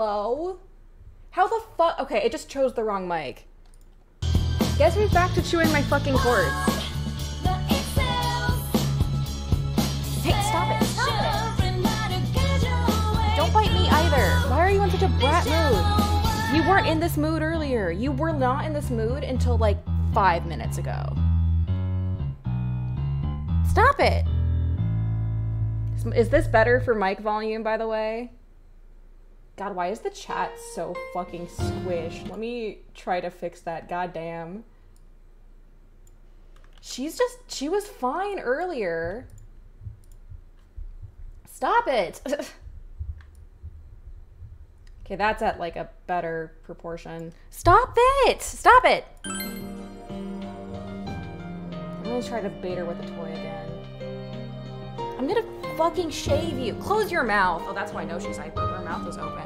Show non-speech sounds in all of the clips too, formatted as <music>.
Hello? How the fuck? Okay, it just chose the wrong mic. Guess who's back to chewing my fucking cords? Hey, stop it! Stop it! Don't bite me either. Why are you in such a brat mood? You weren't in this mood earlier. You were not in this mood until like five minutes ago. Stop it! Is this better for mic volume, by the way? God, why is the chat so fucking squished? Let me try to fix that. God damn. She's just, she was fine earlier. Stop it. <laughs> okay, that's at like a better proportion. Stop it! Stop it! I'm gonna try to bait her with a toy again. I'm gonna fucking shave you. Close your mouth. Oh, that's why I know she's hyper. Her mouth was open.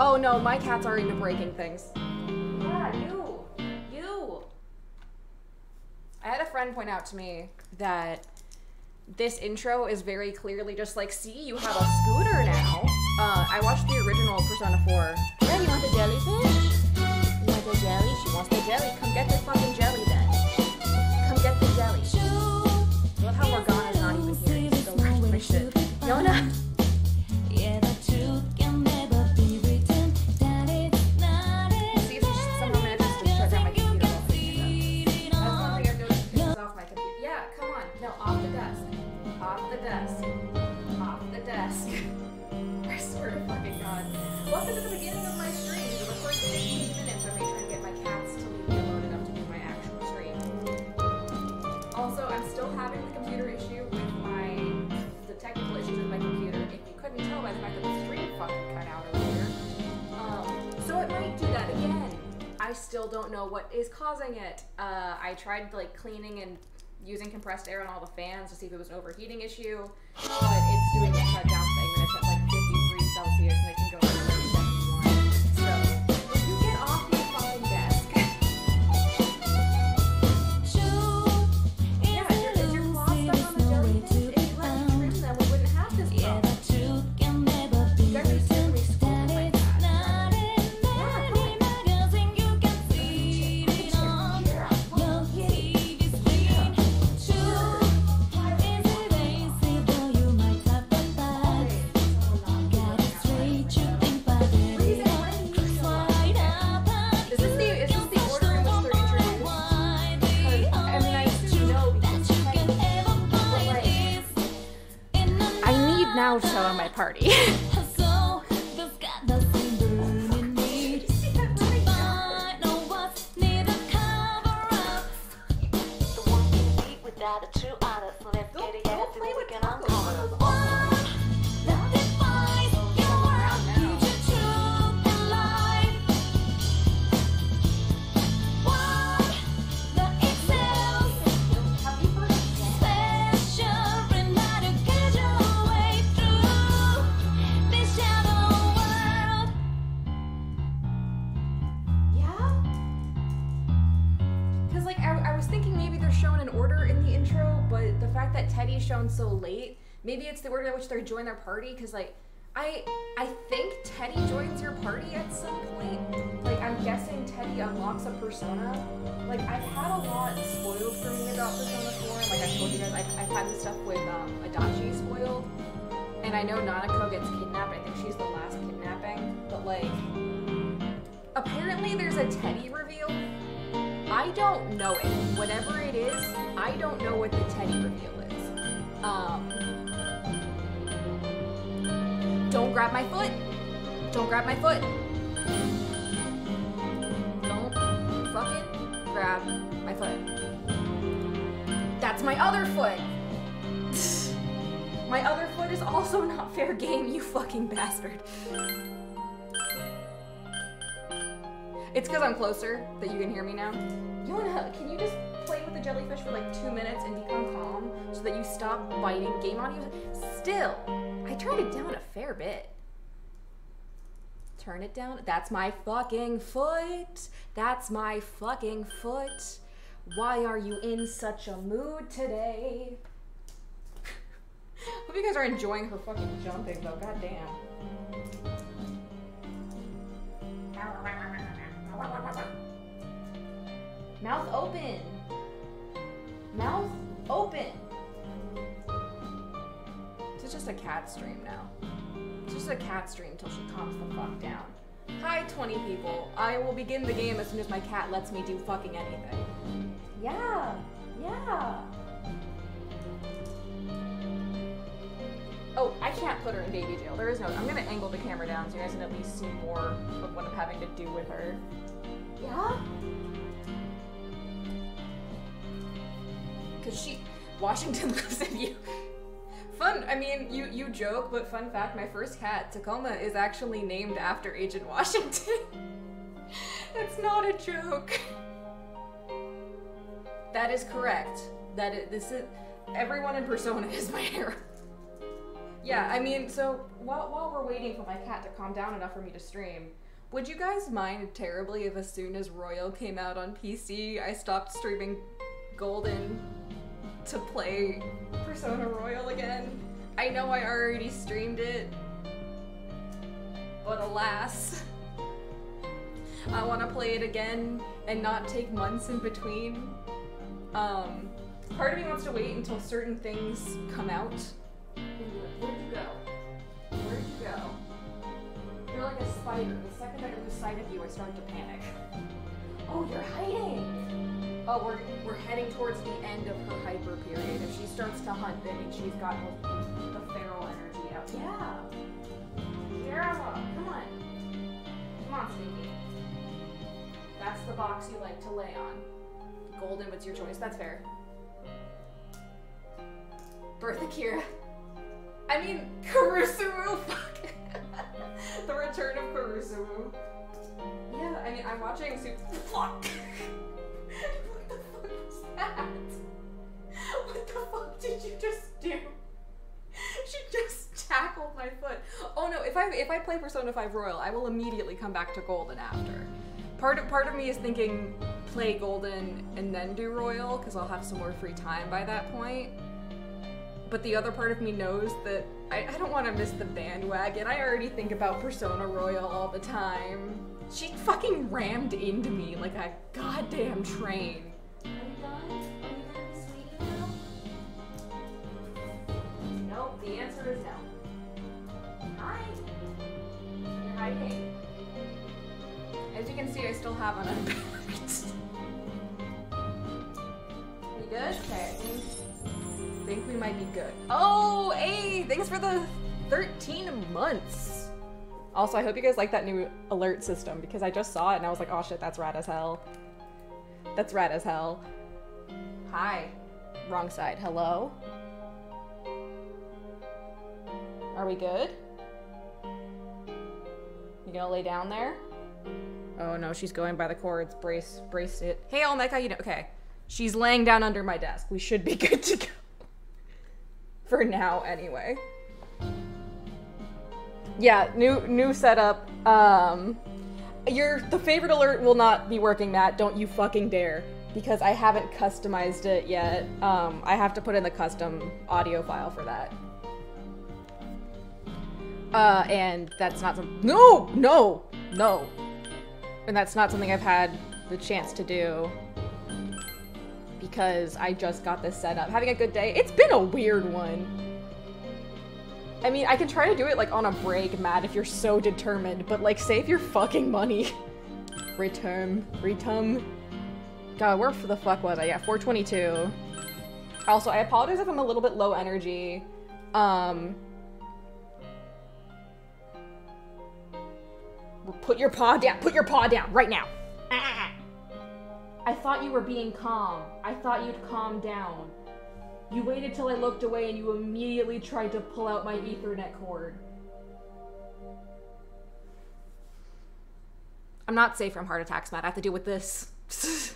Oh no, my cats are into breaking things. Yeah, you. You. I had a friend point out to me that this intro is very clearly just like, see, you have a scooter now. Uh, I watched the original Persona 4. Yeah, you want the jellyfish? You want the jelly? She wants the jelly. Come get the fucking jelly Just go right my still don't know what is causing it. Uh, I tried like cleaning and using compressed air on all the fans to see if it was an overheating issue, but it's doing the shutdown thing and it's at like 53 Celsius and it now to on my party. <laughs> they join their party, because, like, I I think Teddy joins your party at some point. Like, I'm guessing Teddy unlocks a persona. Like, I've had a lot spoiled for me about Persona 4. Like, I told you guys, I've, I've had the stuff with um, Adachi spoiled. And I know Nanako gets kidnapped. I think she's the last kidnapping. But, like, apparently there's a Teddy reveal. I don't know it. Whatever it is, I don't know what the Teddy reveal is. Um, don't grab my foot. Don't grab my foot. Don't fucking grab my foot. That's my other foot. my other foot is also not fair game, you fucking bastard. It's because I'm closer that you can hear me now. Yona, can you just play with the jellyfish for like two minutes and become calm so that you stop biting game audio? Still, I turned it down a fair bit. Turn it down. That's my fucking foot. That's my fucking foot. Why are you in such a mood today? <laughs> Hope you guys are enjoying her fucking jumping though. God damn. <laughs> Mouth open. Mouth open. This is just a cat stream now. It's just a cat stream till she calms the fuck down. Hi, 20 people. I will begin the game as soon as my cat lets me do fucking anything. Yeah, yeah. Oh, I can't put her in baby jail. There is no. I'm gonna angle the camera down so you guys can at least see more of what I'm having to do with her. Yeah? Cause she, Washington <laughs> lives in you. Fun. I mean, you you joke, but fun fact: my first cat, Tacoma, is actually named after Agent Washington. <laughs> That's not a joke. That is correct. That is, this is everyone in Persona is my hero. Yeah, I mean, so while, while we're waiting for my cat to calm down enough for me to stream, would you guys mind terribly if as soon as Royal came out on PC, I stopped streaming Golden to play Persona Royal again? I know I already streamed it, but alas, I want to play it again and not take months in between. Um, part of me wants to wait until certain things come out Where'd you go? Where'd you go? You're like a spider. The second I lose sight of you, I start to panic. Oh, you're hiding! Oh, we're, we're heading towards the end of her hyper period. If she starts to hunt, then she's got the, feral energy out. Yeah! Sierra, come on. Come on, Stinky. That's the box you like to lay on. Golden, what's your choice? That's fair. Bertha Kira. I mean, <laughs> Karasumu, fuck. <laughs> the return of Karasumu. Yeah, I mean, I'm watching Super. Fuck! <laughs> that? <laughs> What the fuck did you just do? She just tackled my foot. Oh no, if I if I play Persona 5 Royal, I will immediately come back to Golden after. Part of part of me is thinking play Golden and then do Royal because I'll have some more free time by that point but the other part of me knows that I, I don't want to miss the bandwagon. I already think about Persona Royal all the time. She fucking rammed into me like a goddamn train. Nope, the answer is no. Hi. You're hiding. As you can see, I still have an unpacked. you good? Okay, think we might be good. Oh, hey, thanks for the 13 months. Also, I hope you guys like that new alert system because I just saw it and I was like, oh shit, that's rad as hell. That's rad as hell. Hi. Wrong side. Hello? Are we good? You gonna lay down there? Oh no, she's going by the cords. Brace, brace it. Hey, Olmec, how you know? Okay. She's laying down under my desk. We should be <laughs> good to go for now anyway. Yeah, new new setup. Um your the favorite alert will not be working, Matt. Don't you fucking dare. Because I haven't customized it yet. Um, I have to put in the custom audio file for that. Uh, and that's not some- No! No! No! And that's not something I've had the chance to do because I just got this set up. Having a good day. It's been a weird one. I mean, I can try to do it like on a break, Matt, if you're so determined, but like save your fucking money. <laughs> Return. Retum. God, where the fuck was I? Yeah, 422. Also, I apologize if I'm a little bit low energy. Um, put your paw down. Put your paw down right now. Ah. I thought you were being calm. I thought you'd calm down. You waited till I looked away and you immediately tried to pull out my Ethernet cord. I'm not safe from heart attacks, Matt. I have to deal with this. <laughs>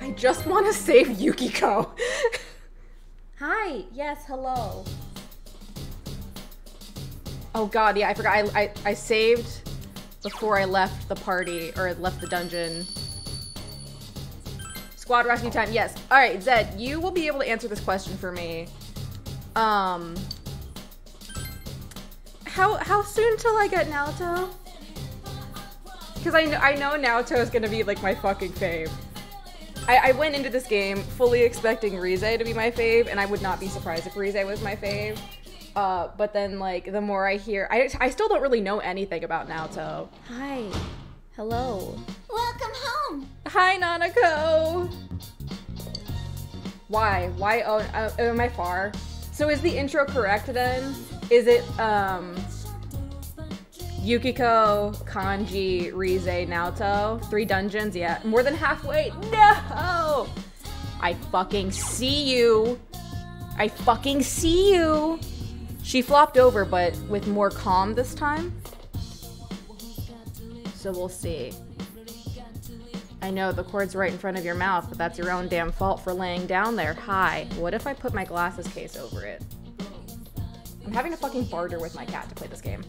I just want to save Yukiko. Hi. Hi. Yes, hello. Oh god, yeah, I forgot. I, I, I saved before I left the party, or left the dungeon. Squad rescue time, yes. Alright, Zed, you will be able to answer this question for me. Um... How, how soon till I get Naoto? Because I, kn I know Naoto is to be, like, my fucking fave. I, I went into this game fully expecting Rise to be my fave, and I would not be surprised if Rise was my fave. Uh, but then, like, the more I hear, I, I still don't really know anything about Naoto. Hi. Hello. Welcome home. Hi, Nanako. Why? Why? Oh, uh, am I far? So is the intro correct then? Is it, um, Yukiko, Kanji, Rise, Naoto? Three dungeons? Yeah. More than halfway? No! I fucking see you. I fucking see you. She flopped over, but with more calm this time. So we'll see. I know the cord's right in front of your mouth, but that's your own damn fault for laying down there. Hi. What if I put my glasses case over it? I'm having to fucking barter with my cat to play this game.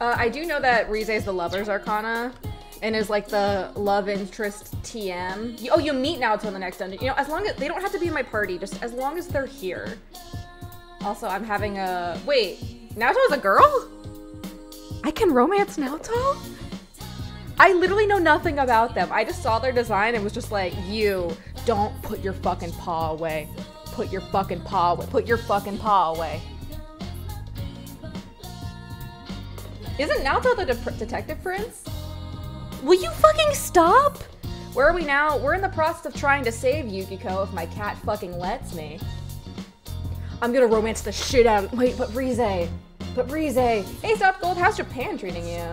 Uh, I do know that Rise is the Lover's Arcana and is like the love interest TM. You, oh, you meet now in the next dungeon. You know, as long as they don't have to be in my party, just as long as they're here. Also, I'm having a wait. Naoto's a girl? I can romance Naoto? I literally know nothing about them. I just saw their design and was just like, you don't put your fucking paw away. Put your fucking paw away. Put your fucking paw away. Isn't Naoto the de detective prince? Will you fucking stop? Where are we now? We're in the process of trying to save Yukiko if my cat fucking lets me. I'm gonna romance the shit out of- Wait, but Rise. But Rise. Hey, South Gold, how's Japan treating you?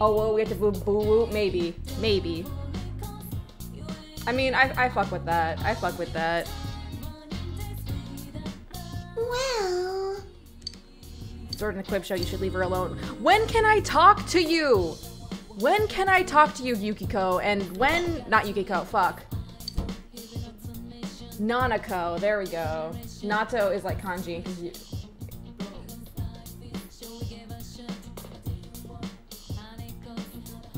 Oh, well, we have to boo boo woo? Maybe. Maybe. I mean, I, I fuck with that. I fuck with that. Well, Sword in the Quib show, you should leave her alone. When can I talk to you? When can I talk to you, Yukiko? And when, not Yukiko, fuck. Nanako, there we go. Naoto is like kanji.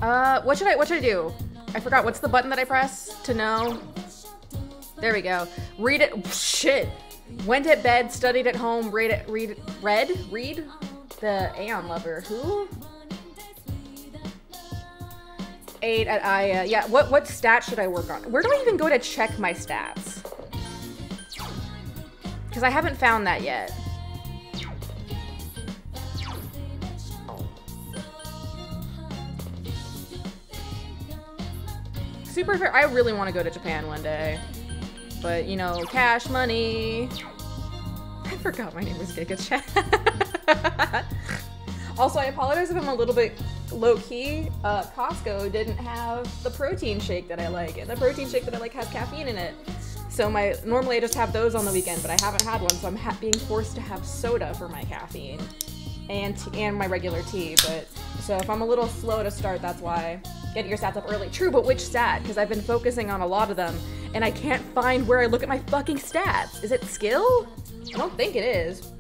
Uh, what should I, what should I do? I forgot, what's the button that I press to know? There we go. Read it, shit. Went at bed, studied at home, read it, read, read, read? The Aeon Lover, who? Eight at Aiya. Yeah, what what stat should I work on? Where do I even go to check my stats? Because I haven't found that yet. Super fair. I really want to go to Japan one day. But, you know, cash money. I forgot my name was Giga Chad. <laughs> also, I apologize if I'm a little bit low key. Uh, Costco didn't have the protein shake that I like, and the protein shake that I like has caffeine in it. So my normally I just have those on the weekend, but I haven't had one, so I'm ha being forced to have soda for my caffeine and and my regular tea. But so if I'm a little slow to start, that's why. Get your stats up early. True, but which stat? Because I've been focusing on a lot of them, and I can't find where I look at my fucking stats. Is it skill? I don't think it is.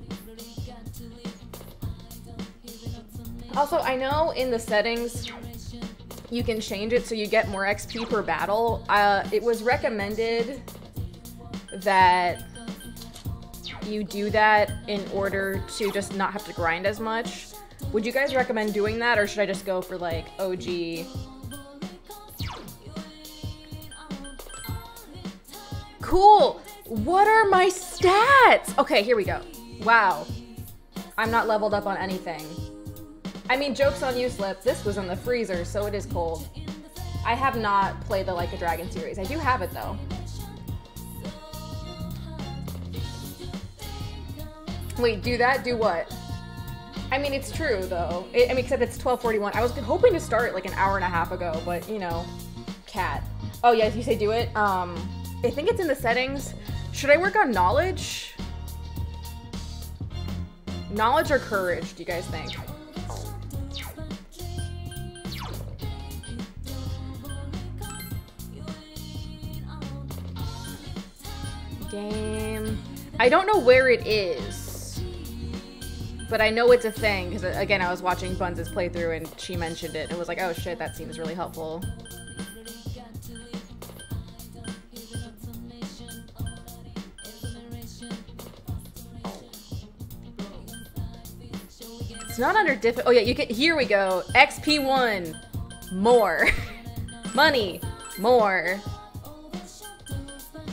Also, I know in the settings you can change it so you get more XP per battle. Uh, it was recommended that you do that in order to just not have to grind as much. Would you guys recommend doing that, or should I just go for like OG? Cool. What are my stats? Okay, here we go. Wow. I'm not leveled up on anything. I mean, joke's on you, Slip. This was in the freezer, so it is cold. I have not played the Like a Dragon series. I do have it, though. Wait, do that? Do what? I mean, it's true though. It, I mean, except it's 12:41. I was hoping to start like an hour and a half ago, but you know, cat. Oh yeah, you say do it. Um, I think it's in the settings. Should I work on knowledge? Knowledge or courage? Do you guys think? Game. I don't know where it is. But I know it's a thing because uh, again, I was watching Buns' playthrough and she mentioned it and was like, "Oh shit, that seems really helpful." It's not under diff. Oh yeah, you can. Here we go. XP one, more, <laughs> money, more.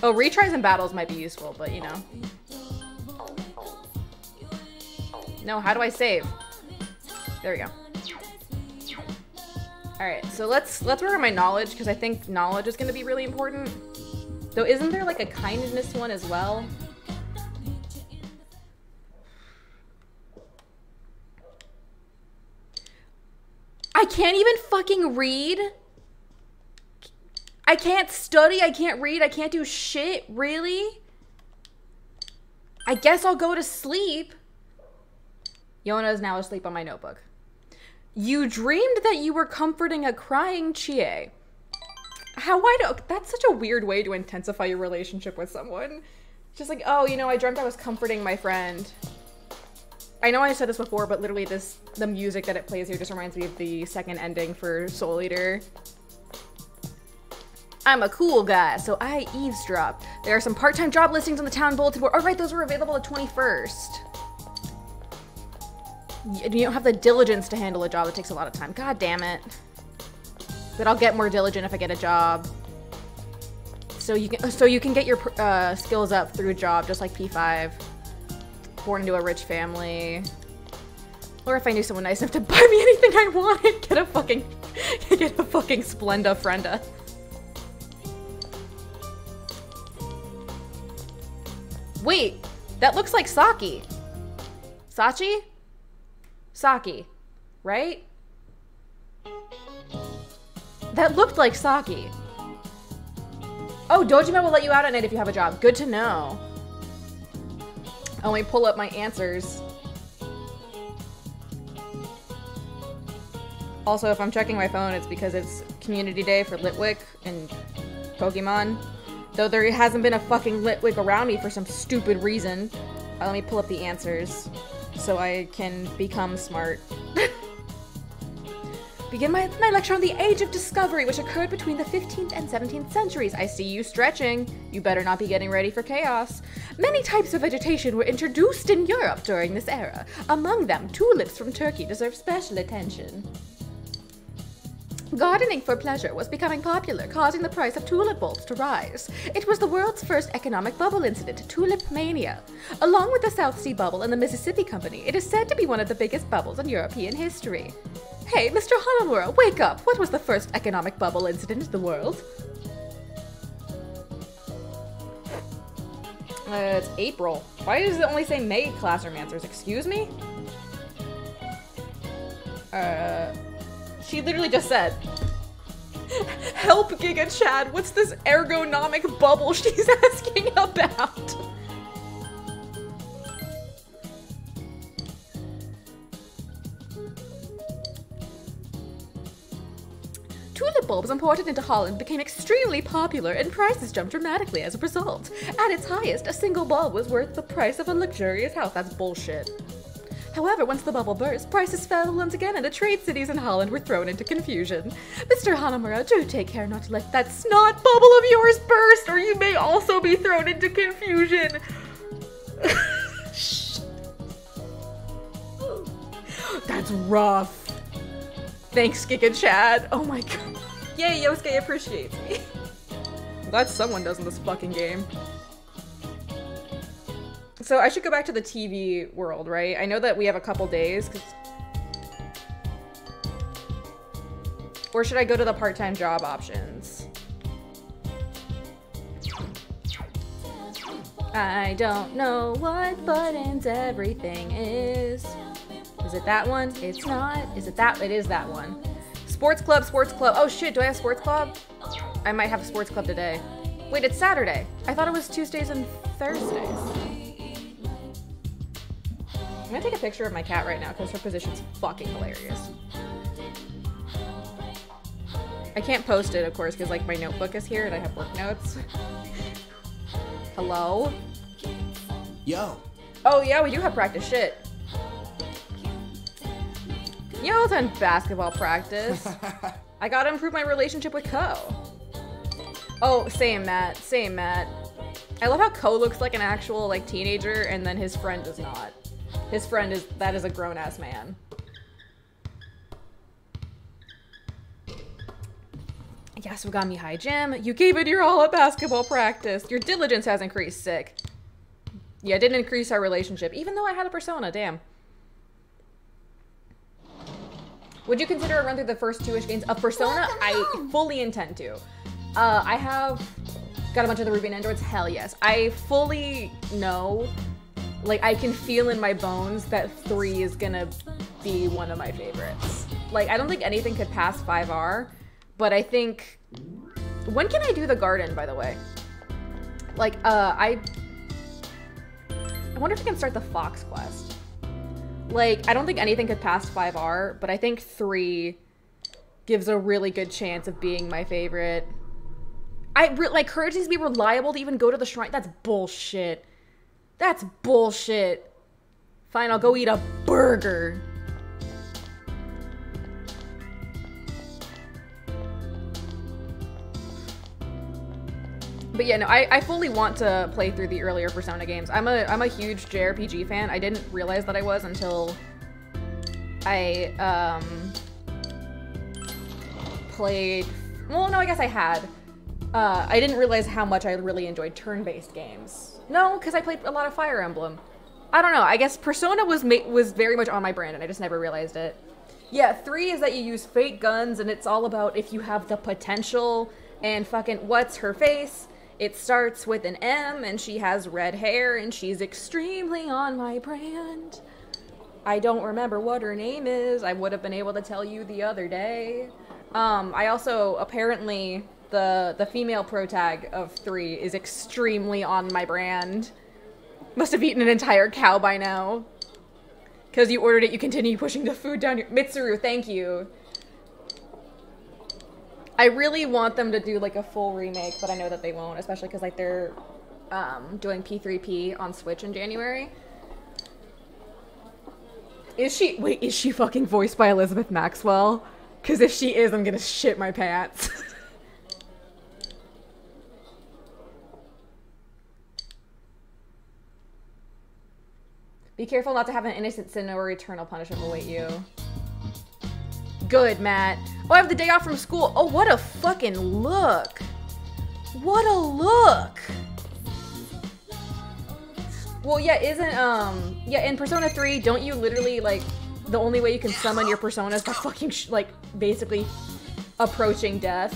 Oh, retries and battles might be useful, but you know. No, how do I save? There we go. All right, so let's let's work on my knowledge because I think knowledge is going to be really important. Though, isn't there like a kindness one as well? I can't even fucking read. I can't study, I can't read, I can't do shit, really? I guess I'll go to sleep. Yona is now asleep on my notebook. You dreamed that you were comforting a crying Chie. How why do that's such a weird way to intensify your relationship with someone. Just like, oh, you know, I dreamt I was comforting my friend. I know I said this before, but literally this the music that it plays here just reminds me of the second ending for Soul Eater. I'm a cool guy, so I eavesdrop. There are some part-time job listings on the town bulletin board. All right, those were available the 21st. You don't have the diligence to handle a job. that takes a lot of time. God damn it. But I'll get more diligent if I get a job. So you can so you can get your uh, skills up through a job, just like P5 born into a rich family. Or if I knew someone nice enough to <laughs> buy me anything I wanted, get a fucking, <laughs> get a fucking Splenda Frenda. Wait, that looks like Saki. Sachi? Saki, right? That looked like Saki. Oh, Dojima will let you out at night if you have a job. Good to know. Only pull up my answers. Also, if I'm checking my phone, it's because it's community day for Litwick and Pokemon. Though there hasn't been a fucking Litwick around me for some stupid reason. Uh, let me pull up the answers so I can become smart. Begin my, my lecture on the Age of Discovery, which occurred between the 15th and 17th centuries. I see you stretching. You better not be getting ready for chaos. Many types of vegetation were introduced in Europe during this era. Among them, tulips from Turkey deserve special attention. Gardening for pleasure was becoming popular, causing the price of tulip bulbs to rise. It was the world's first economic bubble incident, tulip mania. Along with the South Sea bubble and the Mississippi Company, it is said to be one of the biggest bubbles in European history. Hey, Mr. Hanamura, wake up! What was the first economic bubble incident in the world? Uh, it's April. Why does it only say May classroom answers? Excuse me? Uh, she literally just said, Help Giga Chad, what's this ergonomic bubble <laughs> she's asking about? Tulip bulbs imported into Holland became extremely popular and prices jumped dramatically as a result. At its highest, a single bulb was worth the price of a luxurious house. That's bullshit. However, once the bubble burst, prices fell once again and the trade cities in Holland were thrown into confusion. Mr. Hanamura, do take care not to let that snot bubble of yours burst, or you may also be thrown into confusion. <laughs> That's rough. Thanks, Giga Chad. Oh my god. Yay, Yosuke appreciates me. Glad someone does in this fucking game. So I should go back to the TV world, right? I know that we have a couple days. Or should I go to the part-time job options? I don't know what buttons everything is. Is it that one? It's not. Is it that? It is that one. Sports club, sports club. Oh shit, do I have sports club? I might have a sports club today. Wait, it's Saturday. I thought it was Tuesdays and Thursdays. I'm gonna take a picture of my cat right now because her position's fucking hilarious. I can't post it, of course, because like my notebook is here and I have work notes. <laughs> Hello? Yo. Oh yeah, we do have practice. Shit. Yo, then basketball practice. <laughs> I gotta improve my relationship with Ko. Oh, same Matt. Same Matt. I love how Ko looks like an actual like teenager, and then his friend does not. His friend is that is a grown ass man. Yasogami High Gym, you gave it your all at basketball practice. Your diligence has increased, sick. Yeah, it didn't increase our relationship, even though I had a persona, damn. Would you consider a run through the first two-ish games of Persona? I fully intend to. Uh, I have got a bunch of the Ruby and Androids, hell yes. I fully know, like I can feel in my bones that three is gonna be one of my favorites. Like I don't think anything could pass 5R, but I think, when can I do the garden, by the way? Like, uh, I I wonder if I can start the Fox quest. Like, I don't think anything could pass 5R, but I think 3 gives a really good chance of being my favorite. I like courage needs to be reliable to even go to the shrine. That's bullshit. That's bullshit. Fine, I'll go eat a burger. But yeah, no, I, I fully want to play through the earlier Persona games. I'm a I'm a huge JRPG fan. I didn't realize that I was until I um played well no I guess I had. Uh, I didn't realize how much I really enjoyed turn-based games. No, because I played a lot of Fire Emblem. I don't know. I guess Persona was was very much on my brand, and I just never realized it. Yeah, three is that you use fake guns, and it's all about if you have the potential. And fucking, what's her face? It starts with an M, and she has red hair, and she's extremely on my brand. I don't remember what her name is. I would have been able to tell you the other day. Um, I also apparently the the female pro tag of three is extremely on my brand. Must have eaten an entire cow by now. Cause you ordered it, you continue pushing the food down your Mitsuru, thank you. I really want them to do like a full remake, but I know that they won't, especially because like they're um, doing P3P on Switch in January. Is she wait, is she fucking voiced by Elizabeth Maxwell? Cause if she is, I'm gonna shit my pants. <laughs> Be careful not to have an innocent sin or eternal punishment await you. Good, Matt. Oh, I have the day off from school. Oh, what a fucking look. What a look. Well, yeah, isn't, um, yeah, in Persona 3, don't you literally, like, the only way you can summon your persona is by fucking, like, basically approaching death?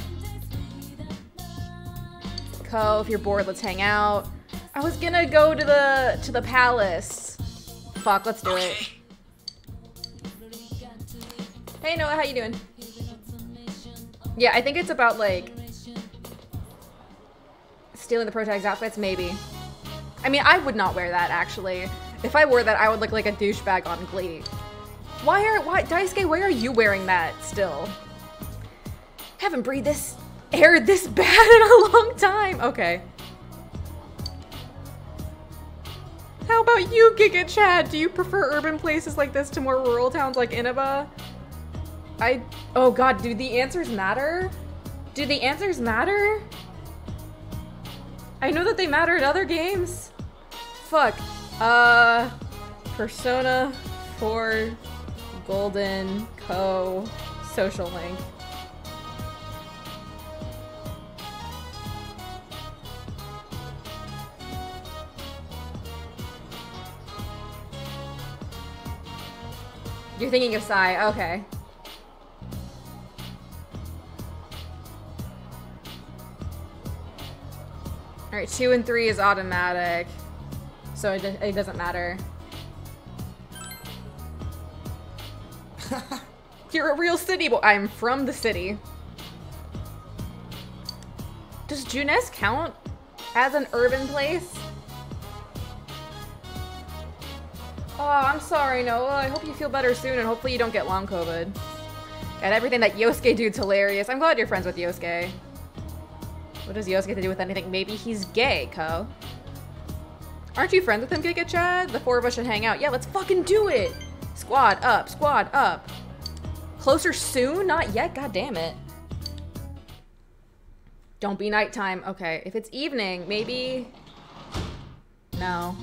Ko, if you're bored, let's hang out. I was gonna go to the, to the palace. Fuck, let's do it. Hey Noah, how you doing? Yeah, I think it's about like stealing the Protag's outfits, maybe. I mean, I would not wear that actually. If I wore that, I would look like a douchebag on Glee. Why are why Daisuke, why are you wearing that still? Haven't breathed this air this <laughs> bad in a long time. Okay. How about you, Giga Chad? Do you prefer urban places like this to more rural towns like Inaba? I. Oh god, do the answers matter? Do the answers matter? I know that they matter in other games. Fuck. Uh. Persona 4 Golden Co. Social Link. You're thinking of Sai, okay. Alright, two and three is automatic. So it, it doesn't matter. <laughs> You're a real city boy. I'm from the city. Does Junes count as an urban place? Oh, I'm sorry, Noah. I hope you feel better soon and hopefully you don't get long COVID. And everything that Yosuke dude's hilarious. I'm glad you're friends with Yosuke. What does Yosuke have to do with anything? Maybe he's gay, Ko. Aren't you friends with him, Giga Chad? The four of us should hang out. Yeah, let's fucking do it. Squad up, squad up. Closer soon? Not yet. God damn it. Don't be nighttime. Okay, if it's evening, maybe. No.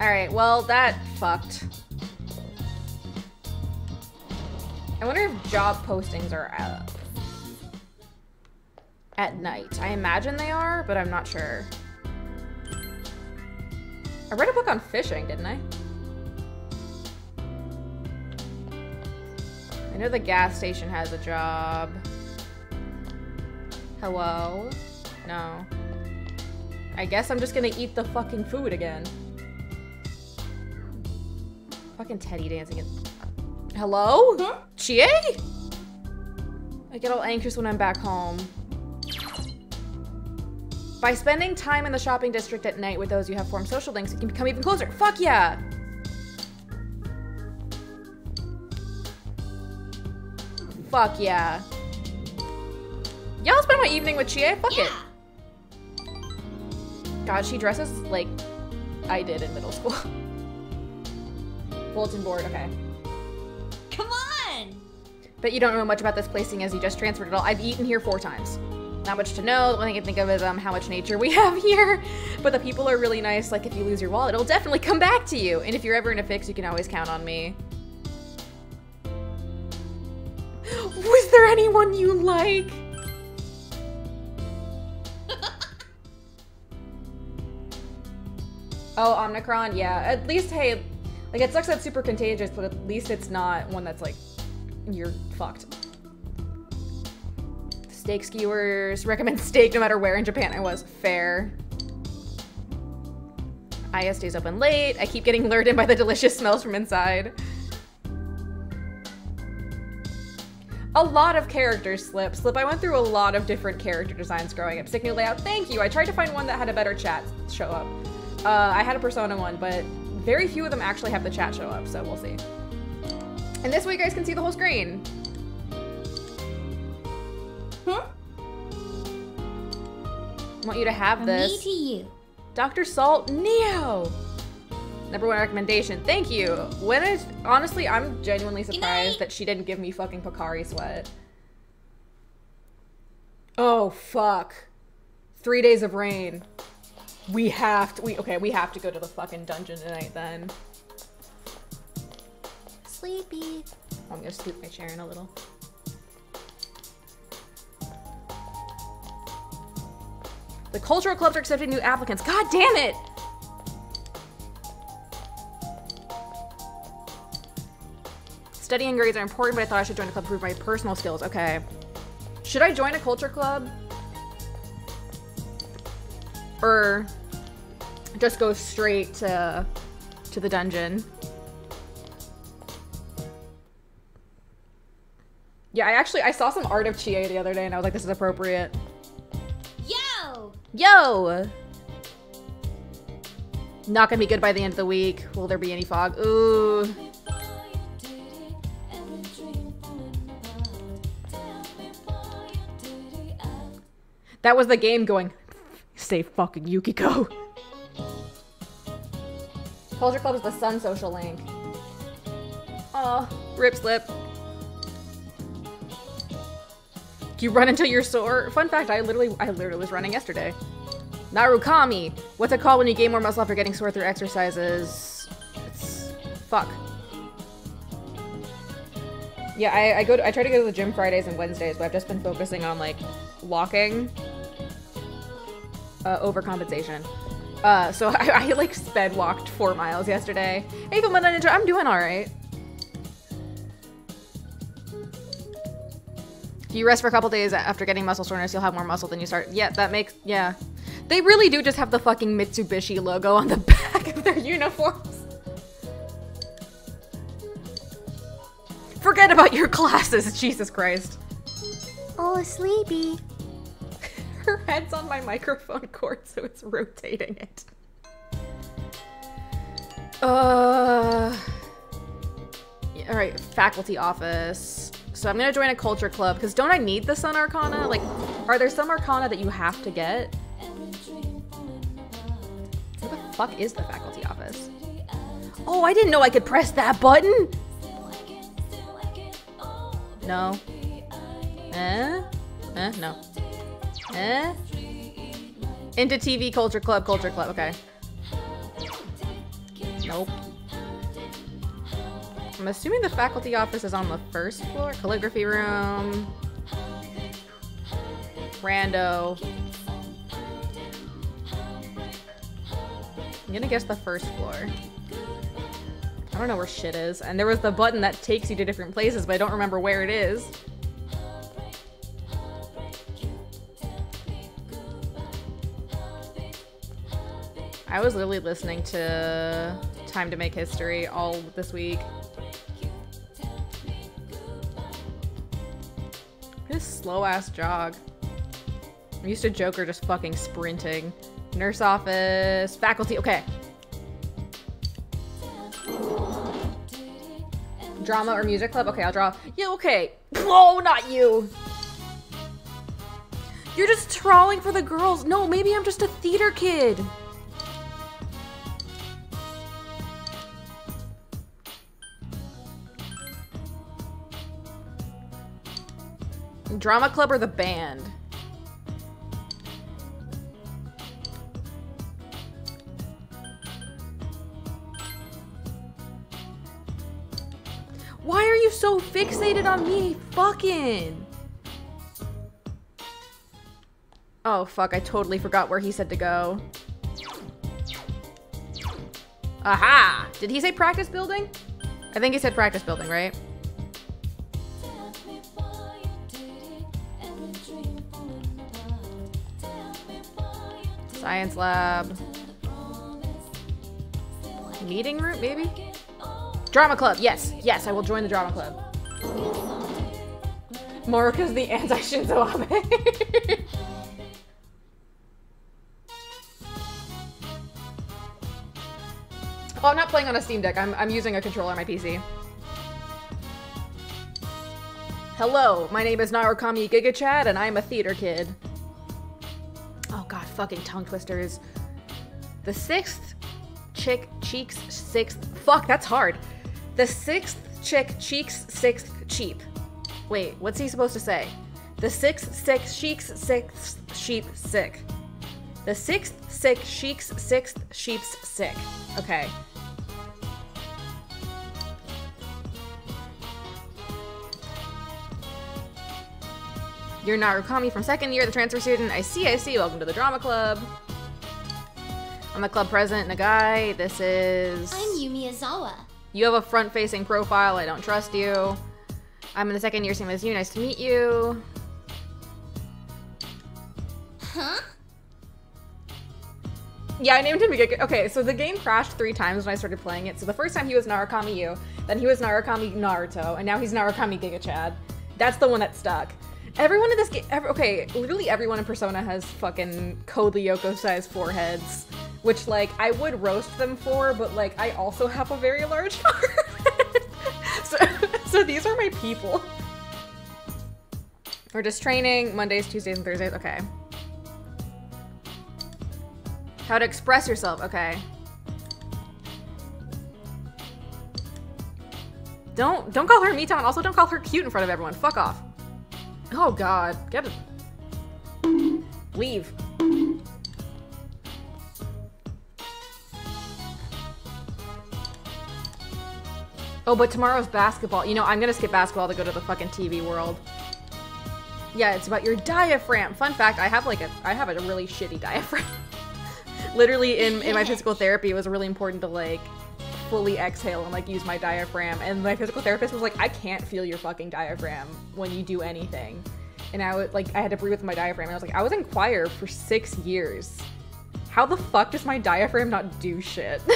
All right. Well, that fucked. I wonder if job postings are up at night. I imagine they are, but I'm not sure. I read a book on fishing, didn't I? I know the gas station has a job. Hello? No. I guess I'm just gonna eat the fucking food again. Fucking Teddy dancing. In- Hello? Mm-hmm. Chie? I get all anxious when I'm back home. By spending time in the shopping district at night with those you have formed social links, you can become even closer. Fuck yeah! Fuck yeah. Yeah, I'll spend my evening with Chie. Fuck it. God, she dresses like I did in middle school. <laughs> Bulletin board, okay. Come on! But you don't know much about this placing as you just transferred it all. I've eaten here four times. Not much to know. The only thing I can think of is um, how much nature we <laughs> have here. But the people are really nice. Like, if you lose your wallet, it'll definitely come back to you. And if you're ever in a fix, you can always count on me. <gasps> Was there anyone you like? <laughs> oh, Omicron? Yeah. At least, hey, like, it sucks that it's super contagious, but at least it's not one that's like, you're fucked. Steak skewers. Recommend steak no matter where in Japan I was. Fair. Aiya stays open late. I keep getting lured in by the delicious smells from inside. A lot of characters slip. Slip, I went through a lot of different character designs growing up. Sick new layout, thank you. I tried to find one that had a better chat show up. Uh, I had a Persona one, but very few of them actually have the chat show up, so we'll see. And this way you guys can see the whole screen. Huh? I want you to have From this. me to you. Dr. Salt Neo. Number one recommendation. Thank you. When is honestly, I'm genuinely surprised that she didn't give me fucking Pocari sweat. Oh fuck. Three days of rain. We have to. We okay. We have to go to the fucking dungeon tonight. Then Sleepy. I'm gonna scoot my chair in a little. The cultural clubs are accepting new applicants. God damn it! Studying grades are important, but I thought I should join a club to improve my personal skills. Okay. Should I join a culture club? Or just go straight to to the dungeon? Yeah, I actually I saw some art of Chie the other day and I was like, this is appropriate. Yo! Yo! Not gonna be good by the end of the week. Will there be any fog? Ooh. That was the game going, stay fucking Yukiko. Culture Club is the Sun social link. Aw, rip slip. You run until you're sore. Fun fact, I literally, I literally was running yesterday. Narukami. What's it called when you gain more muscle after getting sore through exercises? It's fuck. Yeah, I, I go. To, I try to go to the gym Fridays and Wednesdays, but I've just been focusing on like walking. Uh, overcompensation. Uh, so <laughs> I, I like sped walked four miles yesterday. Hey, Filmina Ninja, I'm doing all right. If you rest for a couple days after getting muscle soreness, you'll have more muscle than you start. Yeah, that makes yeah. They really do just have the fucking Mitsubishi logo on the <laughs> back of their uniforms. Forget about your classes, <laughs> Jesus Christ. Oh, sleepy. Her head's on my microphone cord, so it's rotating it. Uh. yeah, all right, faculty office. So I'm gonna join a culture club because don't I need the Sun Arcana? Like, are there some Arcana that you have to get? Where the fuck is the faculty office? Oh, I didn't know I could press that button. No. Eh? Eh? No. Eh? Into TV Culture Club, Culture Club. Okay. Nope. I'm assuming the faculty office is on the first floor. Calligraphy room. Rando. I'm gonna guess the first floor. I don't know where shit is. And there was the button that takes you to different places, but I don't remember where it is. I was literally listening to Time to Make History all this week. This slow ass jog. I'm used to Joker just fucking sprinting. Nurse office, faculty, okay. Drama or music club? Okay, I'll draw. Yeah, okay. Oh, not you. You're just trawling for the girls. No, maybe I'm just a theater kid. Drama club or the band? Why are you so fixated on me fucking? Oh fuck, I totally forgot where he said to go. Aha! Did he say practice building? I think he said practice building, right? Science lab. Meeting room, maybe? Drama club, yes, yes, I will join the drama club. Because the anti-Shinzo Abe. <laughs> oh, I'm not playing on a Steam Deck. I'm, I'm using a controller on my PC. Hello, my name is Narukami Giga Chad, and I'm a theater kid. Oh god, fucking tongue twisters. The sixth chick cheeks sixth. Fuck, that's hard. The sixth chick cheeks sixth cheap. Wait, what's he supposed to say? The sixth six cheeks sixth sheep sick. The sixth sick cheeks sixth sheep's sick. Okay. You're Narukami from second year, the transfer student. I see, I see. Welcome to the drama club. I'm the club president, Nagai. This is. I'm Yumi Ozawa. You have a front-facing profile. I don't trust you. I'm in the second year, same as you. Nice to meet you. Huh? Yeah, I named him Giga. Okay, so the game crashed three times when I started playing it. So the first time he was Narukami Yu, then he was Narukami Naruto, and now he's Narukami Giga Chad. That's the one that stuck. Everyone in this game, every, okay, literally everyone in Persona has fucking Code Lyoko sized foreheads, which like I would roast them for, but like I also have a very large <laughs> forehead. so, so these are my people. We're just training Mondays, Tuesdays, and Thursdays. Okay. How to express yourself. Okay. Don't don't call her Miton. Also, don't call her cute in front of everyone. Fuck off. Oh God, get it. Leave. Oh, but tomorrow's basketball. You know, I'm gonna skip basketball to go to the fucking TV world. Yeah, it's about your diaphragm. Fun fact, I have like a I have a really shitty <laughs> diaphragm. Literally in, in my physical therapy, it was really important to like fully exhale and like use my diaphragm. And my physical therapist was like, I can't feel your fucking diaphragm when you do anything. And I was like I had to breathe with my diaphragm. And I was like, I was in choir for six years. How the fuck does my diaphragm not do shit? <laughs>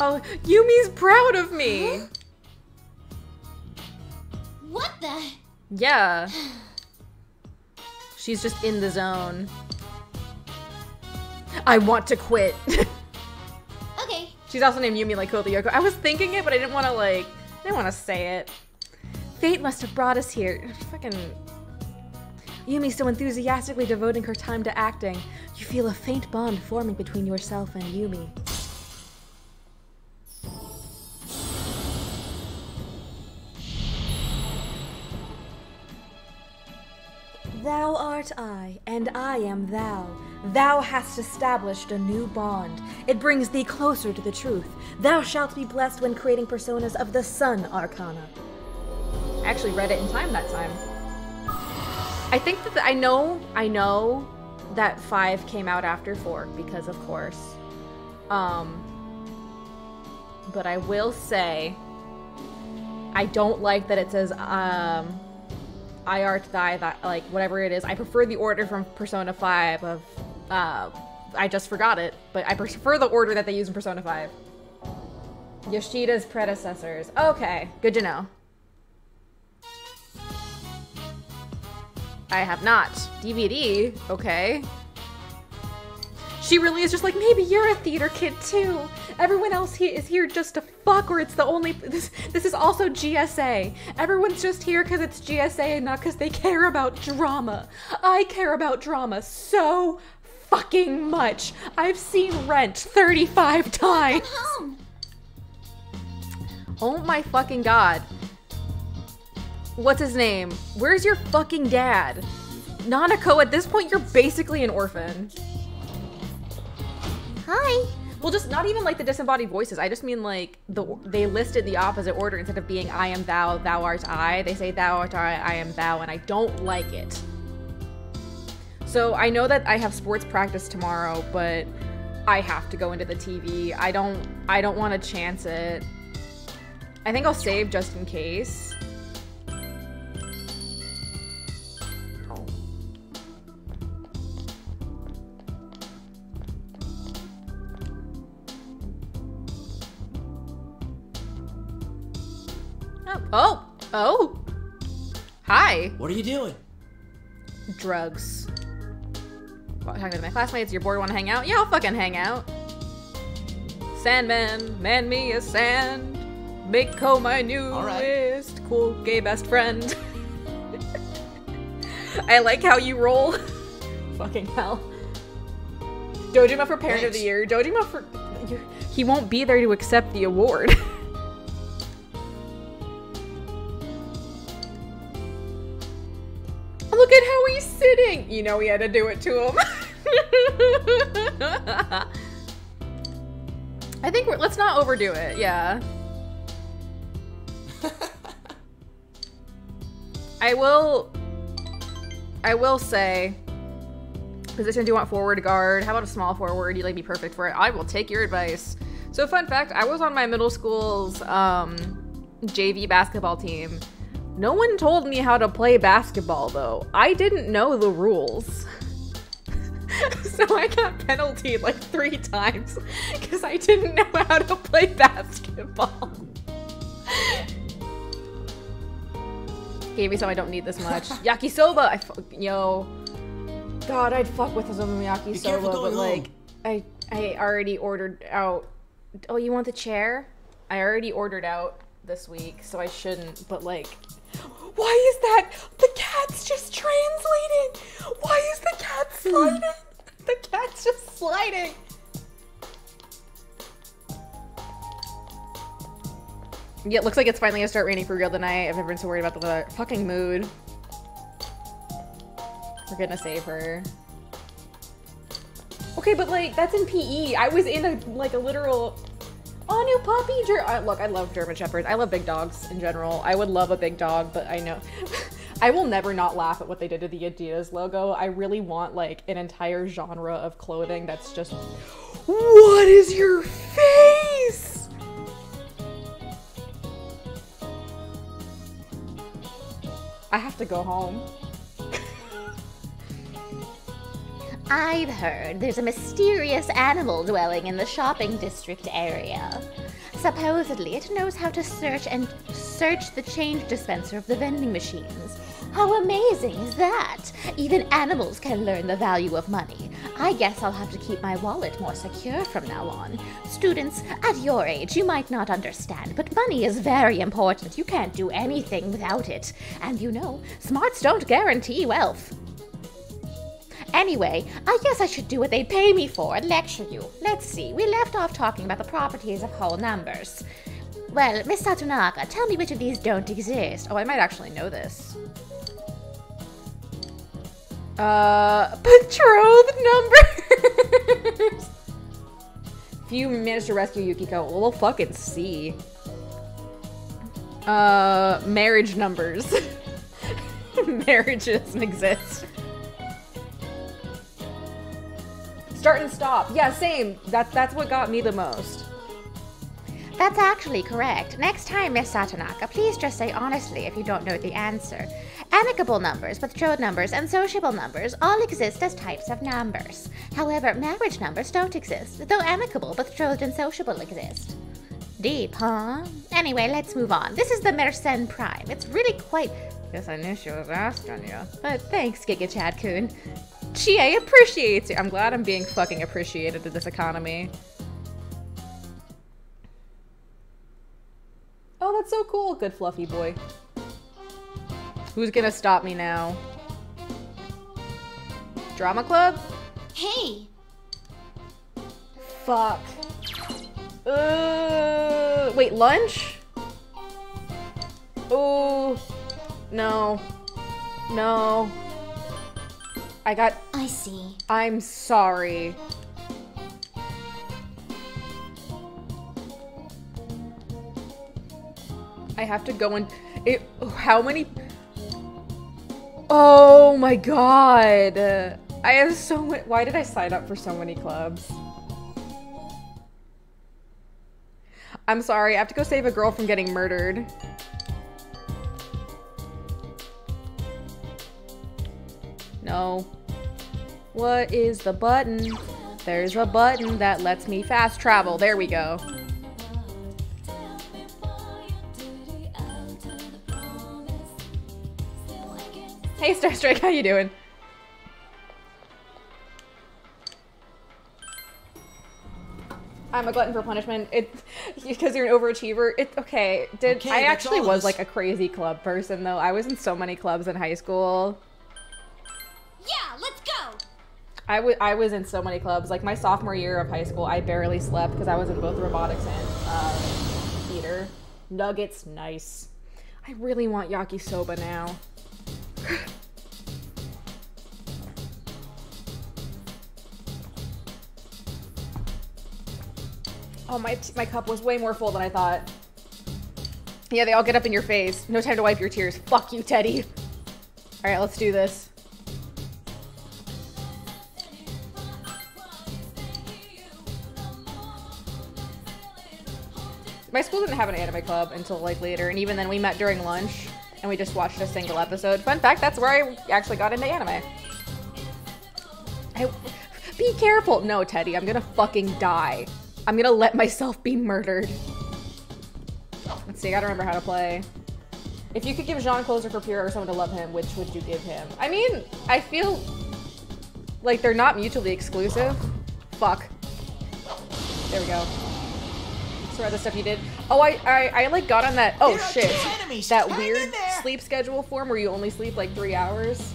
oh, Yumi's proud of me. What the? Yeah. She's just in the zone. I want to quit. <laughs> Okay. She's also named Yumi like Kota Yoko. I was thinking it, but I didn't want to like, I didn't want to say it. Fate must have brought us here. Fucking. Yumi so enthusiastically devoting her time to acting. You feel a faint bond forming between yourself and Yumi. Thou art I, and I am thou. Thou hast established a new bond. It brings thee closer to the truth. Thou shalt be blessed when creating personas of the Sun Arcana. I actually read it in time that time. I think that the, I know, I know that five came out after four because of course. Um, but I will say, I don't like that it says um, I art thy that like whatever it is. I prefer the order from Persona Five of uh, I just forgot it, but I prefer the order that they use in Persona Five. Yoshida's predecessors. Okay, good to know. I have not. DVD, okay. She really is just like, maybe you're a theater kid too. Everyone else he is here just to fuck, or it's the only. <laughs> This, this is also GSA. Everyone's just here because it's GSA and not because they care about drama. I care about drama so fucking much. I've seen Rent 35 times. Oh my fucking god. What's his name? Where's your fucking dad? Nanako, at this point, you're basically an orphan. Hi. Well, just not even like the disembodied voices. I just mean like the they listed the opposite order instead of being I am thou, thou art I. They say thou art I, I am thou, and I don't like it. So I know that I have sports practice tomorrow, but I have to go into the TV. I don't I don't want to chance it. I think I'll save just in case. Oh, oh. Hi. What are you doing? Drugs. Well, talking to my classmates, you're bored, want to hang out? Yeah, I'll fucking hang out. Sandman, man me a sand. Mako my newest cool gay best friend. <laughs> I like how you roll. <laughs> fucking hell. Dojima for Parent of the Year. Dojima for. He won't be there to accept the award. <laughs> Look at how he's sitting. You know, he had to do it to him. <laughs> I think we're, let's not overdo it. Yeah. I will. I will say. Position do you want forward guard? How about a small forward? You like be perfect for it. I will take your advice. So fun fact, I was on my middle school's um, JV basketball team. No one told me how to play basketball though. I didn't know the rules. <laughs> so I got penaltied like three times because I didn't know how to play basketball. Gave me some I don't need this much. <laughs> Yakisoba! I yo. God, I'd fuck with some yakisoba, but like. I I already ordered out. Oh, you want the chair? I already ordered out this week, so I shouldn't. But like, why is that? The cat's just translating. Why is the cat sliding? <laughs> the cat's just sliding. Yeah, it looks like it's finally gonna start raining for real tonight. I've never been so worried about the. Fucking mood. We're gonna save her. Okay, but like that's in PE. I was in a like a literal. Oh, new puppy! Ger- I, look, I love German shepherds. I love big dogs in general. I would love a big dog, but I know. <laughs> I will never not laugh at what they did to the Adidas logo. I really want like an entire genre of clothing that's just. What is your face? I have to go home. I've heard there's a mysterious animal dwelling in the shopping district area. Supposedly, it knows how to search and search the change dispenser of the vending machines. How amazing is that? Even animals can learn the value of money. I guess I'll have to keep my wallet more secure from now on. Students, at your age, you might not understand, but money is very important. You can't do anything without it. And you know, smarts don't guarantee wealth. Anyway, I guess I should do what they pay me for and lecture you. Let's see, we left off talking about the properties of whole numbers. Well, Miss Satonaka, tell me which of these don't exist. Oh, I might actually know this. Uh, <laughs> betrothed numbers. if you manage to rescue Yukiko, we'll fucking see. Uh, marriage numbers. <laughs> marriage doesn't <laughs> exist. Start and stop. Yeah, same. That that's what got me the most. That's actually correct. Next time, Miss Satonaka, please just say honestly if you don't know the answer. Amicable numbers, betrothed numbers, and sociable numbers all exist as types of numbers. However, marriage numbers don't exist, though amicable, betrothed, and sociable exist. Deep, huh? Anyway, let's move on. This is the Mersenne Prime. It's really quite. Guess I knew she was asking you. But thanks, Giga Chad Kun. Chie appreciates you. I'm glad I'm being fucking appreciated in this economy. Oh, that's so cool. Good fluffy boy. Who's gonna stop me now? Drama club? Hey, Fuck. Uh, wait, lunch? Oh, no. No. I got. I see. I'm sorry. I have to go and. It, how many. Oh my god. I have so many. Why did I sign up for so many clubs? I'm sorry, I have to go save a girl from getting murdered. No. What is the button? There's a button that lets me fast travel. There we go. Hey Star Strike, how you doing? I'm a glutton for punishment. It <laughs> because you're an overachiever. It's okay. Did Okay, I actually was like a crazy club person though? I was in so many clubs in high school. Yeah, let's go. I I was in so many clubs. Like my sophomore year of high school, I barely slept because I was in both robotics and um, theater. Nuggets, nice. I really want yakisoba now. <sighs> oh, my my cup was way more full than I thought. Yeah, they all get up in your face. No time to wipe your tears. Fuck you, Teddy. All right, let's do this. My school didn't have an anime club until like later, and even then we met during lunch and we just watched a single episode. Fun fact, that's where I actually got into anime. I, <sighs> be careful. No, Teddy, I'm gonna fucking die. I'm gonna let myself be murdered. Let's see, I gotta remember how to play. If you could give Jean Closer for Pierre or someone to love him, which would you give him? I mean, I feel like they're not mutually exclusive. Fuck. There we go. Sorry, the stuff you did. Oh, I, I, I like got on that. Oh shit, that Hang weird sleep schedule form where you only sleep like three hours.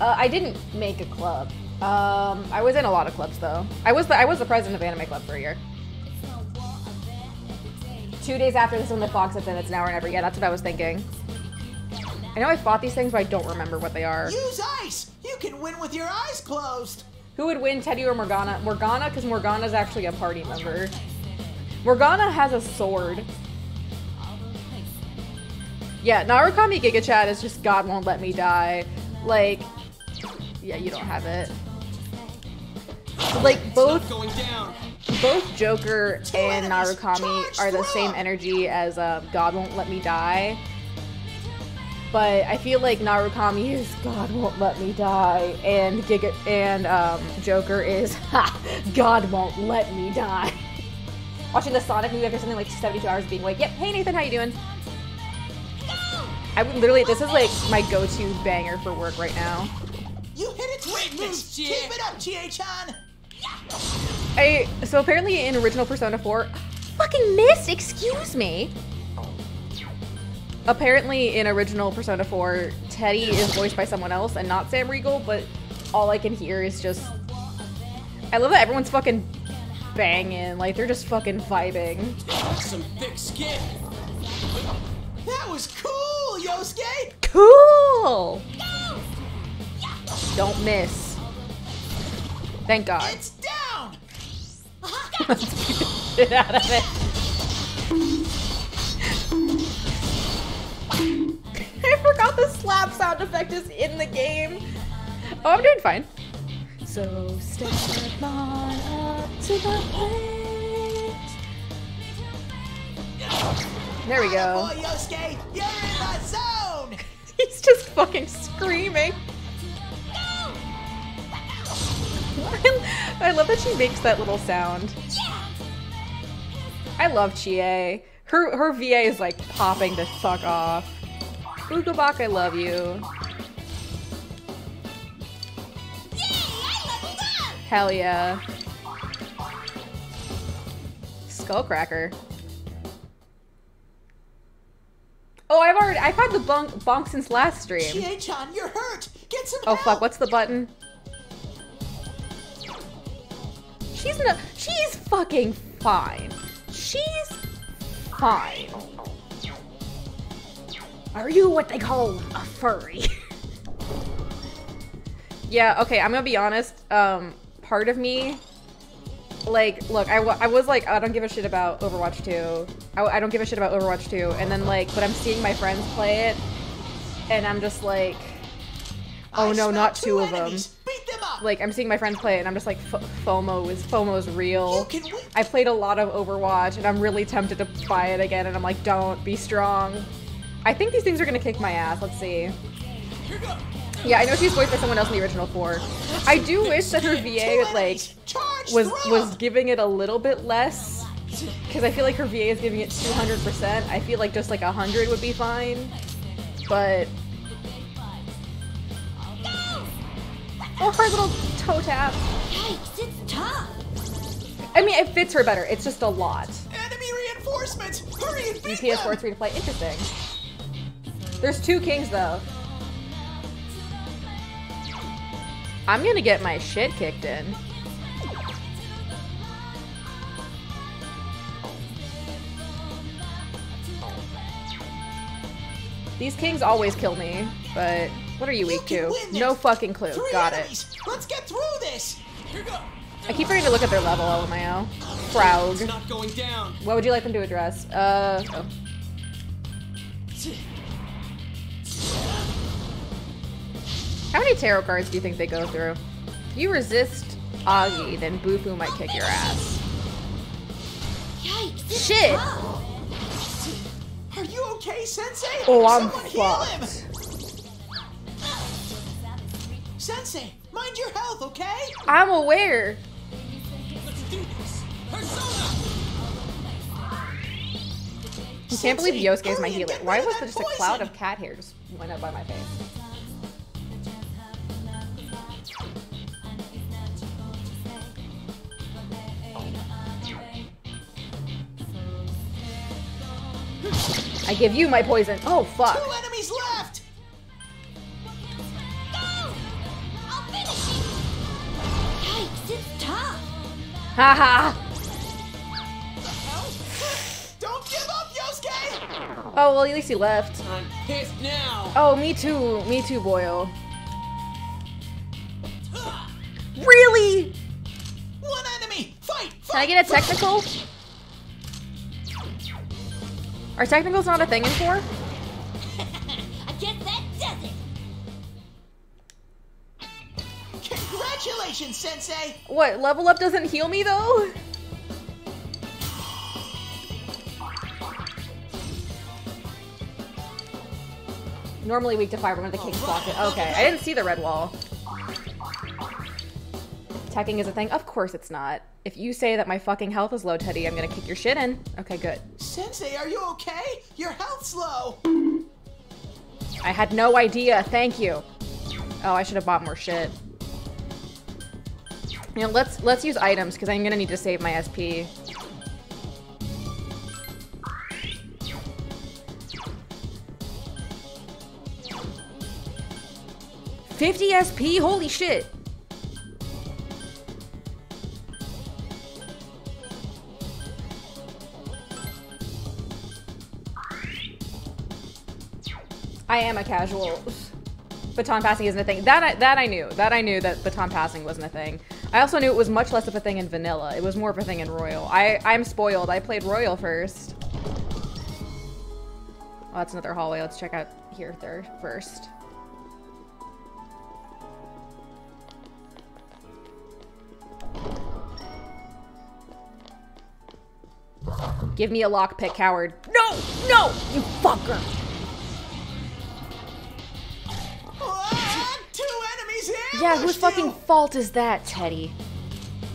Uh, I didn't make a club. Um, I was in a lot of clubs though. I was the I was the president of Anime Club for a year. Two days after this one, the Fox it's in. It's an hour and never. Yeah, that's what I was thinking. I know I fought these things, but I don't remember what they are. Use ice! You can win with your eyes closed! Who would win, Teddy or Morgana? Morgana, because Morgana's actually a party member. Morgana has a sword. Yeah, Narukami Giga Chad is just God won't let me die. Like, yeah, you don't have it. Like both both Joker and Narukami are the same energy as uh, God won't let me die. But I feel like Narukami is God won't let me die, and Giga and um, Joker is <laughs> God won't let me die. Watching the Sonic movie after something like 72 hours, being like, "Yep, hey Nathan, how you doing?" I would literally, this is like my go-to banger for work right now. You hit it weakness! moves, Keep it up, Chie-chan! I so apparently in original Persona 4, fucking missed. Excuse me. Apparently in original Persona 4, Teddy is voiced by someone else and not Sam Riegel, but all I can hear is just. I love that everyone's fucking banging. Like they're just fucking vibing. Some thick skin. That was cool, Yosuke! Cool. Don't miss. Thank God. It's down! Get out of it. <laughs> I forgot the slap sound effect is in the game. Oh, I'm doing fine. So step on up to the plate. There we go. Boy, Yosuke, you're in the zone! <laughs> He's just fucking screaming. <laughs> I love that she makes that little sound. I love Chie. Her her VA is like popping the fuck off. Ugabak, I love you. Hell yeah. Skullcracker. Oh, I've already I've had the bonk bonk since last stream. Chie-chan, you're hurt! Get some Oh help! fuck, what's the button? She's not she's fucking fine. She's fine. Are you what they call a furry? <laughs> yeah, okay, I'm gonna be honest. Um, part of me, like, look, I, I was like, I don't give a shit about Overwatch 2. I, I don't give a shit about Overwatch 2. And then, like, but I'm seeing my friends play it, and I'm just like, oh I no, not two two of them. Beat them up! Like, I'm seeing my friends play it, and I'm just like, F- FOMO is FOMO's real. You can win. I played a lot of Overwatch, and I'm really tempted to buy it again, and I'm like, don't, be strong. I think these things are gonna kick my ass. Let's see. Yeah, I know she's voiced by someone else in the original four. I do wish that her VA like was was giving it a little bit less, because I feel like her VA is giving it 200%. I feel like just like 100 would be fine, but. Oh, her little toe tap. Yikes, it's tough. I mean, it fits her better. It's just a lot. Enemy reinforcements! Hurry and beat PS4 them! free to play. Interesting. There's two kings though. I'm gonna get my shit kicked in. These kings always kill me, but what are you You weak to? No fucking clue. Three Got it. Let's get through this! I keep forgetting to look at their level, LMAO. Frog. It's not going down. What would you like them to address? Uh. Oh. How many tarot cards do you think they go through? If you resist Agi, then Bufu might kick your ass. Yikes, Shit! Are you okay, Sensei? Oh, I'm Someone heal him! fucked. Sensei, mind your health, okay? I'm aware. Let's do this. Persona. I can't believe Yosuke is my healer. Why was there just a cloud of cat hair just went up by my face? I give you my poison. Oh fuck. Two enemies left! I'll finish you. Yikes, it's tough. Haha. Don't give up, Yosuke! Oh well, at least he left. I'm pissed now. Oh, me too. Me too, Boyle. Really? One enemy! Fight! fight Can I get a technical? Are technicals not a thing in four? <laughs> I guess that does it. Congratulations, Sensei! What, level up doesn't heal me though? Normally weak to fire, but when the king's oh, blocked it. Okay, I didn't see the red wall. Attacking is a thing? Of course it's not. If you say that my fucking health is low, Teddy, I'm gonna kick your shit in. Okay, good. Sensei, are you okay? Your health's low! I had no idea. Thank you. Oh, I should have bought more shit. You know, let's let's use items because I'm gonna need to save my SP. Fifty SP. Holy shit! I am a casual. Baton passing isn't a thing. That I, that I knew. That I knew that baton passing wasn't a thing. I also knew it was much less of a thing in vanilla. It was more of a thing in Royal. I I'm spoiled. I played Royal first. Oh, that's another hallway. Let's check out here third first. Give me a lockpick, coward. No! No! You fucker! Yeah, whose fucking fault is that, Teddy?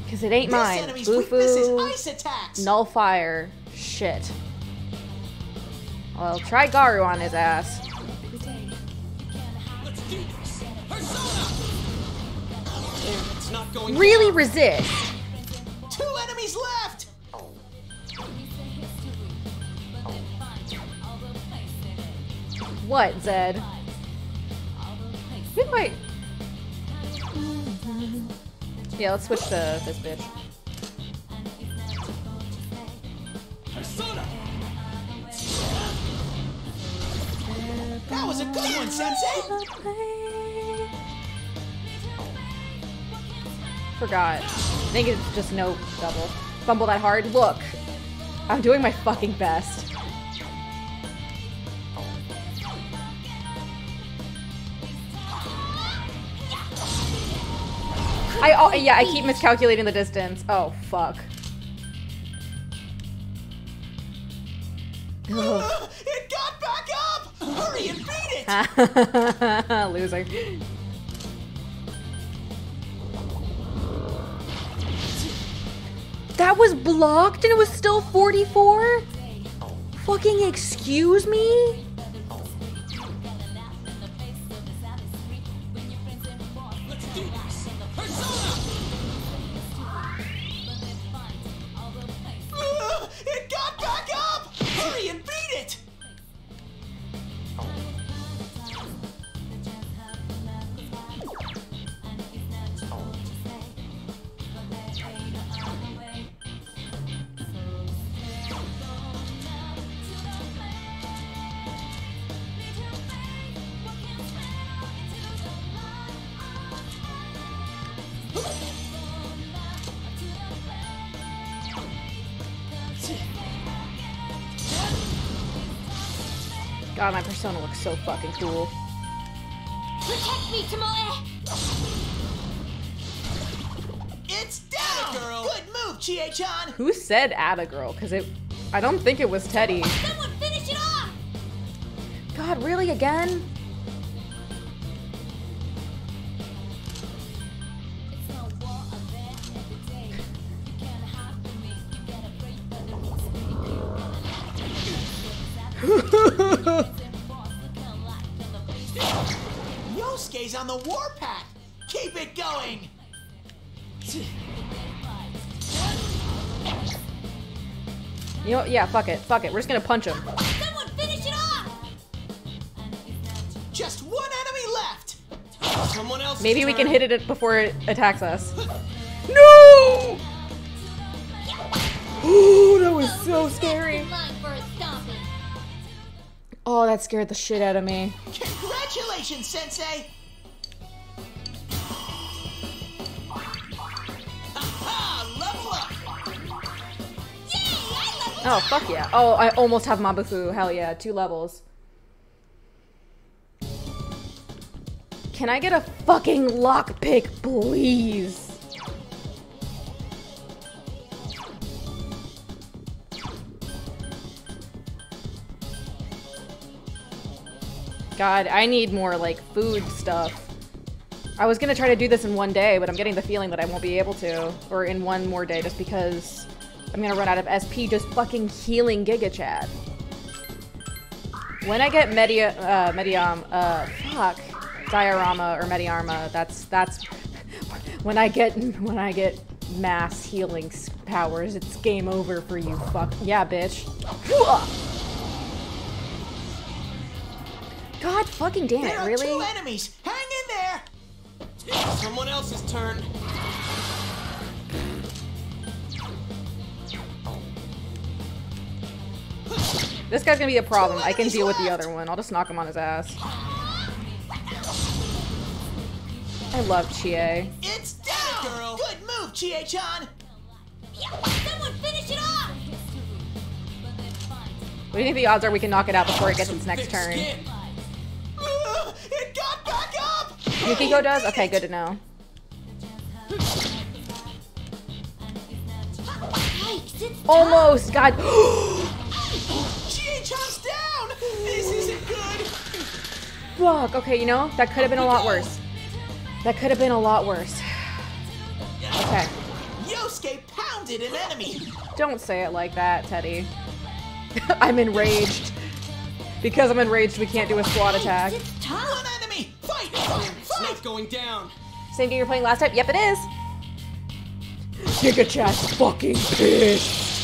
Because it ain't mine. enemy's weakness is Bufu. ice attacks. Nullfire. Shit. Well, try Garu on his ass. Let's do this. Persona. It's not going. Really resist. Two enemies left. What, Zed? Wait. Yeah, let's switch to this bitch. Persona. That was a good one, Sensei. Forgot. I think it's just no double. Fumble that hard. Look. I'm doing my fucking best. I oh, yeah, I keep miscalculating the distance. Oh fuck. Uh, <laughs> it got back up. Hurry and beat it. <laughs> Loser. That was blocked and it was still 44? Fucking excuse me? It got back up. Hurry and beat it. Persona looks so fucking cool. Protect me, Tomoe! It's down. girl. Good move, Chie-chan. Who said add a girl? Because it. I don't think it was Teddy. Someone finish it off! God, really again? <laughs> Yosuke's on the warpath. Keep it going. You know, yeah, fuck it, fuck it. We're just gonna punch him. Someone finish it off! Just one enemy left. Someone else. Maybe we can hit it before it attacks us. <laughs> No! Ooh, that was so scary. Line for a stomping. Oh, that scared the shit out of me. Congratulations, Sensei. Oh, fuck yeah. Oh, I almost have Mabufu. Hell yeah, two levels. Can I get a fucking lockpick, please? God, I need more, like, food stuff. I was gonna try to do this in one day, but I'm getting the feeling that I won't be able to. Or in one more day, just because I'm gonna run out of SP just fucking healing Giga Chad. When I get Media, uh, Medium, uh, fuck, Diarama or Mediarama, that's, that's, <laughs> when I get, <laughs> when I get mass healing powers, it's game over for you, fuck. Yeah, bitch. <laughs> God fucking damn it There it, are really? two enemies. Hang in there. Someone else's turn. This guy's gonna be a problem. I can deal with the other one. I'll just knock him on his ass. I love Chie. It's down! girl. Good move, Chie-chan! Someone finish it off! What do you think the odds are we can knock it out before it gets its next turn? skin. Uh, it got back up! Yukiko does? Okay, good to know. Almost! God. <gasps> <gasps> <gasps> Chie-chan's down! This isn't good! Fuck. Okay, you know, that could have been a lot worse. That could have been a lot worse. Okay. Yosuke pounded an enemy! Don't say it like that, Teddy. <laughs> I'm enraged. Because I'm enraged, we can't do a squad attack. It's! One enemy! Fight! Fight! It's not going down. Same game you're playing last time? Yep, it is. Giga Chad's fucking pissed.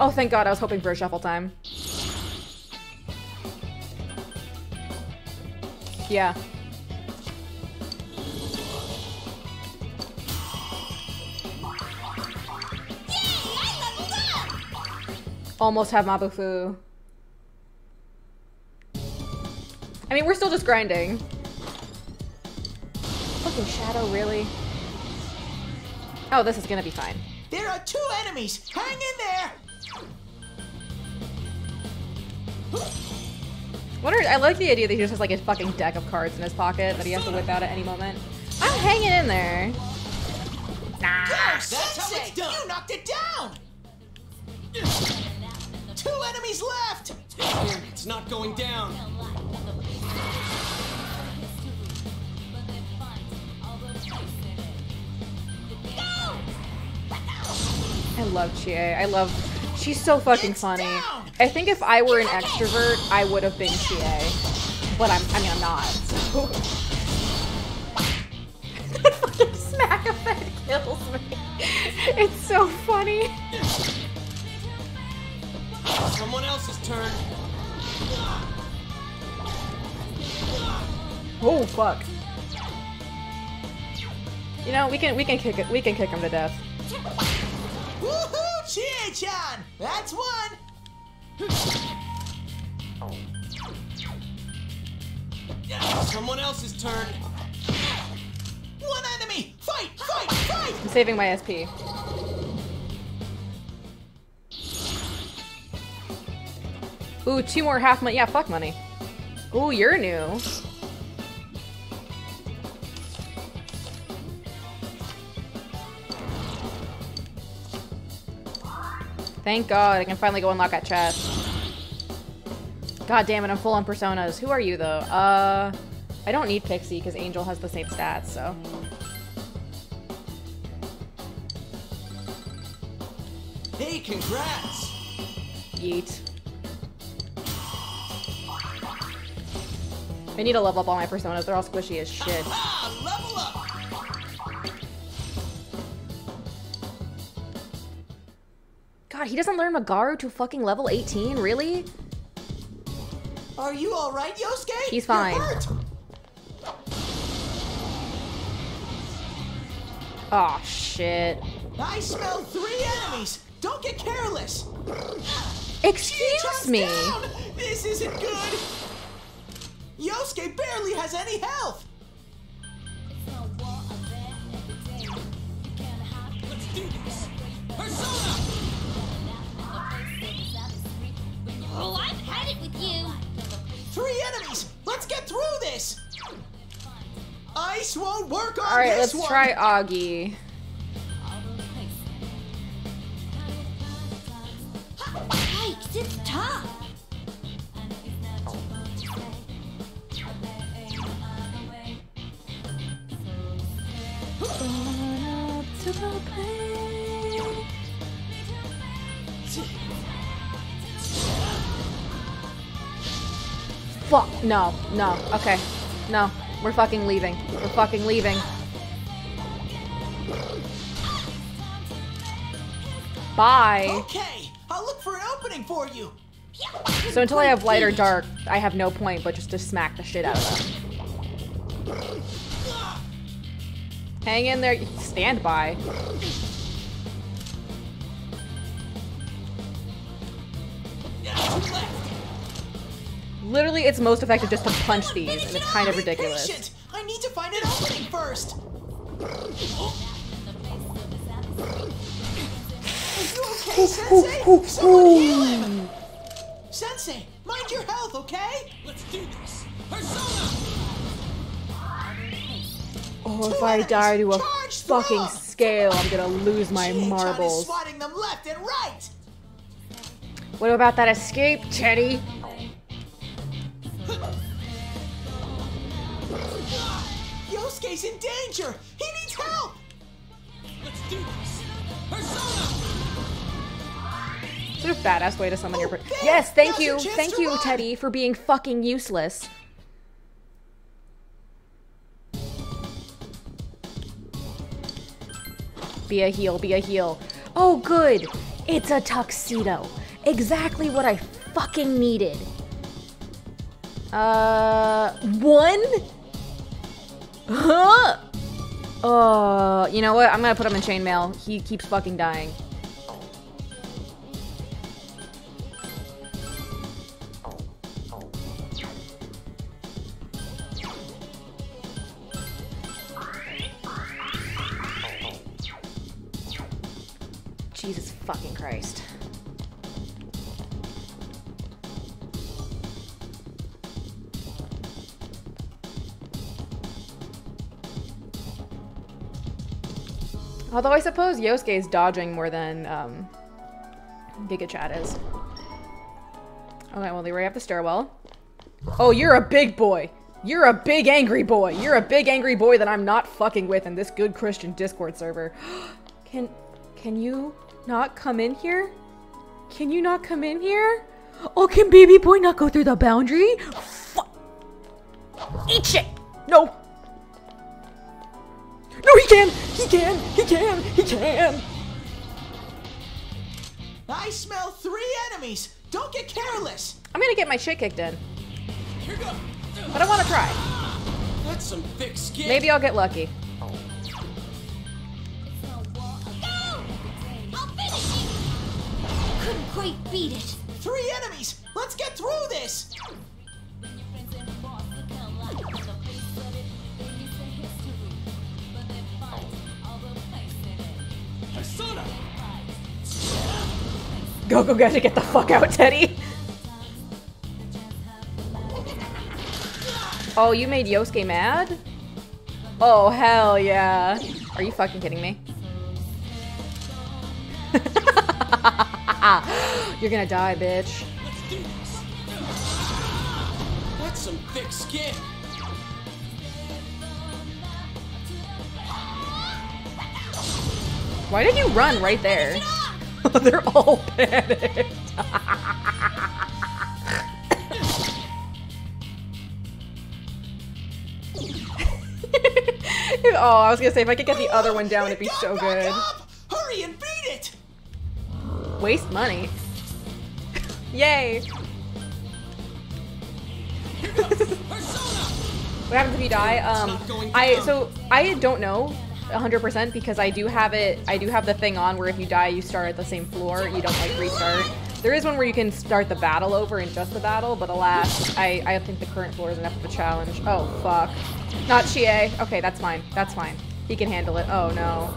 Oh, thank God. I was hoping for a shuffle time. Yeah. Almost have Mabufu. I mean, we're still just grinding. Fucking Shadow, really? Oh, this is gonna be fine. There are two enemies! Hang in there! What are, I like the idea that he just has like a fucking deck of cards in his pocket that he has to whip out at any moment. I'm hanging in there. Go, That's how Sensei! it's done. You knocked it down! Two enemies left! It's not going down. I love Chie. I love. She's so fucking funny. I think if I were an extrovert, I would have been Chie, but I'm. I mean, I'm not. So. <laughs> that fucking smack effect kills me. It's so funny. Someone else's turn. Oh fuck. You know, we can we can kick it. We can kick him to death. Woohoo! Chie-chan! That's one! Someone else's turn. One enemy! Fight! Fight! Fight! I'm saving my SP. Ooh, two more half money. Yeah, fuck money. Ooh, you're new. Thank God, I can finally go unlock that chest. God damn it, I'm full on personas. Who are you though? Uh, I don't need Pixie because Angel has the same stats, so. Hey, congrats. Yeet. I need to level up all my personas. They're all squishy as shit. Ah! Level God, he doesn't learn Magaru to fucking level 18? Really? Are you alright, Yosuke? He's fine. Oh shit. I smell three enemies! Don't get careless! Excuse me. down! This isn't good! Yosuke barely has any health! Let's do this. Persona. Oh, I've had it with you! Three enemies! Let's get through this! Ice won't work on Alright, this let's one! try Agi. Yikes, it's tough! Fuck. No, no. Okay. No. We're fucking leaving. We're fucking leaving. Bye. Okay, I'll look for an opening for you! So until I have light or dark, I have no point but just to smack the shit out of them. Hang in there. Stand by. Literally, it's most effective just to punch these, and it's kind of ridiculous. patient. I need to find an opening first. Okay, Sensei? Someone heal him! Sensei, mind your health, okay? Let's do this. Persona! Oh, if I die to a fucking scale, I'm gonna lose my marbles. them left and right. What about that escape, Teddy? Yosuke's in danger. He needs help. Let's do this. Persona! Sort of badass way to summon your. Oh, Per- there! yes, thank you, thank you, run. Teddy, for being fucking useless. Be a heel, be a heel. Oh, good. It's a tuxedo. Exactly what I fucking needed. Uh, one? Huh? Oh, you know what? I'm gonna put him in chainmail. He keeps fucking dying. Although I suppose Yosuke is dodging more than um, Giga Chad is. Okay, well, they already have the stairwell. Oh, you're a big boy. You're a big angry boy. You're a big angry boy that I'm not fucking with in this good Christian Discord server. <gasps> can, can you not come in here? Can you not come in here? Oh, can baby boy not go through the boundary? Fu- Eat shit! No! No, he can! He can! He can! He can! I smell three enemies. Don't get careless. I'm gonna get my shit kicked in, Here go. but I wanna try. That's some thick skin. Maybe I'll get lucky. Go! I'll finish you! Couldn't quite beat it. Three enemies. Let's get through this. Go, go, gotta get the fuck out, Teddy. Oh, you made Yosuke mad? Oh, hell yeah. Are you fucking kidding me? <laughs> You're gonna die, bitch. That's some thick skin. Why did you run right there? <laughs> They're all panicked. <laughs> oh, I was gonna say if I could get the other one down, it'd be so good. Hurry and beat it. Waste money. <laughs> Yay! What happens if you die? Um, I so I don't know 100% because I do have it. I do have the thing on where if you die, you start at the same floor. You don't like restart. There is one where you can start the battle over in just the battle, but alas, I I think the current floor is enough of a challenge. Oh fuck, not Chie. Okay, that's fine. That's fine. He can handle it. Oh no.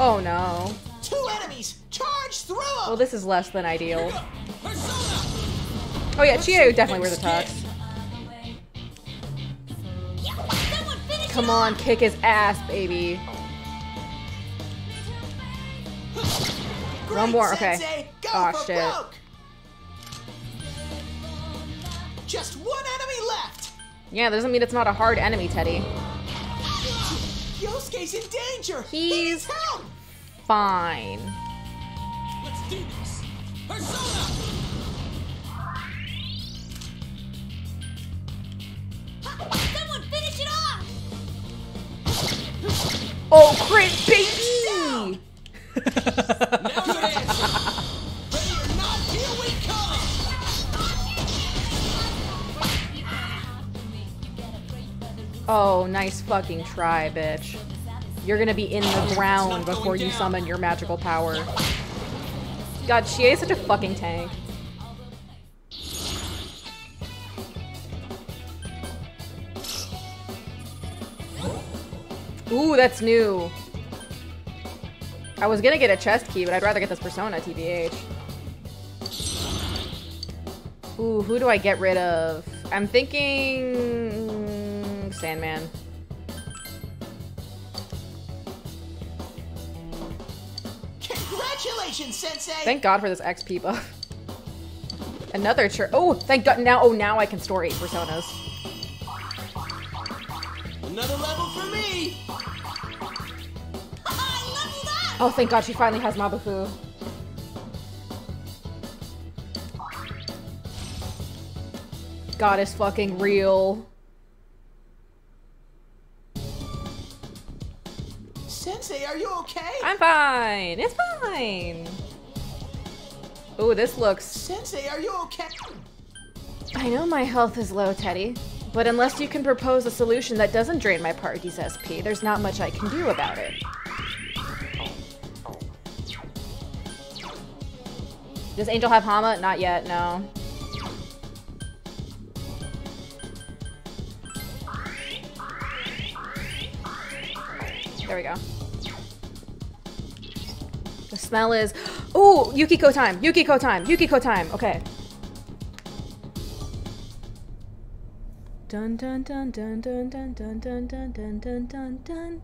Oh no. Two enemies. Charge through 'em. Well, this is less than ideal. Oh yeah, Chie definitely wears a Thick tux. Skin. Someone finish Come on, kick his ass, baby. Great, one more, okay. Sensei. Go shit. broke. Just one enemy left. Yeah, that doesn't mean it's not a hard enemy, Teddy. Yosuke's in danger. He's- help. Fine. Let's do this. Persona! Someone finish it off! Oh, crit, baby! Oh, nice fucking try, bitch. You're gonna be in the ground before you summon your magical power. God, Chie is such a fucking tank. Ooh, that's new. I was gonna get a chest key, but I'd rather get this persona, TBH. Ooh, who do I get rid of? I'm thinking... Sandman. Congratulations, Sensei! Thank God for this XP buff. Another chur- Oh, thank God. Now, oh, now I can store eight personas. Another level for me. Oh, thank God she finally has Mabufu. God is fucking real. Sensei, are you okay? I'm fine. It's fine. Oh, this looks. Sensei, are you okay? I know my health is low, Teddy, but unless you can propose a solution that doesn't drain my party's SP, there's not much I can do about it. Does Angel have Hama? Not yet, no. There we go. The smell is. Ooh, Yukiko time! Yukiko time! Yukiko time! Okay. Dun dun dun dun dun dun dun dun dun dun dun dun dun.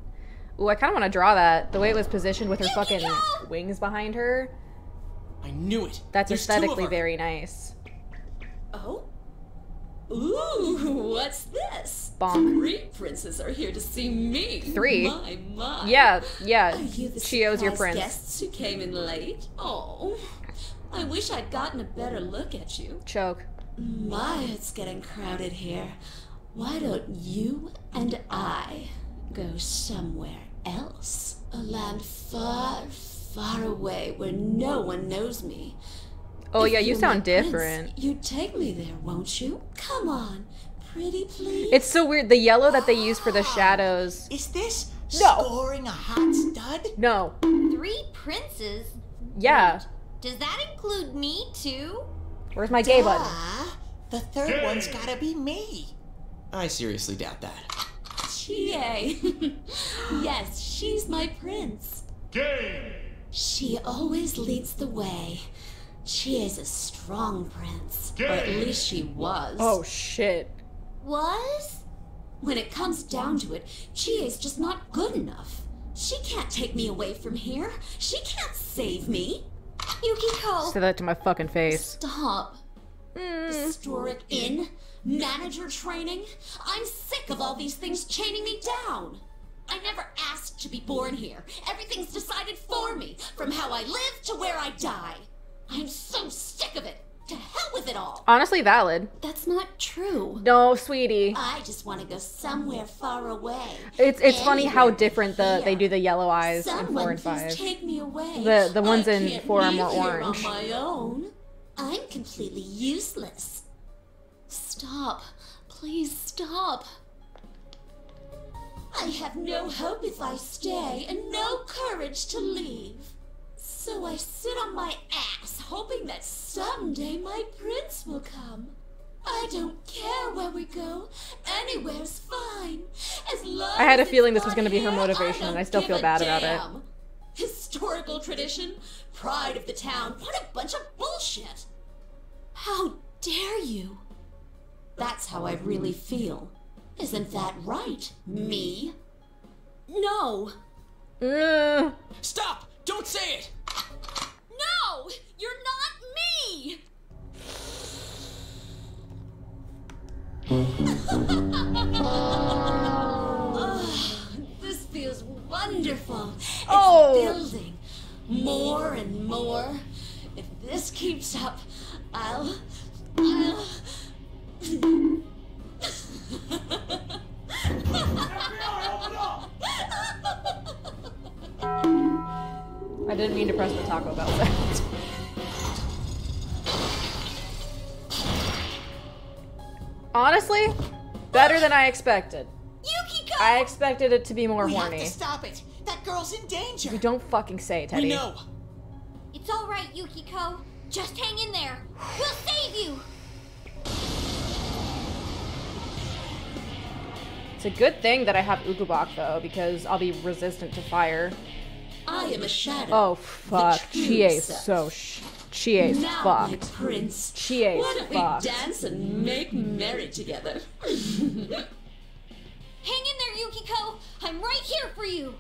Ooh, I kind of want to draw that. The way it was positioned with her fucking wings behind her. I knew it. That's There's aesthetically very nice. Oh? Ooh, what's this? Bonk. Three princes are here to see me. Three? My, my. Yeah, yeah. You Chio's your prince. guests who came in late? Oh, I wish I'd gotten a better look at you. Choke. My, it's getting crowded here. Why don't you and I go somewhere else? A land far, far away where no one knows me. Oh If yeah, you sound my prince, different. You'd take me there, won't you? Come on, pretty please. It's so weird. The yellow that they use for the shadows. Is this No. scoring a hot stud? No. Three princes? Yeah. Does that include me too? Where's my gay button? Ah, the third one's gotta be me. I seriously doubt that. <laughs> Chie. <laughs> yes, she's my prince. She always leads the way. She is a strong prince. Or at least she was. Oh shit. Was? When it comes down to it, Chie's just not good enough. She can't take me away from here. She can't save me. Yukiko! Say that to my fucking face. Stop. Mm. Historic inn, manager training. I'm sick of all these things chaining me down. I never asked to be born here. Everything's decided for me, from how I live to where I die. I'm so sick of it. To hell with it all. Honestly, valid. That's not true. No, sweetie. I just want to go somewhere far away. It's it's funny how different the they do the yellow eyes in four and five. take me away. The- the ones I in four are more here orange. On my own. I'm completely useless. Stop. Please stop. I have no hope if I stay and no courage to leave. So I sit on my ass hoping that someday my prince will come. I don't care where we go. Anywhere's fine. As long I had a as feeling this was gonna be her motivation, I and I still feel bad about it. damn. Historical tradition, pride of the town. What a bunch of bullshit. How dare you? That's how I really feel. Isn't that right, me? No. Mm. Stop! Don't say it! No! You're not me! Ugh, <laughs> this feels wonderful. It's Oh. building more and more. If this keeps up, I'll. I'll. <laughs> I didn't mean to press the Taco Bell sound. Honestly, better than I expected. Yukiko! I expected it to be more we horny. have to stop it. That girl's in danger. You don't fucking say, We Teddy. know. It's alright, Yukiko. Just hang in there. We'll save you! It's a good thing that I have Ukobach though, because I'll be resistant to fire. I am a shadow. Oh fuck, true Chie is self. so sh- Chie is now, my fucked. prince. Chie is Why don't fucked. we dance and make merry together? <laughs> Hang in there, Yukiko. I'm right here for you.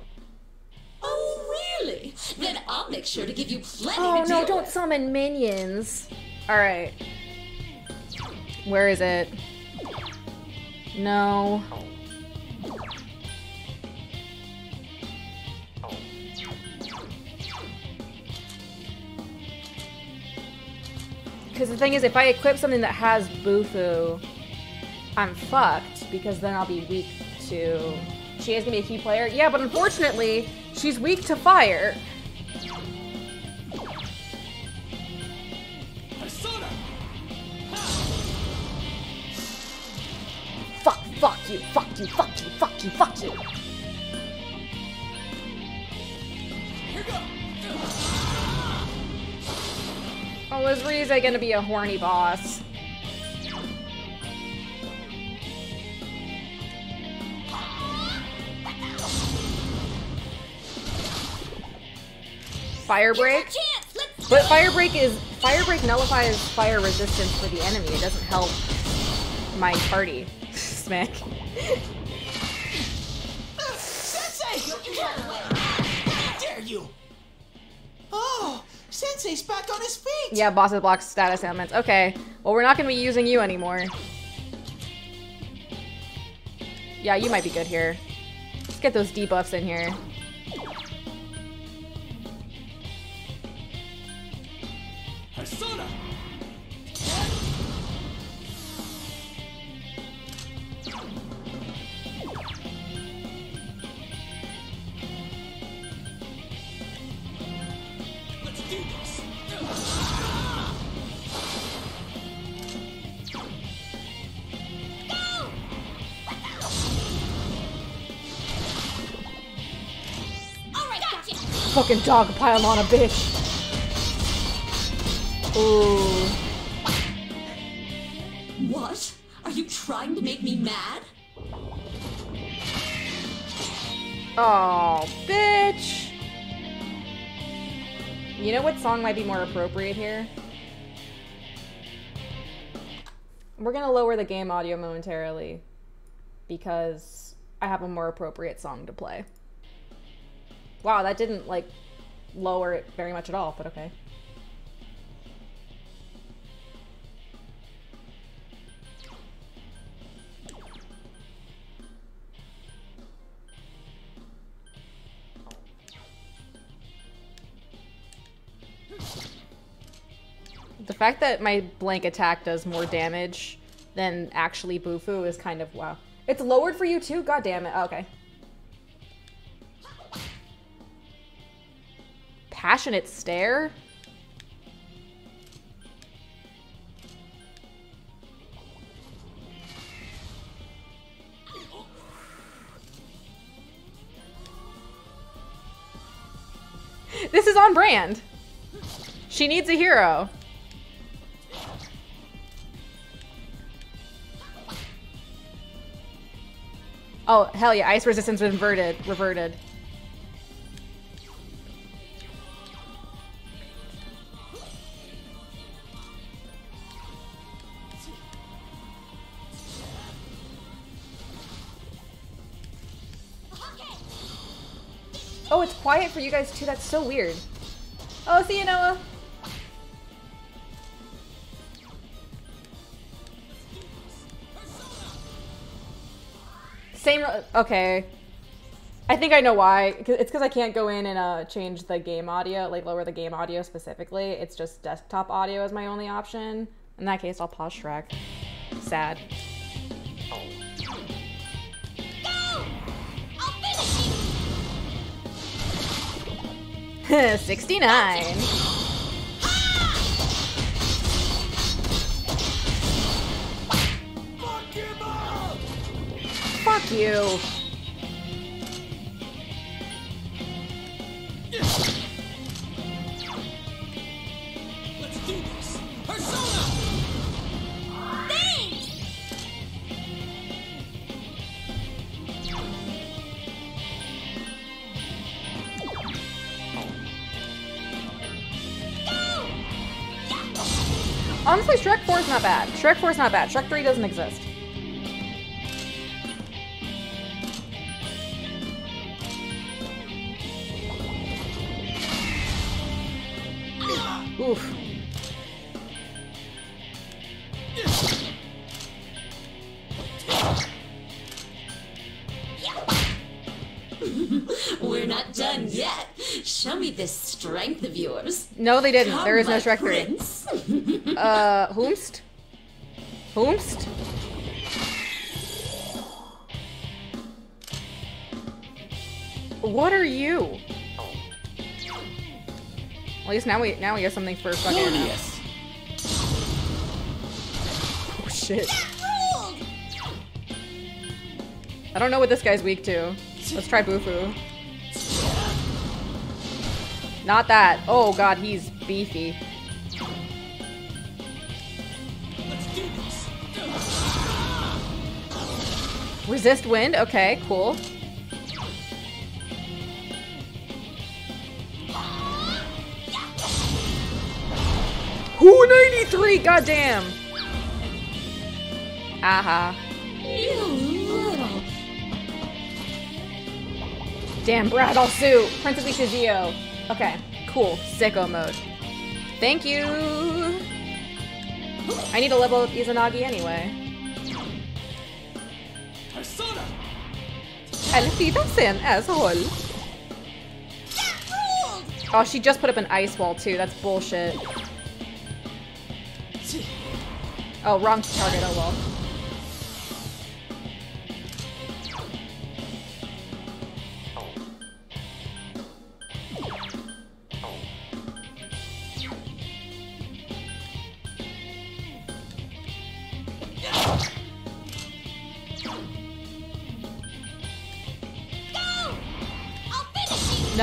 Oh, really? Then I'll make sure to give you plenty Oh to no, deal don't with. summon minions. Alright. Where is it? No. Because the thing is, if I equip something that has Bufu, I'm fucked because then I'll be weak to. She is gonna be a key player. Yeah, but unfortunately, she's weak to fire. Fuck, fuck you, fuck you, fuck you, fuck you, fuck you. Here go! Oh, is Rise gonna be a horny boss? Fire break? But fire break is fire break nullifies fire resistance for the enemy. It doesn't help my party. <laughs> Smack. Sensei! How dare you! Oh, Sensei's back on his feet! Yeah, bosses block status ailments. Okay. Well, we're not gonna be using you anymore. Yeah, you might be good here. Let's get those debuffs in here. Persona! Fucking dog pile on a bitch. Ooh. What? Are you trying to make me mad? Oh, bitch. You know what song might be more appropriate here? We're gonna lower the game audio momentarily because I have a more appropriate song to play. Wow, that didn't like lower it very much at all, but okay. The fact that my blank attack does more damage than actually Bufu is kind of wow. It's lowered for you too? God damn it. Oh, okay. Passionate stare? This is on brand. She needs a hero. Oh, hell yeah, ice resistance reverted. Reverted. For you guys too. That's so weird. Oh, see you, Noah. Same. Okay. I think I know why. It's because I can't go in and uh, change the game audio, like lower the game audio specifically. It's just desktop audio is my only option. In that case, I'll pause Shrek. Sad. <laughs> 69. Fuck him up! Fuck you. Is not bad. Shrek 4 is not bad. Shrek 3 doesn't exist. Oof. We're not done yet. Show me this strength of yours. No, they didn't. Come, There is no Shrek 3. Uh, Whomst? Whomst? What are you? At least now we now we have something for fucking. Glorious. Oh shit! I don't know what this guy's weak to. Let's try Bufu. Not that. Oh god, he's beefy. Resist wind. Okay, cool. Who 93? Goddamn. Aha. You little. Damn, Brad, I'll sue. Princess Shizio. Okay, cool. Sicko mode. Thank you. I need to level up Izanagi anyway. Elfie, don't say an asshole. Er oh, she just put up an ice wall too. That's bullshit. Oh, wrong target. Oh well.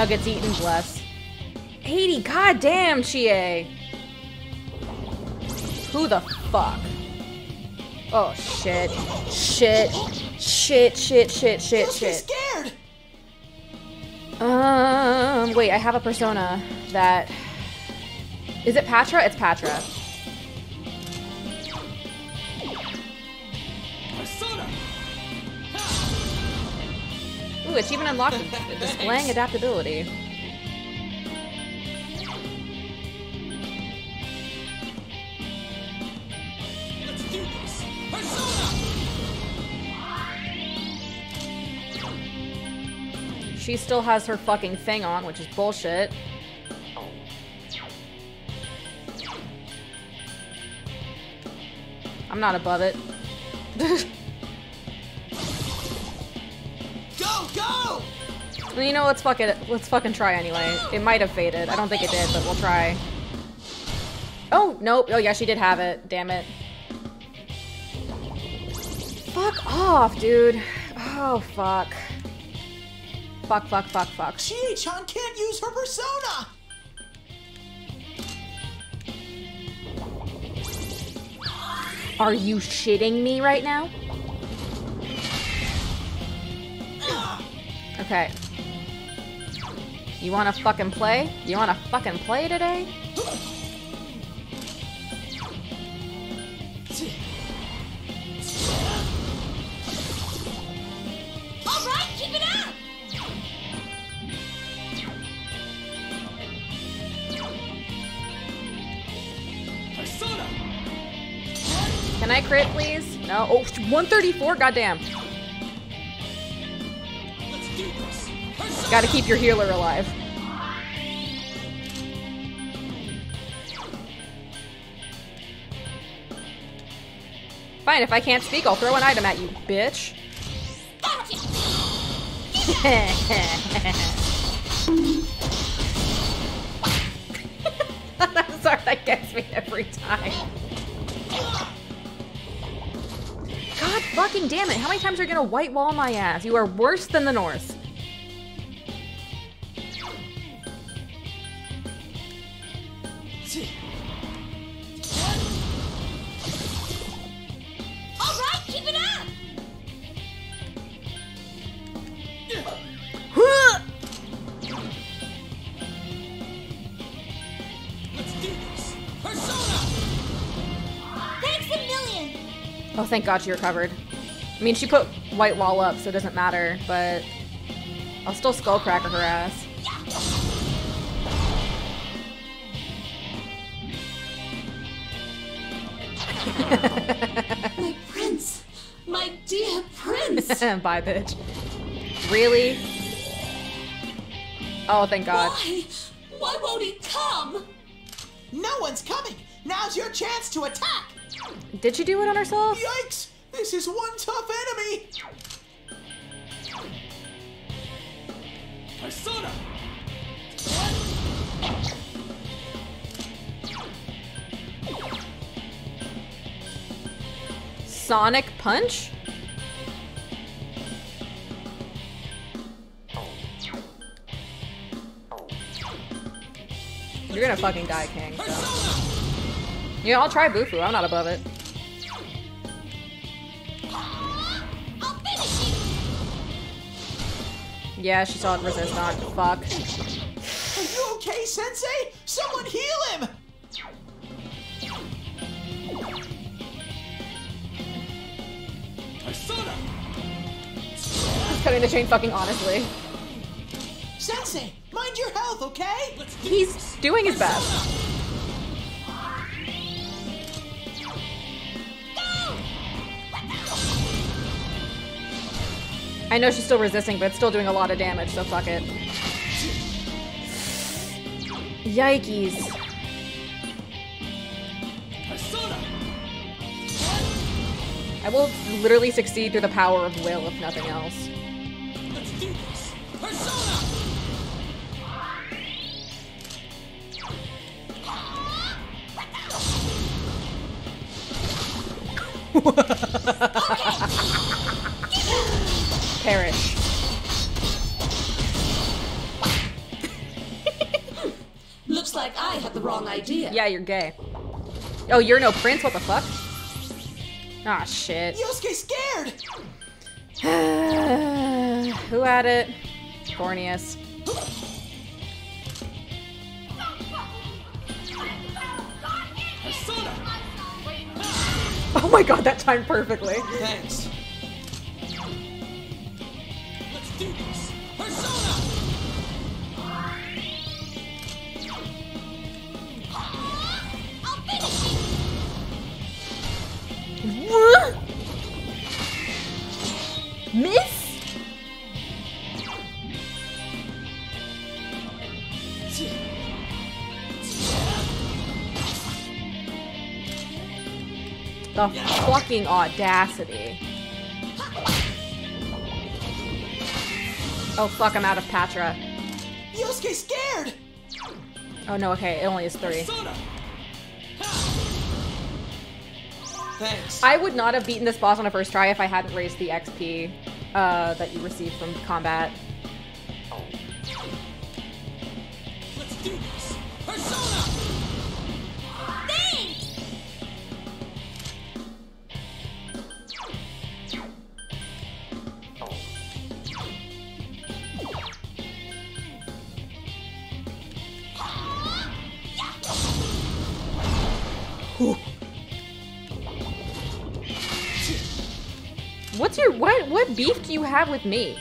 Nuggets eaten, bless. 80, goddamn, Chie. Who the fuck? Oh shit. Shit. Shit, shit, shit, shit, shit. scared. Um, wait, I have a persona that. Is it Patra? It's Patra. Ooh, it's even unlocked displaying adaptability. Let's do this. Persona. She still has her fucking thing on, which is bullshit. I'm not above it. <laughs> Well, you know, let's fuck it. Let's fucking try anyway. It might have faded. I don't think it did, but we'll try. Oh, nope. Oh, yeah, she did have it. Damn it. Fuck off, dude. Oh, fuck. Fuck, fuck, fuck, fuck. Chie-chan can't use her persona. Are you shitting me right now? Okay. You wanna fucking play? You wanna fucking play today? All right, keep it up. Persona. Can I crit, please? No. Oh, 134? Goddamn. Gotta keep your healer alive. Fine, if I can't speak, I'll throw an item at you, bitch. <laughs> I'm sorry, that gets me every time. God fucking damn it. How many times are you gonna white wall my ass? You are worse than the North. All right, keep it up. Let's do this. Persona. Oh, thank God she recovered. I mean, she put white wall up, so it doesn't matter, but I'll still skullcracker her ass. My prince! My dear prince! <laughs> Bye, bitch. Really? Oh, thank God. Why? Why won't he come? No one's coming. Now's your chance to attack. Did she do it on herself? Yikes! This is one tough enemy. Persona! Sonic Punch? You're gonna fucking die, King. So. Yeah, I'll try Bufu. I'm not above it. Yeah, she saw it resist. Fuck. Are you okay, Sensei? Someone heal him. He's cutting the chain fucking honestly. Sensei, mind your health, okay? Do He's this. doing his best. I know she's still resisting, but it's still doing a lot of damage, so fuck it. Yikes. Persona! I will literally succeed through the power of will, if nothing else. Let's do this. Persona! Perish. Looks like I had the wrong idea. Yeah, you're gay. Oh, you're no prince? What the fuck? Ah, shit. Yosuke scared. <sighs> Who had it? Corneus. Oh my god, that timed perfectly. Thanks. Let's do this. Persona! I'll finish you! What? Miss? The fucking audacity. Oh fuck, I'm out of Patra. Yosuke scared. Oh no, okay, it only is three. Persona! Thanks. I would not have beaten this boss on a first try if I hadn't raised the XP uh, that you received from combat. Let's do this. Persona! Thanks! What's your what what beef do you have with me?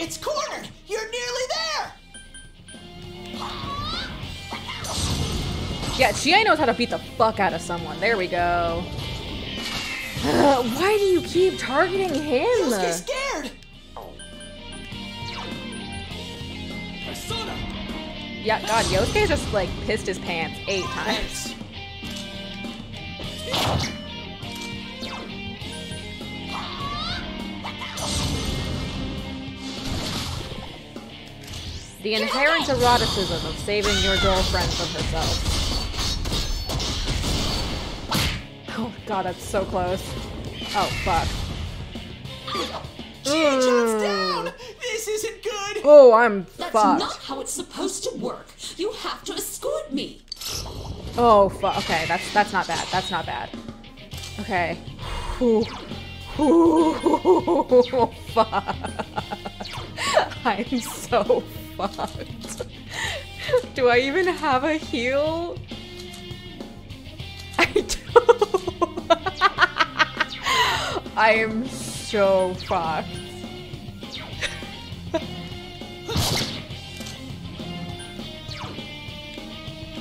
It's cornered. You're nearly there. Yeah, Chie knows how to beat the fuck out of someone. There we go. Uh, <sighs> why do you keep targeting him? Yosuke scared. Persona! Yeah, God, Yosuke just like pissed his pants eight times. The inherent eroticism of saving your girlfriend from herself. Oh God, that's so close. Oh fuck. She jumps mm. down. This isn't good. Oh, I'm That's fucked. not how it's supposed to work. You have to escort me. Oh fuck. Okay, that's that's not bad. That's not bad. Okay. Whew. <laughs> Whew. fuck. I'm so fucked. Do I even have a heal? I do. I am so fucked.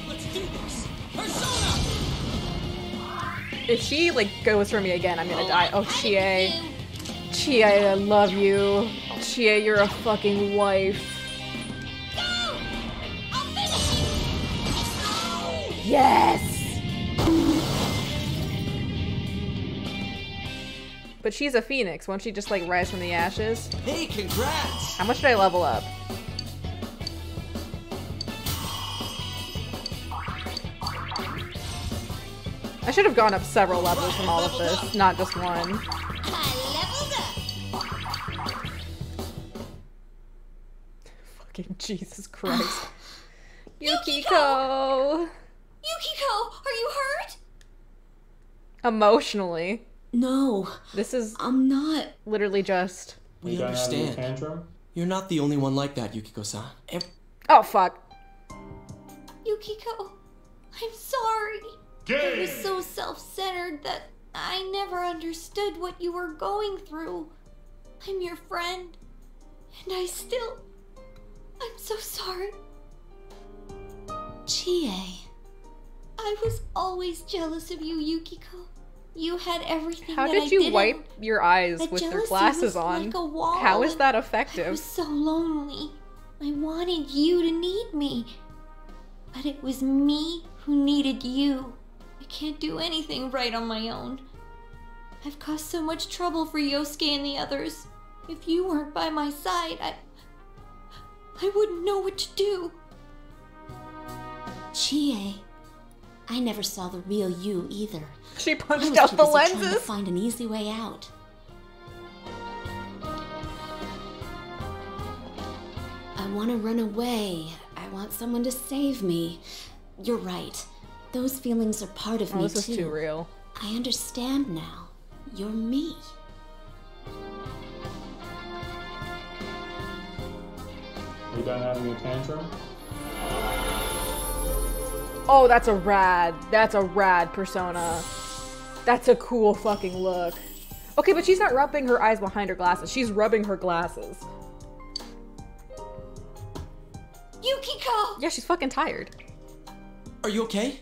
Let's do this. Persona! If she like goes for me again, I'm gonna oh, die. Oh, Chie. Chie, I love you. Chie, you're a fucking wife. Go! I'll finish you! Yes! But she's a phoenix. Won't she just like rise from the ashes? Hey, congrats! How much did I level up? I should have gone up several levels from all of this, not just one. I leveled up! Fucking Jesus Christ. <sighs> Yukiko! Yukiko! Yukiko, are you hurt? Emotionally. No, This is I'm not. literally just. We You guys having a understand. You're not the only one like that, Yukiko-san. Ev- Oh, fuck. Yukiko, I'm sorry. I was so self centered that I never understood what you were going through. I'm your friend, and I still. I'm so sorry. Chie. I was always jealous of you, Yukiko. You had everything How that did I you didn't. wipe your eyes That with your glasses was on? like a wall How is that effective? I effective? was so lonely. I wanted you to need me. But it was me who needed you. I can't do anything right on my own. I've caused so much trouble for Yosuke and the others. If you weren't by my side, I. I wouldn't know what to do. Chie. I never saw the real you either. She punched out the busy trying to lenses. find an easy way out. I want to run away. I want someone to save me. You're right. Those feelings are part of Oh, me this is too. too real. I understand now. You're me. Are you done having a tantrum? Oh, that's a rad. That's a rad persona. That's a cool fucking look. Okay, but she's not rubbing her eyes behind her glasses. She's rubbing her glasses. Yukiko! Yeah, she's fucking tired. Are you okay?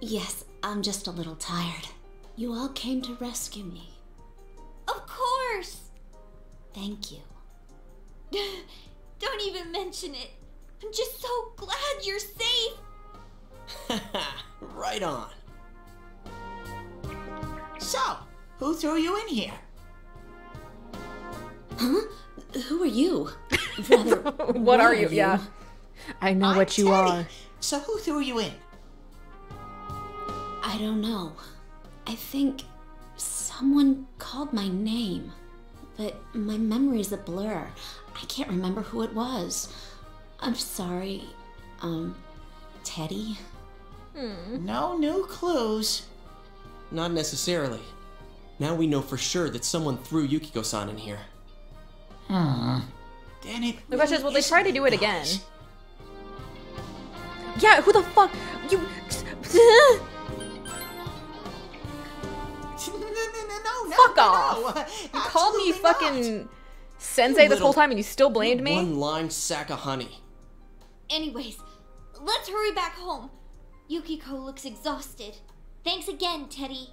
Yes, I'm just a little tired. You all came to rescue me. Of course! Thank you. <laughs> Don't even mention it. I'm just so glad you're safe. <laughs> right on. So, who threw you in here? Huh? Who are you? <laughs> Rather, what are you? Yeah. I know I'm what you Teddy. are. So who threw you in? I don't know. I think someone called my name, but my memory's a blur. I can't remember who it was. I'm sorry. Um, Teddy? Hmm. No new clues. Not necessarily. Now we know for sure that someone threw Yukiko-san in here. Hmm. Then it The question is, will they really try to do it again? Yeah, who the fuck? You. <laughs> No, no, no, no, no, Fuck no, off. no. You called me Absolutely not. fucking sensei this whole time and you still blamed me? One-line sack of honey. Anyways, let's hurry back home. Yukiko looks exhausted. Thanks again, Teddy.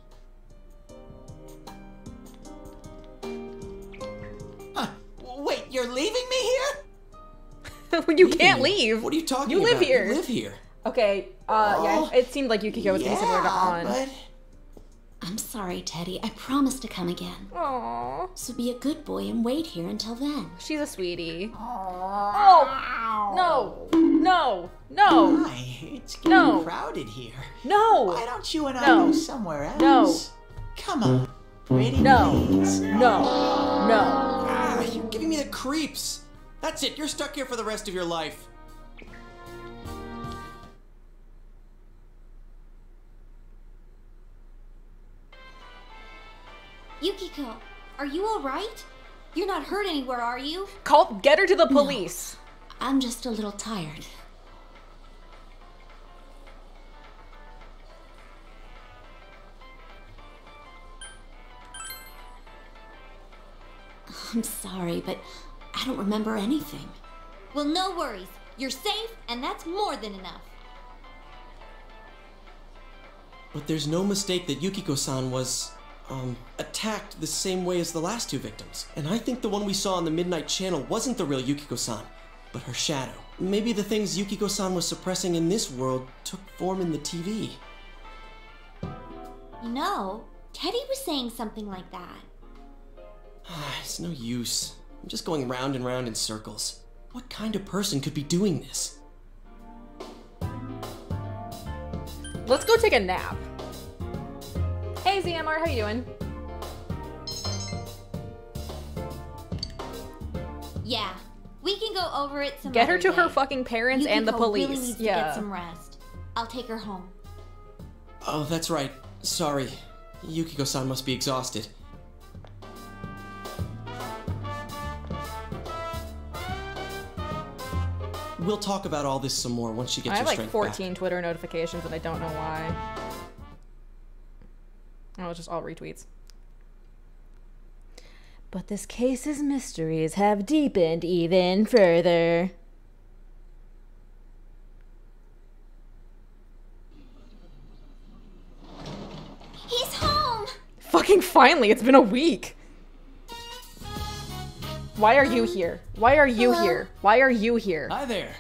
Huh. Wait, you're leaving me here? <laughs> you can't leave. What are you talking You live here. You live here. Okay, uh, Oh. yeah, it seemed like Yukiko was getting similar to Yeah, On. but I'm sorry, Teddy. I promise to come again. Aww, So be a good boy and wait here until then. she's a sweetie. Oh, no, no, no, my, it's getting No. crowded here. No! Why don't you and I No. go somewhere else? No. Come on. Pretty No. please. no, no. Ah, you're giving me the creeps. That's it. You're stuck here for the rest of your life. Yukiko, are you alright? You're not hurt anywhere, are you? Call, get her to the police. I'm just a little tired. I'm sorry, but I don't remember anything. Well, no worries. You're safe, and that's more than enough. But there's no mistake that Yukiko-san was, um, attacked the same way as the last two victims. And I think the one we saw on the Midnight Channel wasn't the real Yukiko-san, but her shadow. Maybe the things Yukiko-san was suppressing in this world took form in the TV. You know, Teddy was saying something like that. <sighs> it's no use. I'm just going round and round in circles. What kind of person could be doing this? Let's go take a nap. Hey ZMR, how you doing? Yeah, we can go over it some Get her other to her fucking parents and the Yukiko police. Really needs to yeah. get some rest. I'll take her home. Oh, that's right. Sorry. Yukiko-san must be exhausted. We'll talk about all this some more once she gets I her have like strength 14 Twitter notifications and I don't know why. Oh, it's just all retweets. But this case's mysteries have deepened even further. He's home! Fucking finally, it's been a week. Why are you here? Why are you Hello? here? Why are you here? Hi there.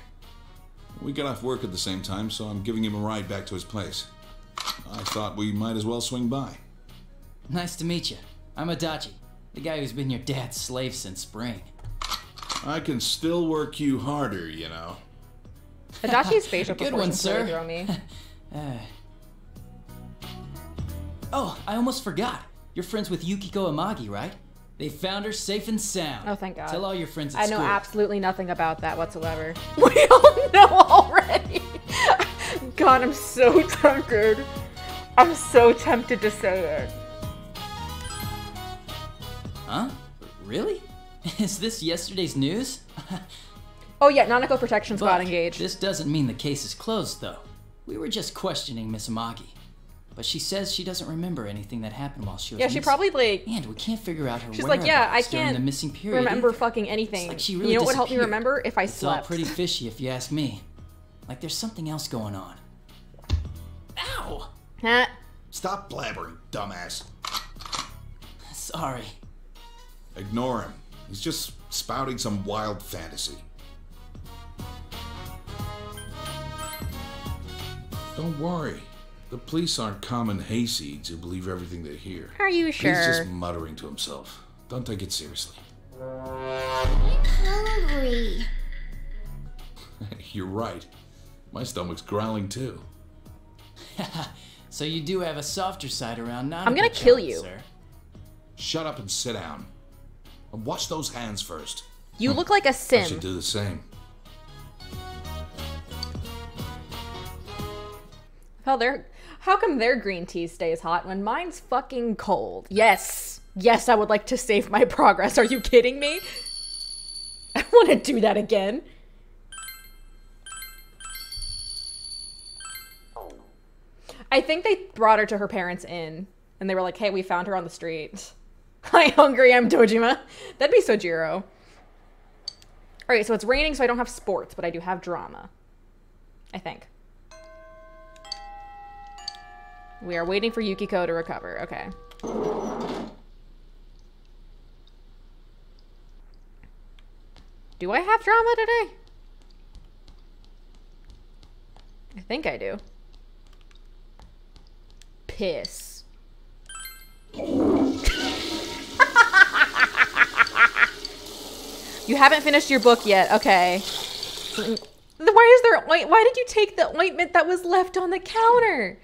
We got off work at the same time, so I'm giving him a ride back to his place. I thought we might as well swing by. Nice to meet you. I'm Adachi, the guy who's been your dad's slave since spring. I can still work you harder, you know. <laughs> Adachi's facial Good one, proportions really sir. throw me. <laughs> Uh. Oh, I almost forgot. You're friends with Yukiko Amagi, right? They found her safe and sound. Oh, thank God. Tell all your friends at I know school. absolutely nothing about that whatsoever. <laughs> We all know already. God, I'm so drunkard. I'm so tempted to say it. Huh? Really? <laughs> Is this yesterday's news? <laughs> Oh yeah, Nanako Protection Squad got engaged. This doesn't mean the case is closed, though. We were just questioning Miss Amagi. But she says she doesn't remember anything that happened while she was Yeah, she probably like. And we can't figure out her She's like, yeah, I can't the missing period remember either. fucking anything. like she really you know what would help me remember if I It's all slept. pretty fishy, if you ask me. Like there's something else going on. Ow! Huh? Stop blabbering, dumbass. Sorry. Ignore him. He's just spouting some wild fantasy. Don't worry. The police aren't common hayseeds who believe everything they hear. Are you sure? He's just muttering to himself. Don't take it seriously. I'm hungry. <laughs> You're right. My stomach's growling too. <laughs> So you do have a softer side around now. I'm gonna kill you. Sir. Shut up and sit down. And wash those hands first. You look like a I sim. should do the same. How their how come their green tea stays hot when mine's fucking cold? Yes. Yes, I would like to save my <laughs> progress. Are you kidding me? I want to do that again. I think they brought her to her parents' inn and they were like, "Hey, we found her on the street." <laughs> Hi, hungry. I'm Dojima. That'd be Sojiro. All right, so it's raining, so I don't have sports, but I do have drama. I think. We are waiting for Yukiko to recover. Okay. Do I have drama today? I think I do. Piss. You haven't finished your book yet. Okay. Why is there oint- why did you take the ointment that was left on the counter?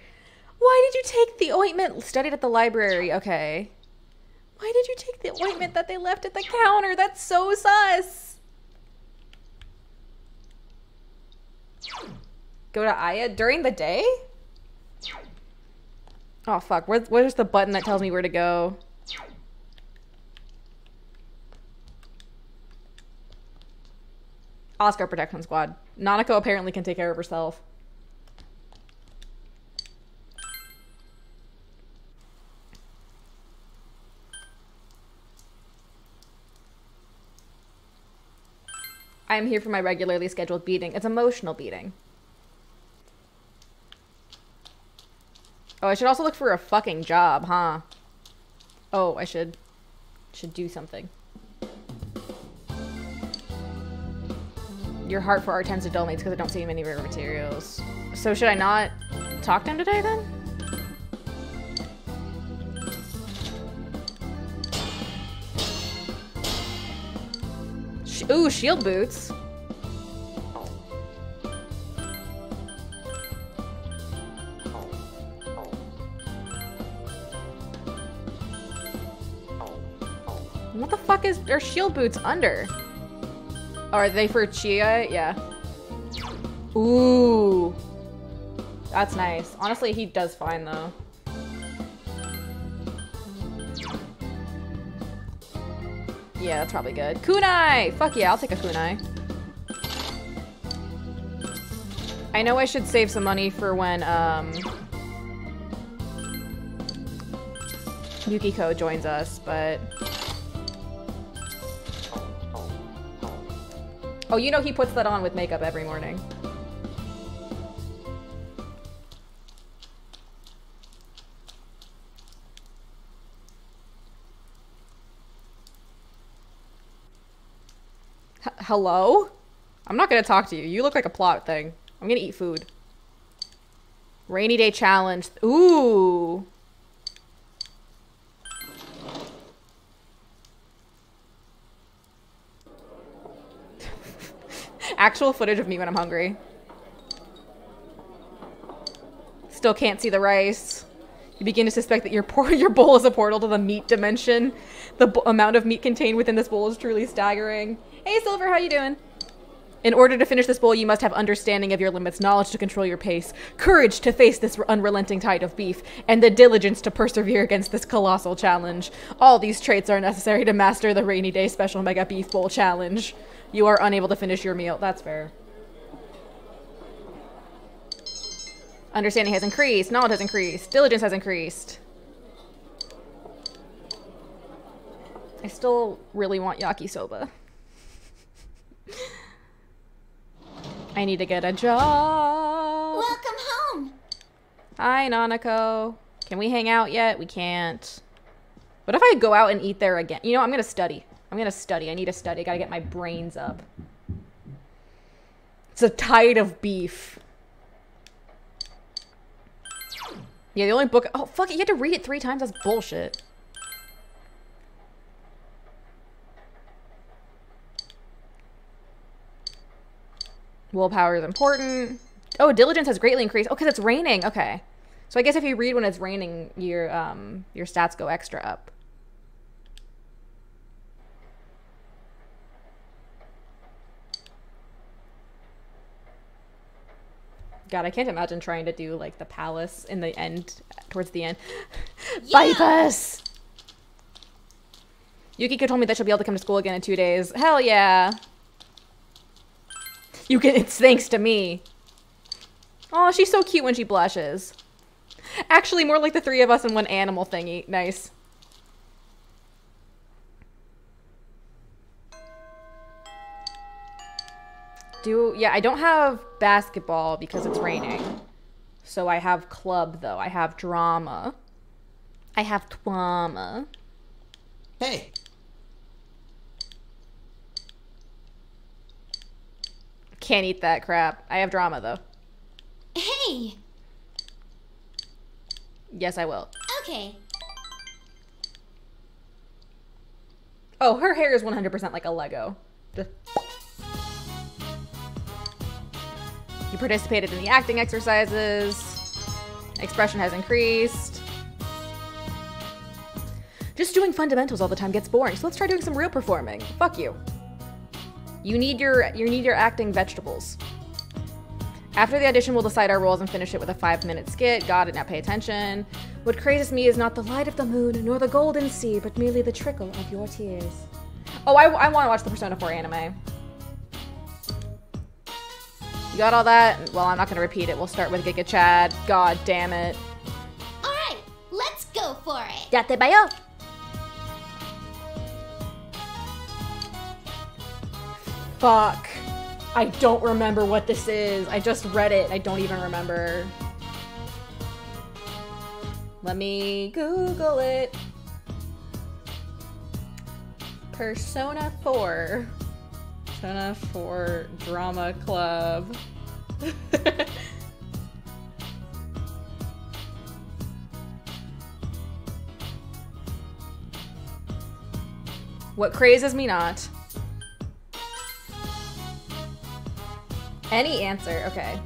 Why did you take the ointment studied at the library? Okay. Why did you take the ointment that they left at the counter? That's so sus. Go to Aiya during the day? Oh fuck, where's, where's the button that tells me where to go? Oscar Protection Squad. Nanako apparently can take care of herself. I am here for my regularly scheduled beating. It's emotional beating. Oh, I should also look for a fucking job, huh? Oh, I should should do something. Your heart for art tends to dull me because I don't see many rare materials. So should I not talk to him today then? Ooh, shield boots. What the fuck is are shield boots under? Are they for Chie? Yeah. Ooh. That's nice. Honestly, he does fine though. Yeah, that's probably good. Kunai! Fuck yeah, I'll take a kunai. I know I should save some money for when, um... Yukiko joins us, but... Oh, you know he puts that on with makeup every morning. H hello? I'm not gonna talk to you. You look like a plot thing. I'm gonna eat food. Rainy day challenge. Ooh. Actual footage of me when I'm hungry. Still can't see the rice. You begin to suspect that your <laughs> your bowl is a portal to the meat dimension. The amount of meat contained within this bowl is truly staggering. Hey, Silver, how you doing? In order to finish this bowl, you must have understanding of your limits, knowledge to control your pace, courage to face this unrelenting tide of beef, and the diligence to persevere against this colossal challenge. All these traits are necessary to master the Rainy Day Special Mega Beef Bowl Challenge. You are unable to finish your meal. That's fair. Understanding has increased. Knowledge has increased. Diligence has increased. I still really want yakisoba. <laughs> I need to get a job. Welcome home. Hi, Nanako. Can we hang out yet? We can't. What if I go out and eat there again? You know, I'm going to study. I'm to study. I need to study. I got to get my brains up. It's a tide of beef. Yeah, the only book... Oh, fuck it. You had to read it three times? That's bullshit. Willpower is important. Oh, diligence has greatly increased. Oh, because it's raining. Okay. So I guess if you read when it's raining, your um your stats go extra up. God, I can't imagine trying to do like the palace in the end, towards the end. <laughs> Yeah. Bifus! Yukiko told me that she'll be able to come to school again in two days. Hell yeah! You can, it's thanks to me. Oh, she's so cute when she blushes. Actually, more like the three of us in one animal thingy. Nice. Do, yeah, I don't have basketball because it's raining. So I have club, though. I have drama. I have twama. Hey, Can't eat that crap. I have drama though. Hey. Yes, I will. Okay. Oh, her hair is 100% like a Lego. Just... You participated in the acting exercises. Expression has increased. Just doing fundamentals all the time gets boring, so let's try doing some real performing. Fuck you. You need your you need your acting vegetables. After the audition, we'll decide our roles and finish it with a five-minute skit. Got it, now pay attention. What crazes me is not the light of the moon, nor the golden sea, but merely the trickle of your tears. Oh, I, I want to watch the Persona 4 anime. You got all that? Well, I'm not gonna repeat it. We'll start with Giga Chad. God damn it. Alright, let's go for it. Ya bayo. Fuck. I don't remember what this is. I just read it. I don't even remember. Let me Google it. Persona 4. Persona 4 Drama Club. <laughs> what crazes me not. Any answer, okay.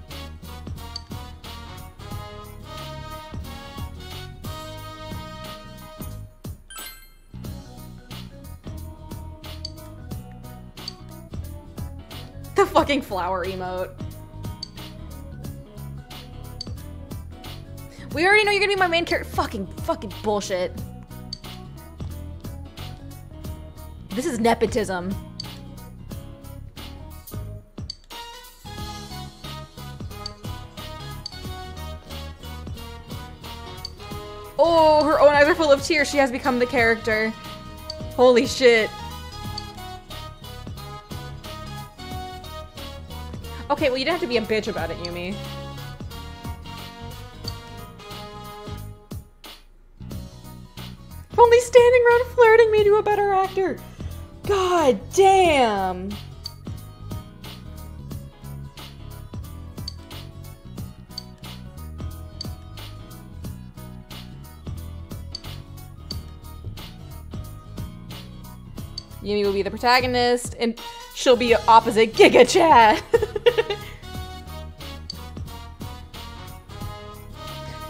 The fucking flower emote. We already know you're gonna be my main character. Fucking, fucking bullshit. This is nepotism. Oh, her own eyes are full of tears. She has become the character. Holy shit. Okay, well, you didn't have to be a bitch about it, Yumi. Only standing around flirting made you a better actor. God damn. Yumi will be the protagonist, and she'll be opposite Giga Chad.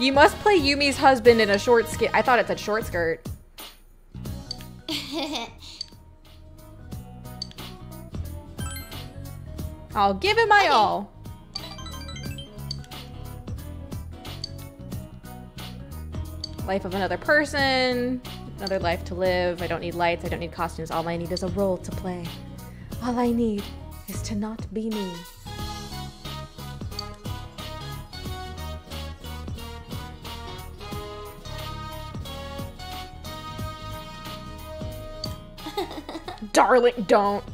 <laughs> you must play Yumi's husband in a short skirt. I thought it said short skirt. <laughs> I'll give it my all. Life of another person, another life to live. I don't need lights, I don't need costumes. All I need is a role to play. All I need is to not be me. Darling, don't.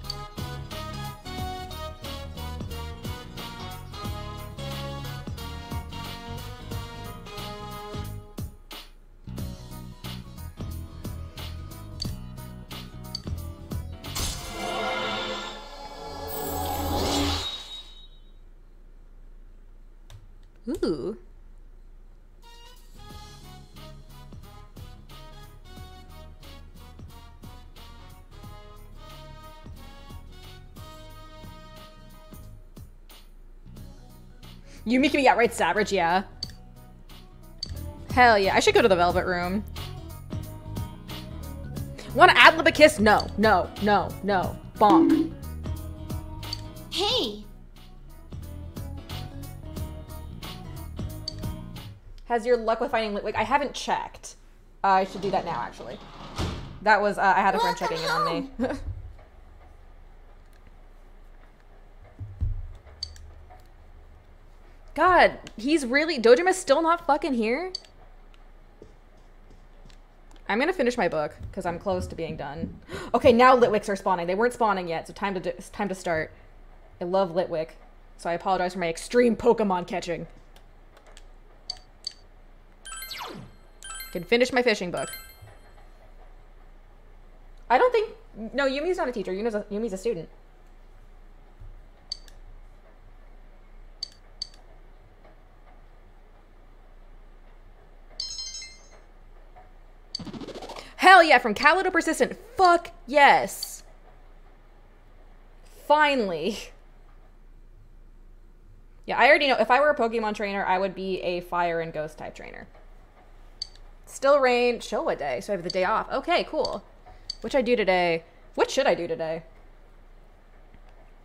You making me outright savage, yeah. Hell yeah, I should go to the Velvet Room. Want to ad lib a kiss? No, no, no, no. Bonk. Hey, Has your luck with finding Litwick? I haven't checked. Uh, I should do that now, actually. That was, uh, I had a friend checking in on me. <laughs> God, he's really, Dojima's still not fucking here? I'm gonna finish my book, because I'm close to being done. <gasps> Okay, now Litwicks are spawning. They weren't spawning yet, so time to, do, time to start. I love Litwick, so I apologize for my extreme Pokemon catching. Can finish my fishing book. I don't think. No, Yumi's not a teacher. Yumi's a, Yumi's a student. Hell yeah, from Calido Persistent. Fuck yes. Finally. <laughs> Yeah, I already know. If I were a Pokemon trainer, I would be a fire and ghost type trainer. Still rain, Show Showa day, so I have the day off. Okay, cool. What should I do today? What should I do today?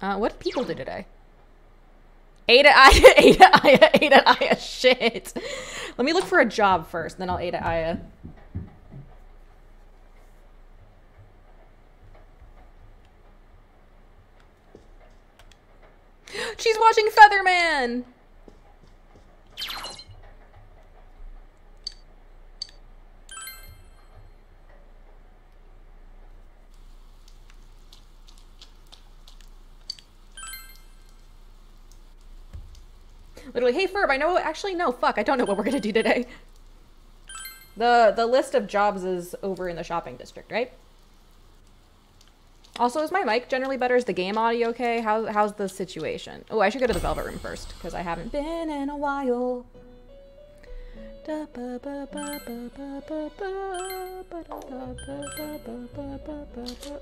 Uh, what people do today? Ada <laughs> Aiya, Ada Aiya, Ada Aiya, shit. Let me look for a job first, then I'll Ada Aiya. She's watching Featherman. Literally, hey Ferb, I know actually no, fuck, I don't know what we're gonna do today. The the list of jobs is over in the shopping district, right? Also, is my mic generally better? Is the game audio okay? How, how's the situation? Oh, I should go to the Velvet Room first, because I haven't been in a while.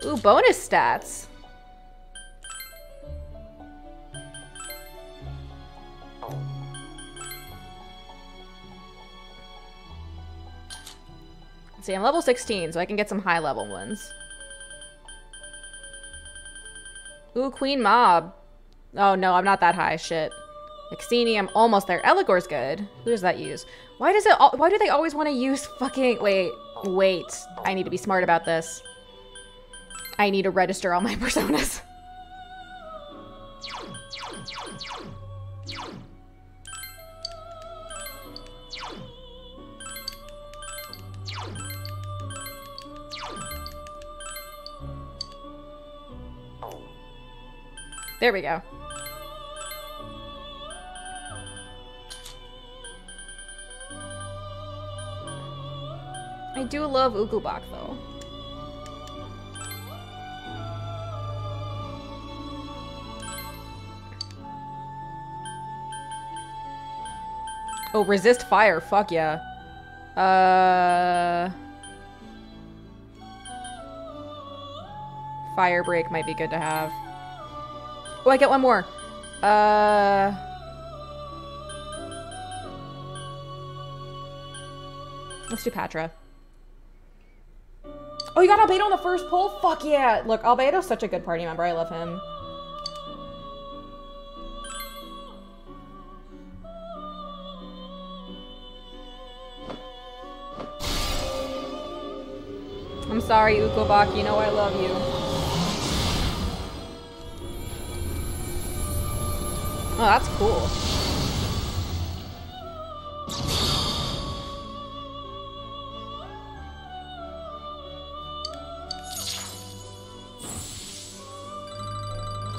Ooh, bonus stats. See, I'm level 16, so I can get some high level ones. Ooh, Queen Mab. Oh no, I'm not that high. Shit. Exini, I'm almost there. Eligor's good. Who does that use? Why does it? Why do they always want to use fucking? Wait, wait. I need to be smart about this. I need to register all my <laughs> personas. There we go. I do love Ukobach though. Oh, resist fire. Fuck yeah. Uh. Fire break might be good to have. Oh, I get one more. Uh. Let's do Patra. Oh, you got Albedo on the first pull? Fuck yeah. Look, Albedo's such a good party member. I love him. I'm sorry, Ukobach. You know I love you. Oh, that's cool.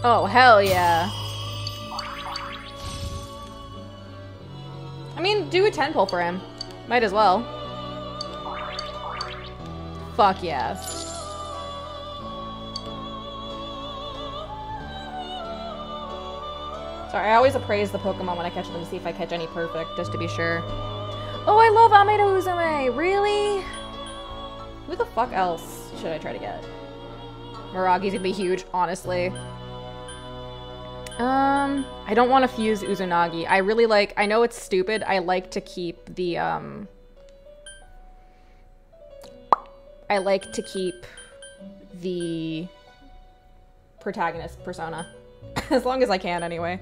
Oh, hell yeah. I mean, do a 10 pull for him. Might as well. Fuck yes. Sorry, I always appraise the Pokemon when I catch them to see if I catch any perfect, just to be sure. Oh, I love Amado Uzume! Really? Who the fuck else should I try to get? Miragi's gonna be huge, honestly. Um, I don't want to fuse Izanagi. I really like, I know it's stupid, I like to keep the, um... I like to keep the protagonist persona. <laughs> as long as I can, anyway.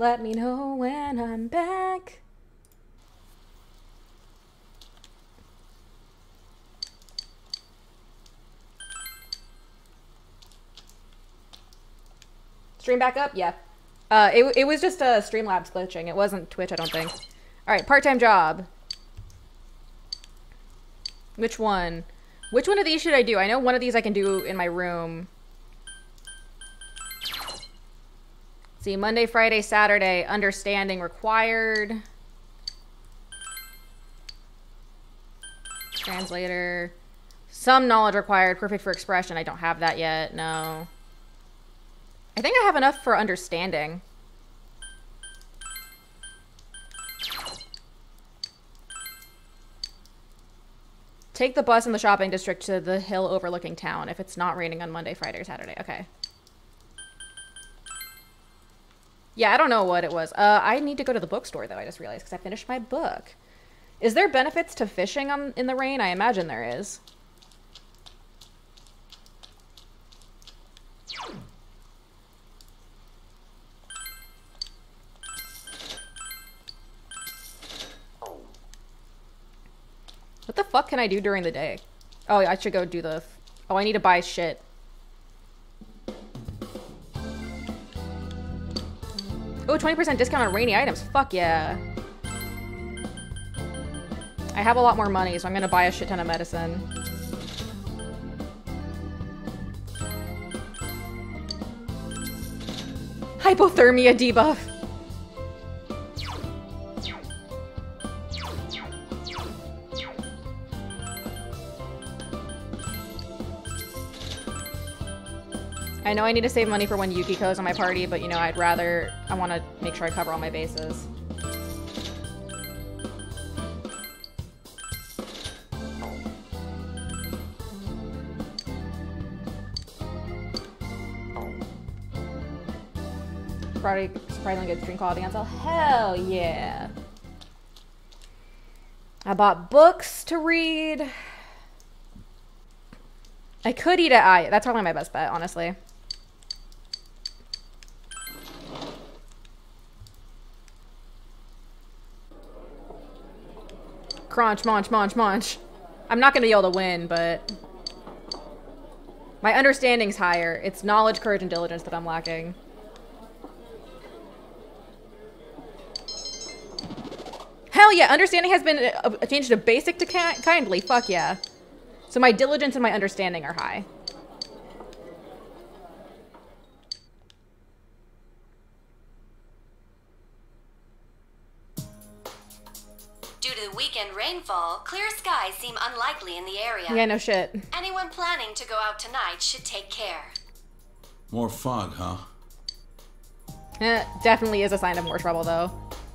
Let me know when I'm back. Stream back up? Yeah. Uh, it, it was just uh, Streamlabs glitching. It wasn't Twitch, I don't think. All right, part-time job. Which one? Which one of these should I do? I know one of these I can do in my room. See, Monday, Friday, Saturday, understanding required. Translator. Some knowledge required. Perfect for expression. I don't have that yet. No. I think I have enough for understanding. Take the bus in the shopping district to the hill overlooking town if it's not raining on Monday, Friday, or Saturday. Okay. Yeah, I don't know what it was. Uh, I need to go to the bookstore though. I just realized because I finished my book. Is there benefits to fishing on in the rain? I imagine there is. What the fuck can I do during the day? Oh, I should go do the... Oh, I need to buy shit. Oh, 20% discount on rainy items. Fuck yeah. I have a lot more money, so I'm gonna buy a shit ton of medicine. Hypothermia debuff. I know I need to save money for when Yukiko's on my party, but you know, I'd rather, I want to make sure I cover all my bases. Probably surprisingly good stream quality sale. Hell yeah. I bought books to read. I could eat at I. That's probably my best bet, honestly. Crunch, munch, munch, munch. I'm not to be able to win, but... My understanding's higher. It's knowledge, courage, and diligence that I'm lacking. Hell yeah, understanding has been changed to basic to ki kindly. Fuck yeah. So my diligence and my understanding are high. Weekend rainfall, clear skies seem unlikely in the area. Yeah, no shit. Anyone planning to go out tonight should take care. More fog, huh? Eh, definitely is a sign of more trouble, though.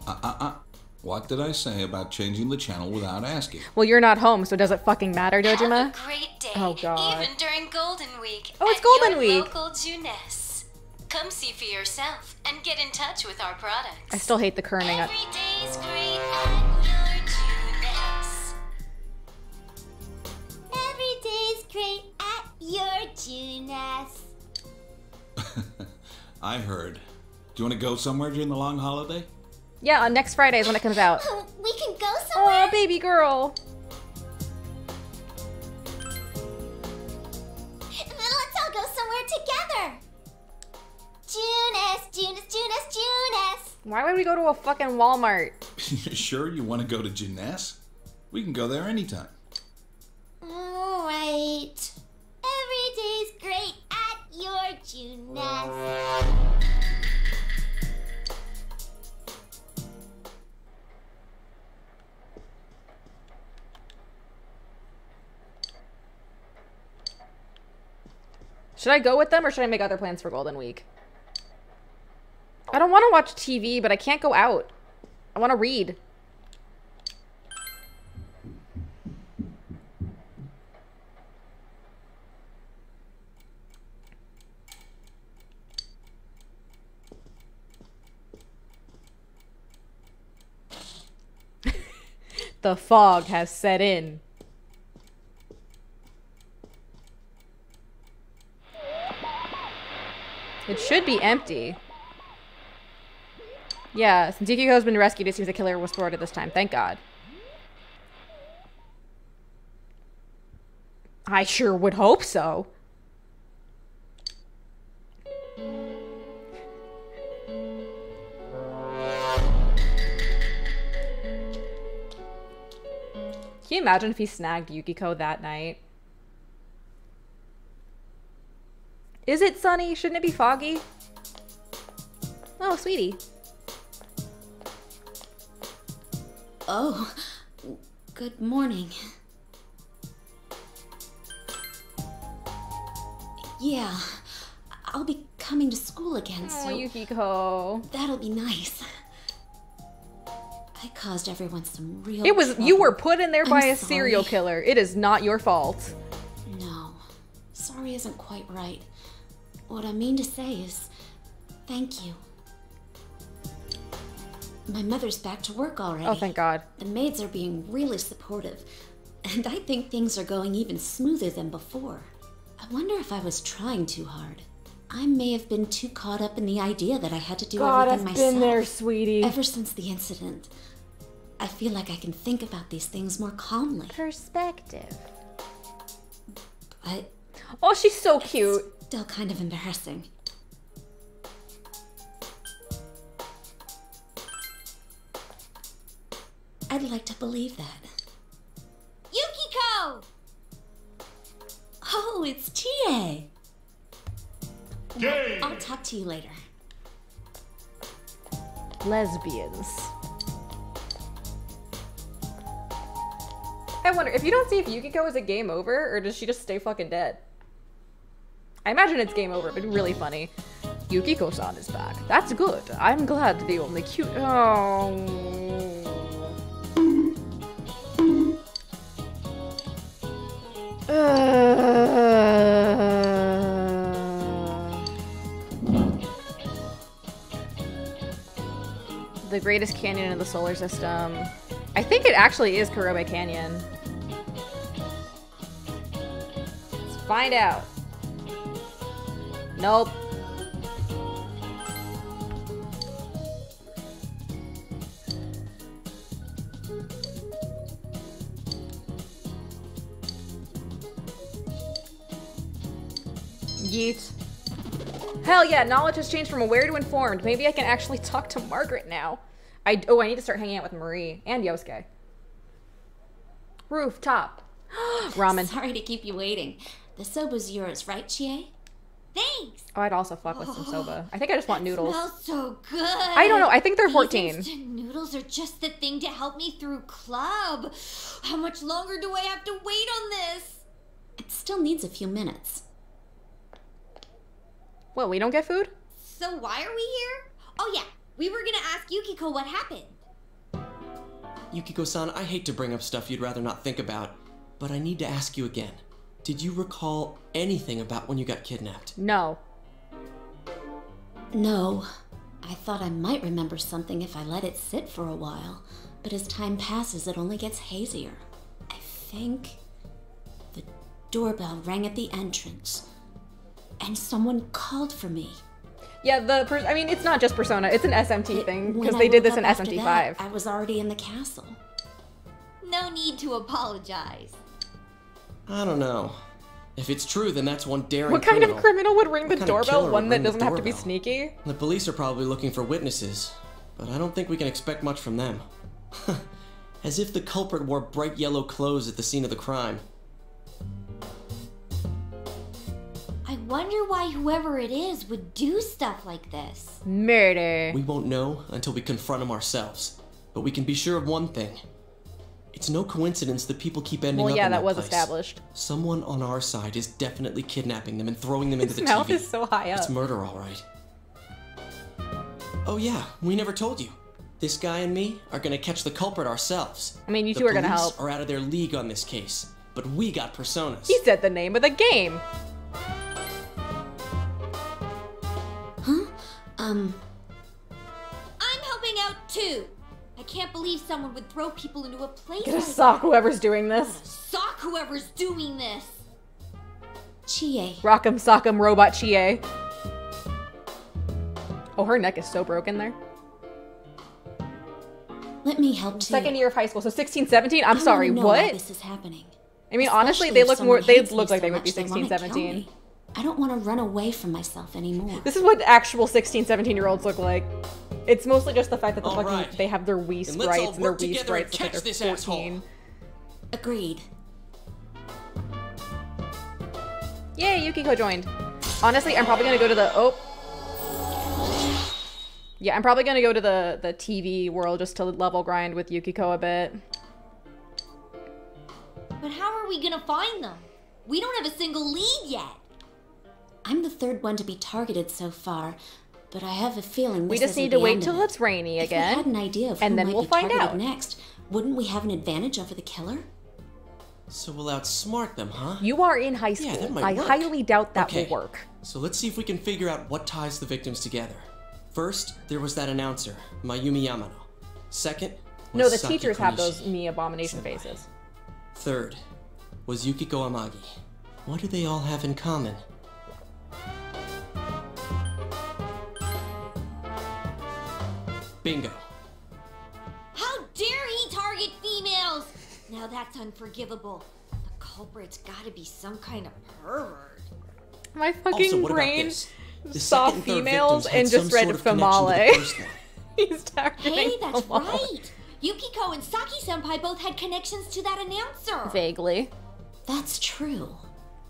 Uh, uh, uh. What did I say about changing the channel without asking? Well, you're not home, so does it fucking matter, Dojima? Great day. Oh, God. Even during Golden Week. Oh, it's Golden your Week. Local Junes. Come see for yourself and get in touch with our products. I still hate the kerning. up. Every day's great at your Junes. <laughs> I heard. Do you want to go somewhere during the long holiday? Yeah, on next Friday is when it comes out. Oh, <laughs> we can go somewhere. Oh, baby girl. Then let's all go somewhere together. Junes, Junes, Junes, Junes. Why would we go to a fucking Walmart? you <laughs> sure you want to go to Junes? We can go there anytime. All right. Every day's great at your Junes. Should I go with them or should I make other plans for Golden Week? I don't want to watch TV, but I can't go out. I want to read. The fog has set in. It should be empty. Yeah, since Yukiko's been rescued, it seems the killer was thwarted this time. Thank God. I sure would hope so. Can you imagine if he snagged Yukiko that night? Is it sunny? Shouldn't it be foggy? Oh, sweetie. Oh, good morning. Yeah, I'll be coming to school again Oh, soon. Yukiko. That'll be nice. I caused everyone some real. It was you were put in there I'm by a serial killer. It is not your fault. No, sorry isn't quite right. What I mean to say is, thank you. My mother's back to work already. Oh, thank God. The maids are being really supportive, and I think things are going even smoother than before. I wonder if I was trying too hard. I may have been too caught up in the idea that I had to do God, everything I've myself. been there, sweetie. Ever since the incident, I feel like I can think about these things more calmly. Perspective. But Oh, she's so cute. still kind of embarrassing. I'd like to believe that. Yukiko! Oh, it's Chie. Gay! I'll talk to you later. Lesbians. I wonder if you don't see if Yukiko is a game over or does she just stay fucking dead? I imagine it's game over, but really funny. Yukiko-san is back. That's good. I'm glad the only cute. Oh. <sighs> Uh. The greatest canyon in the solar system. I think it actually is Kurobe Canyon. Let's find out. Nope. Yeet. Hell yeah, knowledge has changed from aware to informed. Maybe I can actually <laughs> talk to Margaret now. I oh, I need to start hanging out with Marie and Yosuke. Rooftop. <gasps> Ramen. Sorry to keep you waiting. The soba's yours, right, Chie? Thanks! Oh, I'd also fuck with some <gasps> soba. I think I just want noodles. Smells so good. I don't know. I think they're These 14. instant noodles are just the thing to help me through club. How much longer do I have to wait on this? It still needs a few minutes. What, we don't get food? So why are we here? Oh yeah, we were gonna ask Yukiko what happened. Yukiko-san, I hate to bring up stuff you'd rather not think about, but I need to ask you again. Did you recall anything about when you got kidnapped? No. No. I thought I might remember something if I let it sit for a while, but as time passes, it only gets hazier. I think the doorbell rang at the entrance, and someone called for me. Yeah, the per- I mean, it's not just Persona. It's an SMT thing because they did this in SMT5. that, I was already in the castle. No need to apologize. I don't know. If it's true, then that's one daring What kind criminal. of criminal would ring the What kind doorbell? One that doesn't have to be sneaky? The police are probably looking for witnesses, but I don't think we can expect much from them. <laughs> As if the culprit wore bright yellow clothes at the scene of the crime. Wonder why whoever it is would do stuff like this. Murder. We won't know until we confront them ourselves. But we can be sure of one thing. It's no coincidence that people keep ending Well, up yeah, in that that was place. established. Someone on our side is definitely kidnapping them and throwing them into His the mouth TV. is so high up. It's murder, all right. Oh yeah, we never told you. This guy and me are gonna catch the culprit ourselves. I mean, you the two are gonna police help. Are out of their league on this case, but we got personas. He said the name of the game. Um, I'm helping out too. I can't believe someone would throw people into a place Gonna like sock that. whoever's doing this. Sock whoever's doing this. Chie. Rock'em sock'em robot Chie. Oh, her neck is so broken there. Let me help too. Second year of high school, so 16, 17? I'm I sorry, wanna know why what? this is happening. I mean, honestly, they look more, they look like so they would be much 16, 17. Me. I don't want to run away from myself anymore. This is what actual 16, 17 year olds look like. It's mostly just the fact that the fucking, right. they have their Wii Then sprites and their work Wii together and sprites look like catch they're this 14. Agreed. Yay, Yukiko joined. Honestly, I'm probably gonna go to the oh. Yeah, I'm probably gonna go to the the TV world just to level grind with Yukiko a bit. But how are we gonna find them? We don't have a single lead yet. I'm the third one to be targeted so far, but I have a feeling We this just need isn't to the wait end till of it. it's rainy If we again. had an idea of and who then might we'll be find targeted out. next, wouldn't we have an advantage over the killer? So we'll outsmart them, huh? You are in high school. Yeah, school. that might I work. highly doubt that Okay. will work. So let's see if we can figure out what ties the victims together. First, there was that announcer, Mayumi Yamano. Second, was No, the Saki teachers have those me abomination faces. Third, was Yukiko Amagi. What do they all have in common? Bingo. How dare he target females? Now that's unforgivable. The culprit's gotta be some kind of pervert. My fucking also, what brain about this? The saw second and third females and just read sort of connection famale. <laughs> He's targeting Hey, that's Famale. right. Yukiko and Saki senpai both had connections to that announcer. Vaguely. That's true.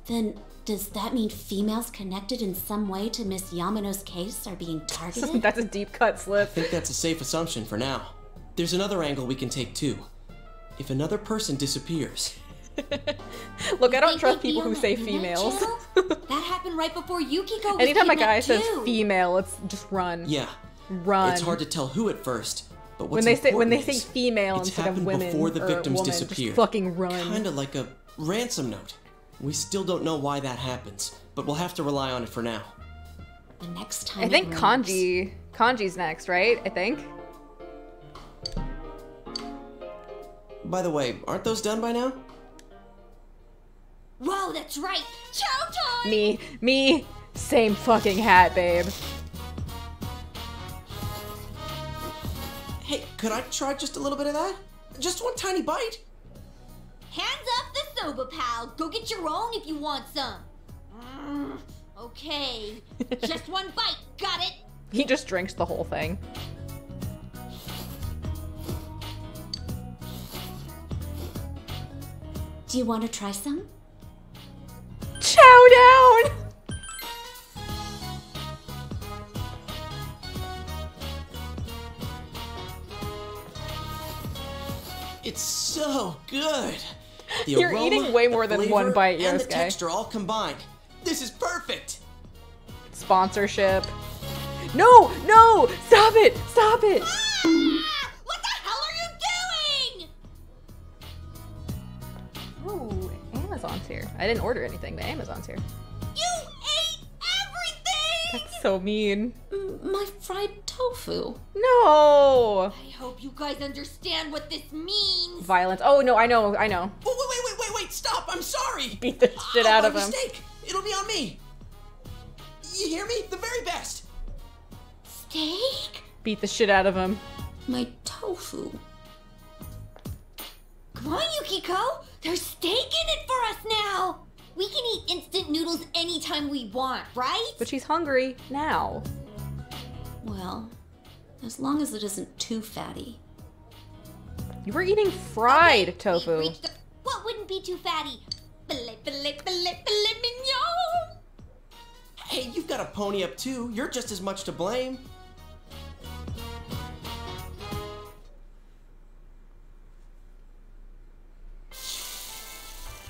Then does that mean females connected in some way to Miss Yamano's case are being <laughs> targeted? That's a deep cut slip. I think that's a safe assumption for now. There's another angle we can take too. If another person disappears, <laughs> Look, I don't trust people who say females. <laughs> That happened right before Yukiko was Anytime a guy kidnapped, says too. female, it's just run. yeah, Run. it's hard to tell who at first. But when they say when they say female it's instead of happened women before the or victims woman, disappeared. just fucking run. Kind of like a ransom note. We still don't know why that happens, but we'll have to rely on it for now. the next time I think rains- Kanji Kanji's next, right? I think. By the way, aren't those done by now? Whoa, that's right. Chow time. Me, me, same fucking hat, babe. Hey, could I try just a little bit of that? Just one tiny bite? Hands up the soba pal. Go get your own if you want some. Mm, okay. <laughs> Just one bite. Got it. He just drinks the whole thing. Do you want to try some? Chow down. It's so good. The You're aroma, eating way more the than one flavor, bite, and the texture all combined. This is perfect. Sponsorship. No, no, stop it, stop it. Ah! What the hell are you doing? Ooh, Amazon's here. I didn't order anything, but Amazon's here. You ate everything. That's so mean. My fried tofu. No. I hope you guys understand what this means. Violence. Oh no, I know, I know. Wait, wait, wait, wait, wait, stop! I'm sorry! Beat the shit Oh, out my of him. mistake! It'll be on me! You hear me? The very best! Steak? Beat the shit out of him. My tofu. Come on, Yukiko. There's steak in it for us now. We can eat instant noodles anytime we want, right? But she's hungry now. Well, as long as it isn't too fatty. You were eating fried Okay, tofu. we've the- What wouldn't be too fatty? Filet, filet, filet, filet mignon. Hey, you've got a pony up too. You're just as much to blame.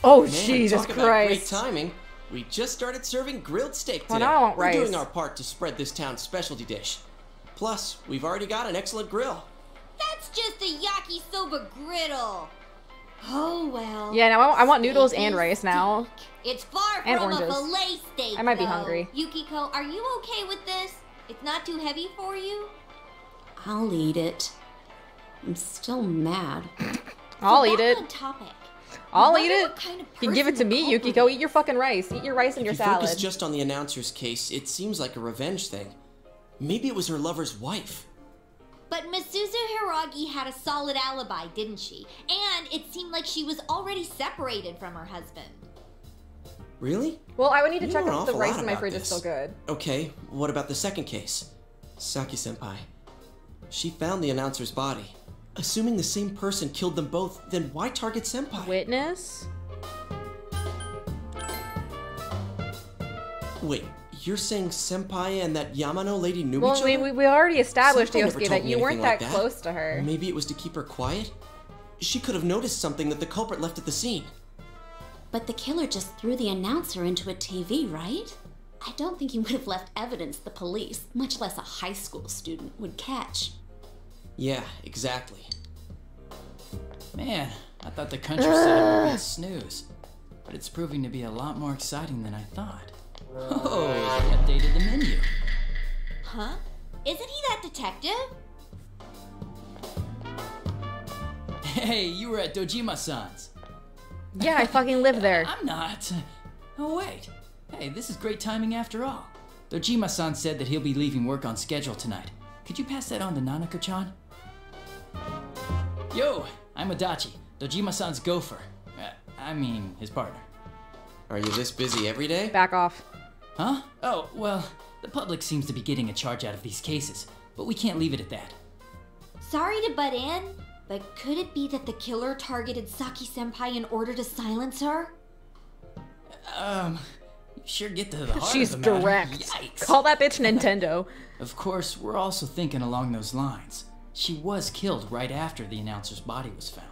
Oh Man, Jesus talk about great Christ! timing. We just started serving grilled steak Well, today. now I want We're rice. doing our part to spread this town's specialty dish. Plus, we've already got an excellent grill. That's just a yakisoba griddle. Oh well. Yeah, now I want, I want noodles and is rice now. It's far And from oranges. a fillet steak. I might be though. hungry. Yukiko, are you okay with this? It's not too heavy for you? I'll eat it. I'm still mad. <laughs> I'll So eat it. On topic. I'll eat it. kind of You can give it to the me, Yukiko. Eat your fucking rice. Eat your rice and your you salad. focus just on the announcer's case, it seems like a revenge thing. Maybe it was her lover's wife. But Misuzu Hiiragi had a solid alibi, didn't she? And it seemed like she was already separated from her husband. Really? Well, I would need to You check know if the rice in my about fridge is this. still good. Okay, what about the second case? Saki senpai. She found the announcer's body. Assuming the same person killed them both, then why target senpai? Witness? Wait, you're saying senpai and that Yamano lady knew Well, each we, other? we, we already established, Senpai never Yosuke, told that me you weren't anything that, like close to her. Maybe it was to keep her quiet? She could have noticed something that the culprit left at the scene. But the killer just threw the announcer into a TV, right? I don't think he would have left evidence the police, much less a high school student, would catch. Yeah, exactly. Man, I thought the country side would be a <sighs> snooze. But it's proving to be a lot more exciting than I thought. Oh, they updated the menu. Huh? Isn't he that detective? Hey, you were at Dojima-san's. Yeah, I fucking live there. <laughs> I'm not. Oh, wait. Hey, this is great timing after all. Dojima-san said that he'll be leaving work on schedule tonight. Could you pass that on to Nanako-chan? Yo, I'm Adachi, Dojima-san's gopher. Uh, I mean, his partner. Are you this busy every day? Back off. Huh? Oh, well, the public seems to be getting a charge out of these cases, but we can't leave it at that. Sorry to butt in, but could it be that the killer targeted Saki senpai in order to silence her? Um, you sure get to the heart She's of the matter. direct. Yikes. Call that bitch Nintendo. Of course, we're also thinking along those lines. She was killed right after the announcer's body was found.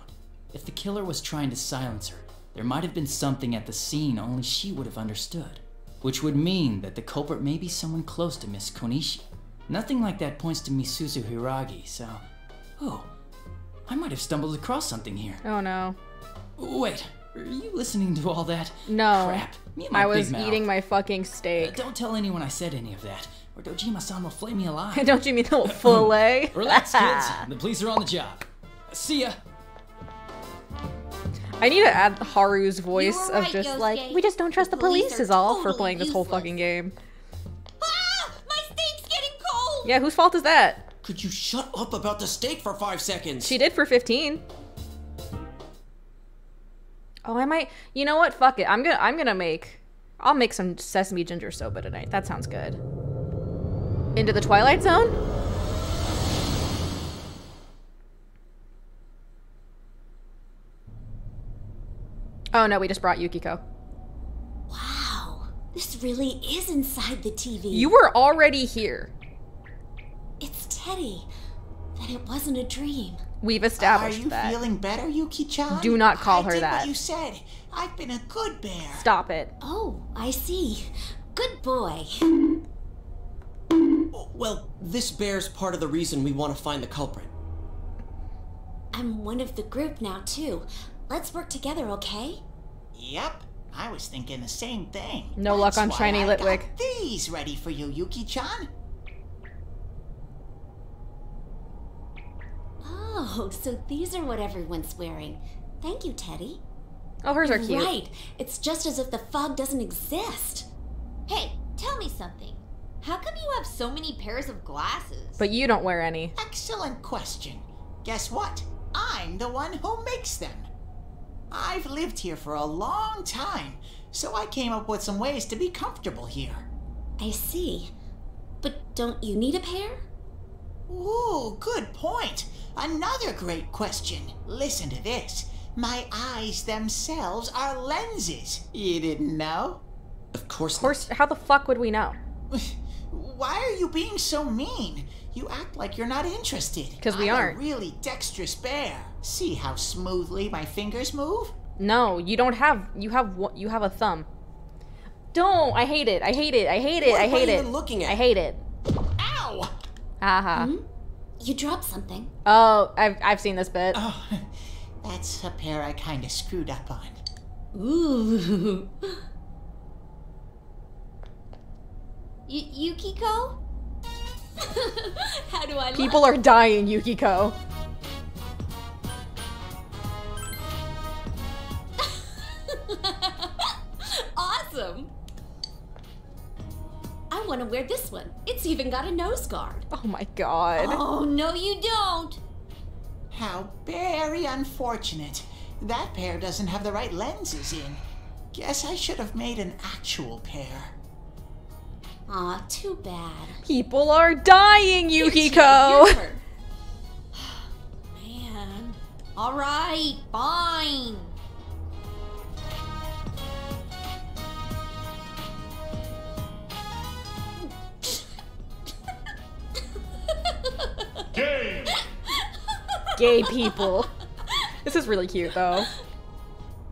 If the killer was trying to silence her, there might have been something at the scene only she would have understood. Which would mean that the culprit may be someone close to Miss Konishi. Nothing like that points to Misuzu Hiiragi, so. Oh, I might have stumbled across something here. Oh no. Wait, are you listening to all that? No. Crap. Me and my I was eating my fucking Uh, steak. don't tell anyone I said any of that, or Dojima-san will flay me alive. <laughs> Don't you mean the fillet? <laughs> Relax, kids. <laughs> The police are on the job. See ya. I need to add Haru's voice were of right, just Yosuke. like, we just don't trust the police police is all for playing this whole fucking game. Ah! My steak's getting cold! Yeah, whose fault is that? Could you shut up about the steak for five seconds? She did for 15. Oh, I might. You know what? Fuck it. I'm gonna. I'm gonna make. I'll make some sesame ginger soba tonight. That sounds good. Into the Twilight Zone. Oh no, we just brought Yukiko. Wow, this really is inside the TV. You were already here. It's Teddy. That it wasn't a dream. We've established that. Are established you that. feeling better, Yuki-chan? Do not call I her did that. What you said. I've been a good bear. Stop it. Oh, I see. Good boy. Well, this bear's part of the reason we want to find the culprit. I'm one of the group now, too. Let's work together, okay? Yep, I was thinking the same thing. No luck on why Shiny I got Litwick. These ready for you, Yuki-chan. Oh, so these are what everyone's wearing. Thank you, Teddy. Oh, hers are cute. Right. It's just as if the fog doesn't exist. Hey, tell me something. How come you have so many pairs of glasses? But you don't wear any. Excellent question. Guess what? I'm the one who makes them. I've lived here for a long time, so I came up with some ways to be comfortable here. I see. But don't you need a pair? Ooh, good point. Another great question. Listen to this. My eyes themselves are lenses. You didn't know? Of course. Of course, how the fuck would we know? <laughs> Why are you being so mean? You act like you're not interested. 'Cause we I'm aren't. A really dexterous bear. See how smoothly my fingers move? No, you don't have. You have. You have a thumb. Don't. I hate it. I hate it. I hate it. What I am I hate it. even looking at? I hate it. Ow! Haha. Hmm? You dropped something. Oh, I've I've seen this bit. Oh, <laughs> that's a pair I kind of screwed up on. Ooh. <laughs> Y- Yukiko? <laughs> How do I look? People are dying, Yukiko. <laughs> awesome. I want to wear this one. It's even got a nose guard. Oh my god. Oh, no, you don't. How very unfortunate. That pair doesn't have the right lenses in. Guess I should have made an actual pair. Aw, too bad. People are dying, Yukiko. Your turn. <laughs> Man. All right, fine. Game! Gay people. This is really cute though.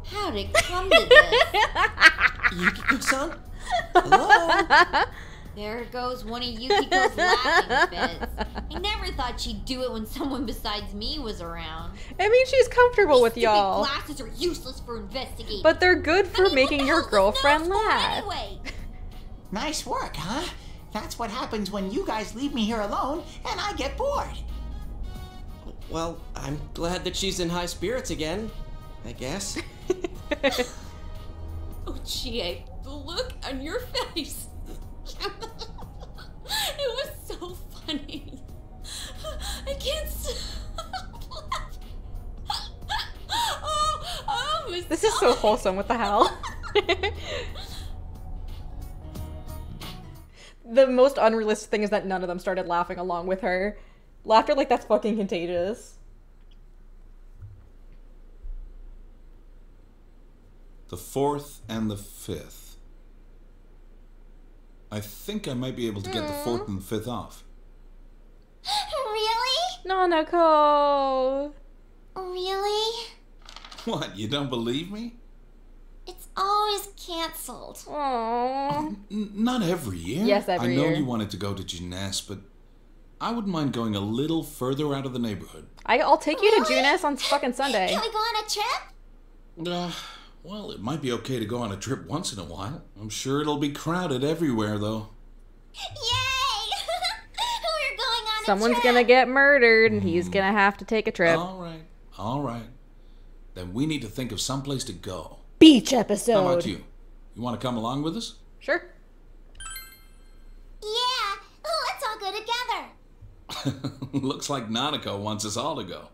How'd it come to this? <laughs> Yukiko-san? There goes one of Yukiko's laughing fits. I never thought she'd do it when someone besides me was around. I mean, she's comfortable with y'all. glasses are useless for investigating. But they're good for making your girlfriend laugh. Anyway, <laughs> Nice work, huh? That's what happens when you guys leave me here alone and I get bored. Well, I'm glad that she's in high spirits again. I guess. <laughs> Oh, Chie, the look on your face. <laughs> it was so funny. I can't stop laughing. <laughs> Oh, oh, This is so wholesome. What the hell? <laughs> the most unrealistic thing is that none of them started laughing along with her. Laughter like that's fucking contagious. The fourth and the fifth. I think I might be able to get the fourth and fifth off. <gasps> really? Nanako. Really? What, you don't believe me? It's always cancelled. Aww. N- not every year. Yes, every year. I know year. you wanted to go to Junes, but I wouldn't mind going a little further out of the neighborhood. I, I'll take you to Junes on fucking Sunday. Can we go on a trip? Uh, well, it might be okay to go on a trip once in a while. I'm sure it'll be crowded everywhere, though. Yay! <laughs> We're going on Someone's a trip. gonna get murdered and he's gonna have to take a trip. All right, all right. Then we need to think of some place to go. Beach episode. How about you? You want to come along with us? Sure. Yeah, let's all go together. <laughs> Looks like Nanako wants us all to go.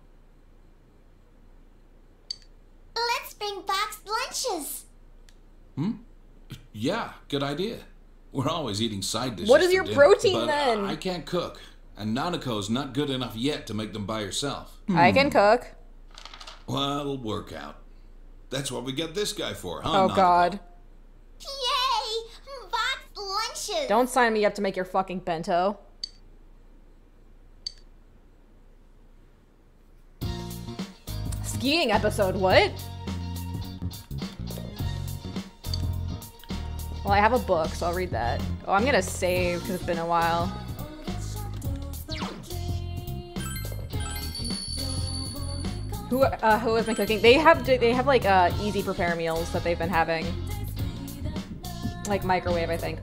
Let's bring boxed lunches. Hmm? Yeah, good idea. We're always eating side dishes. What is your dinner, protein, but then? I can't cook, and Nanako's not good enough yet to make them by herself. I can cook. Well, it'll work out. That's what we got this guy for, huh? Oh Nanako? god. Yay! Boxed lunches. Don't sign me up to make your fucking bento. Skiing episode, what? Well, I have a book, so I'll read that. Oh, I'm gonna save because it's been a while. Who uh, who has been cooking? They have they have like uh, easy prepare meals that they've been having, like microwave, I think.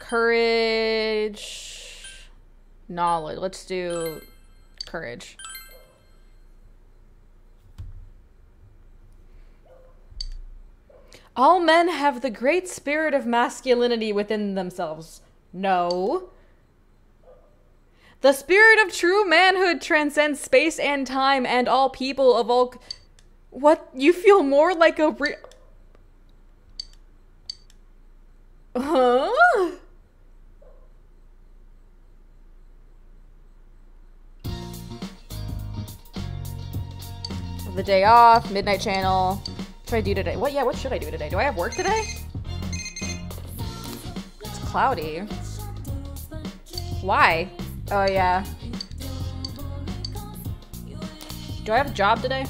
Courage, knowledge. Let's do courage. All men have the great spirit of masculinity within themselves. No. The spirit of true manhood transcends space and time and all people of all. What? You feel more like a real. Huh? The day off, midnight channel. Should I do today? What? Yeah, what should I do today? Do I have work today? It's cloudy. Why? Oh, yeah. Do I have a job today?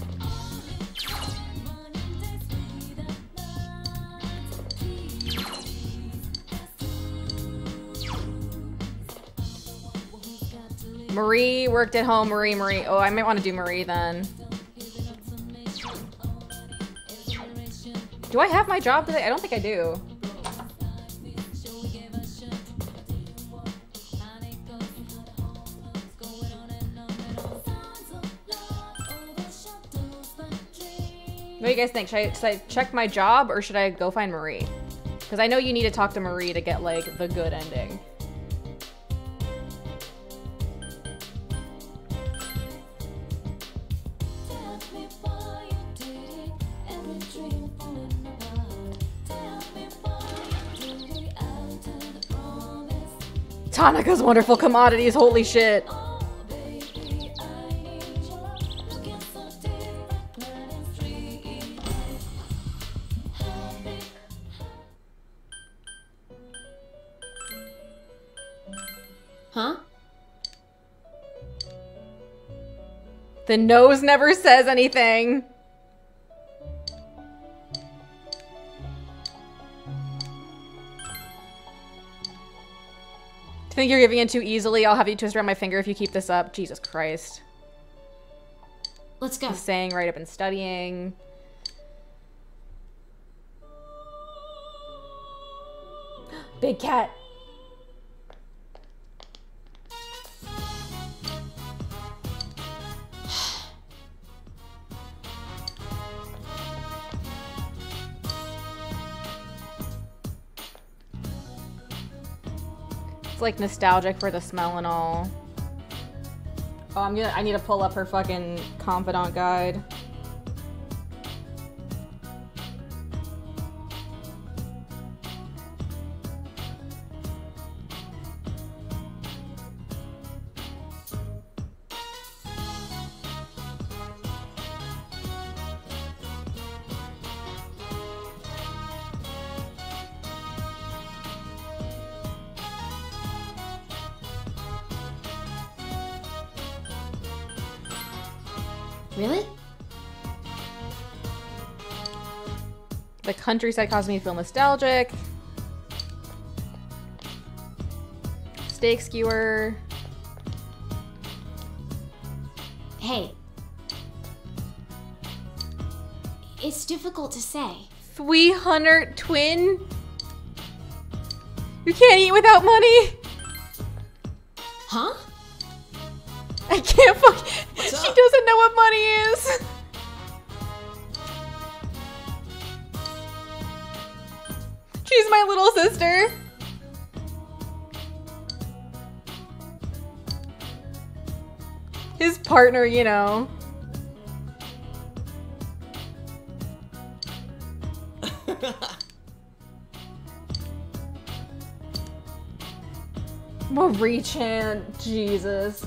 Marie worked at home. Marie, Marie. Oh, I might want to do Marie then. Do I have my job today? I don't think I do. What do you guys think? Should I, should I check my job or should I go find Marie? Because I know you need to talk to Marie to get like the good ending. Tanaka's wonderful commodities, holy shit. Huh? The nose never says anything. Think you're giving in too easily? I'll have you twist around my finger if you keep this up. Jesus Christ. Let's go. He's saying right up and studying. Big cat. Like nostalgic for the smell and all. Oh, I'm gonna. I need to pull up her fucking confidant guide. Countryside caused me to feel nostalgic. Steak skewer. Hey. It's difficult to say. 300 twin? You can't eat without money? Partner, you know. <laughs> Marie Chan, Jesus.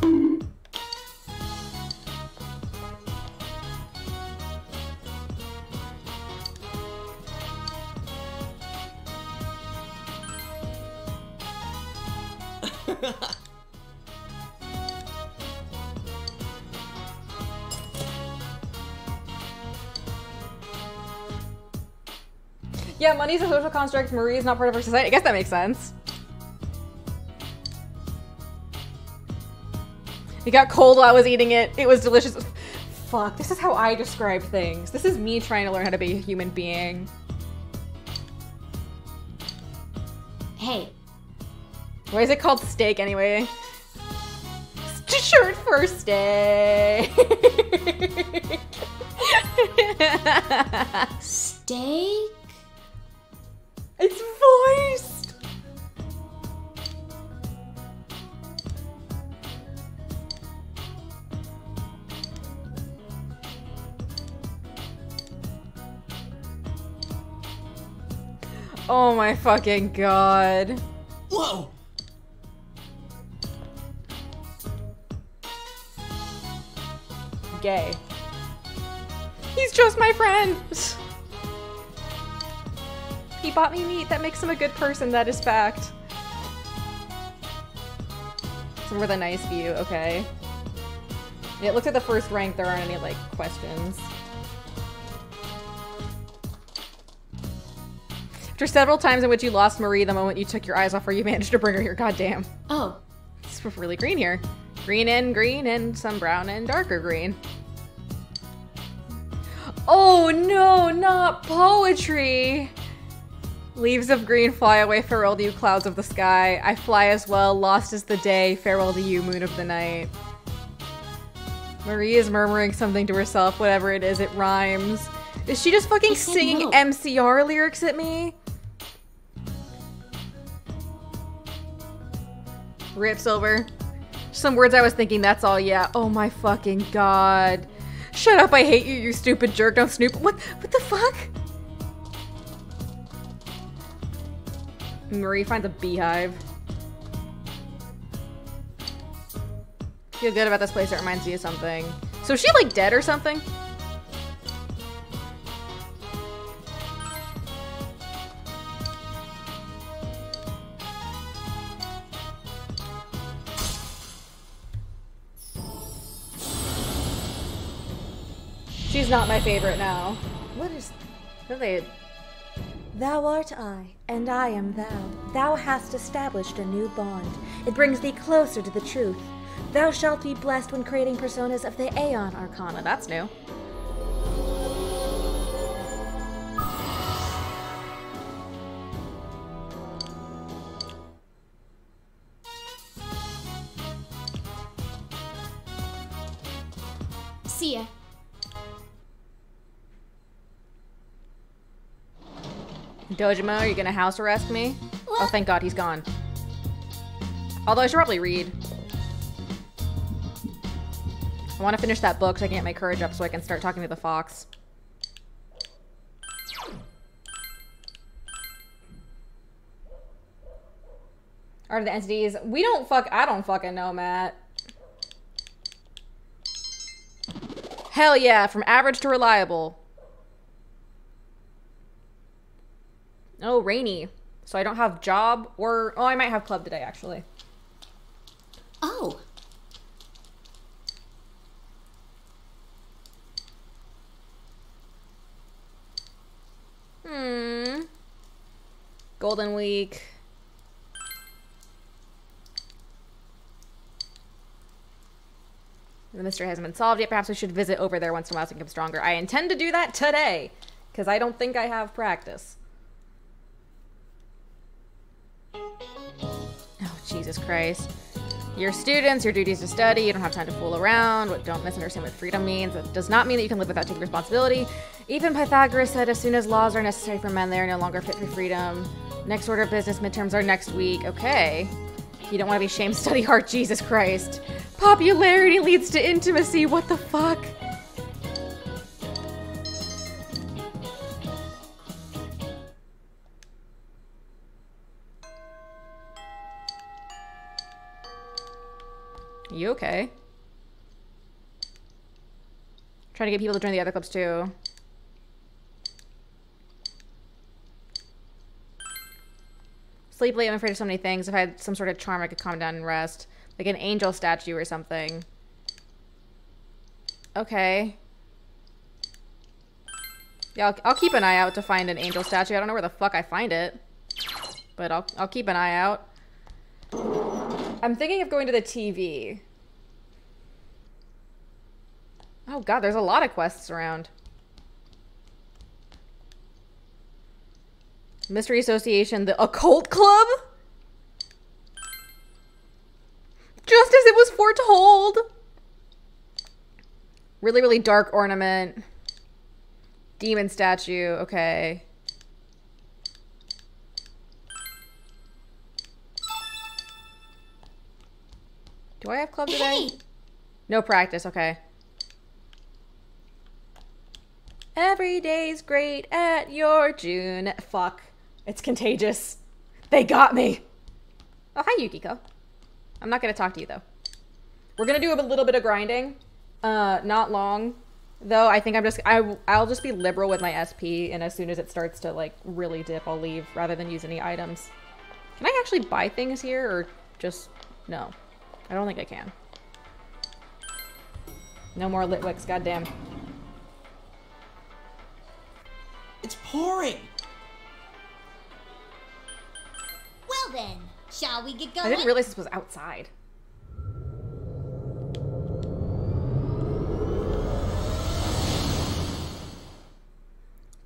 Yeah, money's a social construct. Marie is not part of our society. I guess that makes sense. It got cold while I was eating it. It was delicious. Fuck, this is how I describe things. This is me trying to learn how to be a human being. Hey. Why is it called steak anyway? Shirt first day. Steak? <laughs> Oh my fucking god. Whoa! Gay. He's just my friend. He bought me meat. That makes him a good person. That is fact. Some with a nice view. Okay. Yeah, it looks like the first rank. There aren't any like questions. After several times in which you lost Marie, the moment you took your eyes off her, you managed to bring her here. Goddamn. Oh. It's really green here. Green and green and some brown and darker green. Oh no, not poetry! Leaves of green fly away, farewell to you, clouds of the sky. I fly as well, lost is the day, farewell to you, moon of the night. Marie is murmuring something to herself, whatever it is, it rhymes. Is she just fucking singing. MCR lyrics at me? Rip Silver. Some words I was thinking, that's all, yeah. Oh my fucking god. Shut up, I hate you, you stupid jerk. Don't snoop. What, what the fuck? Marie finds a beehive. Feel good about this place. It reminds me of something. So is she like dead or something? She's not my favorite now. What is. Don't? Thou art I, and I am thou. Thou hast established a new bond. It brings thee closer to the truth. Thou shalt be blessed when creating personas of the Aeon Arcana. That's new. See ya. Dojima, are you gonna house arrest me? Oh, thank God he's gone. Although I should probably read. I want to finish that book so I can get my courage up so I can start talking to the fox. Are the entities. We don't fuck. I don't fucking know, Matt. Hell yeah, from average to reliable. Oh, rainy. So I don't have job or oh, I might have club today actually. Oh. Hmm. Golden Week. The mystery hasn't been solved yet. Perhaps we should visit over there once in a while to become stronger. I intend to do that today, because I don't think I have practice. Oh, Jesus Christ. Your students, your duty is to study. You don't have time to fool around. What don't misunderstand what freedom means. It does not mean that you can live without taking responsibility. Even Pythagoras said as soon as laws are necessary for men, they are no longer fit for freedom. Next order of business midterms are next week. Okay. You don't want to be shamed, study hard. Jesus Christ. Popularity leads to intimacy. What the fuck? You okay? Trying to get people to join the other clubs too. Sleep late, I'm afraid of so many things. If I had some sort of charm, I could calm down and rest. Like an angel statue or something. Okay. Yeah, I'll, I'll keep an eye out to find an angel statue. I don't know where the fuck I find it. But I'll, I'll keep an eye out. I'm thinking of going to the TV. Oh god, there's a lot of quests around. Mystery Association, the Occult Club? Just as it was foretold! Really, really dark ornament. Demon statue, okay. Do I have club today? Hey! No practice, okay. Every day's great at your Junes. Fuck. It's contagious. They got me. Oh, hi, Yukiko. I'm not going to talk to you, though. We're going to do a little bit of grinding. Uh, not long, though. I think I'm just... I, I'll just be liberal with my SP, and as soon as it starts to, like, really dip, I'll leave rather than use any items. Can I actually buy things here, or just... No. I don't think I can. No more Litwicks, goddamn. It's pouring. Well then, shall we get going? I didn't realize this was outside.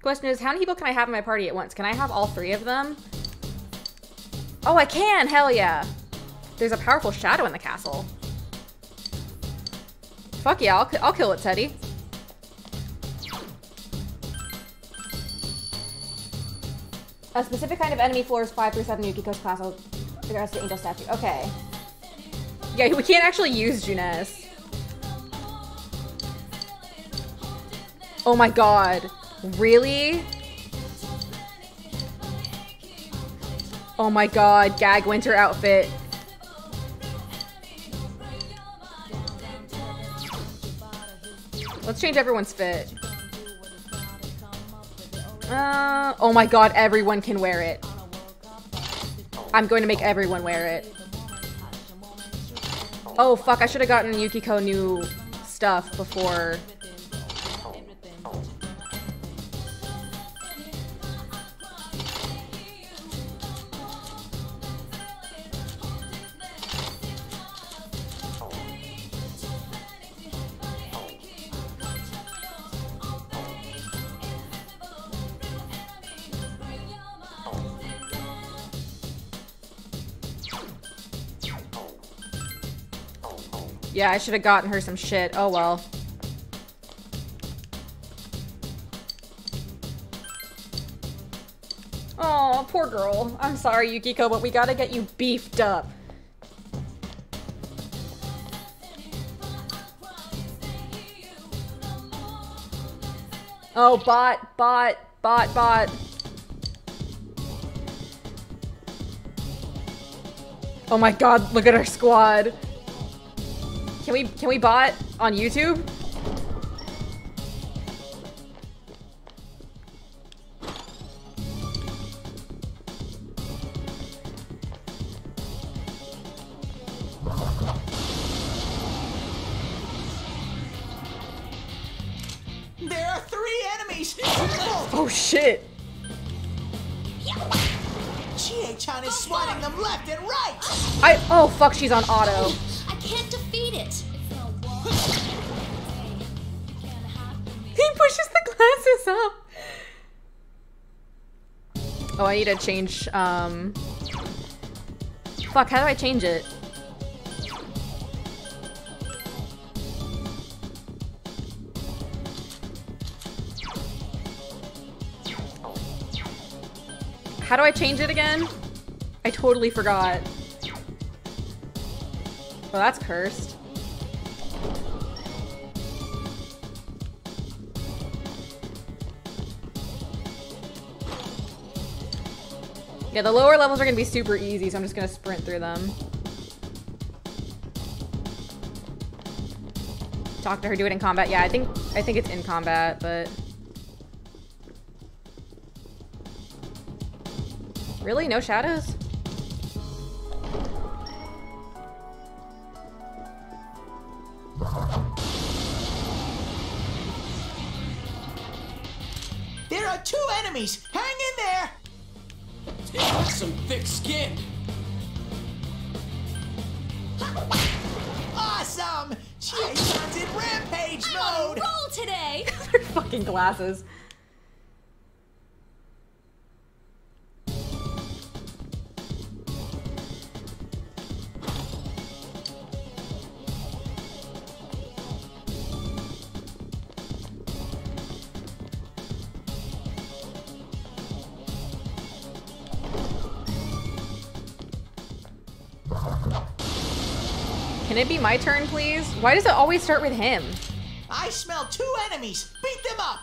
Question is, how many people can I have in my party at once? Can I have all three of them? Oh, I can! Hell yeah! There's a powerful shadow in the castle. Fuck yeah, I'll, I'll kill it, Teddy. A specific kind of enemy floors 5 through 7 Yukiko's class will address the angel statue. Okay. Yeah, we can't actually use Junes. Oh my god. Really? Oh my god, gag winter outfit. Let's change everyone's fit. Uh, oh my god, everyone can wear it. I'm going to make everyone wear it. Oh fuck, I should have gotten Yukiko new stuff before. Yeah, I should have gotten her some shit. Oh well. Oh, poor girl. I'm sorry, Yukiko, but we gotta get you beefed up. Oh, bot, bot, bot, bot. Oh my god, look at our squad. Can we can we bot on YouTube? There are three enemies! <laughs> Oh shit! Chie-chan is swatting them left and right! I oh fuck, she's on auto. Pushes the glasses up. Oh, I need to change, um... Fuck, how do I change it? How do I change it again? I totally forgot. Well, that's cursed. Yeah, the lower levels are gonna be super easy, so I'm just gonna sprint through them. Talk to her, do it in combat. Yeah, I think I think it's in combat, but Really? No shadows? There are two enemies! Hang in there! Take some thick skin. Awesome! Chie-chan's in rampage mode! Roll today. <laughs> Her fucking glasses. It be my turn, please? Why does it always start with him? I smell two enemies! Beat them up!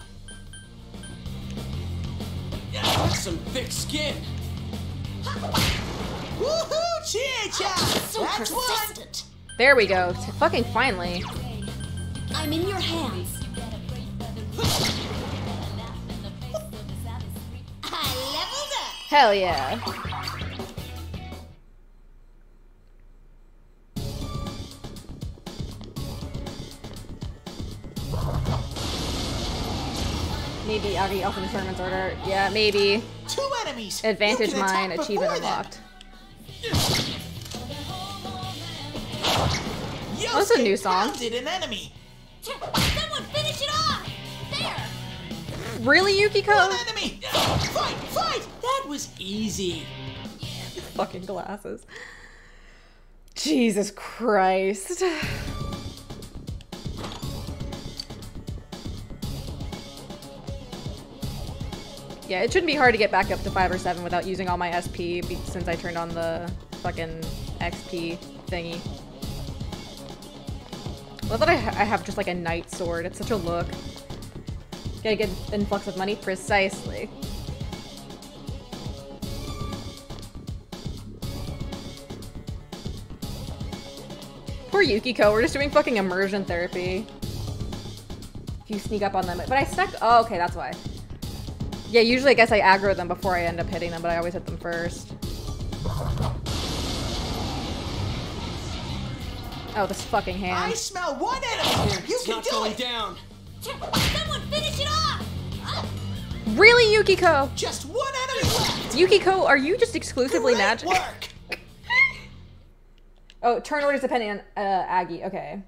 Take some thick skin. <laughs> Woohoo! Chie-chan! Oh, so That's one! There we go. T- fucking finally. I'm in your hands. <laughs> I leveled up. Hell yeah. Maybe Agi off in the tournament's order. Yeah, maybe. Two enemies! Advantage You can attack mine, achievement before them. unlocked. That's a new song. An enemy! Someone finish it off. There. Really, Yukiko? One enemy! Fight! Fight! That was easy. Fucking glasses. Jesus Christ. Yeah, it shouldn't be hard to get back up to 5 or 7 without using all my SP since I turned on the fucking XP thingy. Love that I, I have just like a knight sword. It's such a look. Get a good influx of money? Precisely. Poor Yukiko, we're just doing fucking immersion therapy. If you sneak up on them. But I stuck- oh, okay, that's why. Yeah, usually I guess I aggro them before I end up hitting them, but I always hit them first. Oh, this fucking hand. I smell one enemy here! You It's can not do going it! down. Someone finish it off. Really, Yukiko? Just one enemy left! Yukiko, are you just exclusively Great magic? work! <laughs> Oh, turn orders depending on uh, Aggie. Okay.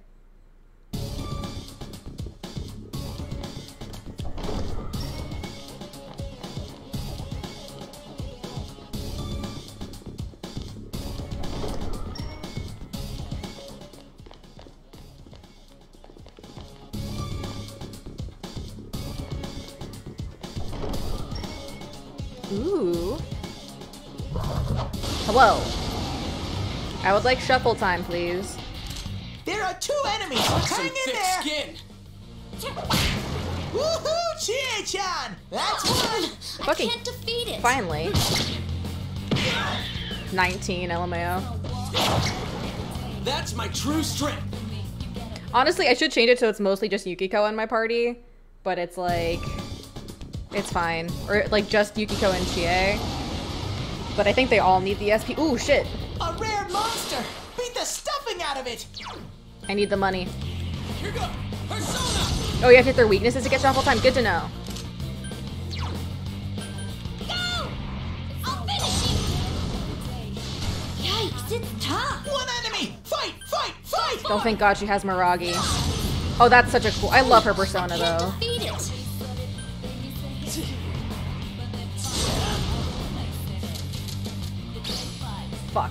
I would like shuffle time, please. There are two enemies. Some Hang in thick there. skin. Woohoo, Chie-chan! That's oh, one. Fucking Can't defeat it. finally. 19 LMAO. That's my true strength. Honestly, I should change it so it's mostly just Yukiko in my party, but it's like it's fine. Or like just Yukiko and Chie. But I think they all need the SP. Ooh, shit. A rare monster. Beat the stuffing out of it. I need the money. Here go. Persona. Oh, you have to hit their weaknesses to get shuffle time. Good to know. I'll finish you. Yikes, it's tough. One enemy. Fight, fight, fight. Oh, thank God she has Maragi. Oh, that's such a cool. I love her persona though. It. Fuck.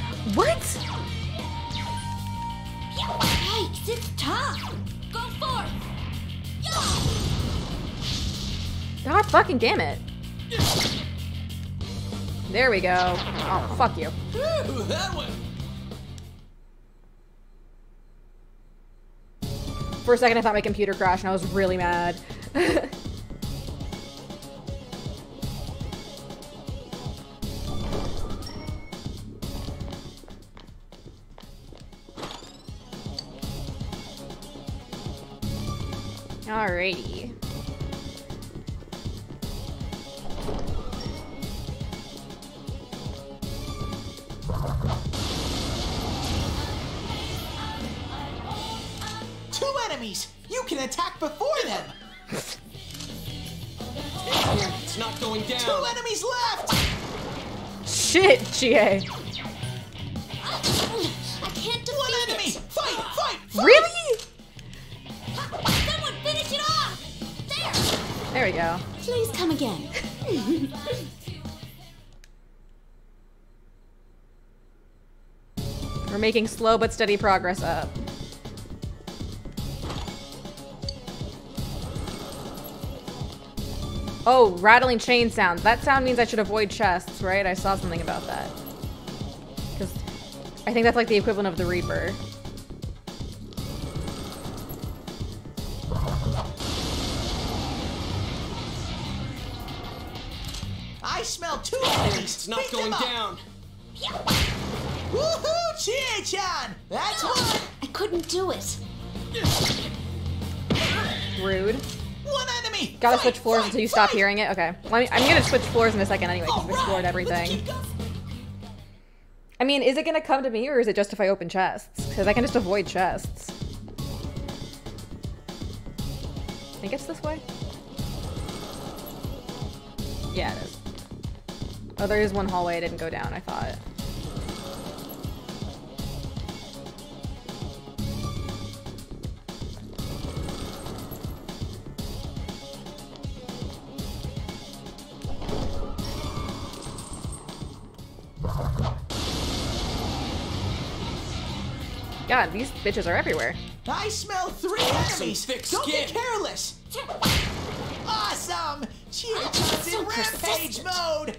what? Yikes, it's tough. Go forth. God fucking damn it. There we go. Oh, fuck you. Ooh, that one. For a second, I thought my computer crashed and I was really mad. <laughs> Alrighty. Two enemies. You can attack before them. It's not going down. Two enemies left. Shit, GA. I can't defeat One enemy. it. Fight, fight, fight. Really? There. We go. Please come again. We're making slow but steady progress up. Oh, rattling chain sound. That sound means I should avoid chests, right? I saw something about that. Because I think that's like the equivalent of the Reaper. I smell two enemies. It's not Beat going up. down. Woohoo, Chie-chan! That's one. I couldn't do it. Rude. One enemy. Gotta Fight, switch floors fight, until you stop hearing it? Okay. Let me, I'm gonna switch floors in a second anyway, because we've explored Alright, everything. I mean, is it gonna come to me or is it just if I open chests? Because I can just avoid chests. I think it's this way? Yeah, it is. Oh, there is one hallway I didn't go down, I thought. God, these bitches are everywhere. I smell three Some enemies. thick Don't skin. be careless. Awesome. Chie-chan's in So rampage mode.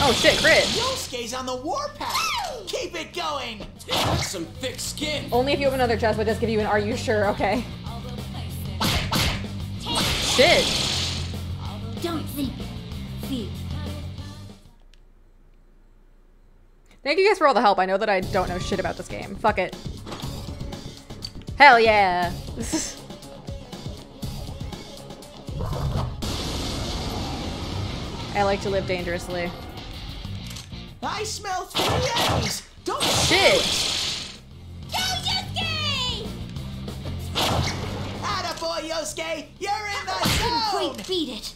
Oh shit, crit! Yosuke's on the warpath. Keep it going. That's some thick skin. Only if you open another chest, but just give you an are you sure, okay. Shit! Don't think. Feel. Thank you guys for all the help. I know that I don't know shit about this game. Fuck it. Hell yeah! I like to live dangerously. I smell three eggs! Don't Shit. Go, Yosuke! Attaboy, Yosuke! You're in the I couldn't zone! quite beat it.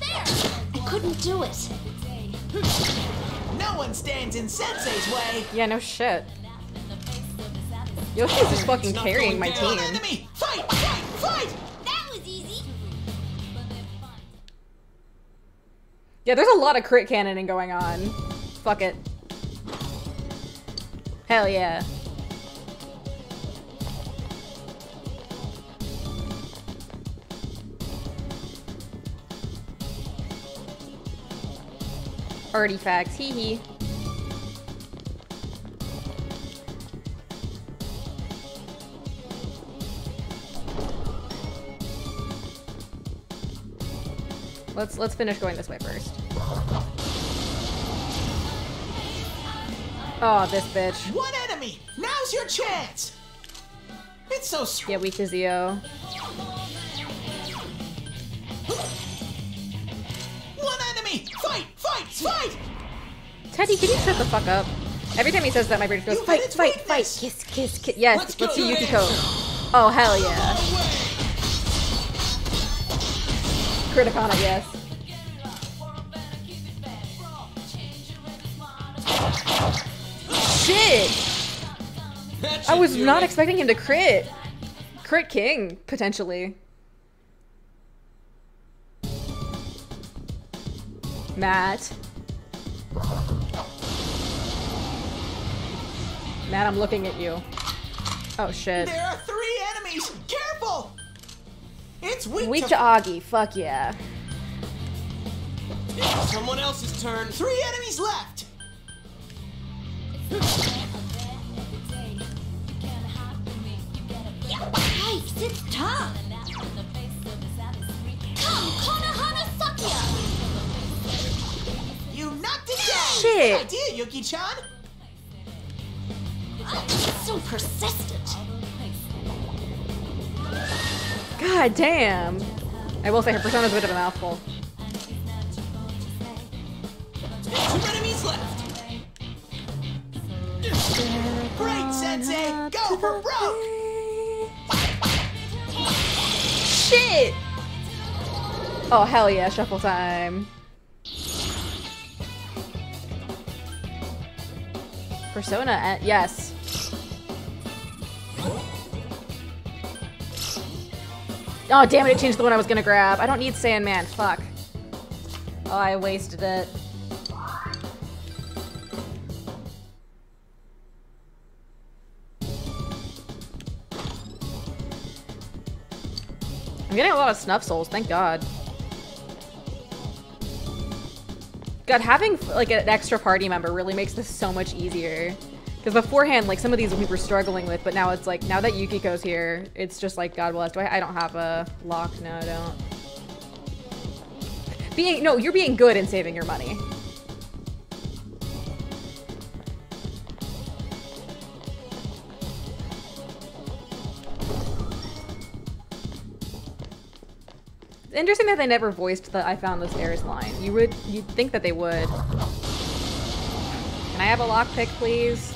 There! I couldn't do it. No one stands in Sensei's way! Yeah, no shit. Yoshi's just fucking carrying my down. team. Enemy! Fight! Fight! Fight! That was easy. Yeah, there's a lot of crit cannoning going on. Fuck it. Hell yeah. Artifacts, hee hee. Let's let's finish going this way first. Oh, this bitch. One enemy! Now's your chance! It's so sweet. Yeah, weak to Zio. One enemy! Fight! Fight! Fight! Teddy, can you shut the fuck up? Every time he says that, my brain goes, fight, fight, fight, kiss, kiss, kiss. Yes, Let's let's, see. Yukiko. Oh, hell yeah. Criticana, yes. Shit! I was not it. expecting him to crit. Crit King, potentially. Matt. Matt, I'm looking at you. Oh shit. There are three enemies! Careful! It's weak, Weak to... to Agi, fuck yeah. It's someone else's turn. Three enemies left! Yikes, it's tough. Come, Konohana Sakuya! You knocked it down! Shit. Good idea, Yuki-chan! So persistent. God damn. I will say her persona's a bit of a mouthful. Two enemies left. Great, Sensei! Go for broke! Shit! Oh, hell yeah, shuffle time. Persona, uh, yes. Oh, damn it, it changed the one I was gonna grab. I don't need Sandman, fuck. Oh, I wasted it. I'm getting a lot of snuff souls, thank god. God, having like an extra party member really makes this so much easier. Because beforehand, like some of these we were struggling with, but now it's like now that Yukiko's here, it's just like God bless. Do I? I don't have a lock. No, I don't. Being no, you're being good and saving your money. Interesting that they never voiced the "I found the stairs" line. You would, you'd think that they would. Can I have a lockpick, please?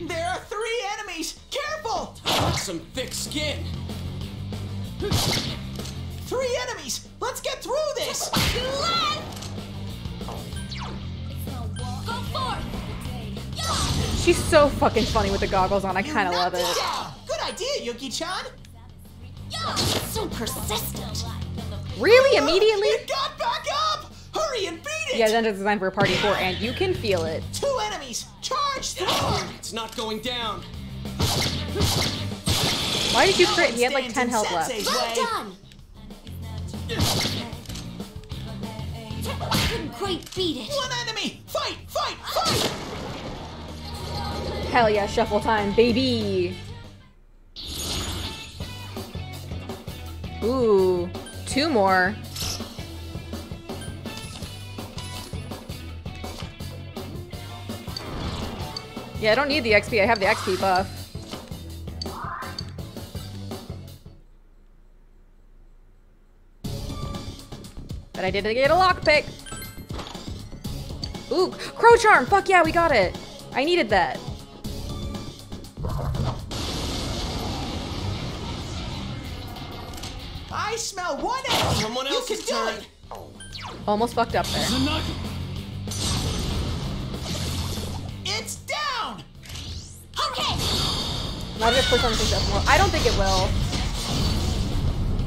There are three enemies! Careful! Got some thick skin. Three enemies! Let's get through this! Go forth! She's so fucking funny with the goggles on. I kind of love it. Yeah! Good idea, Yuki-chan! So persistent. Really? Immediately? You got back up! Hurry and beat it! Yeah, Zenda's designed for a party of four, and you can feel it. Two enemies! Charge through! <sighs> It's not going down. Why did you crit? He had like 10 health left. Sensei's Well way. done. Couldn't quite beat it. One enemy! Fight! Fight! Fight! Hell yeah, shuffle time, baby! Ooh, two more. Yeah, I don't need the XP. I have the XP buff. But I did get a lockpick. Ooh, Crow Charm! Fuck yeah, we got it! I needed that. I smell one enemy. Someone you else's can do turn. it. Almost fucked up there. It's down. Not if Persona 6 does more. I don't think it will.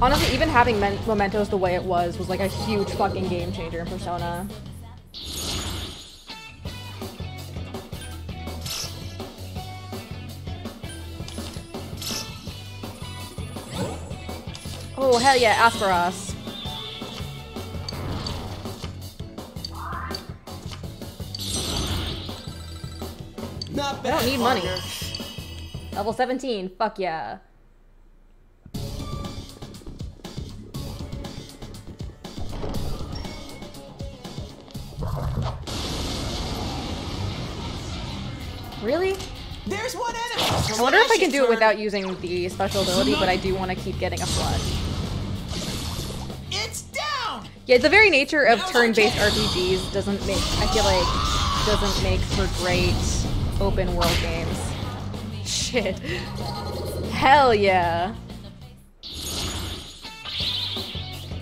Honestly, even having men- mementos the way it was was like a huge fucking game changer in Persona. Oh hell yeah, Apsaras. Not I don't need money. Partner. Level 17, fuck yeah. Really? There's one enemy. I wonder if I can do it without using the special ability, but I do want to keep getting a flush. It's down. Yeah, the very nature of turn-based RPGs doesn't make, I feel like, doesn't make for great open world games. Shit. Hell yeah.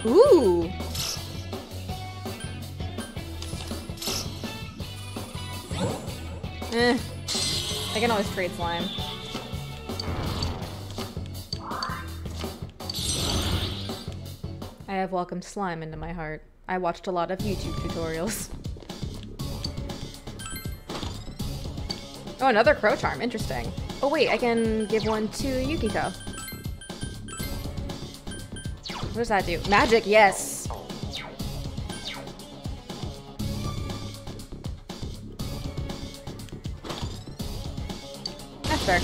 Ooh. Eh. I can always trade slime. I have welcomed slime into my heart. I watched a lot of YouTube tutorials. Oh, another crow charm. Interesting. Oh wait, I can give one to Yukiko. What does that do? Magic, yes! That's fair.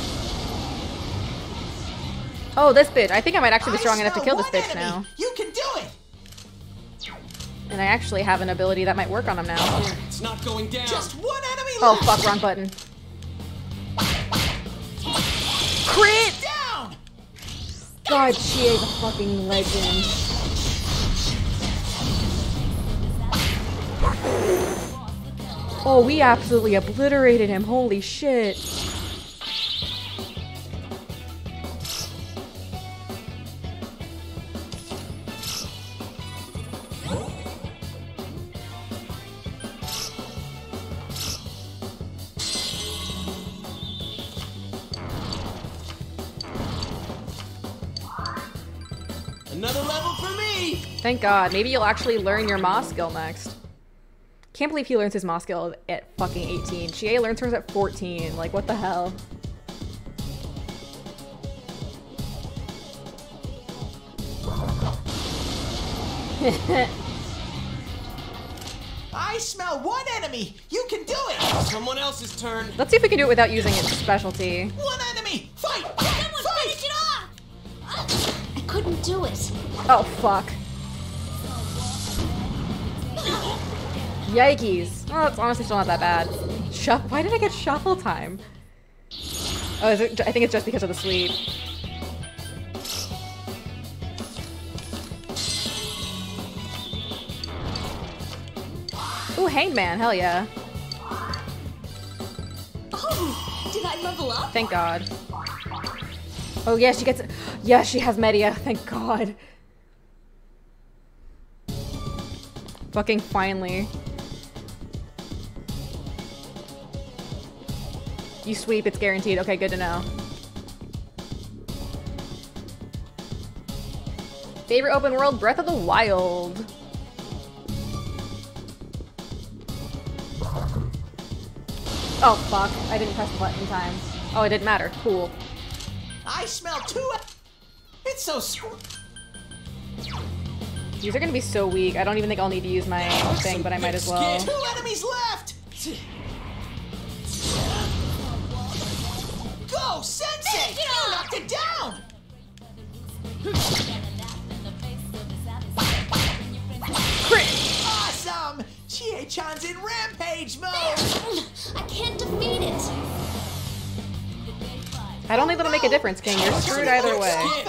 Oh, this bitch. I think I might actually be strong enough to kill this bitch now. You can do it. And I actually have an ability that might work on him now. It's not going down. Just one enemy oh, left. Oh, fuck, wrong button. Crit! God, she is a fucking legend. Oh, we absolutely obliterated him. Holy shit. Thank God. Maybe you'll actually learn your Ma skill next. Can't believe he learns his Ma skill at fucking 18. Chie learns hers at 14. Like, what the hell? <laughs> I smell one enemy. You can do it. Someone else's turn. Let's see if we can do it without using its specialty. One enemy. Fight. Someone finish it off. I couldn't do it. Oh, fuck. Yikes. Well, it's honestly still not that bad. Shuff- Why did I get shuffle time? Oh, is it, I think it's just because of the sleep. Ooh, Hangman, hell yeah. Oh, did I level up? Thank God. Oh, yeah, she gets. Yeah, she has Media. Thank God. Fucking finally. You sweep, it's guaranteed. Okay, good to know. Favorite open world? Breath of the Wild. Oh, fuck. I didn't press the button in time. Oh, it didn't matter. Cool. I smell two. It's so. Sw- These are gonna be so weak. I don't even think I'll need to use my thing, but I might as well. Two enemies left. Go, Sensei! You knocked it down. Crit! Awesome! Chie-chan's in rampage mode! I can't defeat it. I don't think that'll make a difference, King. You're screwed either way.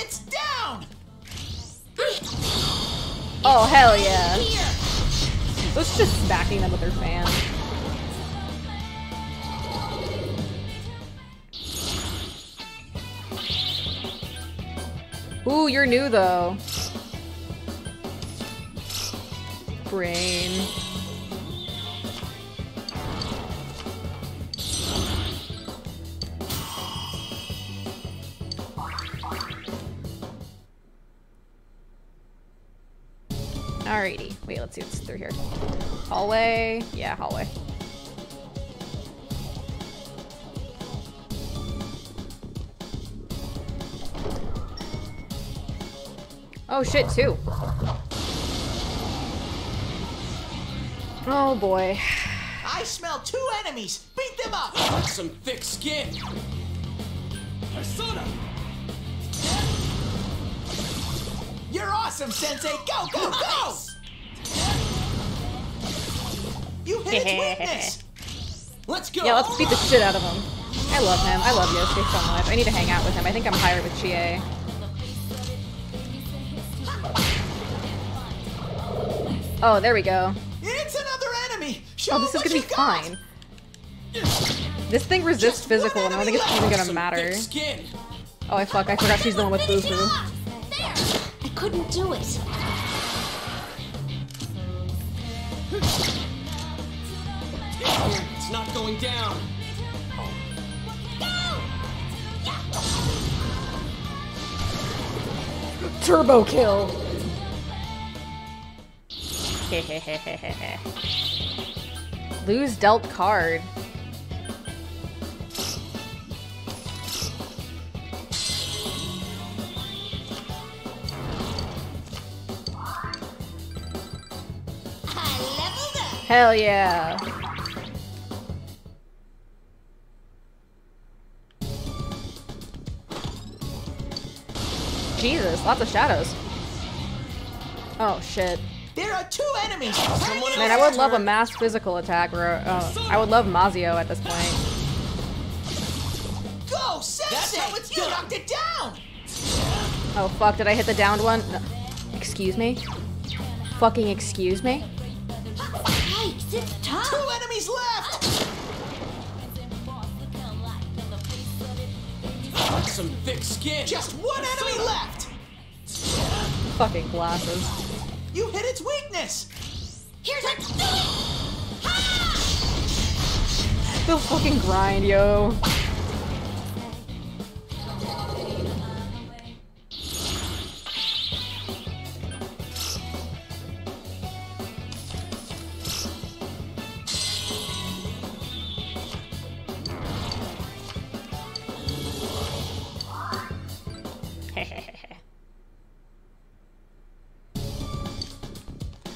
It's down! <gasps> Oh, hell yeah. Let's just smacking them with her fan. Ooh, you're new though. Brain. Alrighty. Wait, let's see what's through here. Hallway. Yeah, hallway. Oh shit, two. Oh boy. I smell two enemies. Beat them up. Some thick skin. Persona! You're awesome, Sensei. Go, go, go! You hit its <laughs> weakness. Let's go. Yeah, let's beat the shit out of him. I love him. I love Yosuke so much. I need to hang out with him. I think I'm higher with Chie. Oh, there we go. It's another enemy. Show Oh, this is gonna be got. fine. This thing resists physical, and I don't think it's even gonna matter. Oh, I fuck. I forgot she's the one with Bufu. I couldn't do it. It's not going down. Turbo kill. <laughs> Lose dealt card. Hell yeah. Jesus, lots of shadows. Oh shit. There are two enemies. Man, I would love a mass physical attack, or uh, I would love Mazio at this point. Go, Sensei. you knocked it down. Oh fuck, did I hit the downed one? No. Excuse me? Fucking excuse me? Yikes, it's tough. Two enemies left. Some thick skin. Just one enemy left. Fucking glasses. You hit its weakness. Here's a The fucking grind, yo.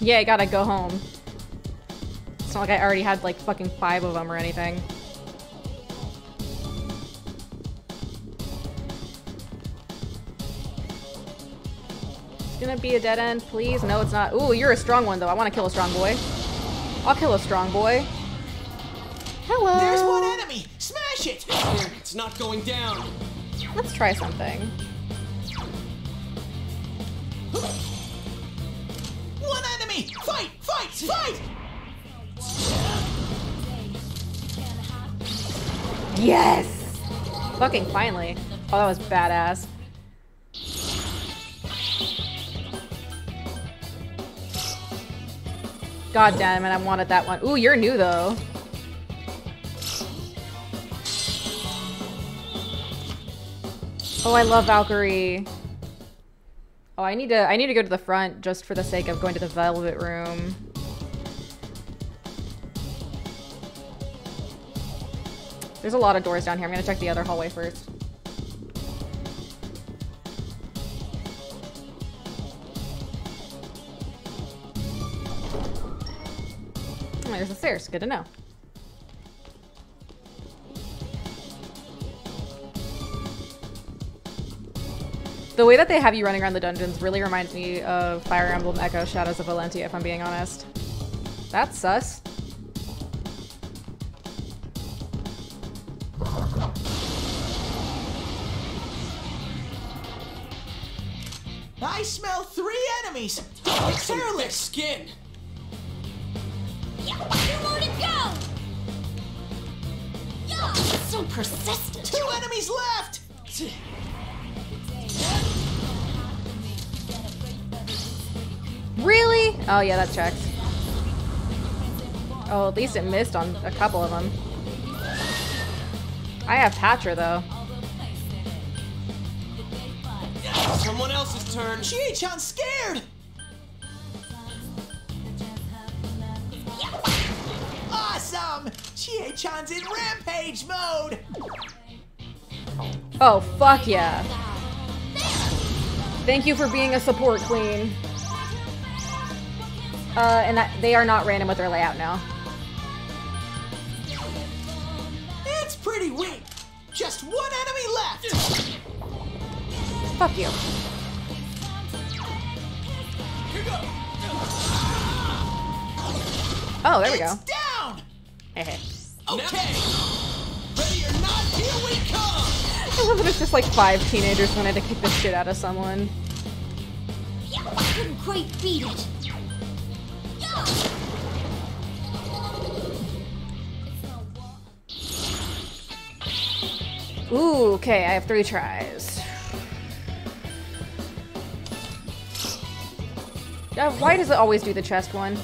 Yeah, I gotta go home. It's not like I already had like fucking five of them or anything. It's gonna be a dead end, please. No, it's not. Ooh, you're a strong one though. I want to kill a strong boy. I'll kill a strong boy. Hello. There's one enemy. Smash it. It's not going down. Let's try something. <laughs> One enemy. Fight, fight, fight. Yes! Fucking finally. Oh, that was badass. God damn it, I wanted that one. Ooh, you're new though. Oh, I love Valkyrie. Oh, I need to I need to go to the front just for the sake of going to the Velvet Room. There's a lot of doors down here. I'm gonna check the other hallway first. Oh, there's the stairs. Good to know. The way that they have you running around the dungeons really reminds me of Fire Emblem Echo Shadows of Valentia, if I'm being honest. That's sus. I smell three enemies. Like some skin. Two more to go! Yeah, so persistent. Two enemies left! Really? Oh yeah, that checks. Oh, at least it missed on a couple of them. I have Patra though. Someone else's turn. Chie-chan's scared! Awesome! Chie-chan's in rampage mode! Oh fuck yeah! Thank you for being a support queen. Uh, and that, they are not random with their layout now. It's pretty weak! Just one enemy left! Fuck you. Oh, there we go. Down! Okay. Ready or not, here we come. I love that it's just like five teenagers wanted to kick the shit out of someone. Yeah, I couldn't quite beat it. Ooh, okay, I have three tries. Yeah, why does it always do the chest one?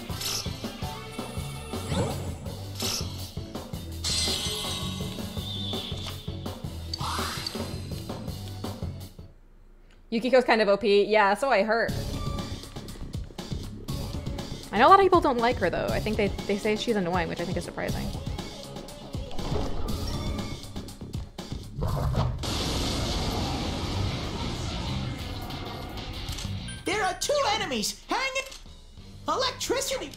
Yukiko's kind of OP. Yeah, so I heard. I know a lot of people don't like her though. I think they, they say she's annoying, which I think is surprising. There are two enemies hanging. Electricity.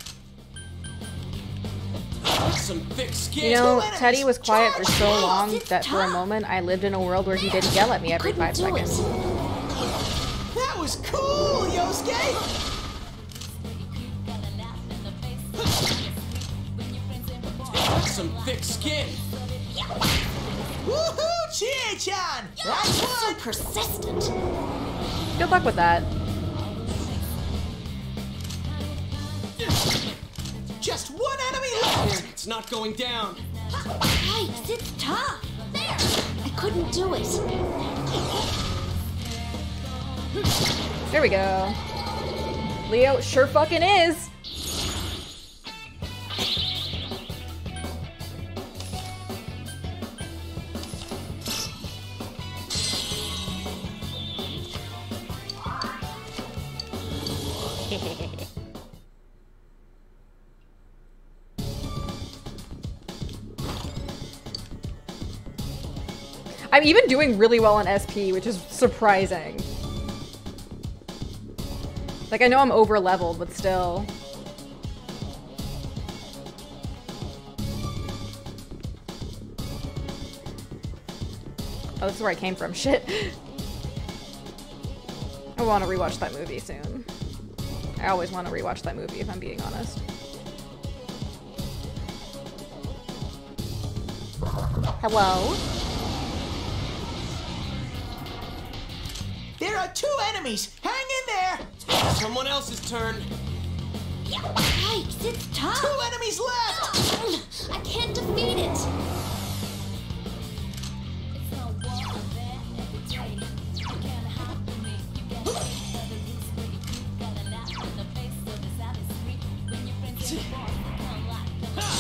Some thick skin. You know, Teddy was quiet for so long that for a moment I lived in a world where he didn't yell at me every five seconds. That was cool, Yosuke. Some thick skin. Woohoo, Chie-chan! That's So persistent. Good luck with that. Just one enemy left. It's not going down. Yikes, it's tough. There. I couldn't do it. There we go. Leo sure fucking is. I'm even doing really well on SP, which is surprising. Like, I know I'm over leveled, but still. Oh, this is where I came from. <laughs> Shit. I want to rewatch that movie soon. I always want to rewatch that movie, if I'm being honest. Hello? There are two enemies. There. Someone else's turn. Yikes, it's tough. Two enemies left. I can't defeat it.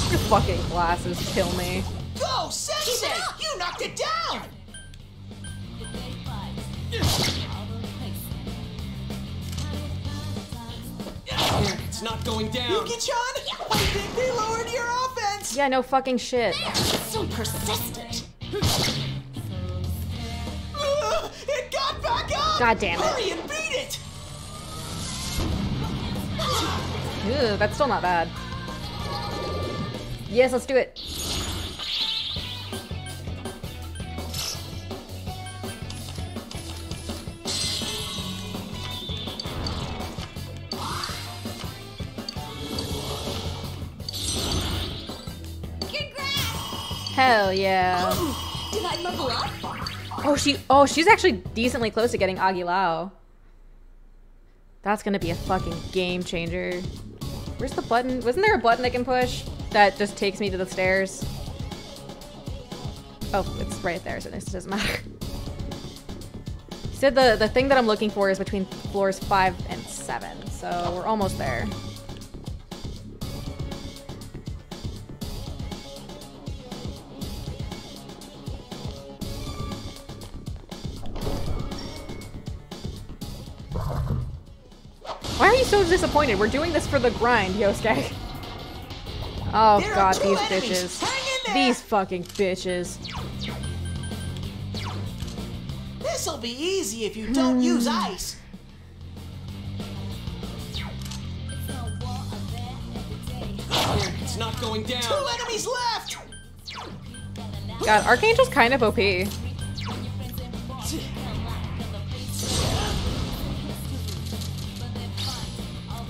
Your fucking glasses kill me. Go, Sensei! You knocked it down. It's not going down. Yuki-chan, I think they lowered your offense. Yeah, no fucking shit. So persistent. Ugh, it got back up. God damn it. Hurry and beat it. Ew, that's still not bad. Yes, let's do it. Hell yeah. <gasps> Did I level up? Oh, she. Oh, she's actually decently close to getting Agilao. That's gonna be a fucking game changer. Where's the button? Wasn't there a button I can push that just takes me to the stairs? Oh, it's right there, so this doesn't matter. <laughs> He said the, the thing that I'm looking for is between floors 5 and 7, so we're almost there. Why are you so disappointed? We're doing this for the grind, Yosuke. Oh There god, these enemies. bitches. Hang in there. These fucking bitches. This'll be easy if you don't hmm. use ice. It's not going down. Two enemies left. God, Archangel's kind of OP.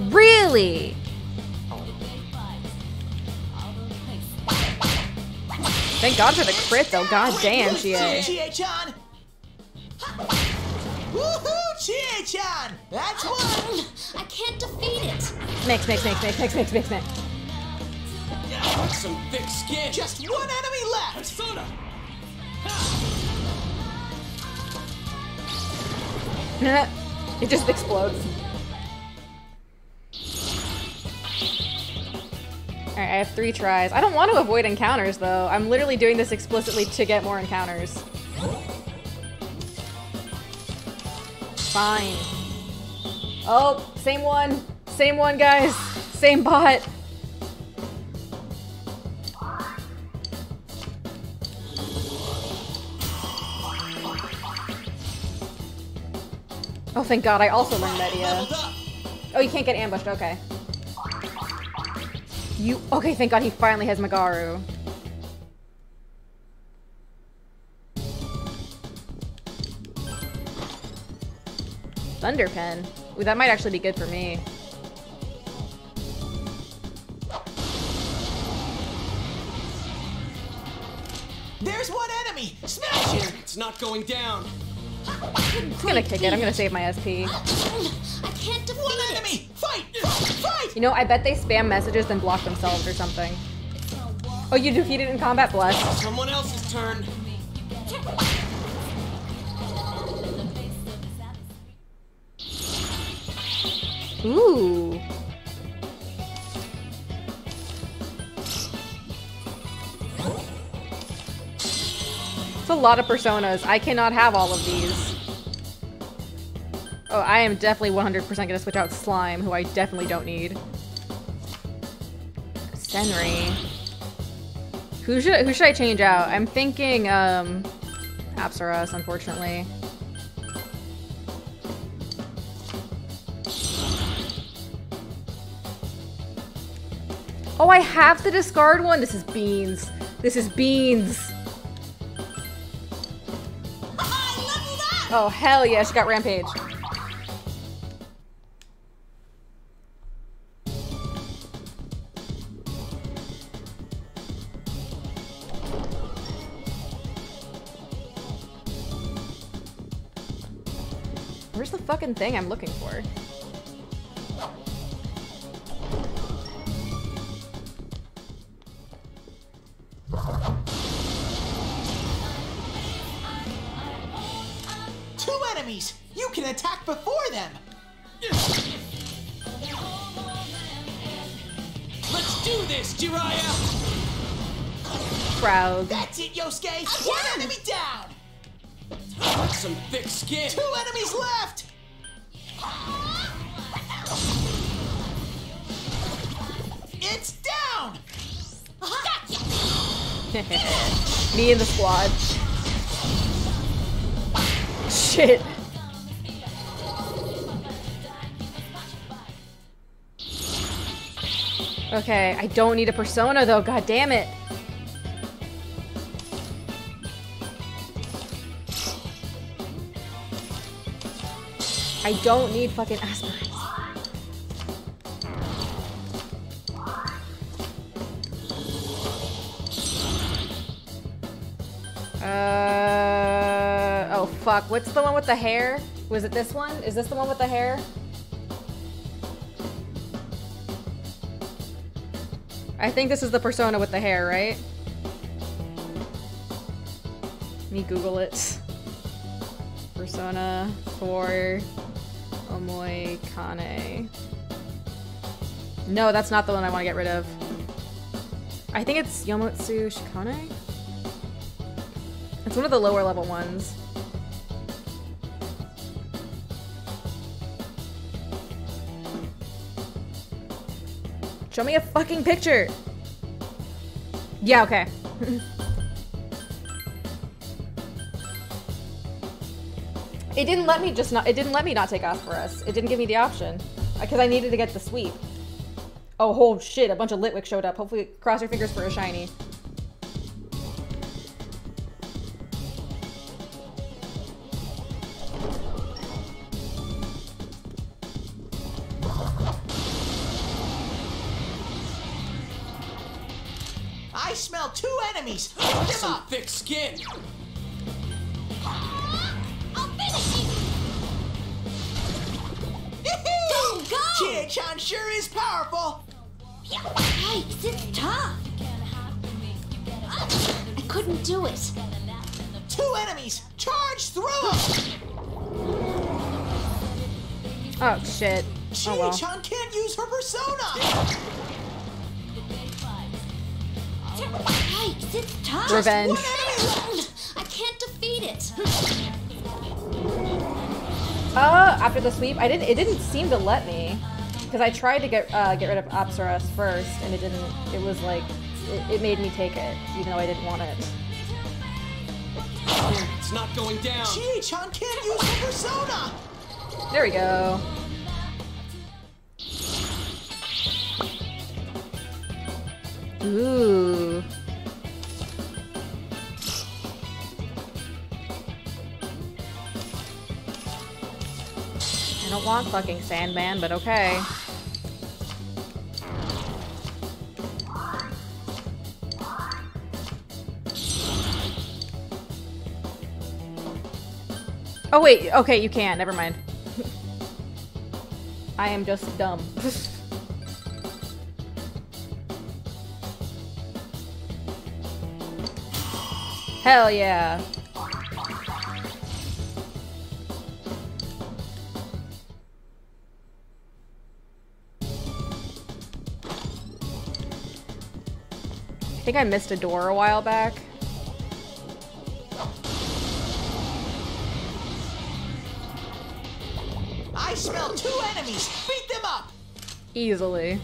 Really? Thank God for the crit though. God damn, GA. Chie-chan. Woohoo, Chie-chan. That's one. I can't defeat it. Mix, mix, mix, mix, mix, mix, mix, mix. Got some thick skin. Just one enemy left. Persona. <laughs> it just explodes. Alright, I have three tries. I don't want to avoid encounters though. I'm literally doing this explicitly to get more encounters. Fine. Oh, same one. Same one, guys. Same bot. Oh, thank God, I also learned that, yeah. Oh, you can't get ambushed, okay. You- okay, thank God he finally has Magaru. Thunderpen. Ooh, that might actually be good for me. There's one enemy. Smash it. It's not going down. I'm gonna kick it. I'm gonna save my SP. I can't defeat One enemy. Fight. Fight. You know, I bet they spam messages then block themselves or something. Oh, you defeated in combat, bless. Someone else's turn. Ooh. A lot of personas. I cannot have all of these. Oh, I am definitely 100% gonna switch out Slime, who I definitely don't need. Senri. Who should who should I change out? I'm thinking um Apsaras, unfortunately. Oh, I have to discard one? This is beans. This is beans. Oh, hell yeah, she got Rampage. Where's the fucking thing I'm looking for? Attack before them. Let's do this, Jiraiya. Proud. That's it, Yosuke. One enemy down. Got some thick skin. Two enemies left. It's down. <laughs> Me and the squad. Shit. Okay, I don't need a persona though, god damn it. I don't need fucking aspirants. Uh oh fuck. What's the one with the hair? Was it this one? Is this the one with the hair? I think this is the persona with the hair, right? Let me Google it. Persona 4 Omoi Kane. No, that's not the one I want to get rid of. I think it's Yomotsu Shikane? It's one of the lower level ones. Show me a fucking picture! Yeah, okay. it didn't let me just not- it didn't let me not take Apsaras. It didn't give me the option. Uh, because I needed to get the sweep. Oh, hold shit, a bunch of Litwick showed up. Hopefully, cross your fingers for a shiny. Enemies. Pick them Some up. thick skin. Go, go! Chie-chan sure is powerful. Yikes, it's tough. I couldn't do it. Two enemies. Charge through them. Oh, shit. Oh, well. Chie-chan can't use her persona. Yikes, it's tough. Revenge. I can't defeat it. Uh, after the sweep, I didn't. It didn't seem to let me, because I tried to get uh, get rid of Apsaras first, and it didn't. It was like, it, it made me take it, even though I didn't want it. It's not going down. Chie-chan can't use her persona. There we go. Ooh. I don't want fucking Sandman, but okay. Oh wait, okay, you can. Never mind. <laughs> I am just dumb. <laughs> Hell yeah. I think I missed a door a while back. I smell two enemies. Beat them up. Easily.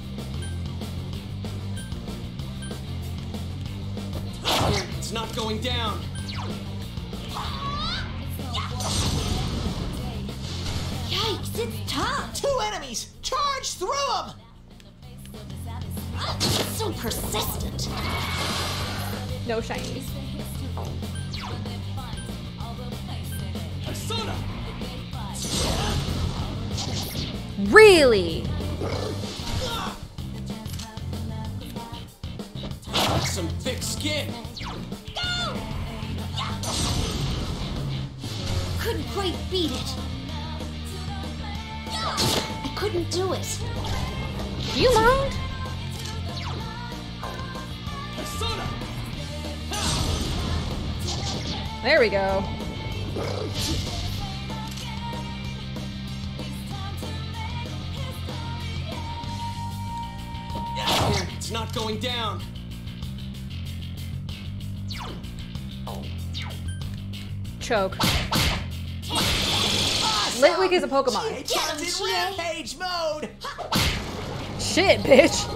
It's not going down. Yikes, it's tough. Two enemies. Charge through them. So persistent. No shinies. Persona. Really? Some thick skin. Couldn't quite beat it. I couldn't do it. Do you mind? There we go. It's not going down. Choke. Litwick is a Pokemon. Chie-chan's rampage mode. Shit, bitch.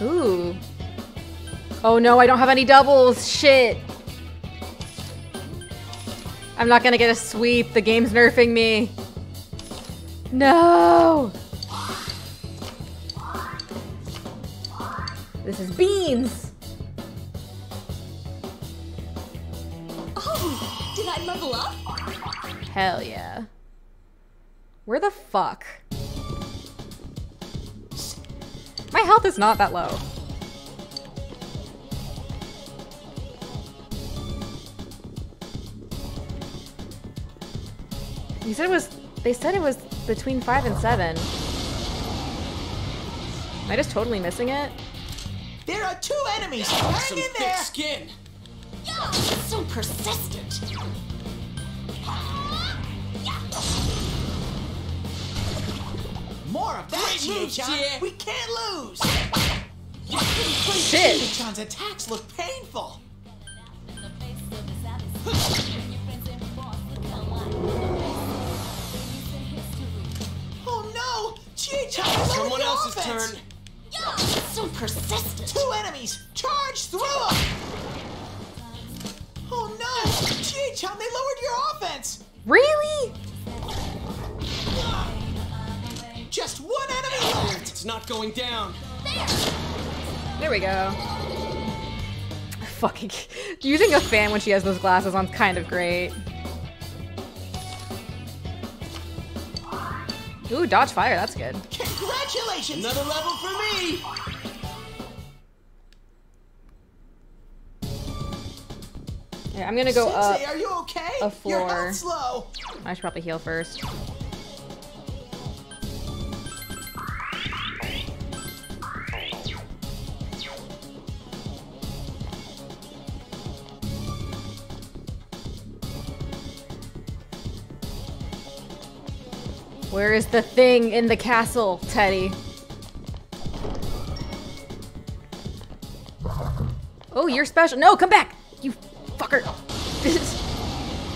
Ooh. Oh no, I don't have any doubles. Shit. I'm not gonna get a sweep. The game's nerfing me. No. This is beans. Oh, did I level up? Hell yeah. Where the fuck? My health is not that low. You said it was They said it was between five and seven. Am I just totally missing it? There are two enemies. Some Hang in thick there. skin. So persistent. More of that, Great moves, Chie-chan. We can't lose. Shit. Chie-chan's attacks look painful. Oh no! Chie-chan lowered Someone else's offense. turn. So persistent. Two enemies! Charge through them! Oh no! Chie-chan, they lowered your offense! Really? Just one enemy left! It's not going down. There we go. Fucking using a fan when she has those glasses on kind of great. Ooh, dodge fire, that's good. Congratulations! Another level for me. Yeah, I'm gonna go Sensei, up are you okay? a Your floor. health's low. I should probably heal first. Where is the thing in the castle, Teddy? Oh, you're special. No, come back! You fucker.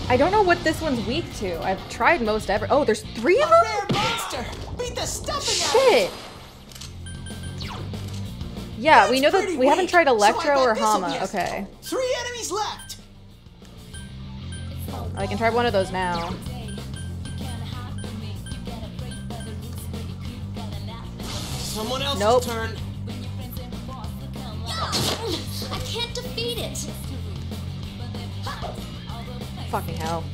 I don't know what this one's weak to. I've tried most ever. Oh, there's three of them? Monster! Beat the stuffing out of it! Shit! Yeah, we know that we haven't tried Electro bet or Hama. Okay. Three enemies left! I can try one of those now. Someone else's Nope. turn. I can't defeat it. Fucking hell.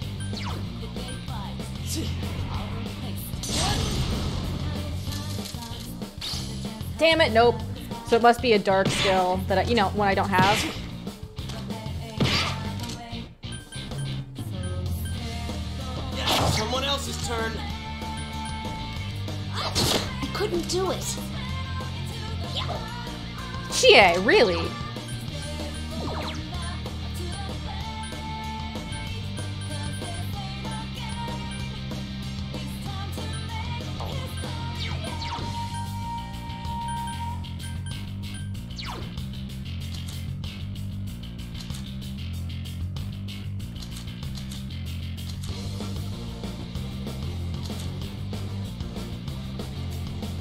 Damn it, nope. So it must be a dark skill that I, you know, one I don't have. Someone else's turn. I couldn't do it. Chie, really?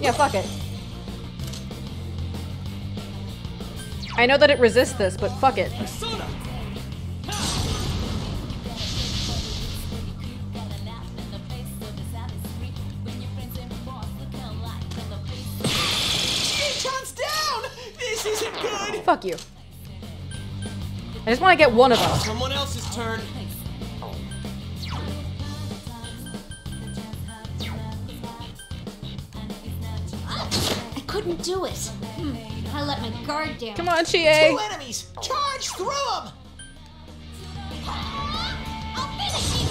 Yeah, fuck it. I know that it resists this, but fuck it. Persona. Chie-chan's down! This isn't good! Fuck you. I just want to get one of them. Someone else's turn. I couldn't do it. Hmm. I let my guard down. Come on, Chie. Two enemies! Charge through them! I'll finish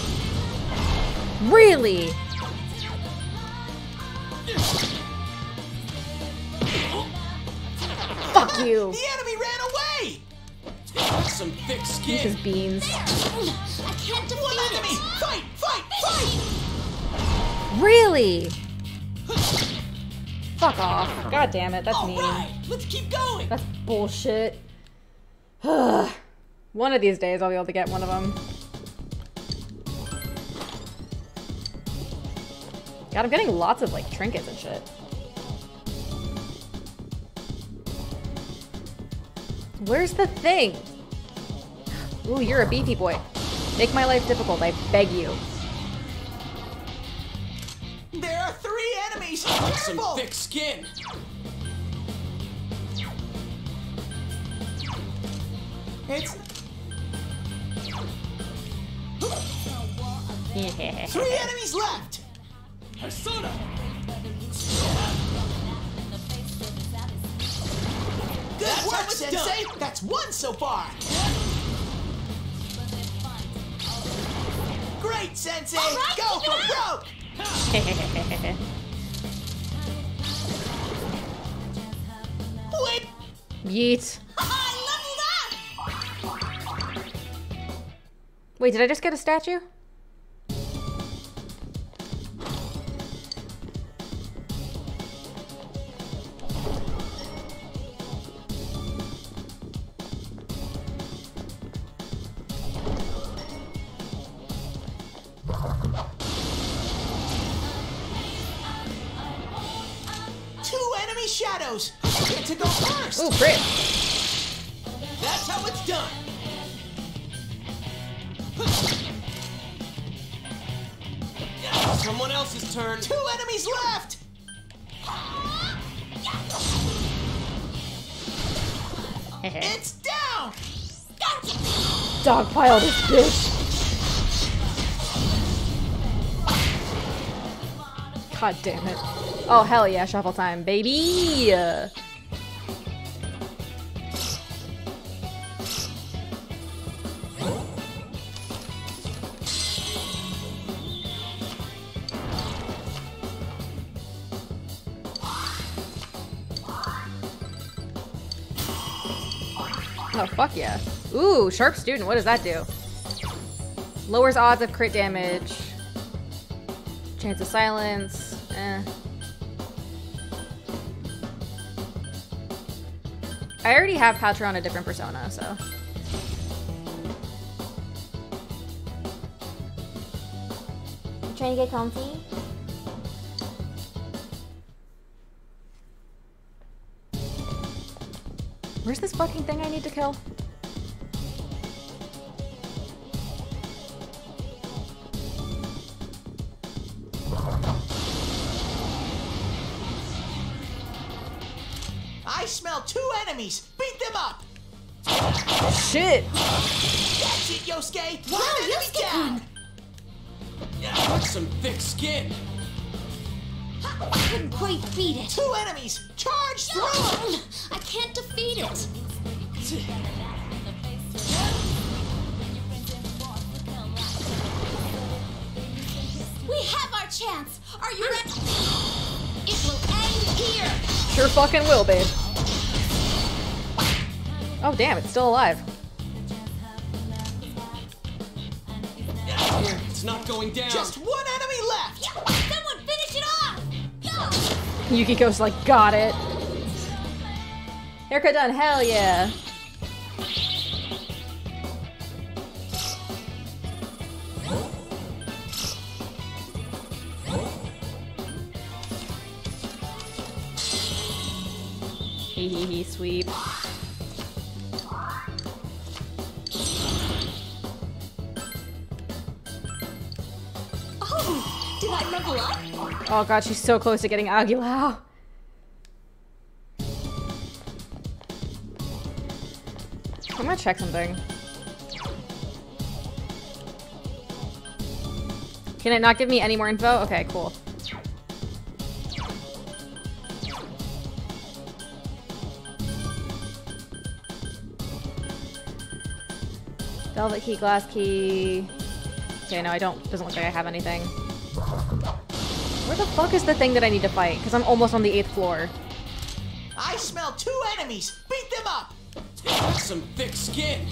you. Really? Fuck <laughs> you. The enemy ran away! Some thick skin! This is beans. I can't defeat One enemy! it. Fight! Fight! Fight! Really? <laughs> Fuck off. God damn it, that's All mean. right, let's keep going. That's bullshit. <sighs> one of these days I'll be able to get one of them. God, I'm getting lots of like trinkets and shit. Where's the thing? Ooh, you're a beefy boy. Make my life difficult, I beg you. There are three enemies! That's some thick skin. It's three enemies left! Persona. Good That's work, Sensei! done. That's one so far! Great, Sensei! All right, Go keep for broke! Wait! Yeet. Wait, did I just get a statue? Ooh, crit. That's how it's done. Someone else's turn. Two enemies left! <laughs> It's down! Dogpile this bitch. God damn it. Oh, hell yeah, shuffle time, baby! Fuck yeah. Ooh, sharp student, what does that do? Lowers odds of crit damage. Chance of silence. Eh. I already have Patra on a different persona, so. Trying to get comfy? Where's this fucking thing I need to kill? I smell two enemies! Beat them up! Shit! That's it, Yosuke! One enemy down! Got some thick skin. I couldn't quite beat it. Two enemies! Charge through 'em! I can't defeat it. We have our chance. Are you ready? It will end here. Sure fucking will, babe. Oh damn, it's still alive. Here, it's not going down. Just one enemy left! Someone finish it off. Yukiko's like, got it. Haircut done, hell yeah. Hee hee hee, sweep. Oh, god, she's so close to getting Agilao. I'm gonna check something. Can it not give me any more info? Okay, cool. Velvet key, glass key. Okay, no, I don't. Doesn't look like I have anything. Where the fuck is the thing that I need to fight? Because I'm almost on the eighth floor. I smell two enemies! Beat them up! Got some thick skin.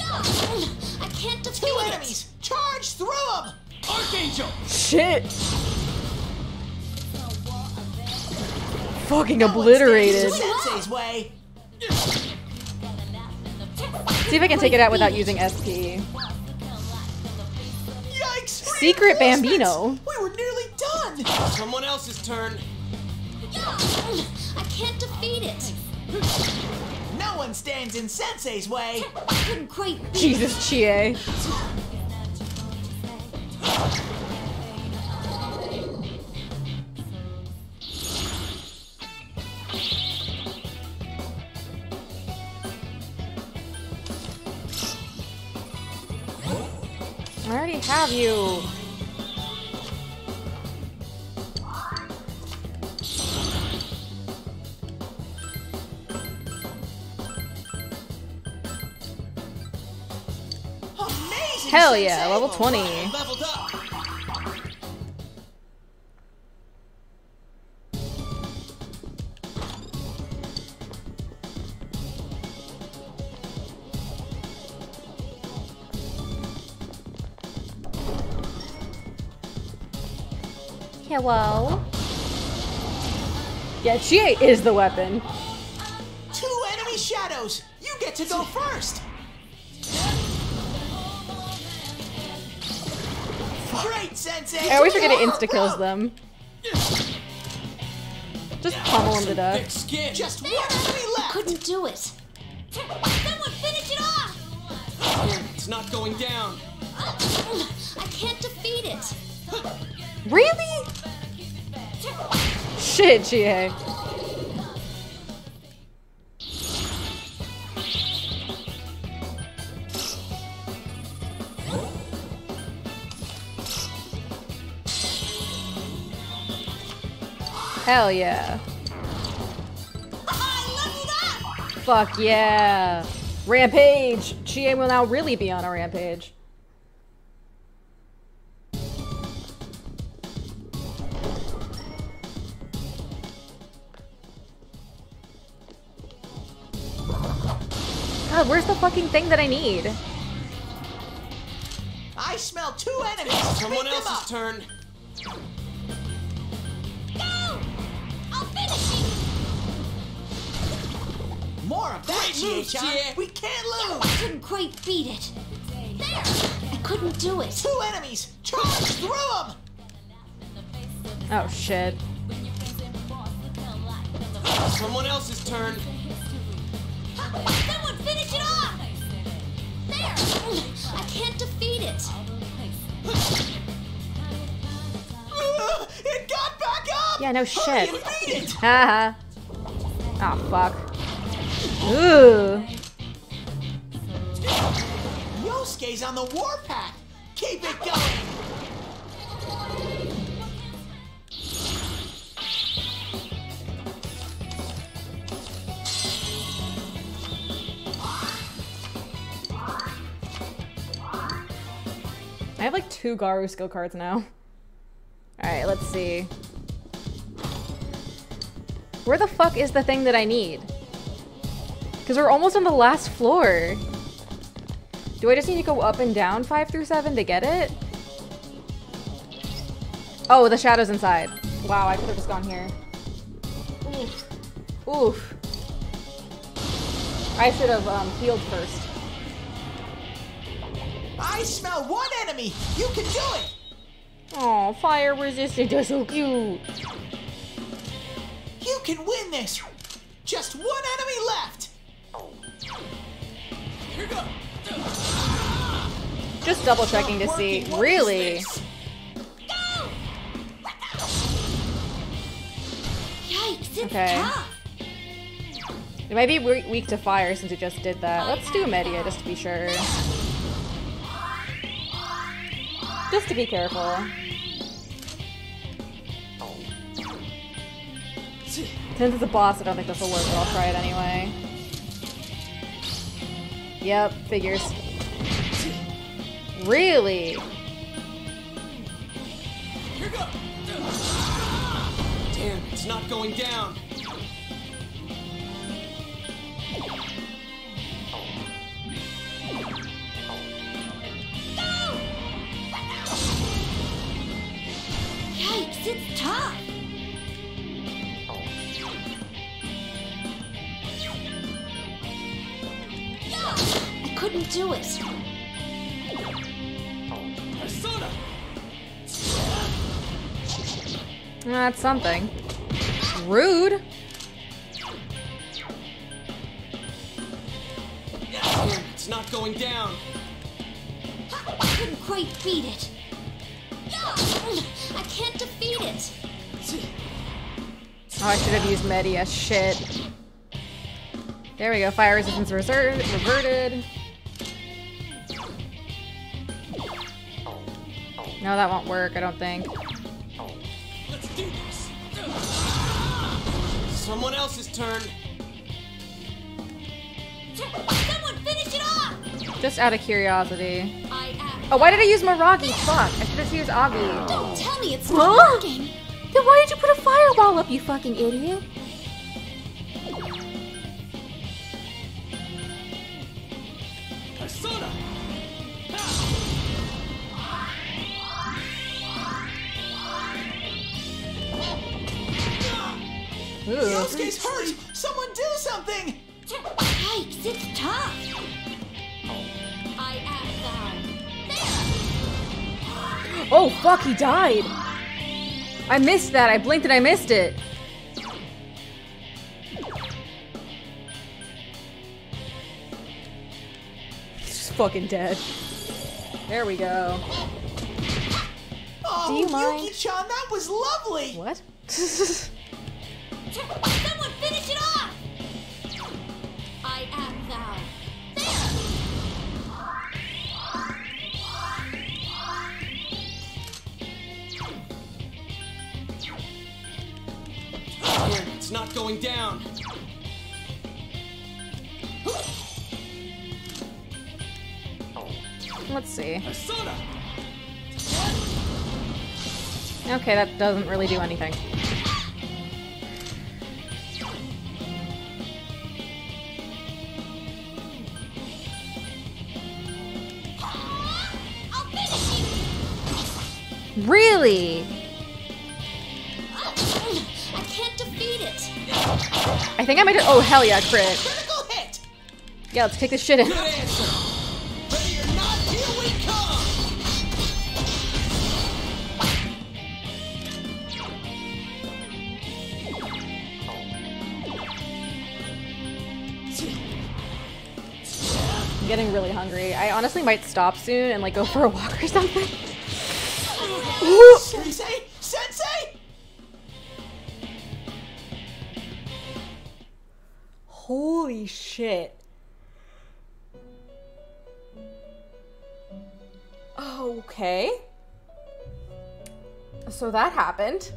I can't defeat Two it. enemies! Charge through them! Archangel. Shit! Fucking obliterated. Way! See if I can take it out without using SP. Yikes! Secret Bambino. We were nearly done! Someone else's turn. I can't defeat it. No one stands in Sensei's way! I couldn't quite beat Jesus, Chie. I already have you. Hell yeah, level 20. Hello? Yeah, Chie is the weapon. Two enemy shadows. You get to go first. Great, Sensei. I always forget it insta kills them. Just pummel them to death. Just one enemy left. Couldn't do it. Someone finish it off! It's not going down. I can't defeat it. Really? Shit, Chie. Hell yeah. Fuck yeah. Rampage! Chie will now really be on a rampage. God, where's the fucking thing that I need? I smell two enemies. Someone Pick else's up. turn. I'll finish you! More of that, Great moves, Chie-chan. We can't lose. I couldn't quite beat it. There! I couldn't do it. Two enemies. Charge through them. Oh shit. Someone else's turn. There! I can't defeat it. Uh, it got back up. Yeah, no shit. and beat. Haha. <laughs> oh fuck. Ooh. Yosuke's on the warpath. Keep it going. I have like two Garu skill cards now. Alright, let's see. Where the fuck is the thing that I need? Because we're almost on the last floor. Do I just need to go up and down 5 through 7 to get it? Oh, the shadow's inside. Wow, I could have just gone here. Oof. Oof. I should have um, healed first. I smell one enemy. You can do it. Oh, fire resistant. That's so cute. You can win this. Just one enemy left. Here go. Just double checking to see. Really? Okay. It might be weak to fire since it just did that. Let's do a Media just to be sure. Just to be careful. Since it's a boss, I don't think this will work, but I'll try it anyway. Yep, figures. Really? Damn, it's not going down. Yikes, it's tough. I couldn't do it. Persona. That's something. Rude. It's not going down. I couldn't quite beat it. I can't defeat it. Oh, I should have used Media. Shit. There we go. Fire resistance reser- reverted. No, that won't work, I don't think. Let's do this. Someone else's turn. Someone finish it off! Just out of curiosity. I am. Oh, why did I use Maragi? Fuck. I should have used Agi. Don't tell me it's Huh? working. Then why did you put a firewall up, you fucking idiot? Persona. Yosuke's hurt! Someone do something! Yikes, it's tough. I am thou. Oh fuck, he died. I missed that. I blinked and I missed it. He's fucking dead. There we go. Oh, Do you mind? Yuki-chan, that was lovely! What? <laughs> Someone finish it off! It's not going down. Let's see. Okay, that doesn't really do anything. I'll finish you! Really? I think I might. Oh hell yeah, crit. Critical hit! Yeah, let's kick this shit in. Good answer! Ready or not, here we come! I'm getting really hungry. I honestly might stop soon and like go for a walk or something. <laughs> Sensei! Sensei! Holy shit. Okay. So that happened.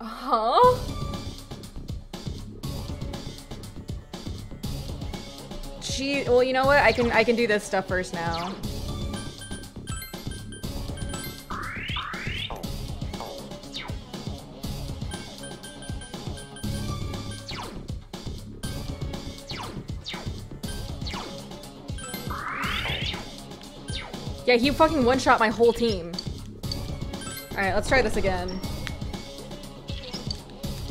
Huh? Gee, well, you know what? I can I can do this stuff first now. Yeah, he fucking one-shot my whole team. Alright, let's try this again.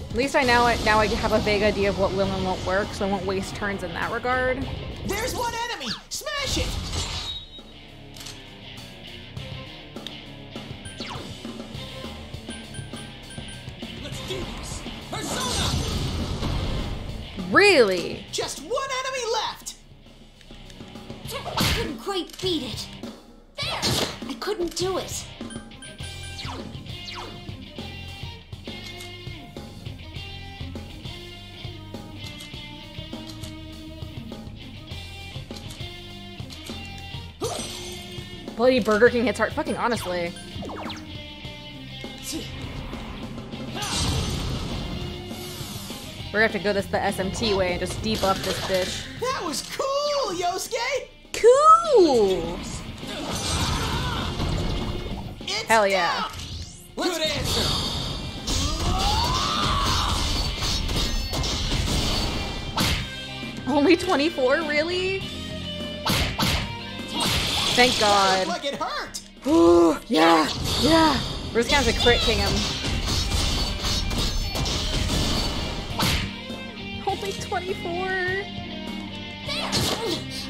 At least I now now I have a vague idea of what will and won't work, so I won't waste turns in that regard. There's one enemy! Smash it! Let's do this! Persona! Really? Just one enemy left! I couldn't quite beat it. There! I couldn't do it. Bloody Burger King hits hard. Fucking honestly. We're gonna have to go this the SMT way and just debuff this bitch. That was cool, Yosuke! Cool! It's Hell yeah. Good answer! Only 24? Really? Thank God. like it hurt! Ooh, yeah, yeah. We're just gonna have to crit king him. Only 24? There!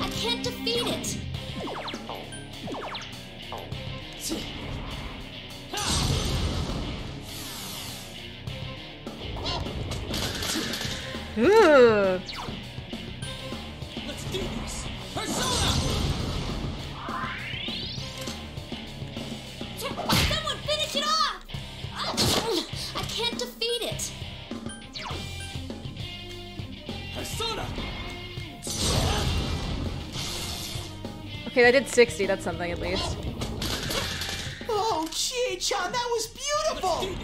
I can't defeat it. Let's do this! Persona! Someone finish it off! I can't defeat it. Persona! Okay, that did 60. That's something at least. Oh, Chie-chan, that was beautiful! Do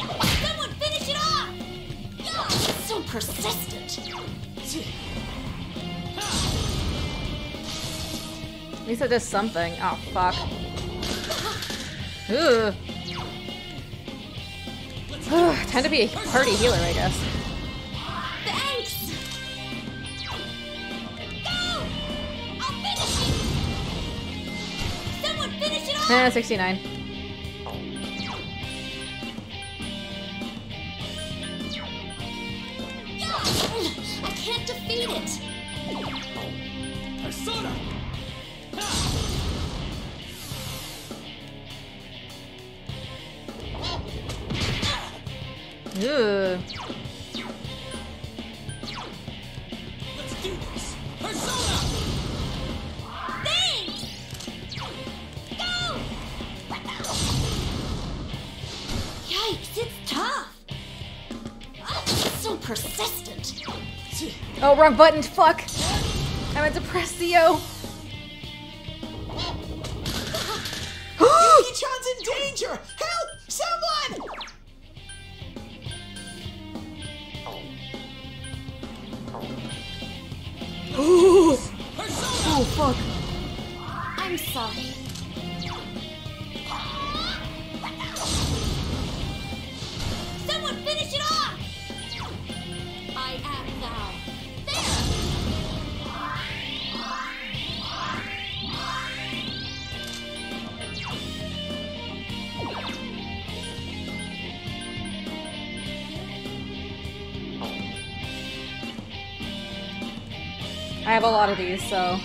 Someone finish it off! So persistent. At least it does something. Oh, fuck. Ooh. Time to be a party healer, I guess. Thanks. Go! I'll finish it. Someone finish it off. 69. I can't defeat it. Persona! Ugh. Let's do this! Persona! Thanks! Go! Yikes, it's tough. So persistent. Oh, wrong button. Fuck. I meant to press the O. Yuki-chan's <gasps> in danger! Help! Someone! oh fuck. I'm sorry. Someone finish it off! I am thou. There! I have a lot of these, so.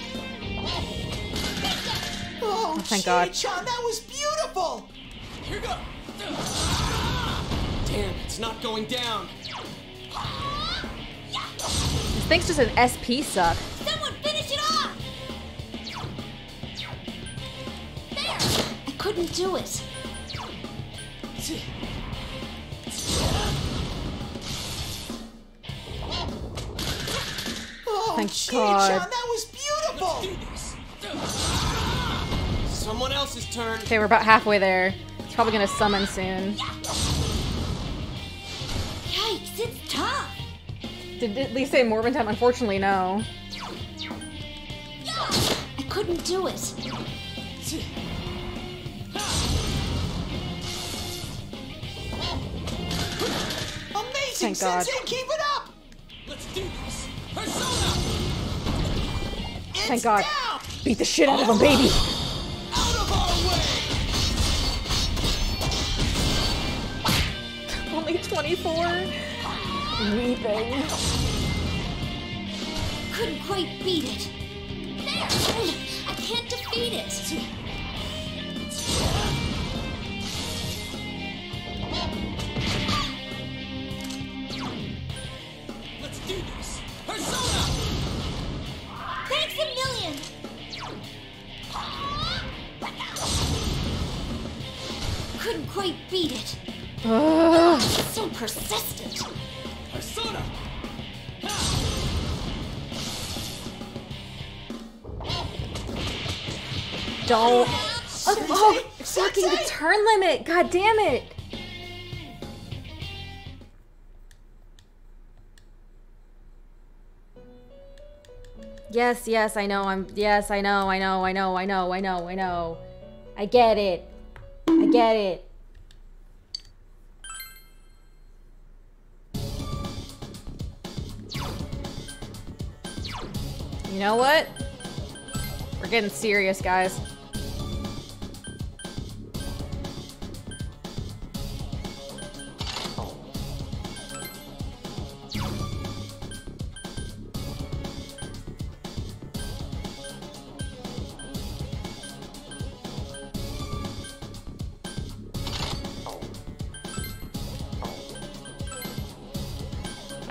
Oh, thank God. Yuki-chan, that was beautiful! Here go! Damn, it's not going down. This thing's just an SP suck. Someone finish it off! There! I couldn't do it. Oh, Thank Yuki-chan, God. that was beautiful! Someone else's turn. Okay, we're about halfway there. It's probably gonna summon soon. Yikes, it's tough. Did at least say Morbin time? Unfortunately, no. I couldn't do it. Amazing, Thank God. Sensei! Keep it up! Let's do this! Persona! Thank God. Beat the shit out of him, baby. Out of our way! <laughs> Only 24. Weeping. Couldn't quite beat it. There! I can't defeat it. Let's do this! Persona! Thanks a million. Couldn't quite beat it. Ugh. So persistent. Don't. Oh, oh, fucking the turn limit. God damn it. Yes, yes, I know. I'm. Yes, I know. I know. I know. I know. I know. I know. I get it. I get it. You know what? We're getting serious, guys.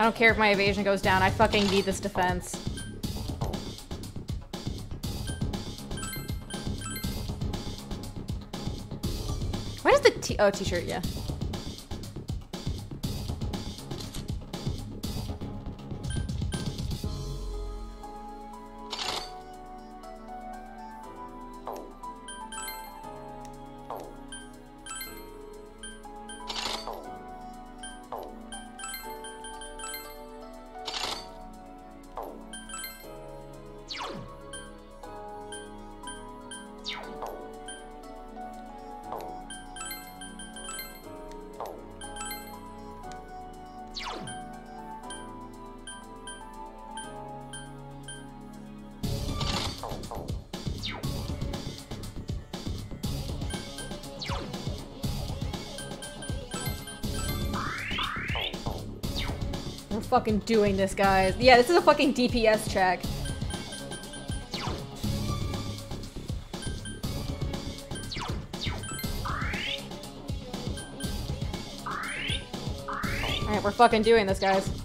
I don't care if my evasion goes down. I fucking need this defense. Where's the t- oh t-shirt? Yeah. Fucking doing this, guys. Yeah, this is a fucking DPS check. Alright, we're fucking doing this, guys.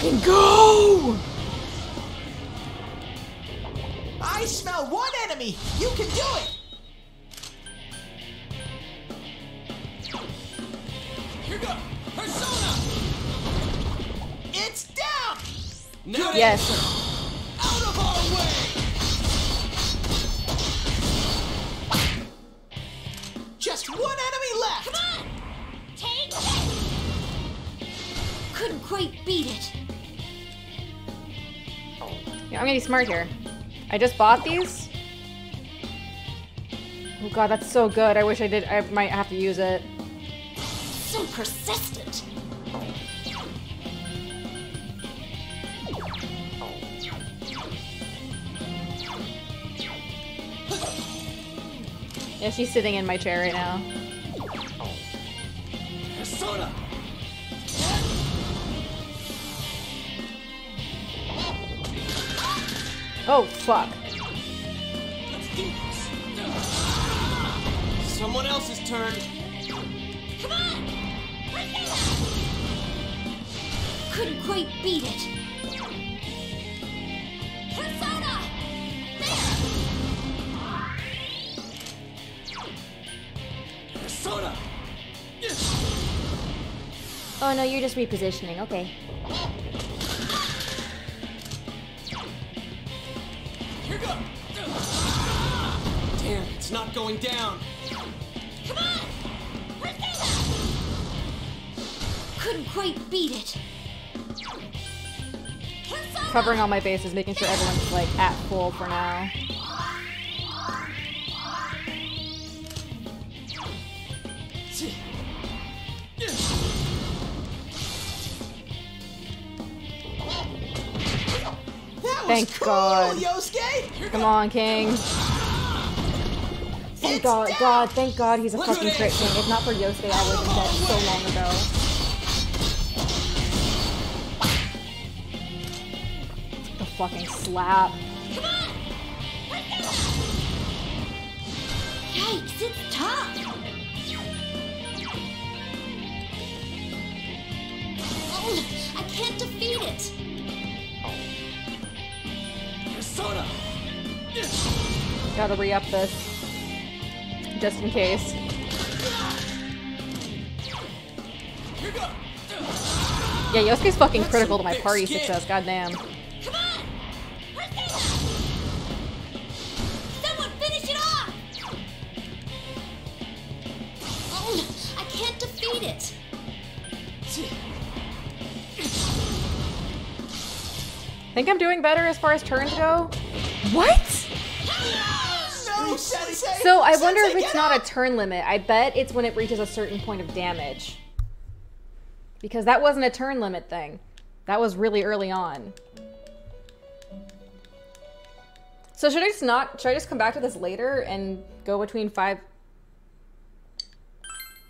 Fucking go! Smart here. I just bought these. Oh god, that's so good. I wish I did. I might have to use it. So persistent. Yeah, she's sitting in my chair right now. Oh, fuck. Let's do this. Someone else's turn. Come on! Couldn't quite beat it. Persona! Persona! Oh no, you're just repositioning. Okay. Going down. Come on! Couldn't quite beat it. Covering all my bases, making sure everyone's like at full for now. Thank cool, God. Yosuke. Come on, King. Thank God, God, thank God he's a fucking crit king. If not for Yosuke, I would have been dead so long ago. The fucking slap. Come on. Yikes, it's tough. Oh, I can't defeat it. Persona! Gotta re-up this. Just in case. Yeah, Yosuke's fucking critical to my party success, goddamn. Someone finish it off! Oh, I can't defeat it. Think I'm doing better as far as turns go? What? So I wonder if it's not a turn limit. I bet it's when it reaches a certain point of damage. Because that wasn't a turn limit thing. That was really early on. So should I just not, should I just come back to this later and go between five,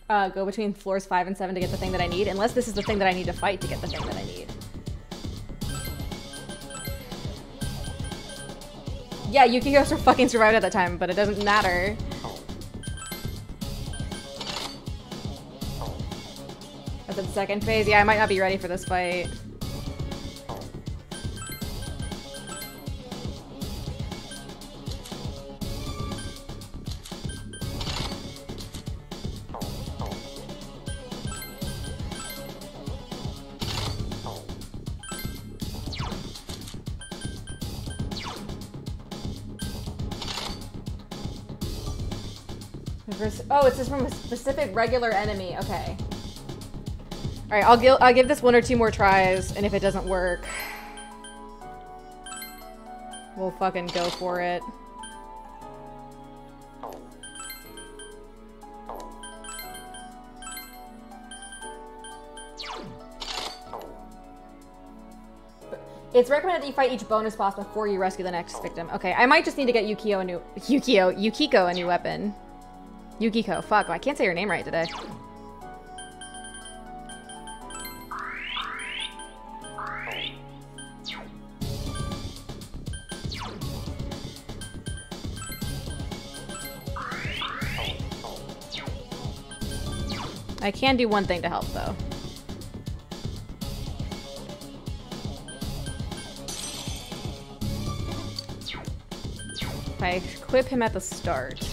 uh, go between floors five and seven to get the thing that I need? Unless this is the thing that I need to fight to get the thing that I need. Yeah, Yukiko sur- fucking survived at that time, but it doesn't matter. That's the second phase. Yeah, I might not be ready for this fight. Oh, it's just from a specific regular enemy. Okay. All right, I'll, gi I'll give this one or two more tries, and if it doesn't work, we'll fucking go for it. It's recommended that you fight each bonus boss before you rescue the next victim. Okay, I might just need to get Yukio a new- Yukio, Yukiko a new weapon. Yukiko, fuck, I can't say your name right today. I can do one thing to help though. If I equip him at the start.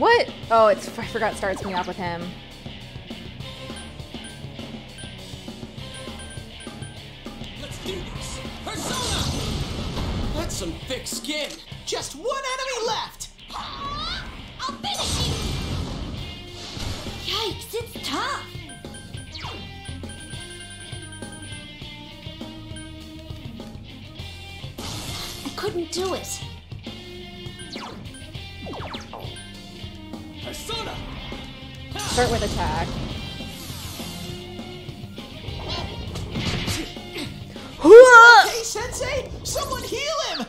What? Oh, it's I forgot it starts me off with him. Let's do this. Persona! That's some thick skin. Just one enemy left! I'll finish you! Yikes, it's tough! I couldn't do it. Start with attack. Okay, Sensei! Someone heal him!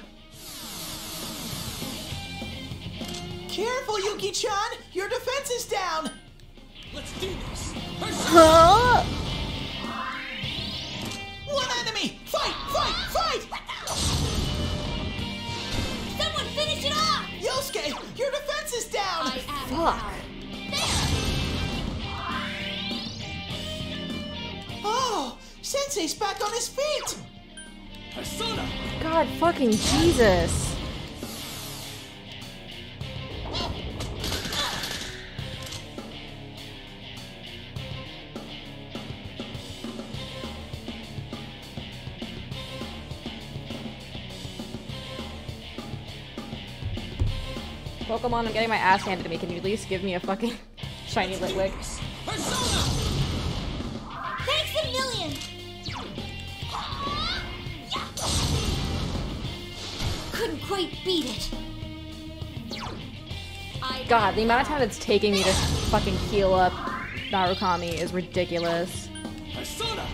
Careful, Yuki-chan! Your defense is down! Let's do this. Huh? One enemy! Fight! Fight! Fight! Someone finish it off! Yosuke, your defense is down! Fuck. Oh! Sensei's back on his feet! Persona! God fucking Jesus. Pokemon, I'm getting my ass handed to me. Can you at least give me a fucking <laughs> shiny Litwick? Thanks a million! Couldn't quite beat it. God, the amount of time it's taking me to fucking heal up Narukami is ridiculous. Persona!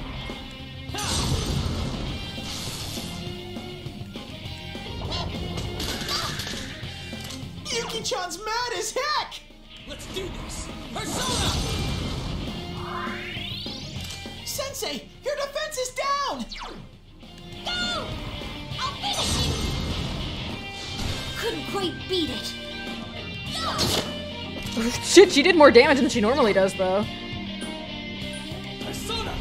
Yuki-chan's mad as heck! Let's do this. Persona! Sensei, your defense is down! Go! I'll finish you! Couldn't quite beat it. Oh, shit, she did more damage than she normally does, though. Persona!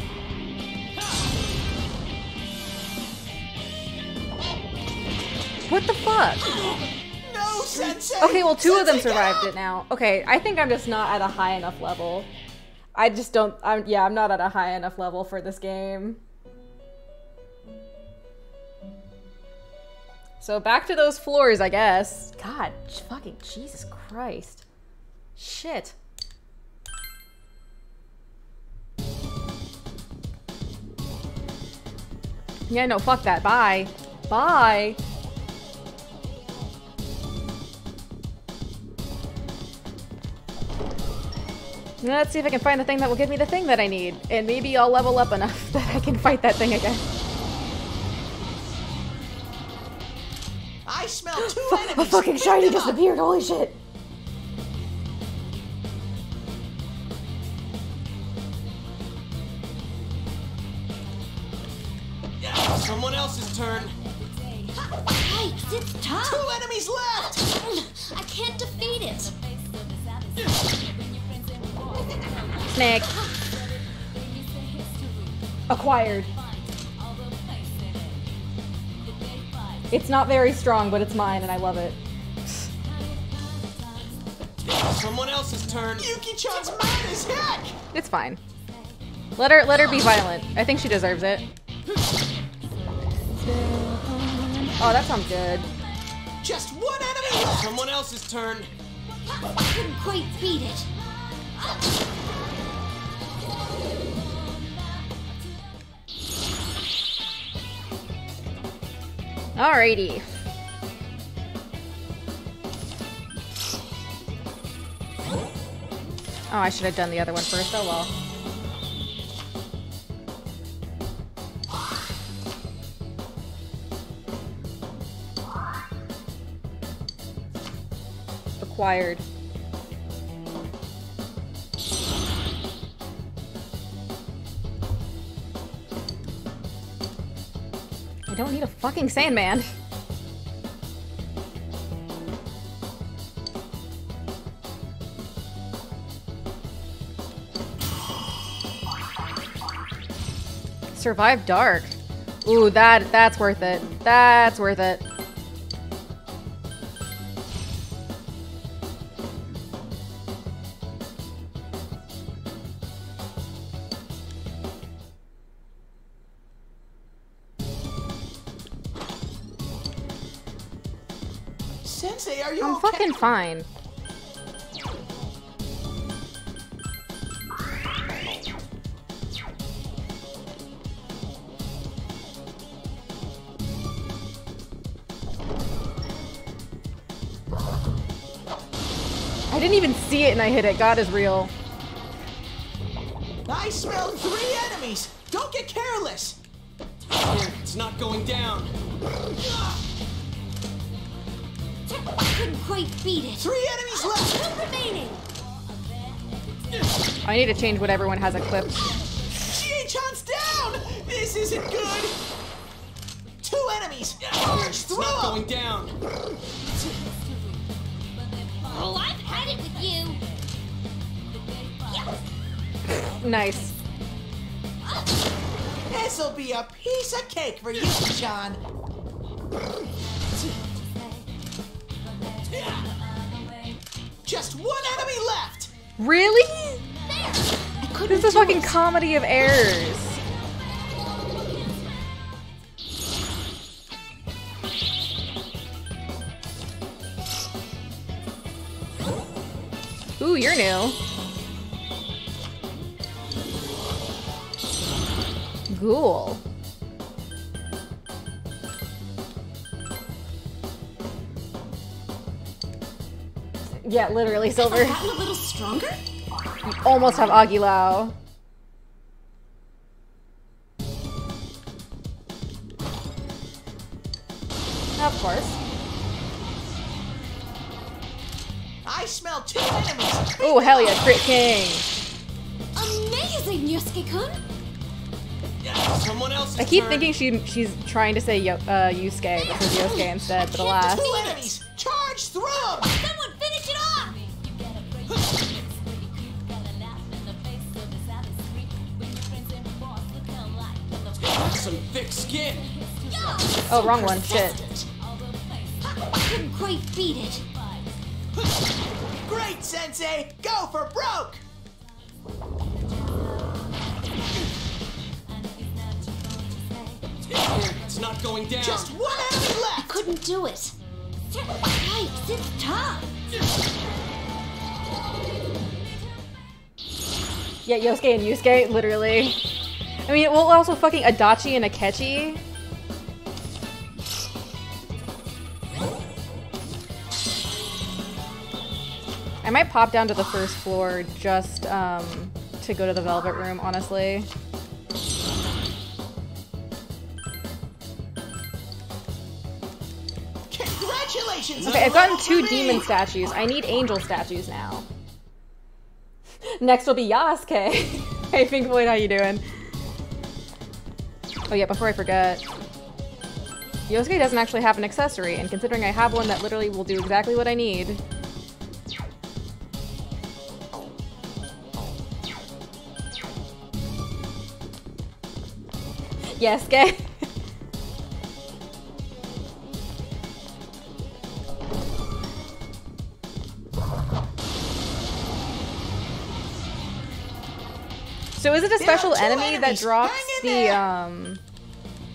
What the fuck? No, Sensei! Okay, well, two of them survived it now. Okay, I think I'm just not at a high enough level. I just don't. I'm yeah, I'm not at a high enough level for this game. So back to those floors, I guess. God, fucking Jesus Christ. Shit. Yeah, no, fuck that. Bye. Bye. Let's see if I can find the thing that will give me the thing that I need. And maybe I'll level up enough <laughs> that I can fight that thing again. I smell two <laughs> A enemies! fucking shiny disappeared, holy shit. Someone else's turn. Yikes, it's tough! Two enemies left! I can't defeat it! Snake. Acquired. It's not very strong, but it's mine and I love it. Someone else's turn. Yuki-chan's mad as heck! It's fine. Let her let her be violent. I think she deserves it. Oh, that sounds good. Just one enemy! Someone else's turn. Couldn't quite beat it. Alrighty. Oh, I should have done the other one first. Oh well. Required. Don't need a fucking Sandman. Survive dark. Ooh, that that's worth it. That's worth it. Fine. I didn't even see it and I hit it. God is real. I smell three enemies. Don't get careless. It's not going down. I quite beat it. Three enemies left. Two remaining. I need to change what everyone has equipped. Chie-chan's down. This isn't good. Two enemies. Charge It's through not 'em. going down. Oh, I've had it with you. Nice. This'll be a piece of cake for you, Chan. Really? This is a fucking comedy of errors. Ooh, you're new. Ghoul. Yeah, literally, Silver. Gotten stronger? You almost have Agilao. Of course. I smell two enemies. Oh, hell yeah, Crit King. Amazing, Yosuke-kun. Someone else. I keep thinking she she's trying to say Yo, uh, Yusuke, but says Yosuke instead, but alas. Some skin. Oh, wrong one. Shit. I couldn't quite beat it. Great, Sensei. Go for broke. It's not going down. Just one enemy I left. I couldn't do it. Yikes, it's tough. Yeah, Yosuke and Yusuke, literally. I mean, well, also fucking Adachi and Akechi. I might pop down to the first floor just um, to go to the Velvet Room, honestly. Congratulations. Okay, I've gotten two demon statues. I need angel statues now. Next will be Yasuke. <laughs> hey, Pink Floyd, how you doing? Oh yeah, before I forget. Yosuke doesn't actually have an accessory, and considering I have one that literally will do exactly what I need. Yasuke. <laughs> So is it a special two enemy that drops the there. um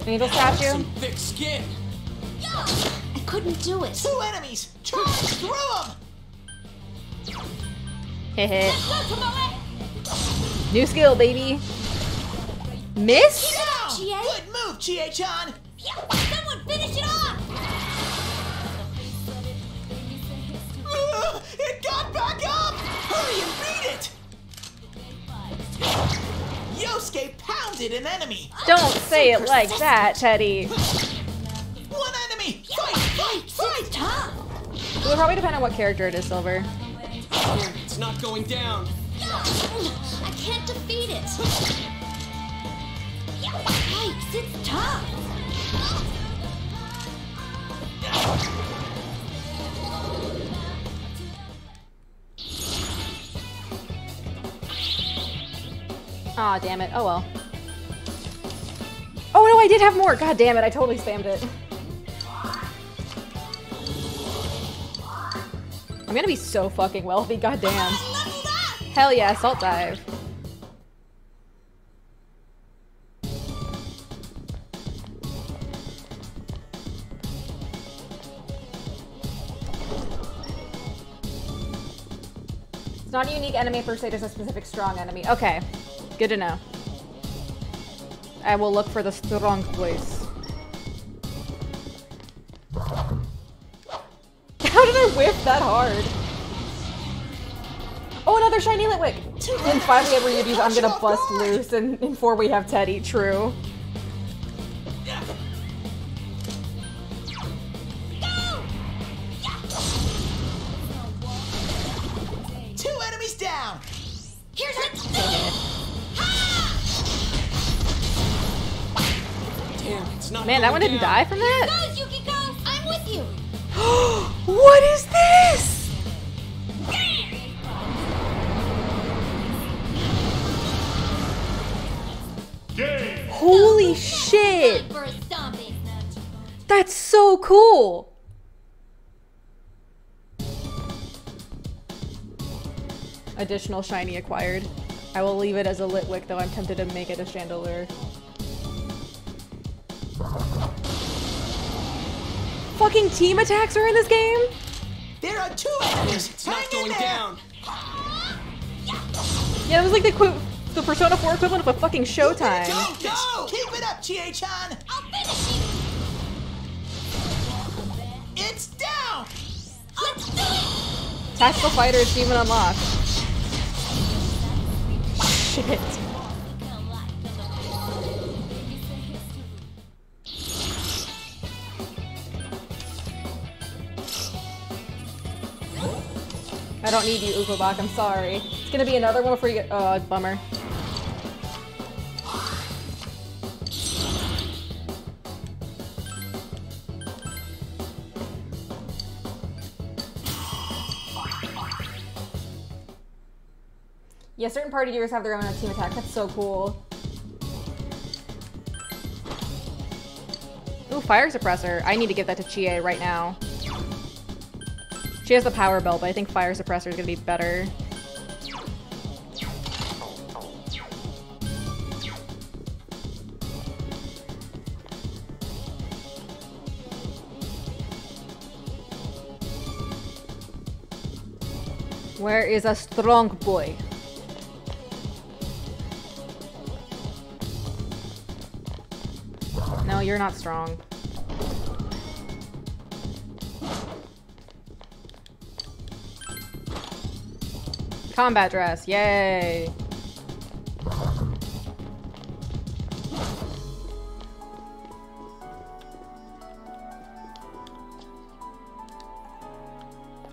angel statue? Thick skin. I couldn't do it. Two enemies. Charge through 'em. Heh New skill, baby. Miss? Down. Chie? Good move, Chie-chan! Someone finish it off! Uh, it got back up! Hurry and beat it! Yosuke pounded an enemy! Don't say it like that, Teddy. One enemy! Fight! Fight! Fight! Tough! It will probably depend on what character it is, Silver. It's not going down. I can't defeat it! Yikes, it's tough! Aw, damn it. Oh well. Oh no, I did have more. God damn it, I totally spammed it. I'm gonna be so fucking wealthy, god damn. Hell yeah, salt dive. It's not a unique enemy per se, there's a specific strong enemy. Okay, good to know. I will look for the strong place. <laughs> How did I whiff that hard? Oh, another shiny Litwick! And finally at Ryuji's, I'm gonna bust loose, and in four we have Teddy, true. Two enemies down! Here's it! Damn, it's not Man, that one didn't down. die from that? Go, Yukiko! I'm with you! <gasps> what is this? Holy shit! For a zombie! That's so cool! Additional shiny acquired. I will leave it as a Litwick, though I'm tempted to make it a Chandelure. Fucking team attacks are in this game? There are two enemies! It's Hang not in going there! down. Yeah, it was like the, equi- the Persona 4 equivalent of a fucking Showtime. Go, go! Keep it up, Chie-chan! I'll finish you! It's down! Let's do it! Tactical Fighter achievement unlocked. Shit. I don't need you, Ukobach, I'm sorry. It's gonna be another one before you get- oh, bummer. Yeah, certain party gears have their own team attack. That's so cool. Ooh, fire suppressor. I need to give that to Chie right now. She has the power belt, but I think fire suppressor is gonna be better. Where is a strong boy? No, you're not strong. Combat dress, yay!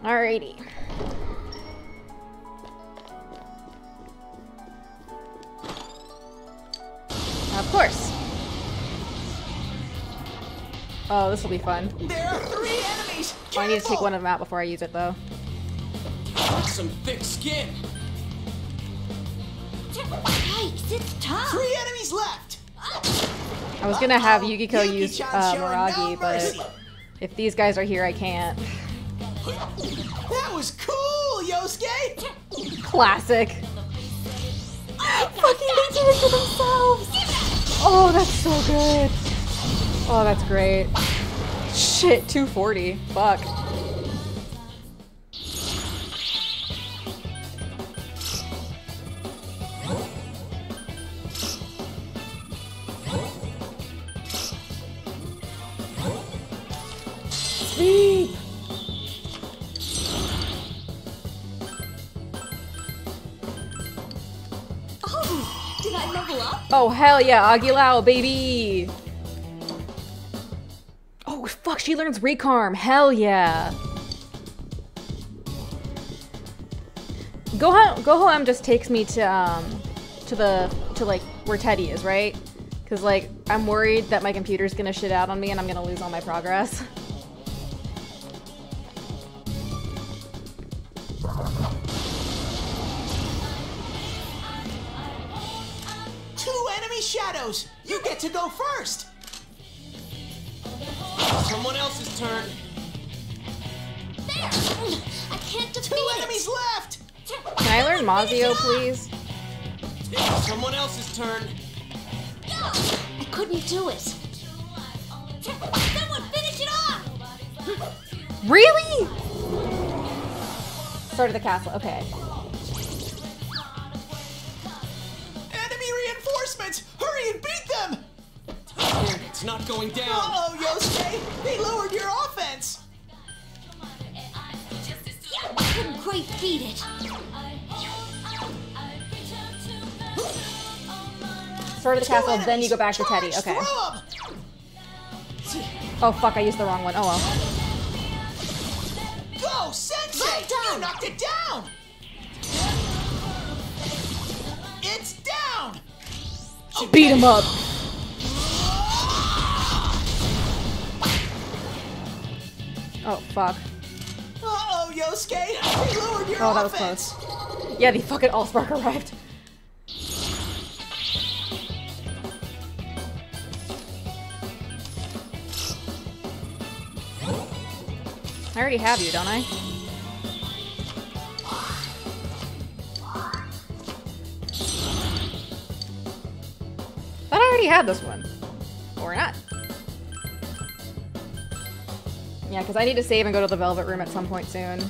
Alrighty. Of course. Oh, this will be fun. There are three enemies! Oh, I need to take one of them out before I use it, though. That's some thick skin. Yikes, it's tough! Three enemies left! I was gonna have Yukiko use Yuki-chan uh, showing Maragi, no but if these guys are here, I can't. That was cool, Yosuke! Classic. Fucking they do it to themselves! Oh, that's so good. Oh, that's great. Shit, 240. Fuck. Sleep! Oh, did I level up? Oh, hell yeah, Agilao, baby! Oh, fuck, she learns Recarm. Hell yeah. Goho-M, Goho-M just takes me to, um, to the, to like, where Teddy is, right? Because, like, I'm worried that my computer's gonna shit out on me and I'm gonna lose all my progress. <laughs> Two enemy shadows! You get to go first! Someone else's turn. There! I can't defeat Two it! enemies left! Can I learn Mazio, please? Someone else's turn. I couldn't do it. Someone finish it off! Really? Start of the castle, okay. Enemy reinforcements! Hurry and beat them! It's not going down. Uh-oh, Yosuke! They lowered your offense! I couldn't quite beat it. Start of the castle, then you go back to Teddy, okay. Oh fuck, I used the wrong one. Oh well. Go, Sensei! You knocked it down! It's down! Beat him up! Oh fuck. Uh-oh, Yosuke! They lowered your Oh, that was close. Yeah, the fucking Allspark arrived. I already have you, don't I? Thought I already had this one. Or not. Yeah, because I need to save and go to the Velvet Room at some point soon.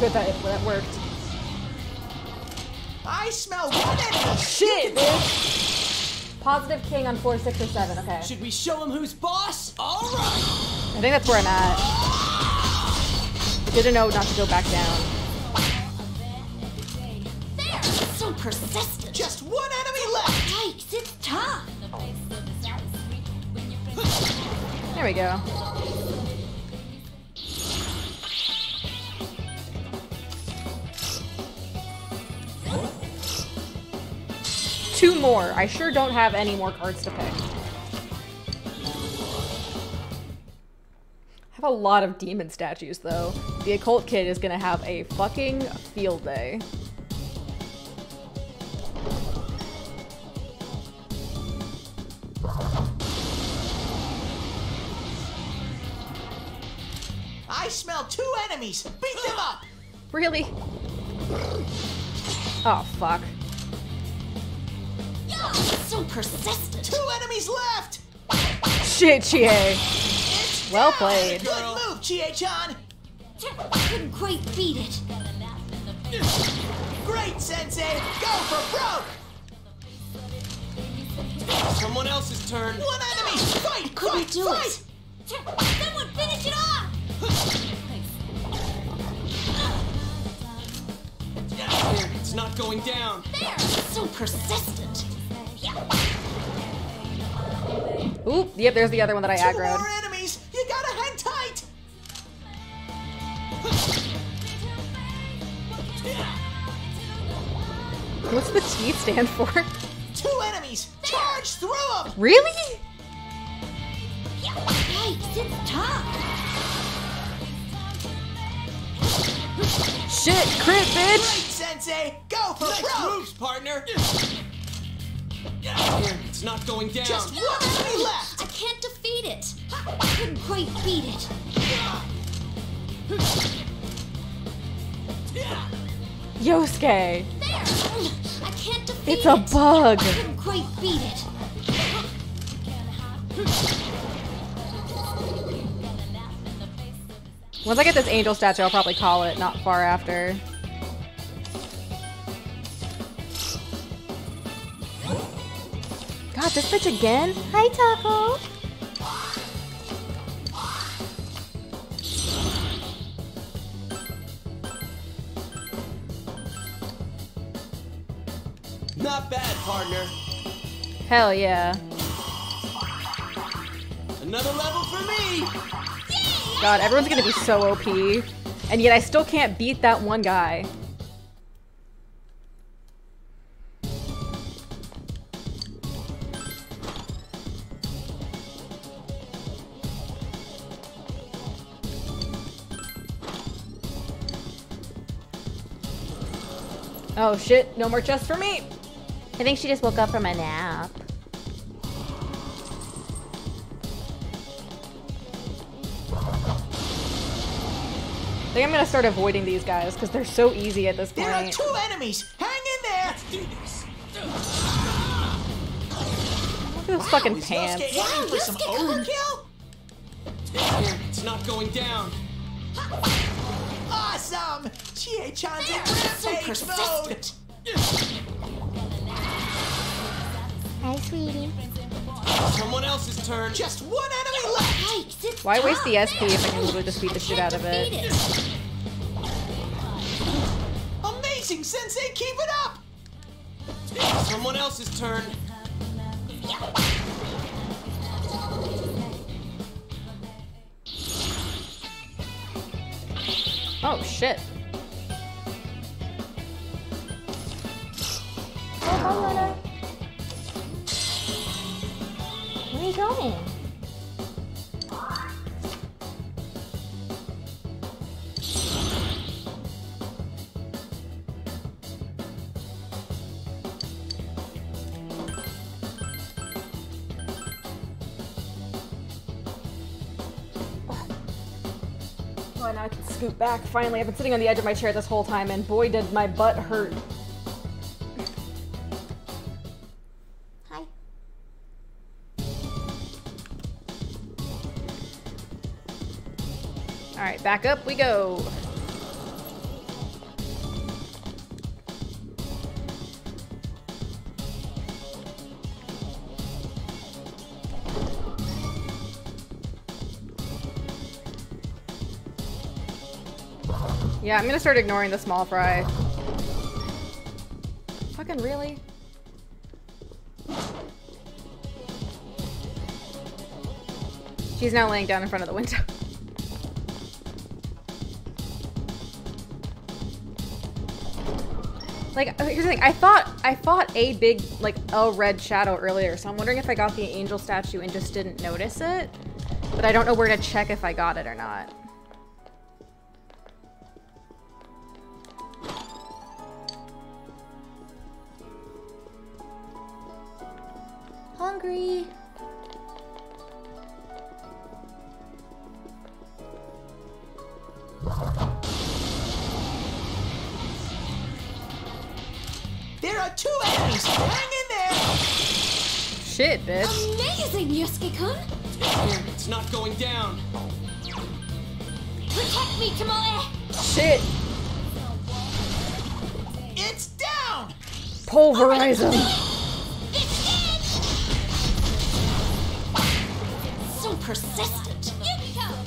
Good, that, that worked. I smell one enemy! Oh, shit, bitch! Positive king on 4, 6, or 7, okay. Should we show him who's boss? All right. I think that's where I'm at. Good to know not to go back down. There! So persistent! Just one enemy left! Yikes, it's tough! There we go. Two more. I sure don't have any more cards to pick. I have a lot of demon statues, though. The occult kid is gonna have a fucking field day. I smell two enemies! Beat them up! Really? Oh, fuck. So persistent! Two enemies left! Shit, Chie. Well played. Good move, Chie-chan! Couldn't quite beat it. Great, Sensei! Go for broke! Someone else's turn. One enemy! Fight! Couldn't fight! do fight! it. Someone finish it off! It's not going down. There! So persistent! Oop, yep, there's the other one that I Two aggroed. more enemies! You gotta hang tight! What's the T stand for? Two enemies! Charge through them! Really? Yikes, it's tough! Shit, crit, Great, bitch! Sensei! Go for Nice broke! moves, partner. It's not going down. Just one enemy left! I can't defeat it! I couldn't quite beat it. Yosuke! There! I can't defeat It's a it! bug! Couldn't quite beat it. Once I get this angel statue, I'll probably call it not far after. God, this bitch again? Hi, Taco. Not bad, partner. Hell yeah. Another level for me. God, everyone's gonna be so OP. And yet I still can't beat that one guy. Oh shit, no more chests for me! I think she just woke up from a nap. I think I'm gonna start avoiding these guys because they're so easy at this point. There are two enemies. Hang in there. Let's do this. Look at those fucking pants. Yosuke aiming for some overkill? It's not going down. Awesome! Chie-chan's in so rampage mode! persistent. Hi, sweetie. Someone else's turn. Just one enemy left! Yikes, Why waste the. SP if I can literally just beat the shit out of it? It. Amazing, Sensei! Keep it up! Someone else's turn. Oh shit. Oh. Where are you going? Back. Finally, I've been sitting on the edge of my chair this whole time, and boy, did my butt hurt. Hi. Alright, back up we go. Yeah, I'm gonna start ignoring the small fry. Fucking really? She's now laying down in front of the window. <laughs> Like, here's the thing. I thought I fought a big, like, a red shadow earlier, so I'm wondering if I got the angel statue and just didn't notice it. But I don't know where to check if I got it or not. Hungry. There are two enemies! Hang in there! Shit, bitch. Amazing, Yosuke-kun. It's not going down. Protect me, Tomoe. Shit. It's down! Pulverize him. Persistent.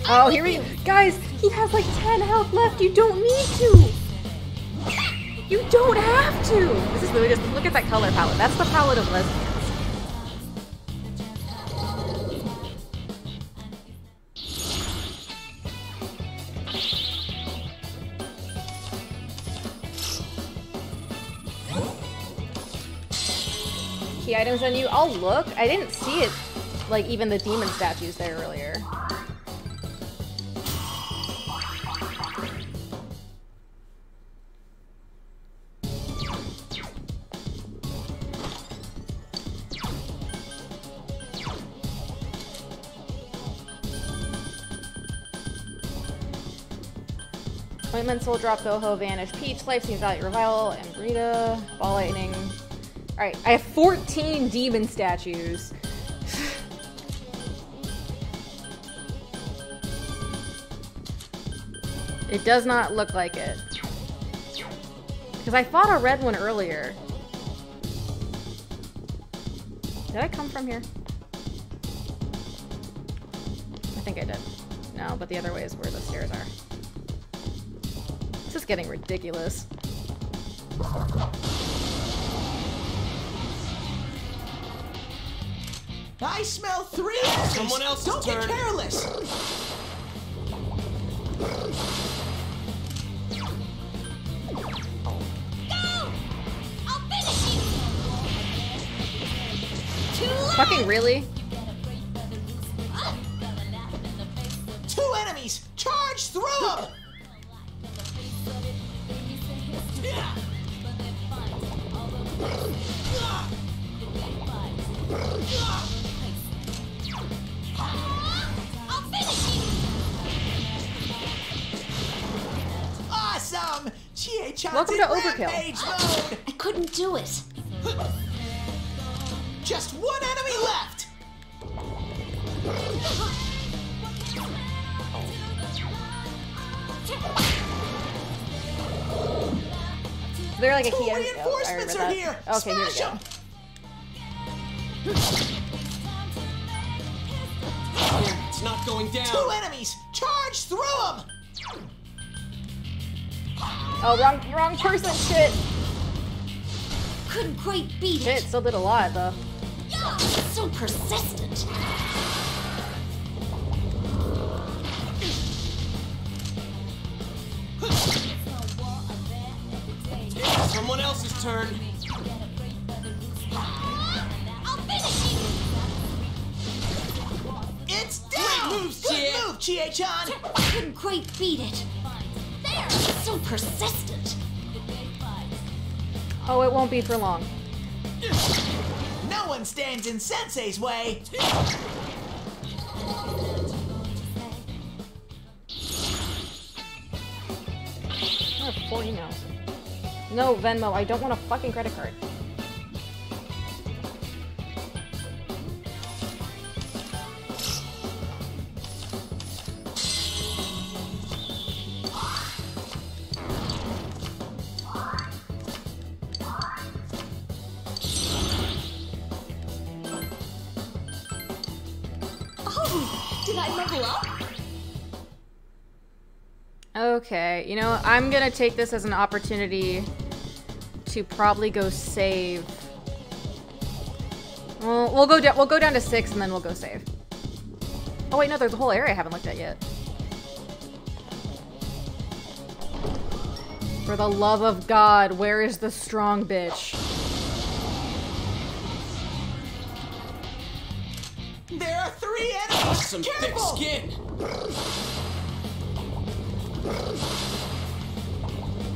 Oh, here we go. Guys, he has like 10 health left. You don't need to. You don't have to. This is really just look at that color palette. That's the palette of lesbians. Key items on you. I'll look. I didn't see it, like even the demon statues there earlier. Ointment, Soul Drop, Goho, Vanish, Peach, Life Seems Valiant, Revival, and Rita, Ball Lightning. Alright, I have 14 demon statues. It does not look like it. Because I fought a red one earlier. Did I come from here? I think I did. No, but the other way is where the stairs are. This is getting ridiculous. I smell three. Someone else's Don't get careless. Fucking really? Two enemies. Charge through them. <laughs> Awesome! Chie-chan's Welcome to Overkill. mode! I couldn't do it. Just one enemy left! Is there like a Two key? Reinforcements read are here! Okay, here we Smash go. 'em! It's not going down. Two enemies! Charge through them! Oh, wrong, wrong person. Shit. Couldn't quite beat Shit, it. still did a lot though. Yeah, So persistent. Someone else's turn. It's down! moves, Good Chie. move, Chie-chan! Couldn't quite beat it. There. So persistent. Oh, it won't be for long. No one stands in Sensei's way! I have four emails. No, Venmo, I don't want a fucking credit card. Okay, you know, I'm gonna take this as an opportunity to probably go save. Well, we'll go down. We'll go down to six, and then we'll go save. Oh wait, no, there's a whole area I haven't looked at yet. For the love of God, where is the strong bitch? There are three enemies! Some Careful! thick skin.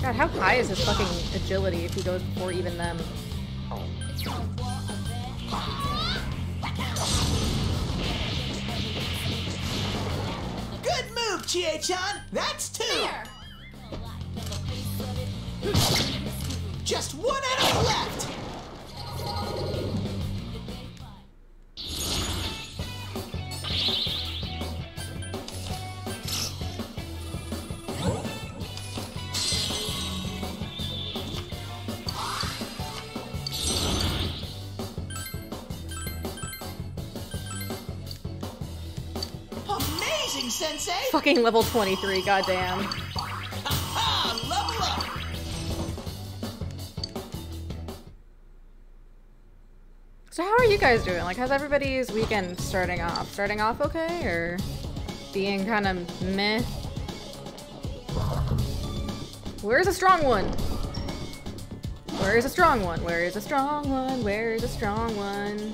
God, how high is his fucking agility if he goes before even them? Good move, Chie-chan! That's two! Just one enemy left! Sensei! Fucking level 23, goddamn. <laughs> So how are you guys doing? Like, how's everybody's weekend starting off? Starting off okay, or being kind of meh? Where's a strong one? Where's a strong one? Where's a strong one? Where's a strong one?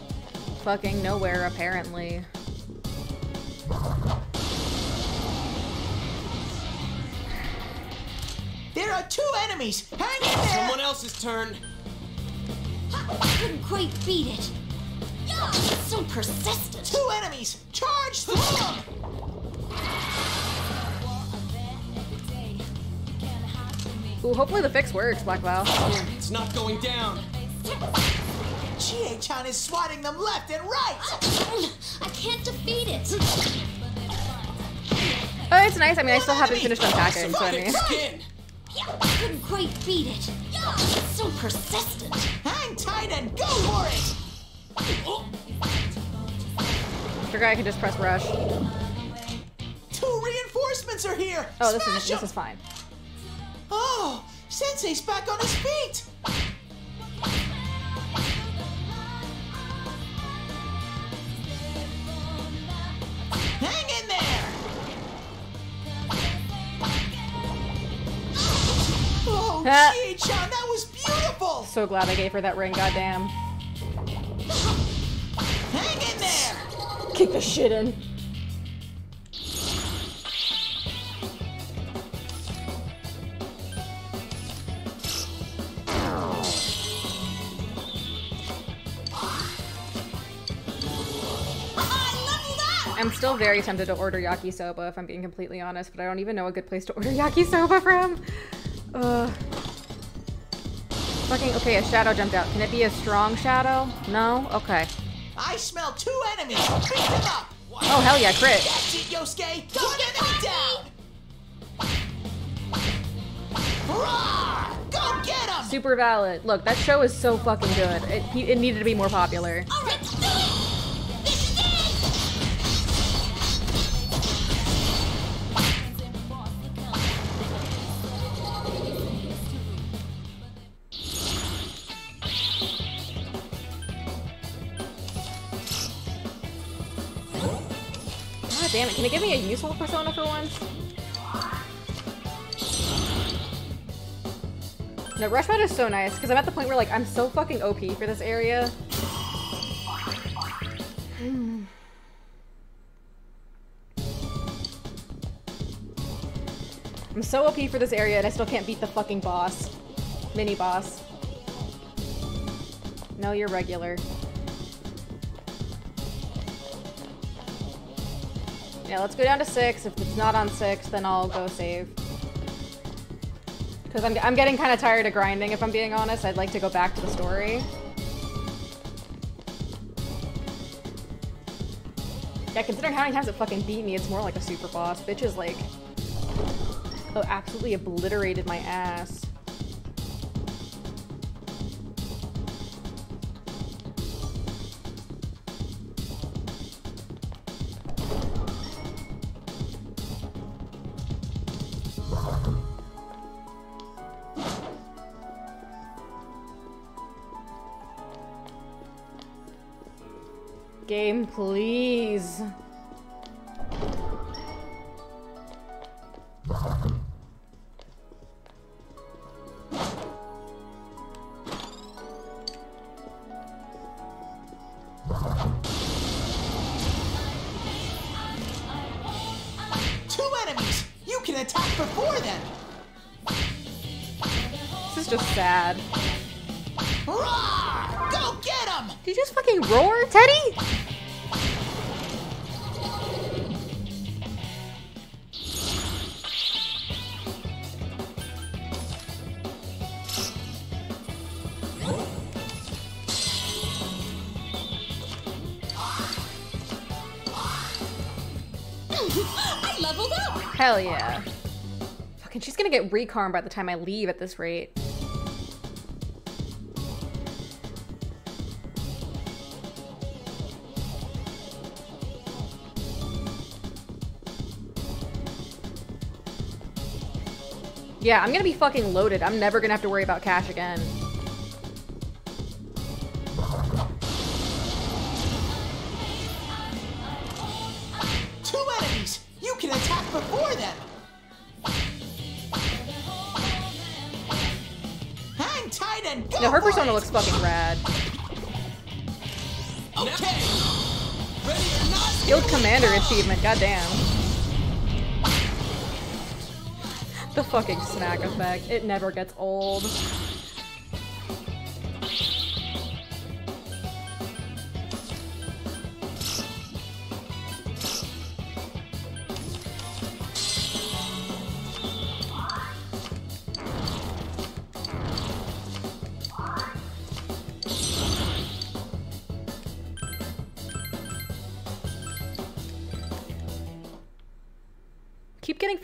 Fucking nowhere, apparently. There are two enemies! Hang in there! Someone else's turn. I Couldn't quite beat it. So persistent. Two enemies! Charge through them! Ooh, hopefully the fix works, Black Val. It's not going down. Chie-chan is swatting them left and right! I can't defeat it. Oh, it's it's nice. I mean, I still haven't finished unpacking, so I mean. I couldn't quite beat it. It's so persistent. Hang tight and go for it! Figure I can just press rush. Two reinforcements are here! Oh, this Smash is this 'em! is fine. Oh, Sensei's back on his feet! Ha. Chie-chan, that was beautiful! So glad I gave her that ring. Goddamn. Hang in there! Kick the shit in. I'm still very tempted to order yakisoba if I'm being completely honest, but I don't even know a good place to order yakisoba from. Ugh. Fucking okay, a shadow jumped out. Can it be a strong shadow? No? Okay. I smell two enemies! Beat them up! Oh hell yeah, crit. That's it, Yosuke! One enemy down! Go get him! Super valid. Look, that show is so fucking good. It, it needed to be more popular. God damn it, can it give me a useful persona for once? No, Rush Mode is so nice, because I'm at the point where like I'm so fucking OP for this area. <sighs> I'm so OP for this area and I still can't beat the fucking boss. Mini boss. No, you're regular. Yeah, let's go down to six. If it's not on six, then I'll go save. Because I'm, I'm getting kind of tired of grinding, if I'm being honest. I'd like to go back to the story. Yeah, considering how many times it fucking beat me, it's more like a super boss. Bitch is like... Oh, absolutely obliterated my ass. Game, please. Hell yeah. Fucking, she's gonna get recarm by the time I leave at this rate. Yeah, I'm gonna be fucking loaded. I'm never gonna have to worry about cash again. Achievement, goddamn. The fucking snack effect. It never gets old.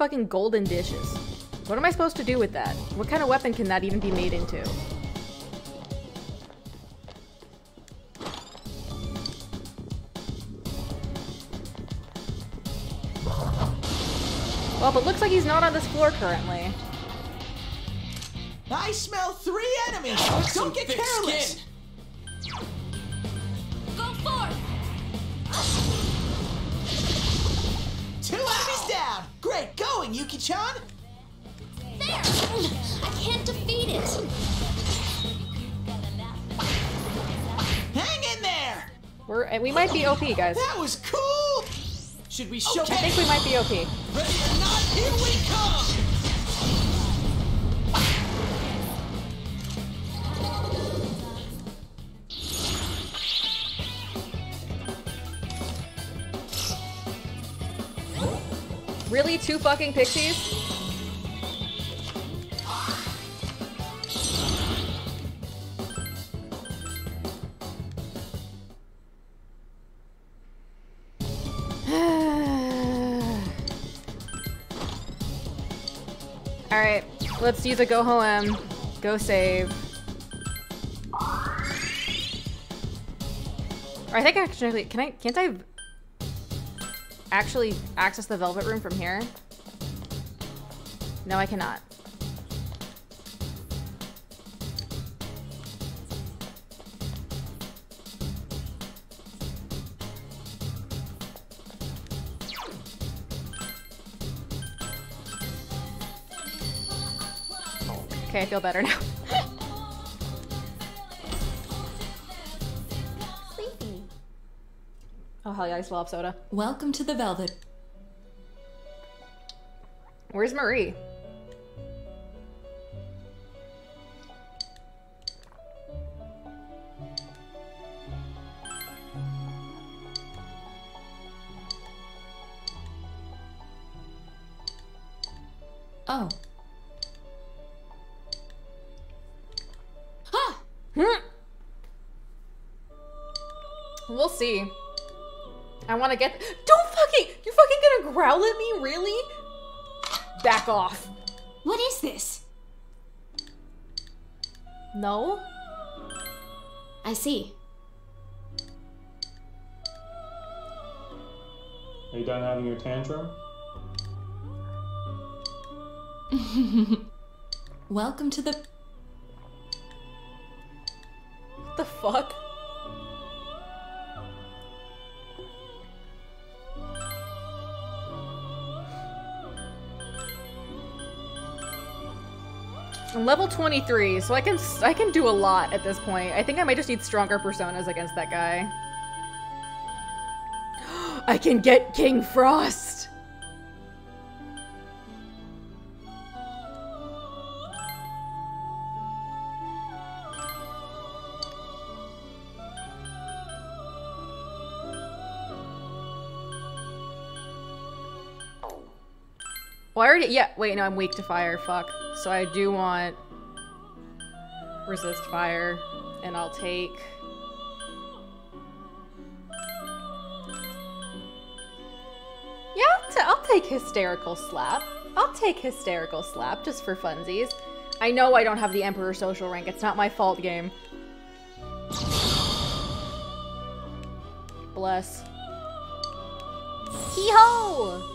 Fucking golden dishes. What am I supposed to do with that? What kind of weapon can that even be made into? Well, but looks like he's not on this floor currently. I smell three enemies. Don't get careless. Go we might be OP, guys. That was cool. Should we show I think we might be OP. Ready or not, here we come! Really, two fucking pixies? Let's use a go home. Go save. I think actually, can I, can't I actually access the velvet room from here? No, I cannot. Okay, I feel better now. Oh hell yeah, I still have soda. Welcome to the Velvet. Where's Marie? See. I want to get. Don't fucking. You fucking gonna growl at me? Really? Back off. What is this? No? I see. Are you done having your tantrum? <laughs> Welcome to the. What the fuck? I'm level 23, so I can I can do a lot at this point. I think I might just need stronger personas against that guy. <gasps> I can get King Frost. Yeah, wait, no, I'm weak to fire, fuck. So I do want resist fire, and I'll take... Yeah, I'll, t- I'll take hysterical slap. I'll take hysterical slap just for funsies. I know I don't have the Emperor social rank. It's not my fault, game. Bless. Hee-ho!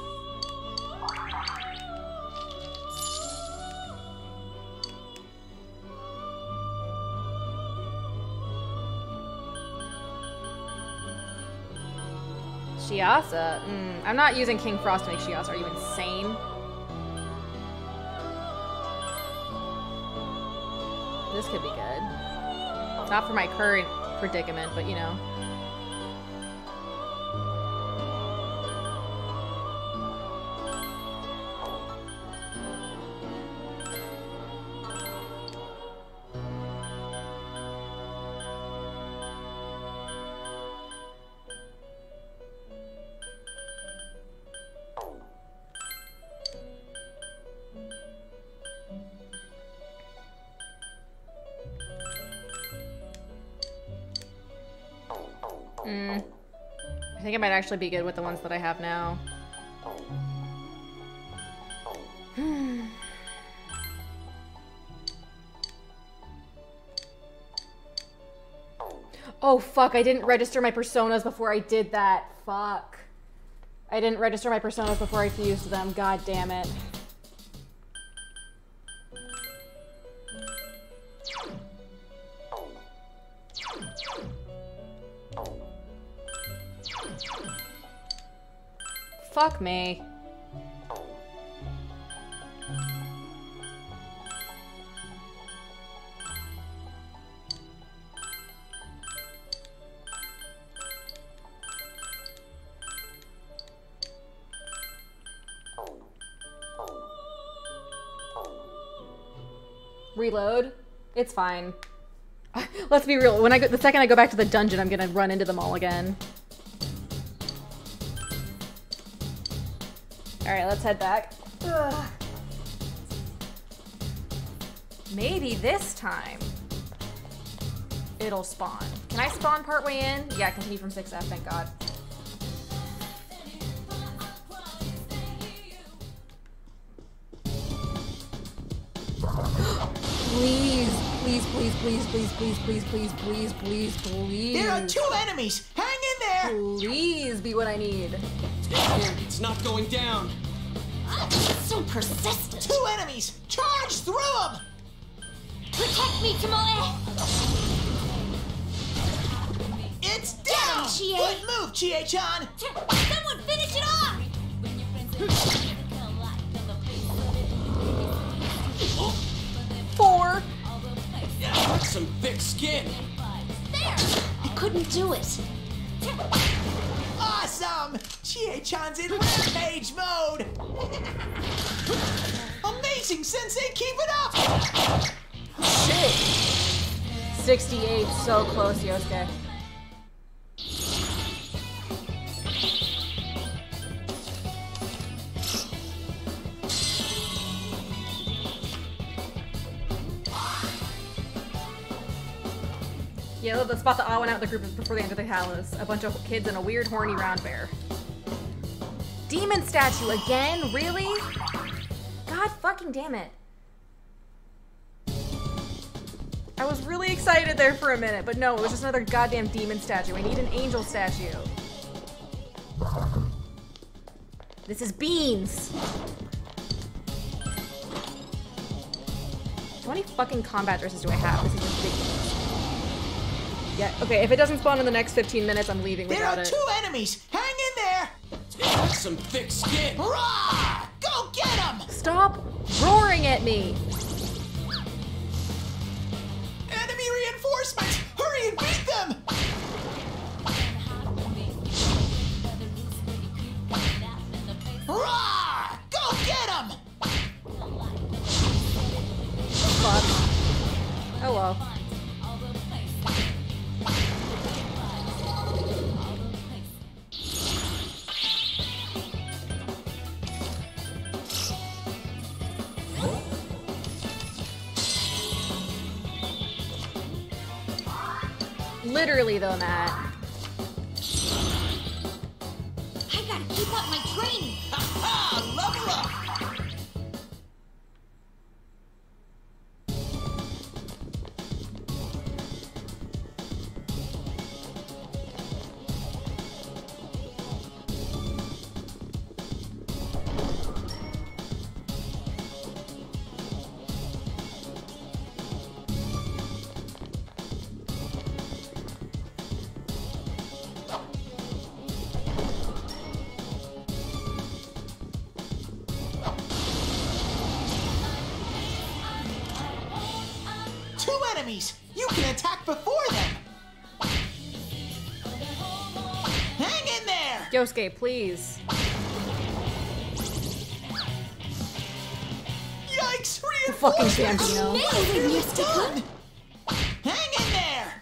Shiisaa? Mm, I'm not using King Frost to make Shiisaa. Are you insane? This could be good. Not for my current predicament, but you know. Think it might actually be good with the ones that I have now. <sighs> Oh fuck, I didn't register my personas before I did that. Fuck. I didn't register my personas before I fused them. God damn it. Fuck me. Reload. It's fine. <laughs> Let's be real. When I go, the second I go back to the dungeon, I'm gonna run into them all again. All right, let's head back. Ugh. Maybe this time it'll spawn. Can I spawn partway in? Yeah, I can continue from 6F, thank God. Please, please, please, please, please, please, please, please, please, please, please. There are two enemies! Hang in there! Please be what I need. It's not going down. Ah, so persistent. Two enemies! Charge through them! Protect me, Tomoe! It's down! Chie. Good move, Chie-chan! Someone finish it off! Four. Some thick skin. There! I couldn't do it. Awesome! Chie-chan's in rampage mode! Amazing, Sensei! Keep it up! Shit. 68, so close, Yosuke. Yeah, let's spot the odd one out of the group before they enter the palace. A bunch of kids and a weird horny round bear. Demon statue again? Really? God fucking damn it. I was really excited there for a minute, but no, it was just another goddamn demon statue. I need an angel statue. This is beans. How many fucking combat dresses do I have? This is ridiculous. Yeah, okay, if it doesn't spawn in the next 15 minutes, I'm leaving There without are it. two enemies! Hang in there! That's some thick skin. Rah! Go get them! Stop roaring at me! Enemy reinforcements! Hurry and beat them! Rah! Go get them! Fuck. Oh well. Literally though, Matt. There! Yosuke, please. Yikes! Fucking Reinforcements! Bambino. Nearly! Hang in there!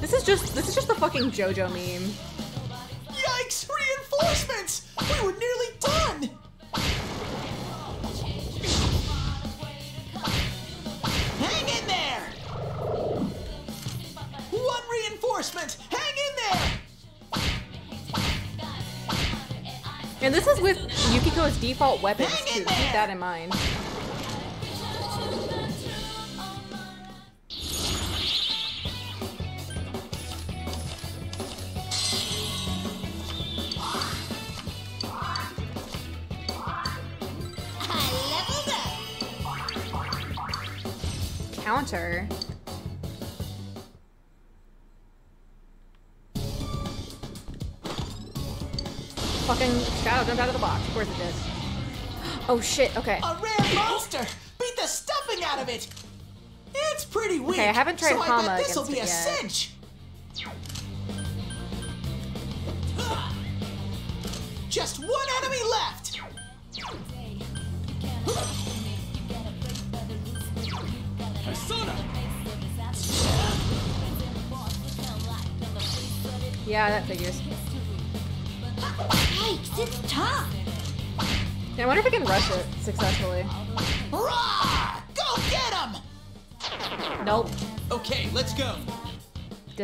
This is just this is just the fucking JoJo meme. Default weapons too. Keep that in mind. Oh shit, okay. A rare monster! Beat the stuffing out of it! It's pretty weak. Okay, I haven't tried so I bet this'll be a yet. cinch.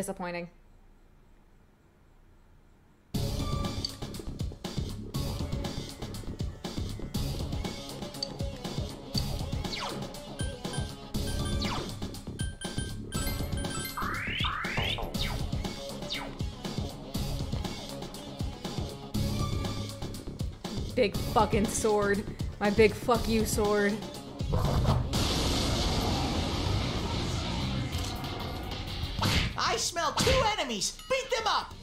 Disappointing. Big fucking sword. My big fuck you sword. Two enemies. Beat them up.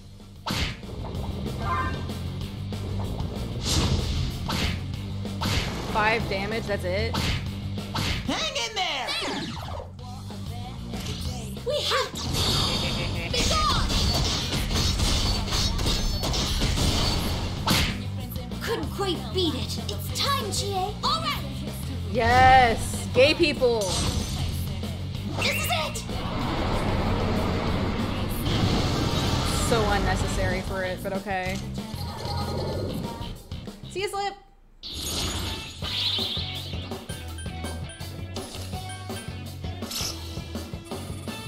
Five damage, that's it. Hang in there. We have Be gone! Couldn't quite beat it. It's time, GA. All right, Yes! Gay people! For it, but okay. See you, Slip!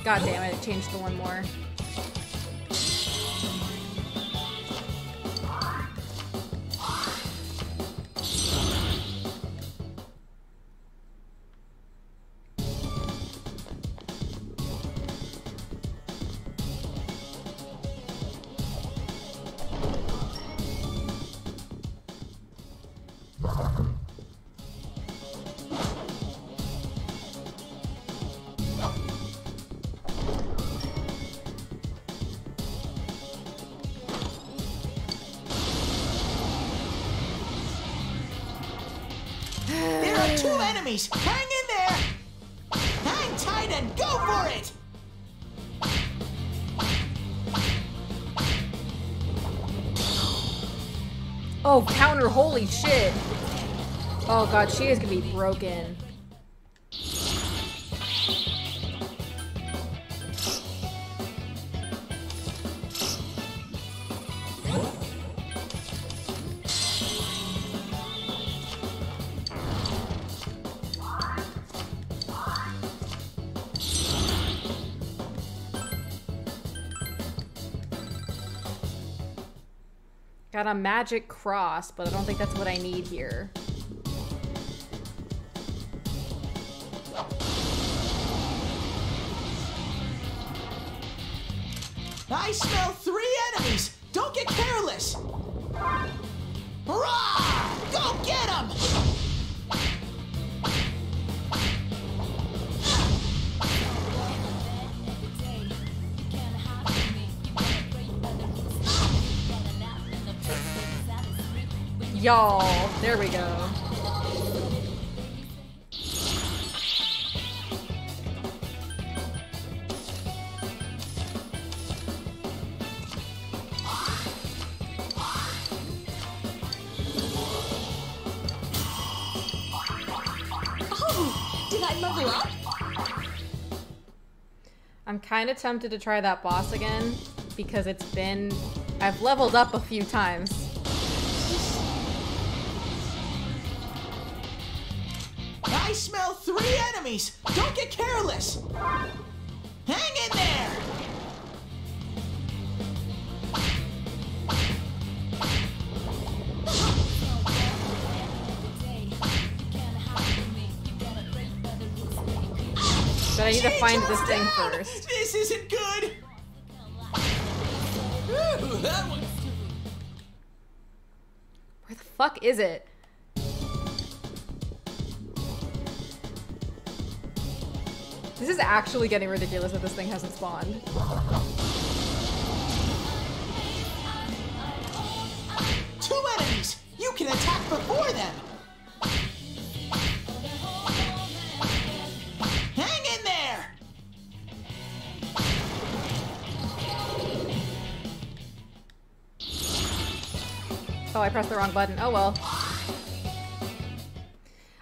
God damn it, it changed to one more. Holy shit! Oh god, she is gonna be broken. Got a magic cross, but I don't think that's what I need here. kind of tempted to try that boss again because it's been... I've leveled up a few times. I smell three enemies! Don't get careless! Hang in there! But I need to find this thing first. This isn't good. Ooh, that one. Where the fuck is it? This is actually getting ridiculous that this thing hasn't spawned. Pressed the wrong button. Oh well.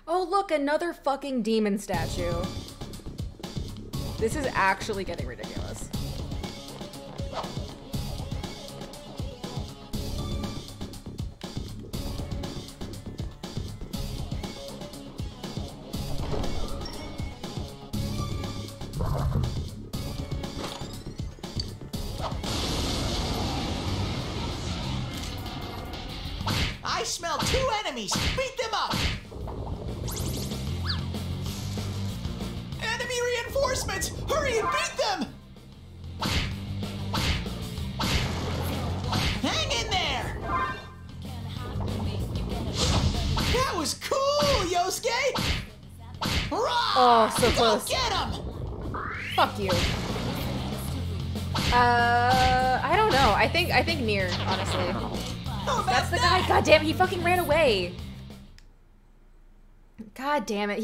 Oh, look, another fucking demon statue. This is actually getting ridiculous.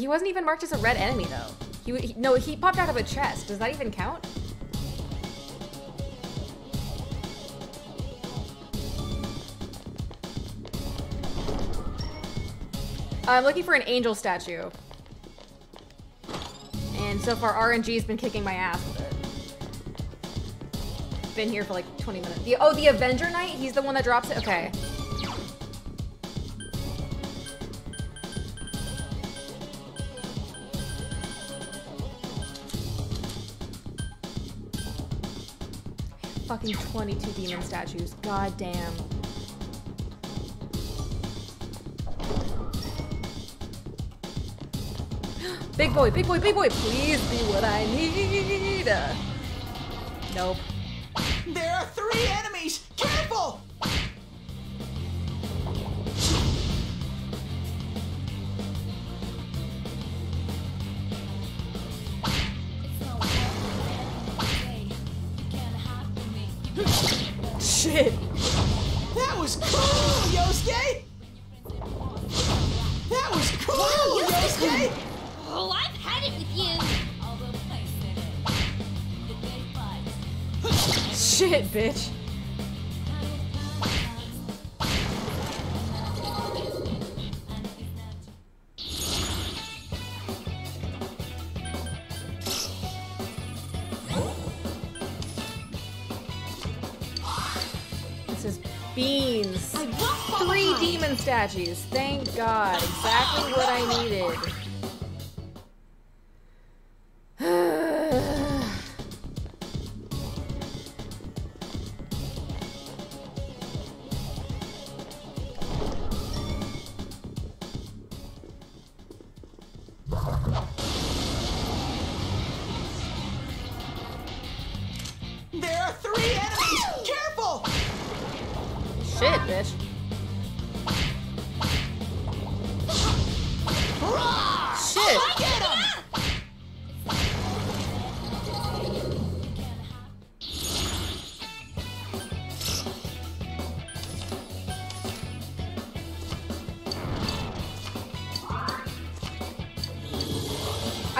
He wasn't even marked as a red enemy though. He, he no, he popped out of a chest. Does that even count? I'm looking for an angel statue. And so far, RNG's been kicking my ass with it. Been here for like 20 minutes. The, oh, the Avenger Knight? He's the one that drops it? Okay. 22 demon statues. God damn. <gasps> Big boy, big boy, big boy, please be what I need. Nope. There are three enemies. Statues. Thank God. Exactly what I needed.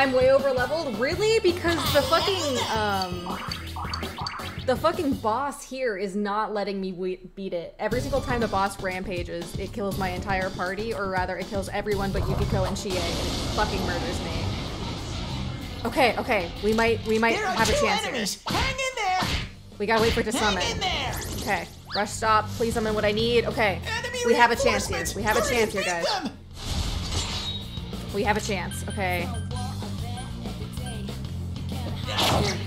I'm way over leveled? Really? Because the fucking, um, the fucking boss here is not letting me beat it. Every single time the boss rampages, it kills my entire party, or rather, it kills everyone but Yukiko and Chie, and it fucking murders me. Okay, okay, we might, we might have a chance enemies. here. Hang in there. We gotta wait for it to Hang summon. Okay, rush stop, please summon what I need. Okay, Enemy we have a chance here. We have a chance here, guys. them. We have a chance. Okay.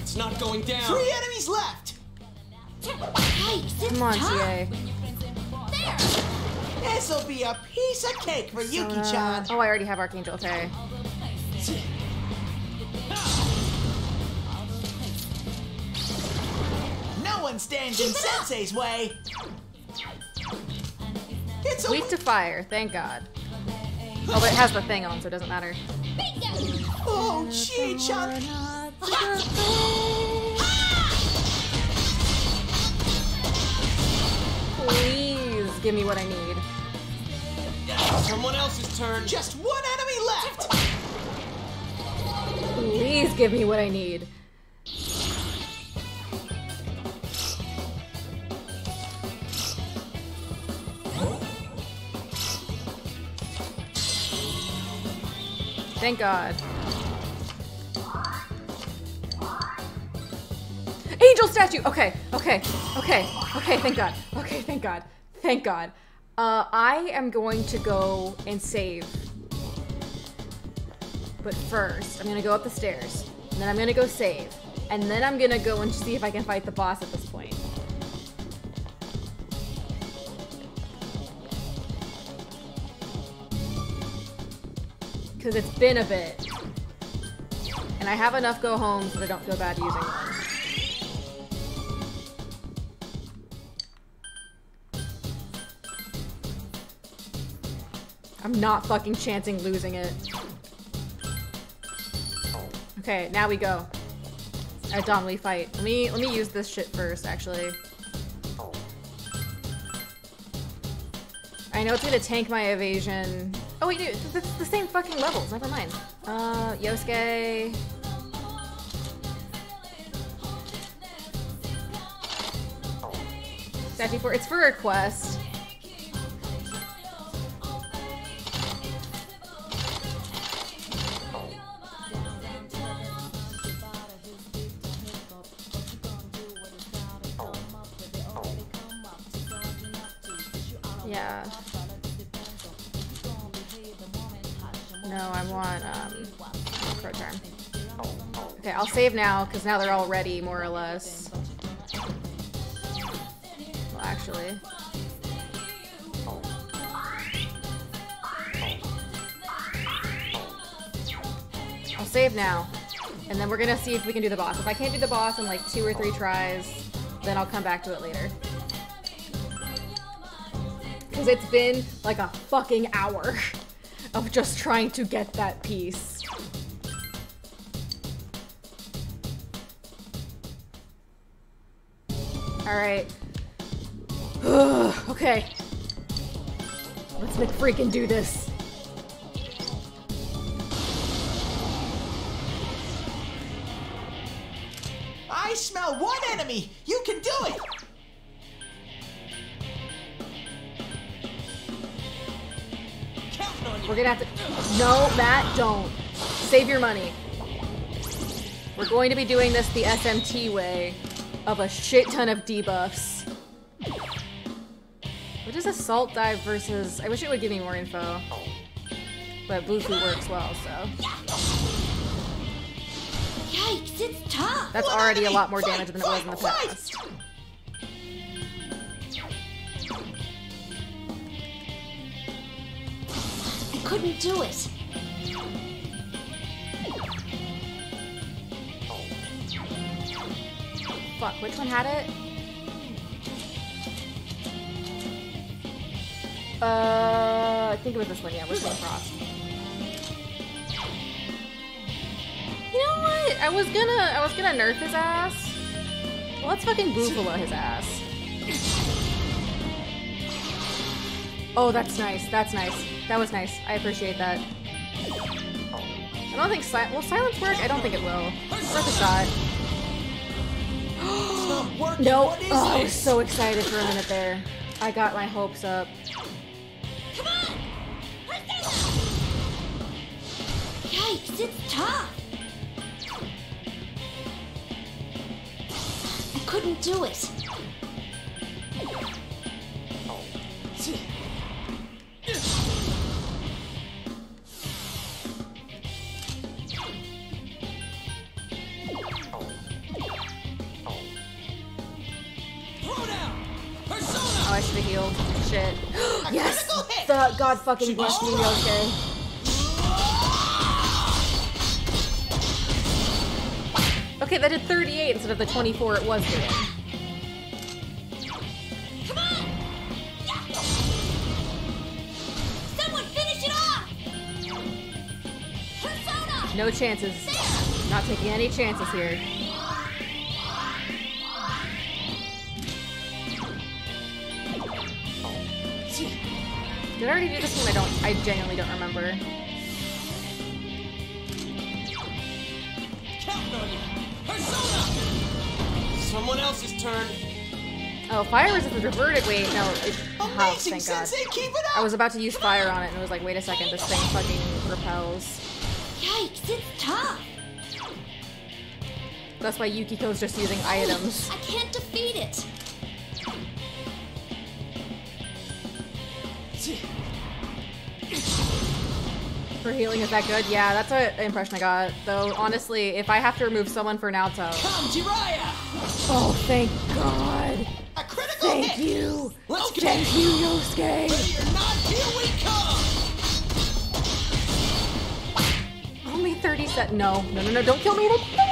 It's not going down! Three enemies left! Come on, TA. This'll be a piece of cake for Yuki-chan! Uh, oh, I already have Archangel, okay. No one stands in Sensei's way! It's Weak to fire, thank god. Oh, but it has the thing on, so it doesn't matter. Oh, Chi-chan! Please give me what I need. Someone else's turn. Just one enemy left. Please give me what I need. Thank God. Angel statue! Okay, okay, okay, okay, thank God. Okay, thank God. Thank God. Uh, I am going to go and save. But first, I'm gonna go up the stairs. And then I'm gonna go save. And then I'm gonna go and see if I can fight the boss at this point. Because it's been a bit. And I have enough go homes that I don't feel bad using them. I'm not fucking chancing losing it. Okay, now we go. Alright, Don, we fight. Let me let me use this shit first, actually. I know it's gonna tank my evasion. Oh wait, dude, that's the same fucking levels. Never mind. Uh, Yosuke. For it's for a quest. Okay, I'll save now because now they're all ready, more or less. Well, actually. I'll save now. And then we're gonna see if we can do the boss. If I can't do the boss in like two or three tries, then I'll come back to it later. Because it's been like a fucking hour <laughs> of just trying to get that piece. Alright. <sighs> okay. Let's make freaking do this. I smell one enemy. You can do it. We're gonna have to. No, Matt, don't. Save your money. We're going to be doing this the SMT way of a shit ton of debuffs. What is assault dive versus? I wish it would give me more info. But Bufu works well, so. Yikes, it's tough. That's already a lot more damage than it was in the past. I couldn't do it. Fuck, which one had it? Uh, I think it was this one, yeah, Whistle Frost. You know what? I was gonna, I was gonna nerf his ass. Well, let's fucking Bufula his ass. Oh, that's nice. That's nice. That was nice. I appreciate that. I don't think si will silence work. I don't think it will. Worth a shot. No. Oh, I was so excited for a minute there. I got my hopes up. Come on! Yikes, it's tough. I couldn't do it. Oh, Oh, I should have healed. Shit. <gasps> yes! The god fucking bless me, okay. Okay, that did 38 instead of the 24 it was doing. No chances. Not taking any chances here. Did I already do this one? I don't. I genuinely don't remember. Counting on you. Persona! Someone else's turn. Oh, fire resistance reverted. Wait, no. It, oh, Amazing, thank God. Sensei, keep it up! I was about to use fire on it, and it was like, wait a second, this thing fucking repels. Yikes, it's tough. That's why Yukiko's just using items. I can't defeat it. For healing, is that good? Yeah, that's what impression I got. Though, honestly, if I have to remove someone for Naoto. Come, Jiraiya! Oh, thank God. A critical Thank hit! you. Let's go! Thank you, Yosuke. Ready or not, here we come! Only 30 set. No, no, no, no, don't kill me. Don't kill me.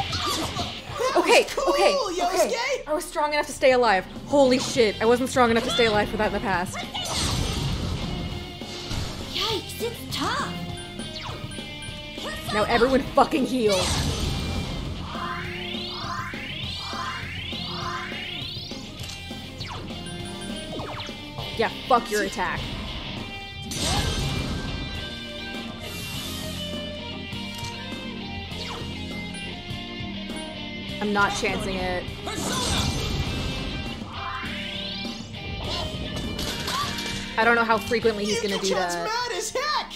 Okay, cool, okay, Yosuke. okay. I was strong enough to stay alive. Holy shit, I wasn't strong enough to stay alive for that in the past. Yikes, it's tough. Now everyone fucking heal. Yeah, fuck your attack. I'm not chancing it. I don't know how frequently he's gonna do that. mad as heck!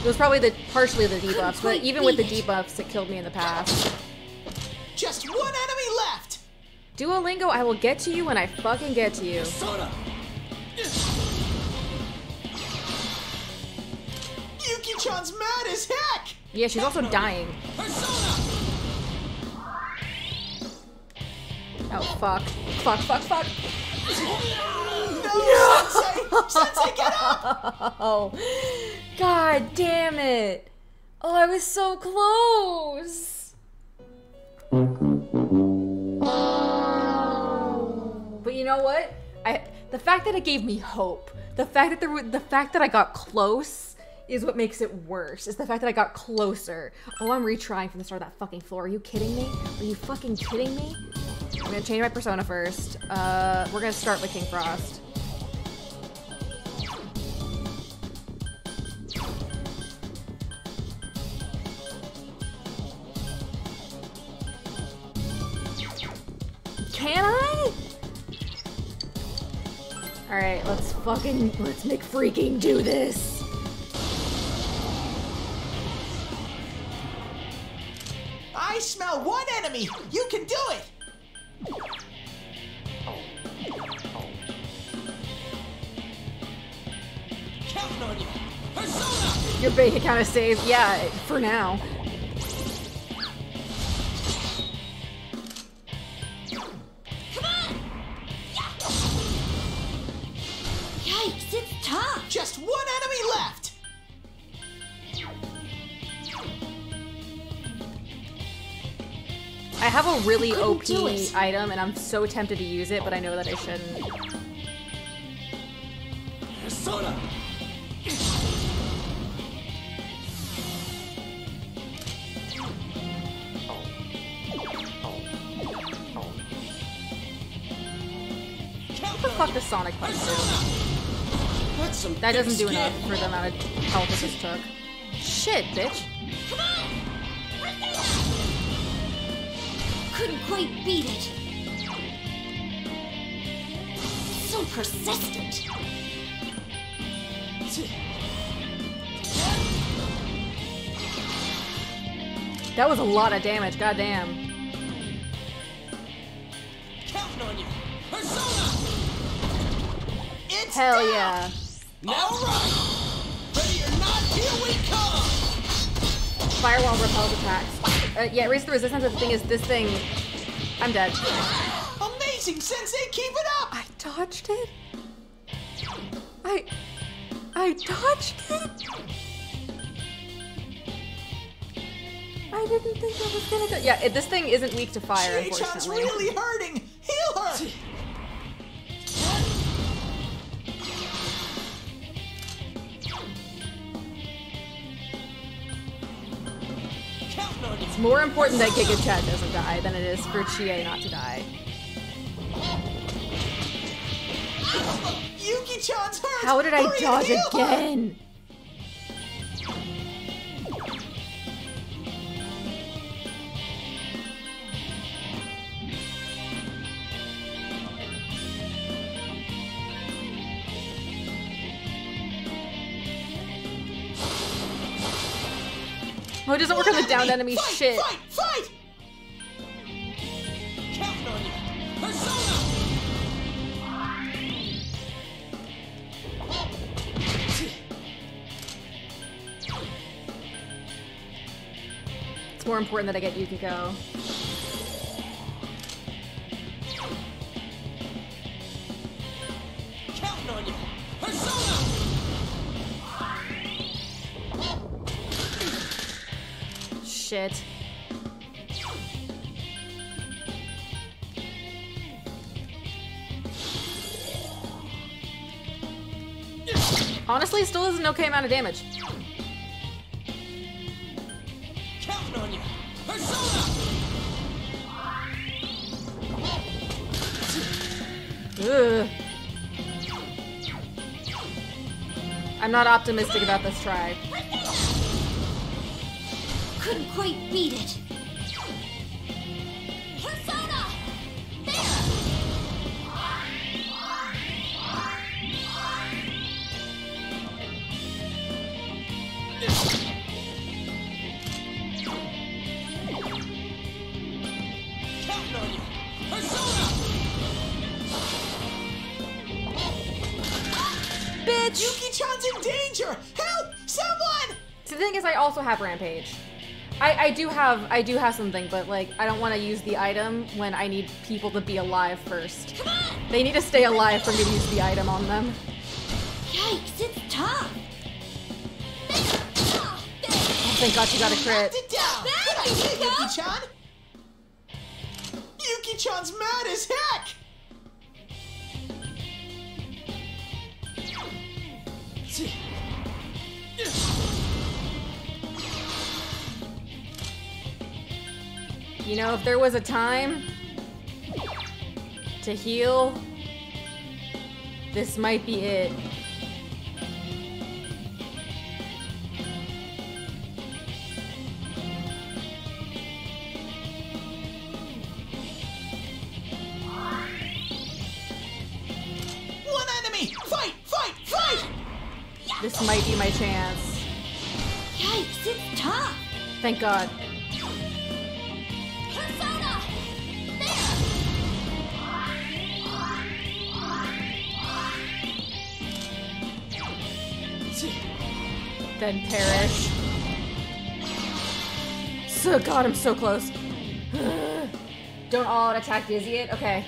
It was probably the partially the debuffs, but even with the debuffs, it killed me in the past. Just one enemy left! Duolingo, I will get to you when I fucking get to you. Persona! Yuki-chan's mad as heck! Yeah, she's also dying. Persona! Oh fuck. Fuck, fuck, fuck. No, Sensei! Sensei, get up! Oh, god damn it! Oh, I was so close. But you know what? I the fact that it gave me hope, the fact that there were, the fact that I got close is what makes it worse. Is the fact that I got closer. Oh, I'm retrying from the start of that fucking floor. Are you kidding me? Are you fucking kidding me? I'm gonna change my persona first. Uh, we're gonna start with King Frost. Can I? Alright, let's fucking, let's make freaking do this. I smell one enemy! You can do it! Counting on you. Persona! Your bank account is saved. Yeah, for now. Come on! Yikes, it's tough. Just one enemy left! I have a really OP item, and I'm so tempted to use it, but I know that I shouldn't. Persona! What the fuck does Sonic Punch do? That doesn't do thick enough for the amount of health it just took. Shit, bitch. Couldn't quite beat it. So persistent. That was a lot of damage, goddamn. Counting on you. Persona! It's Hell down! yeah. All right. Ready or not, here we come. Firewall repels attacks. Uh, yeah, raise the resistance, but the thing is, this thing... I'm dead. Amazing, Sensei! Keep it up! I dodged it. I. I dodged it. I didn't think I was gonna go. Yeah, it, this thing isn't weak to fire, Chie-chan's unfortunately. really hurting! Heal her! It's more important that Giga Chad doesn't die than it is for Chie not to die. Yuki-chan's hurt! How did I Hurry dodge again? Oh, it doesn't work on the downed enemy shit. Fight! Fight! Counting on you. Persona! It's more important that I get Yukiko. Counting on you. Persona! Shit. Honestly, still is an okay amount of damage. Counting on you. Persona! Ugh. I'm not optimistic about this try. Couldn't quite beat it. Persona! Counting on you. Persona! Bitch! Yuki-chan's in danger! Help! Someone! So the thing is, I also have Rampage. I, I do have I do have something, but like I don't want to use the item when I need people to be alive first. They need to stay alive for me to use the item on them. Yikes, it's tough. Oh, thank God she got a crit. Knocked it down! Thank Good you, idea, Yuka. Yuki-chan! Yuki-chan's mad as heck! You know, if there was a time to heal, this might be it. One enemy! Fight! Fight! Fight! This might be my chance. Yikes, it's tough. Thank God. Then perish. So God, I'm so close. <sighs> Don't all out attack dizzy it? Okay.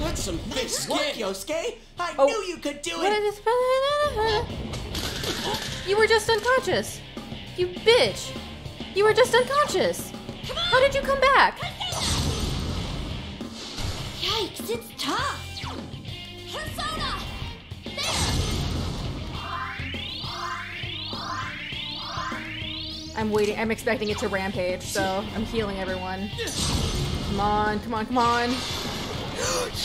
That's some big Nice work, skin. Yosuke! I Oh. knew you could do What it! is You were just unconscious. You bitch. You were just unconscious. How did you come back? Yikes, it's tough. I'm waiting. I'm expecting it to rampage, so I'm healing everyone. Come on, come on, come on. <gasps>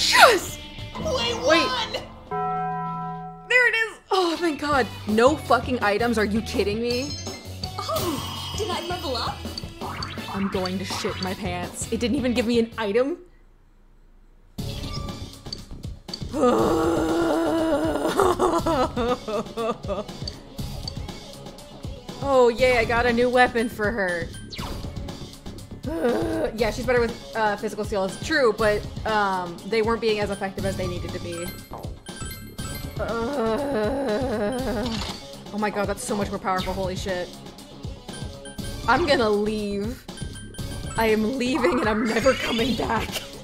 yes! We Wait. There it is! Oh, thank God. No fucking items. Are you kidding me? Oh, did I level up? I'm going to shit my pants. It didn't even give me an item. <laughs> oh, yay, I got a new weapon for her. <sighs> yeah, she's better with uh, physical skills. True, but um, they weren't being as effective as they needed to be. <sighs> Oh my god, that's so much more powerful. Holy shit. I'm gonna leave. I am leaving and I'm never coming back. <laughs>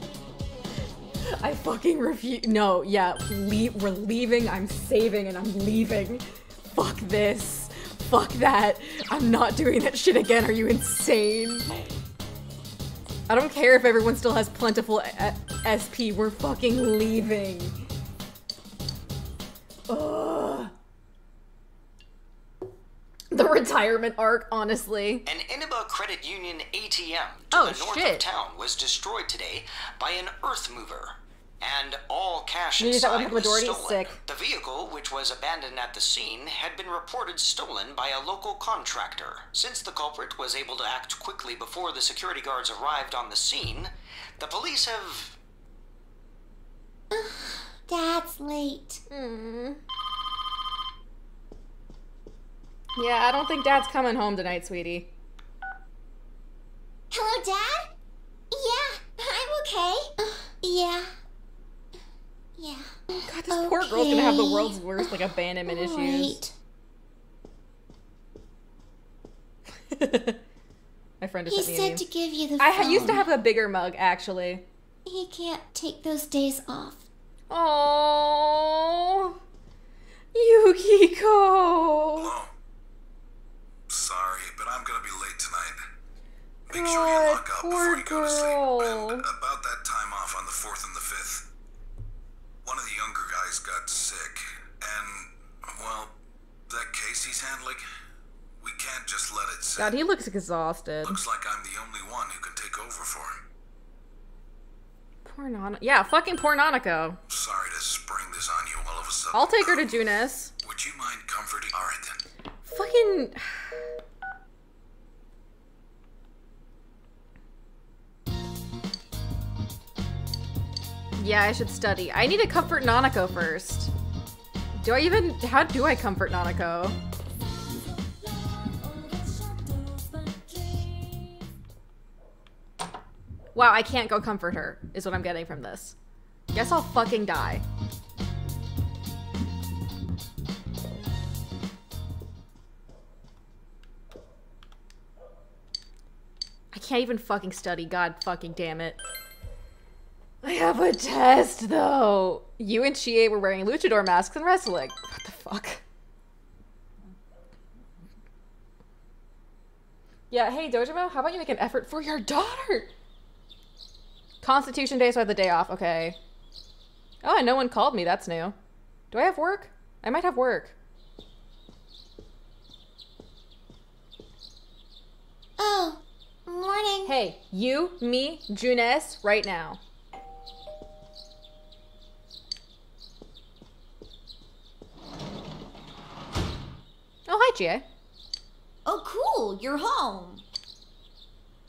I fucking refuse. No, yeah, leave. We're leaving. I'm saving and I'm leaving. Fuck this. Fuck that. I'm not doing that shit again. Are you insane? I don't care if everyone still has plentiful uh, SP. We're fucking leaving. Ugh. The retirement arc, honestly. An Inaba Credit Union ATM to Oh, the north shit. of town was destroyed today by an earth mover. And all cash You use that inside was stolen. Sick. The vehicle, which was abandoned at the scene, had been reported stolen by a local contractor. Since the culprit was able to act quickly before the security guards arrived on the scene, the police have <sighs> Dad's late. Hmm. Yeah, I don't think Dad's coming home tonight, sweetie. Hello, Dad? Yeah, I'm okay. <sighs> yeah. Yeah. God, this poor girl's gonna have the world's worst like abandonment issues. <laughs> My friend just He sent me a said to give you the I ha- used to have a bigger mug, actually. He can't take those days off. Oh, Yukiko. <gasps> Sorry, but I'm gonna be late tonight. Make God, sure you lock up poor before you go to sleep. girl. And about that time off on the 4th and the 5th, one of the younger guys got sick. And, well, that case he's handling, we can't just let it sit. God, he looks exhausted. Looks like I'm the only one who can take over for him. Poor Nana. Yeah, fucking poor Nanako. Sorry to spring this on you all of a sudden. I'll take her to Junes. Would you mind comforting? All right then. Fucking. Yeah, I should study. I need to comfort Nanako first. Do I even. How do I comfort Nanako? Wow, I can't go comfort her, is what I'm getting from this. Guess I'll fucking die. I can't even fucking study. God fucking damn it. I have a test though. You and Chie were wearing luchador masks and wrestling. What the fuck? Yeah, hey Dojima, how about you make an effort for your daughter? Constitution Day, so I have the day off. Okay. Oh, and no one called me. That's new. Do I have work? I might have work. Oh, morning. Hey, you, me, Junes, right now. Oh, hi, Chie. Oh, cool. You're home.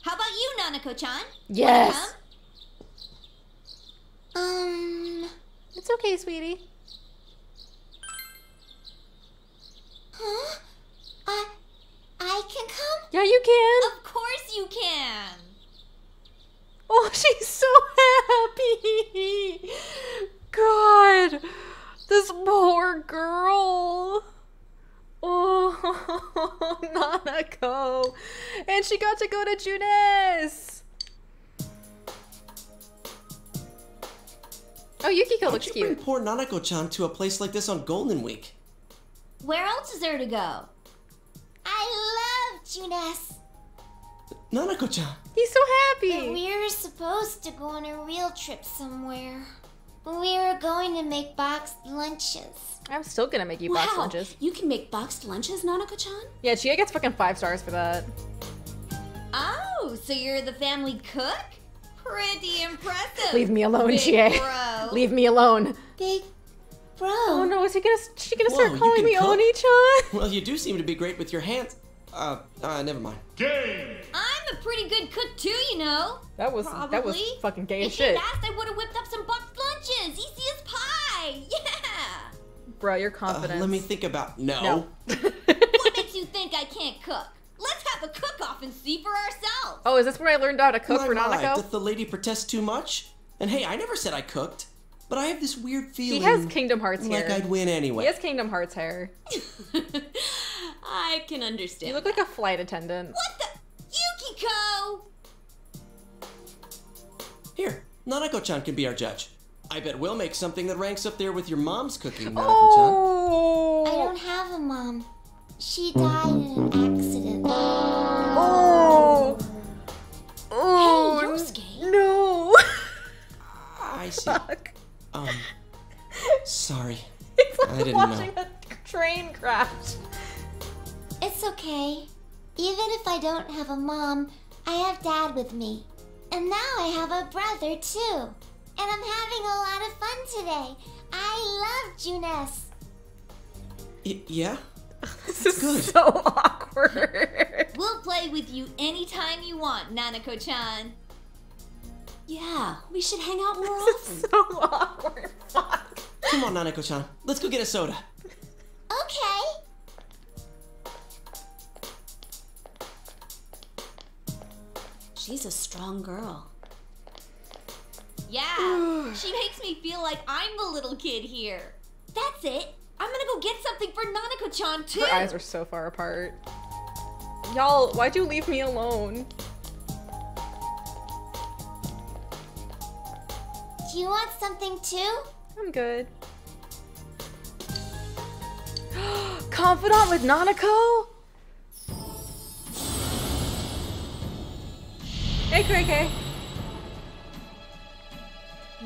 How about you, Nanako-chan? Yes. Um. It's okay, sweetie. Huh? I. I can come? Yeah, you can. Of course you can. Oh, <laughs> she's so happy. God, this poor girl. Oh, <laughs> Nanako. And she got to go to Junes. Oh, Yukiko looks How'd you bring poor Nanako-chan to a place like this on Golden Week? Where else is there to go? I love Junes. Nanako-chan. He's so But happy. we were supposed to go on a real trip somewhere. We were going to make boxed lunches. I'm still gonna make you wow, box lunches. you can make boxed lunches, Nanako-chan? Yeah, Chia gets fucking five stars for that. Oh, so you're the family cook? Pretty impressive. Leave me alone, big Chie. Bro. <laughs> Leave me alone. Big bro. Oh no, is he gonna? She gonna Whoa, start calling me cook? Oni-chan? Well, you do seem to be great with your hands. Uh, uh, never mind. I'm a pretty good cook too, you know. That was that was Probably. fucking gay as If shit, you'd asked, I would have whipped up some boxed lunches. Easy as pie. <laughs> Yeah. bro. Your Uh, confidence. let me think about. No. No. <laughs> what makes <laughs> you think I can't cook? Let's have a cook-off and see for ourselves. Oh, is this where I learned how to cook Why for lie? Nanako? Doth the lady protest too much? And hey, I never said I cooked, but I have this weird feeling. He has Kingdom Hearts like hair. I'd win anyway. He has Kingdom Hearts hair. <laughs> I can understand. You look like a flight attendant. What the? Yukiko! Here, Nanako-chan can be our judge. I bet we'll make something that ranks up there with your mom's cooking, Nanako-chan. Oh. I don't have a mom. She died in an accident. Oh. Oh. Hey, Yosuke. No. I <laughs> see. Fuck. Um, sorry. <laughs> It's like I didn't watching know. a train crash. It's okay. Even if I don't have a mom, I have dad with me. And now I have a brother too. And I'm having a lot of fun today. I love Junes. Y- yeah? <laughs> This is good. so <laughs> awkward. We'll play with you anytime you want, Nanako-chan. Yeah, we should hang out more often. so awkward. Fuck. Come on, Nanako-chan. Let's go get a soda. Okay. She's a strong girl. Yeah, <sighs> she makes me feel like I'm the little kid here. That's it. I'm gonna go get something for Nanako-chan too. Her eyes are so far apart. Y'all, why'd you leave me alone? Do you want something too? I'm good. <gasps> Confidant with Nanako? Hey, Krike.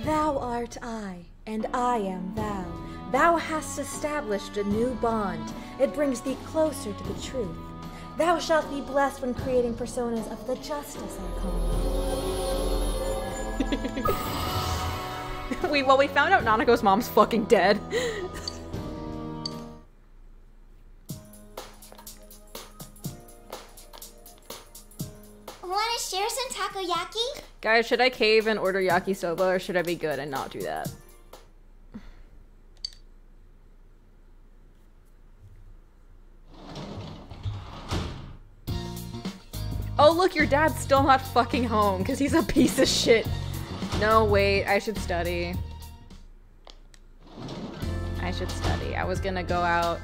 Thou art I, and I am thou. Thou hast established a new bond. It brings thee closer to the truth. Thou shalt be blessed when creating personas of the Justice Arcana. <laughs> <laughs> we well, we found out Nanako's mom's fucking dead. Wanna share some takoyaki? Guys, should I cave and order yakisoba, or should I be good and not do that? Oh, look, your dad's still not fucking home because he's a piece of shit. No, wait, I should study. I should study. I was gonna go out.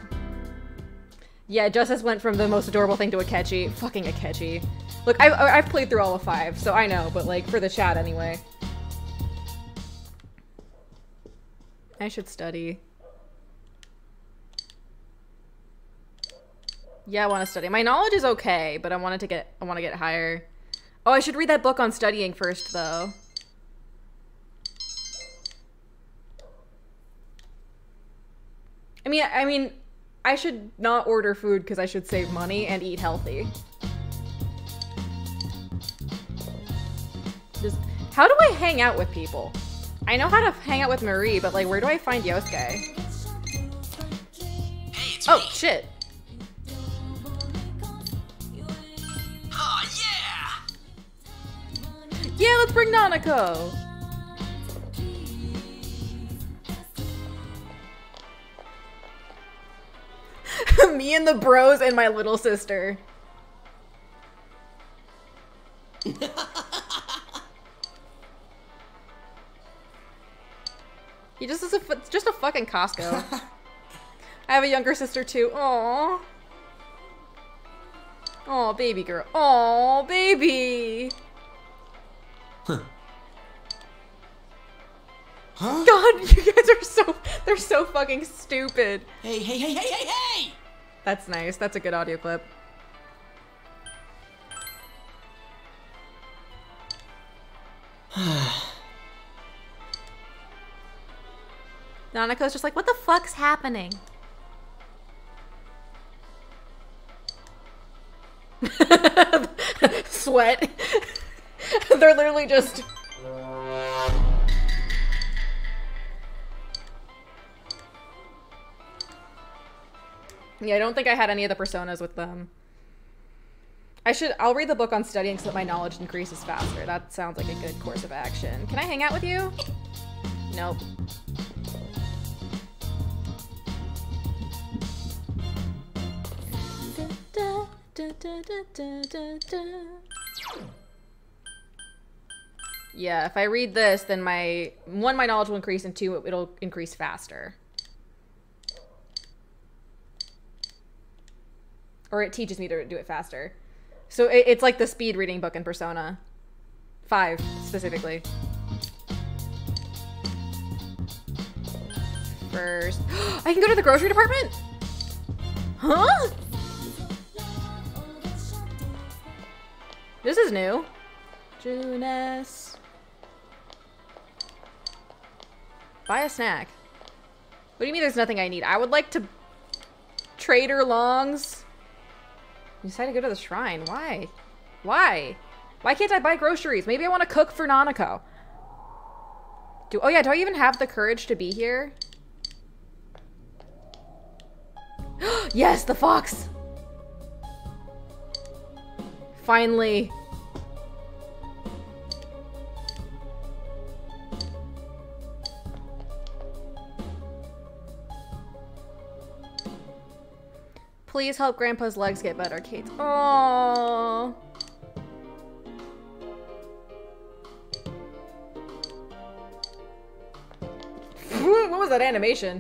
Yeah, Justice went from the most adorable thing to Akechi. Fucking Akechi. Look, I've, I've played through all of five, so I know, but like, for the chat anyway. I should study. Yeah, I want to study. My knowledge is okay, but I wanted to get I want to get higher. Oh, I should read that book on studying first though. I mean, I mean, I should not order food because I should save money and eat healthy. Just, how do I hang out with people? I know how to hang out with Marie, but like, where do I find Yosuke? Hey, it's oh, me. shit. Oh, yeah! Yeah, let's bring Nanako. <laughs> Me and the bros and my little sister. <laughs> he just is a just a fucking Costco. I have a younger sister too. Aww. Oh, baby girl. Oh, baby. Huh? God, you guys are so they're so fucking stupid. Hey, hey, hey, hey, hey, hey! That's nice. That's a good audio clip. <sighs> Nanako's just like, what the fuck's happening? <laughs> Sweat. <laughs> They're literally just. Yeah, I don't think I had any of the personas with them. I should, I'll read the book on studying so that my knowledge increases faster. That sounds like a good course of action. Can I hang out with you? Nope. Yeah, if I read this, then my, one, my knowledge will increase, and two, it'll increase faster. Or it teaches me to do it faster. So it, it's like the speed reading book in Persona. Five, specifically. First. <gasps> I can go to the grocery department? Huh? This is new. Junes. Buy a snack. What do you mean there's nothing I need? I would like to Trader Longs. You decided to go to the shrine. Why? Why? Why can't I buy groceries? Maybe I want to cook for Nanako. Do oh yeah, do I even have the courage to be here? <gasps> yes, the fox! Finally. Please help Grandpa's legs get better, Kate. Oh. what was that animation?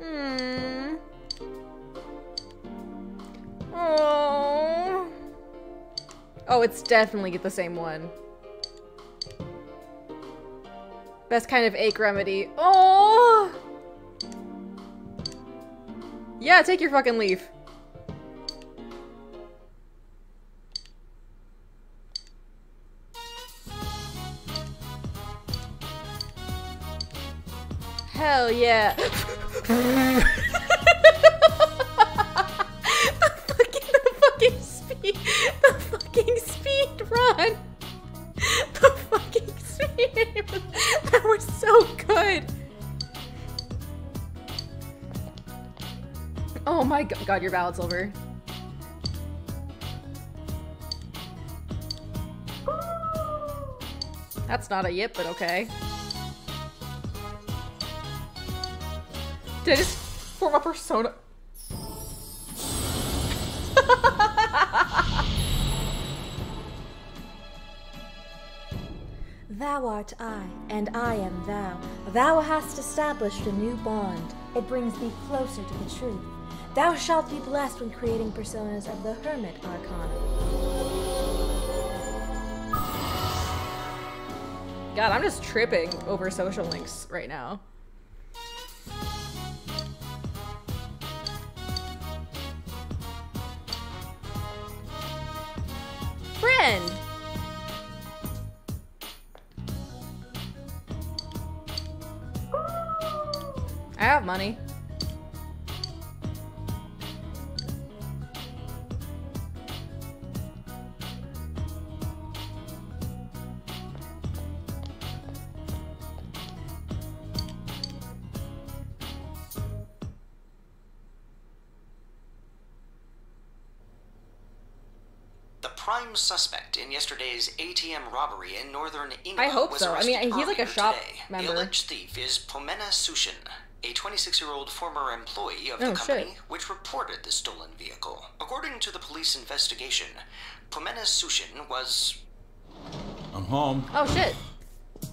Hmm. Oh. Oh, it's definitely the same one. Best kind of ache remedy. Oh! Yeah, take your fucking leaf. Hell yeah. <laughs> the fucking, the fucking speed, the fucking speed run. So good. Oh my go- god, your ballot's over. That's not a yip, but okay. Did I just form a persona? Thou art I, and I am thou. Thou hast established a new bond. It brings thee closer to the truth. Thou shalt be blessed when creating personas of the Hermit Arcana. God, I'm just tripping over social links right now. Money. The prime suspect in yesterday's ATM robbery in northern England. I hope was so. I mean, arrested he's like a shop today. member. The alleged thief is Pomena Sushin, a 26-year-old former employee of the Oh, company shit. which reported the stolen vehicle. According to the police investigation, Pomena Sushin was I'm home. Oh shit.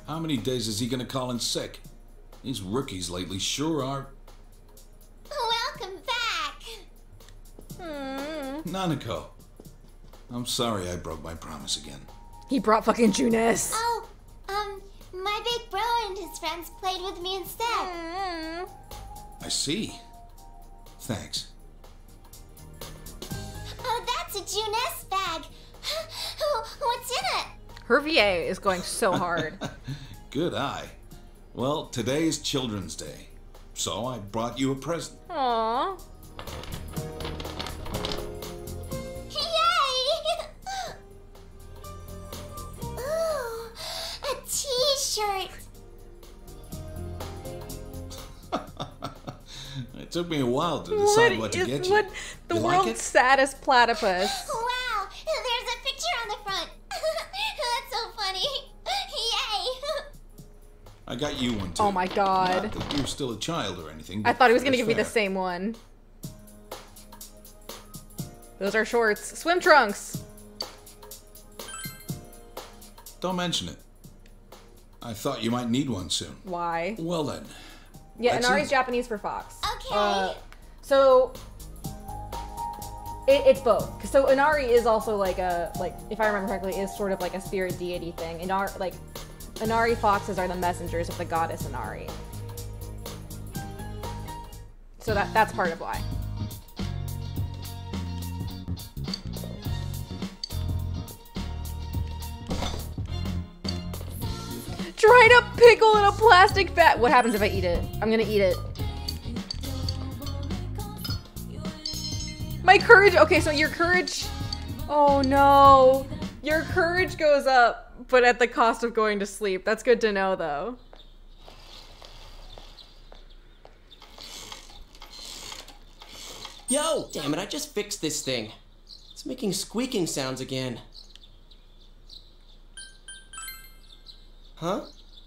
How many days is he gonna call in sick? These rookies lately sure are. Welcome back. Nanako. I'm sorry I broke my promise again. He brought fucking Junes. Oh, um, my big bro and his friends played with me instead. Mm-hmm. I see. Thanks. Oh, that's a Junes bag. <gasps> What's in it? Her VA is going so hard. <laughs> Good eye. Well, today's Children's Day, so I brought you a present. Aww. T-shirt. <laughs> It took me a while to decide what, to is- get you. what- the You like world's it? saddest platypus. <laughs> Wow, there's a picture on the front. <laughs> That's so funny. Yay! I got you one too. Oh my god. Not that you're still a child or anything. I thought he was gonna it's give me the same one. Those are shorts. Swim trunks. Don't mention it. I thought you might need one soon. Why? Well then. Yeah, Let's Inari's see. Japanese for fox. Okay. Uh, so it, it's both. So Inari is also like a like if I remember correctly is sort of like a spirit deity thing. Inari like Inari foxes are the messengers of the goddess Inari. So that that's part of why. Dried up pickle in a plastic bag. What happens if I eat it? I'm gonna eat it. My courage. Okay, so your courage. Oh no. Your courage goes up, but at the cost of going to sleep. That's good to know, though. Yo! Damn it, I just fixed this thing. It's making squeaking sounds again. Huh?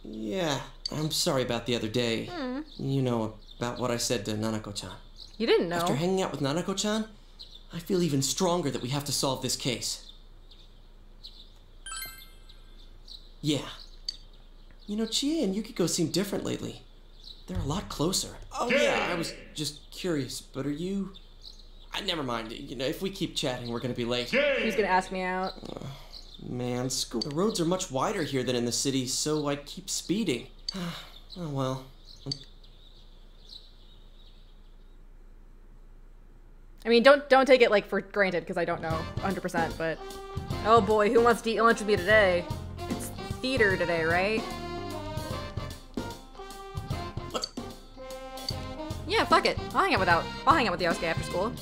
Yeah, I'm sorry about the other day. Hmm. You know, about what I said to Nanako-chan. You didn't know. After hanging out with Nanako-chan, I feel even stronger that we have to solve this case. Yeah. You know, Chie and Yukiko seem different lately. They're a lot closer. Oh yeah, I was just curious, but are you... I never mind. You know, if we keep chatting, we're gonna be late. He's gonna ask me out. Man, school. The roads are much wider here than in the city, so I keep speeding. <sighs> oh well. I mean, don't don't take it like for granted because I don't know 100%. But oh boy, who wants to eat lunch with me today? It's theater today, right? Yeah, fuck it. I'll hang out without. I'll hang out with Yosuke after school.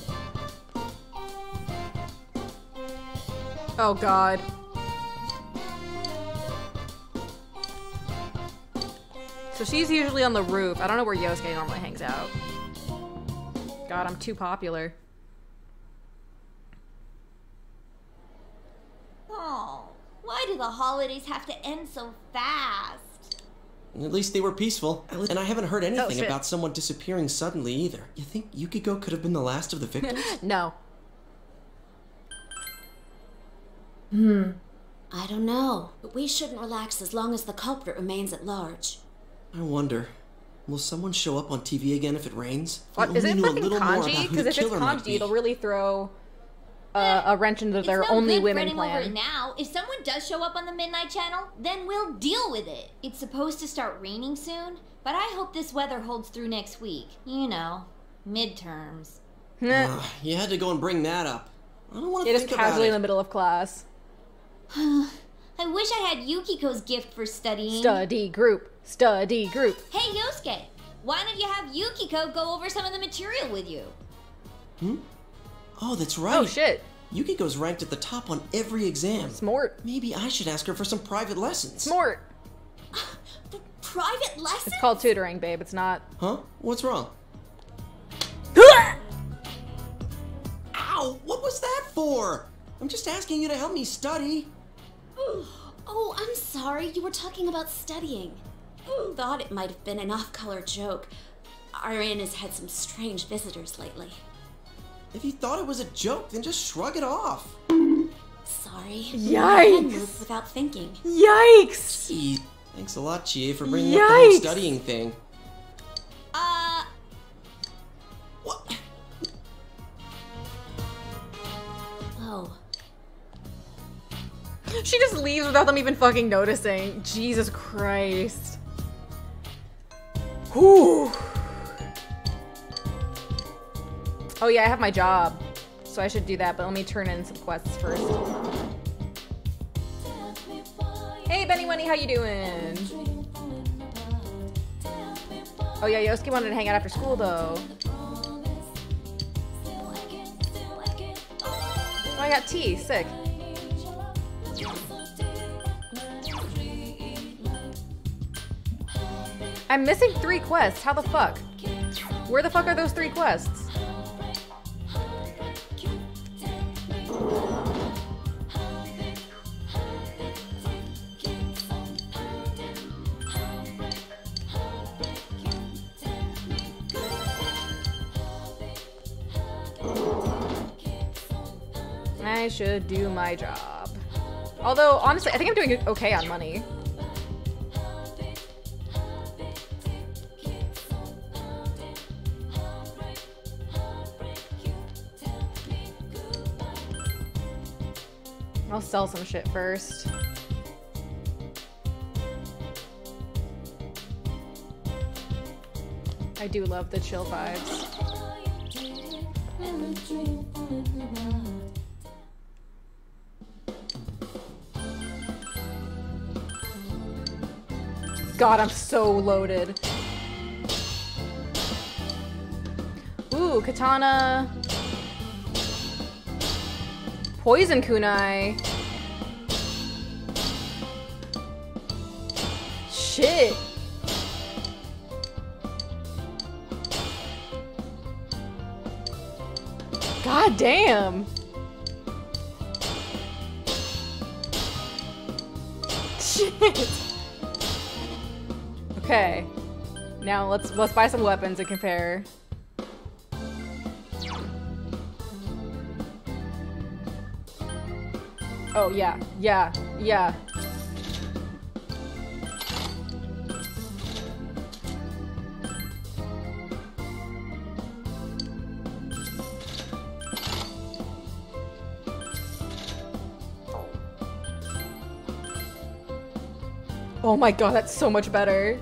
Oh god. So she's usually on the roof. I don't know where Yosuke normally hangs out. God, I'm too popular. Oh, why do the holidays have to end so fast? At least they were peaceful. And I haven't heard anything shit. about someone disappearing suddenly either. You think Yukiko could have been the last of the victims? <laughs> no. Hmm. I don't know, but we shouldn't relax as long as the culprit remains at large. I wonder. Will someone show up on TV again if it rains? If we What, is only it knew a fucking little more about kanji? Because if it's killer might kanji, be. it'll really throw uh, a wrench into their it's no only good women fretting over it plan. now. If someone does show up on the Midnight Channel, then we'll deal with it. It's supposed to start raining soon, but I hope this weather holds through next week. You know, midterms. <laughs> Ugh, you had to go and bring that up. I don't want to It is think about casually it. in the middle of class. <sighs> I wish I had Yukiko's gift for studying. Study group. Study group. Hey, Yosuke, why don't you have Yukiko go over some of the material with you? Hmm? Oh, that's right. Oh shit. Yukiko's ranked at the top on every exam. Smart. Maybe I should ask her for some private lessons. Smart. <laughs> Private lessons? It's called tutoring, babe. It's not. Huh? What's wrong? <laughs> Ow! What was that for? I'm just asking you to help me study. <sighs> Oh, I'm sorry. You were talking about studying. Who thought it might have been an off-color joke. Our inn has had some strange visitors lately. If you thought it was a joke, then just shrug it off. Sorry. Yikes. My head moved without thinking. Yikes! Gee, thanks a lot, Chie, for bringing up the whole studying thing. Uh, What? Oh. She just leaves without them even fucking noticing. Jesus Christ. Whew. Oh yeah, I have my job. So I should do that, but let me turn in some quests first. Hey Benny Wenny, how you doing? Oh yeah, Yosuke wanted to hang out after school though. Oh, I got tea. Sick. I'm missing three quests. How the fuck? Where the fuck are those three quests? I should do my job. Although, honestly, I think I'm doing okay on money. I'll sell some shit first. I do love the chill vibes. God, I'm so loaded. Ooh, katana. Poison kunai. Shit. God damn. Shit. Okay. Now let's let's buy some weapons and compare. Oh yeah, yeah, yeah. Oh my god, that's so much better.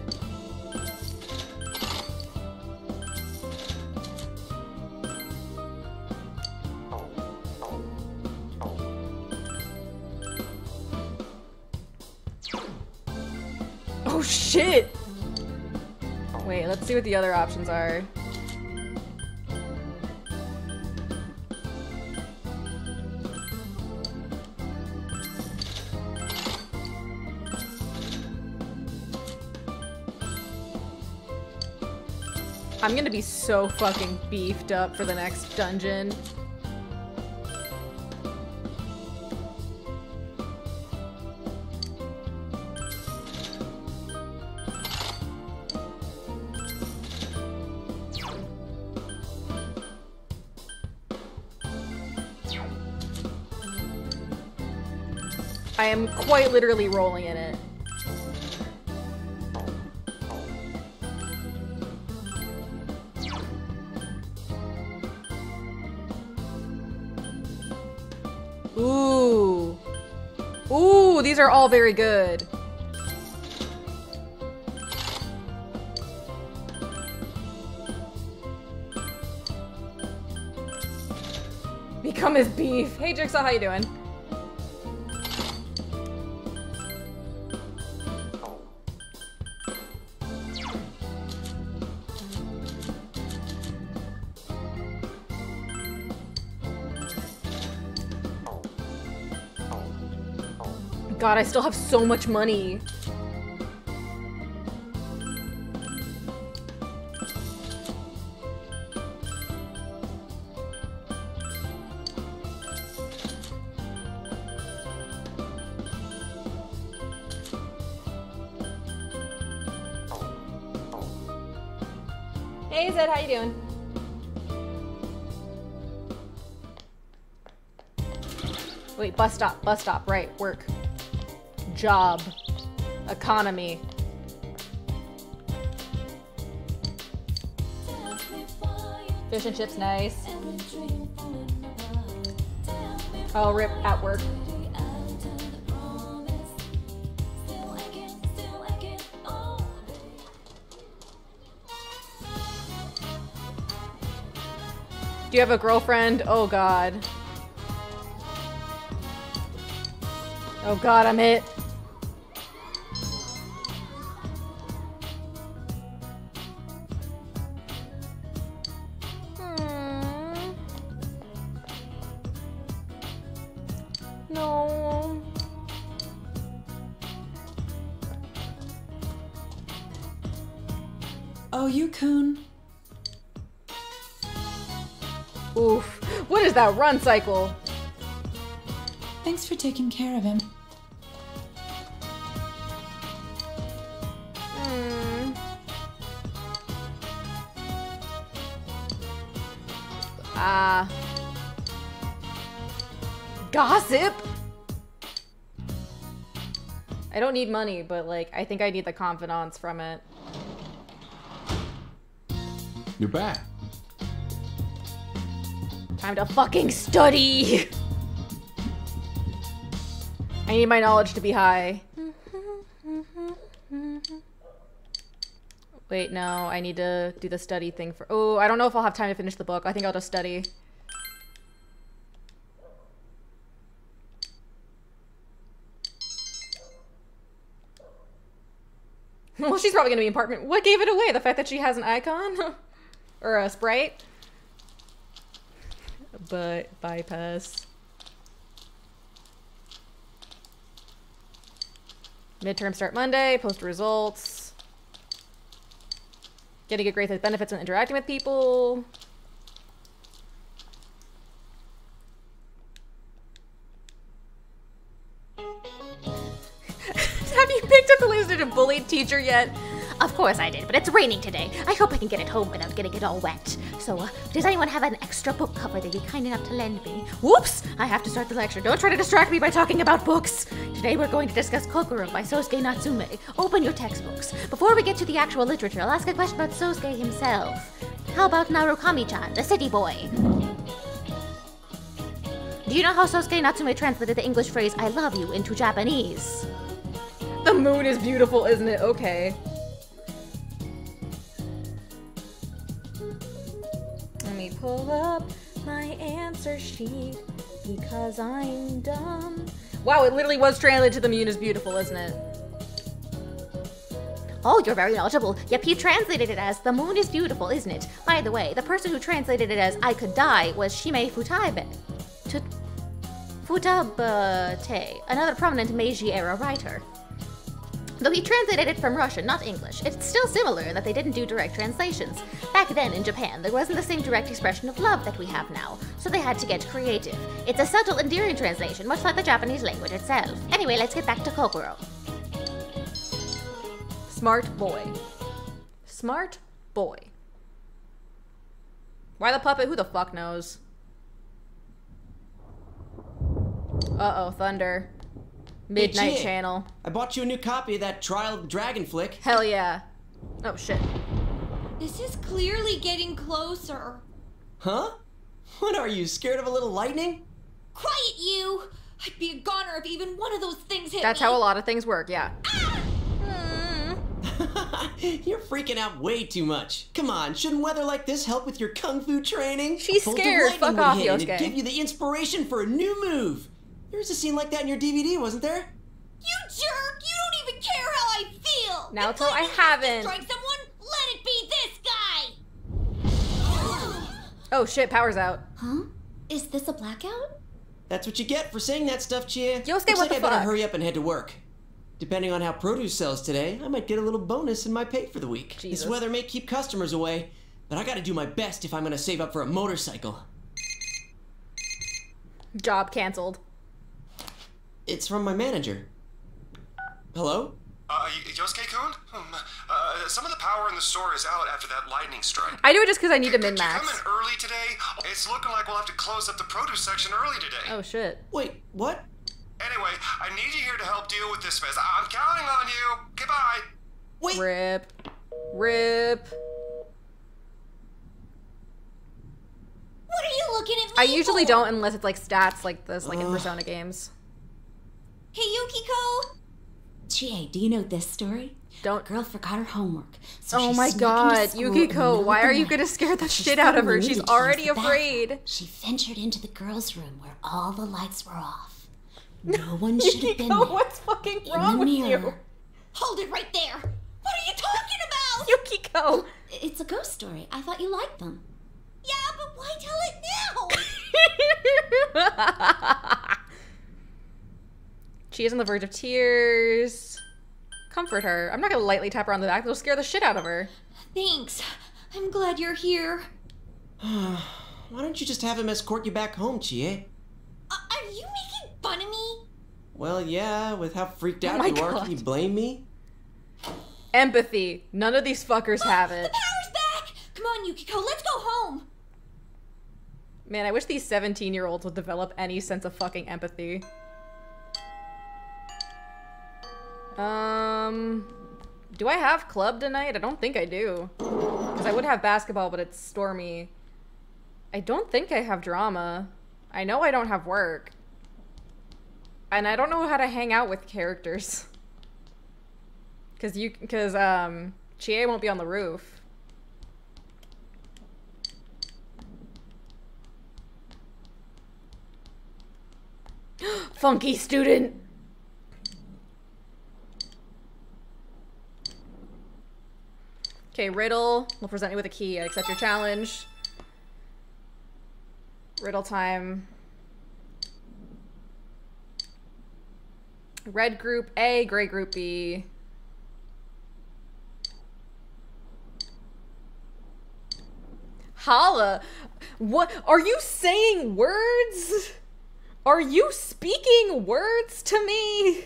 Oh shit! Wait, let's see what the other options are. I'm gonna be so fucking beefed up for the next dungeon. Am quite literally rolling in it. Ooh. Ooh, these are all very good. Become his beef. Hey Jigsaw, how you doing? God, I still have so much money. Hey Zed, how you doing? Wait, bus stop, bus stop, right, work. Job. Economy. Fish and chips, nice. Oh, rip, at work. Do you have a girlfriend? Oh god. Oh god, I'm it. That run cycle? Thanks for taking care of him. Hmm. Ah. Gossip? I don't need money, but like, I think I need the confidants from it. You're back. Time to fucking study! I need my knowledge to be high. Wait, no, I need to do the study thing for- Oh, I don't know if I'll have time to finish the book. I think I'll just study. <laughs> well, she's probably gonna be in apartment. What gave it away? The fact that she has an icon? <laughs> or a sprite? But bypass. Midterm start Monday, post results. Getting a grade that benefits when interacting with people. <laughs> Have you picked up the lizard and bullied teacher yet? Of course I did, but it's raining today. I hope I can get it home without getting it all wet. So, uh, does anyone have an extra book cover they'd be kind enough to lend me? Whoops! I have to start the lecture. Don't try to distract me by talking about books. Today we're going to discuss Kokoro by Soseki Natsume. Open your textbooks. Before we get to the actual literature, I'll ask a question about Soseki himself. How about Narukami-chan, the city boy? Do you know how Soseki Natsume translated the English phrase I love you into Japanese? The moon is beautiful, isn't it? Okay. Pull up my answer sheet because I'm dumb. Wow, it literally was translated to the moon is beautiful, isn't it? Oh, you're very knowledgeable. Yep, he translated it as the moon is beautiful, isn't it? By the way, the person who translated it as I could die was Shimei Futabatei. Futabate, another prominent Meiji era writer. Though he translated it from Russian, not English, it's still similar in that they didn't do direct translations. Back then in Japan, there wasn't the same direct expression of love that we have now, so they had to get creative. It's a subtle, endearing translation, much like the Japanese language itself. Anyway, let's get back to Kokoro. Smart boy. Smart boy. Why the puppet? Who the fuck knows? Uh-oh, thunder. Midnight Jay, channel. I bought you a new copy of that Trial of the Dragon flick. Hell yeah. Oh shit. This is clearly getting closer. Huh? What are you, scared of a little lightning? Quiet, you! I'd be a goner if even one of those things hit That's me. how a lot of things work, yeah. Ah! Hmm. <laughs> You're freaking out way too much. Come on, shouldn't weather like this help with your kung fu training? She's scared. Fuck off, hit and it'd Yosuke. give you the inspiration for a new move. There was a scene like that in your DVD, wasn't there? You jerk! You don't even care how I feel! Now, If so I lightning has to haven't. Strike someone, let it be this guy! <gasps> Oh shit, power's out. Huh? Is this a blackout? That's what you get for saying that stuff, Chie. Yosuke, Looks what like the I better hurry up and head to work. Depending on how produce sells today, I might get a little bonus in my pay for the week. Jesus. This weather may keep customers away, but I gotta do my best if I'm gonna save up for a motorcycle. Job cancelled. It's from my manager. Hello? Uh, Y- Yosuke-kun? Um, uh, some of the power in the store is out after that lightning strike. I do it just because I need to Could you min-max. come in early today? It's looking like we'll have to close up the produce section early today. Oh shit. Wait, what? Anyway, I need you here to help deal with this mess. I- I'm counting on you. Goodbye. Wait. Rip. Rip. What are you looking at me I usually for? don't unless it's like stats like this, like in Persona games. Hey, Yukiko! Chie, do you know this story? Don't. A girl forgot her homework. So oh my god, school in the Yukiko, why are you gonna scare the shit out of her? She's needed to use already afraid. She ventured into the girls' room where all the lights were off. No one <laughs> should have been there. what's fucking In wrong with you? Hold it right there! What are you talking about? Yukiko! It's a ghost story. I thought you liked them. Yeah, but why tell it now? <laughs> she is on the verge of tears. Comfort her. I'm not gonna lightly tap her on the back. That'll scare the shit out of her. Thanks. I'm glad you're here. <sighs> Why don't you just have him escort you back home, Chie? Uh, are you making fun of me? Well, yeah, with how freaked Oh out my you are, can you blame me? Empathy. None of these fuckers have it. The it. power's back! Come on, Yukiko, let's go home! Man, I wish these 17 year olds would develop any sense of fucking empathy. Um. Do I have club tonight? I don't think I do. Because I would have basketball, but it's stormy. I don't think I have drama. I know I don't have work. And I don't know how to hang out with characters. <laughs> Cause you, cause um, Chie won't be on the roof. <gasps> Funky student. Okay, Riddle We'll present you with a key. I accept your challenge. Riddle time. Red group A, gray group B. Holla. What? Are you saying words? Are you speaking words to me?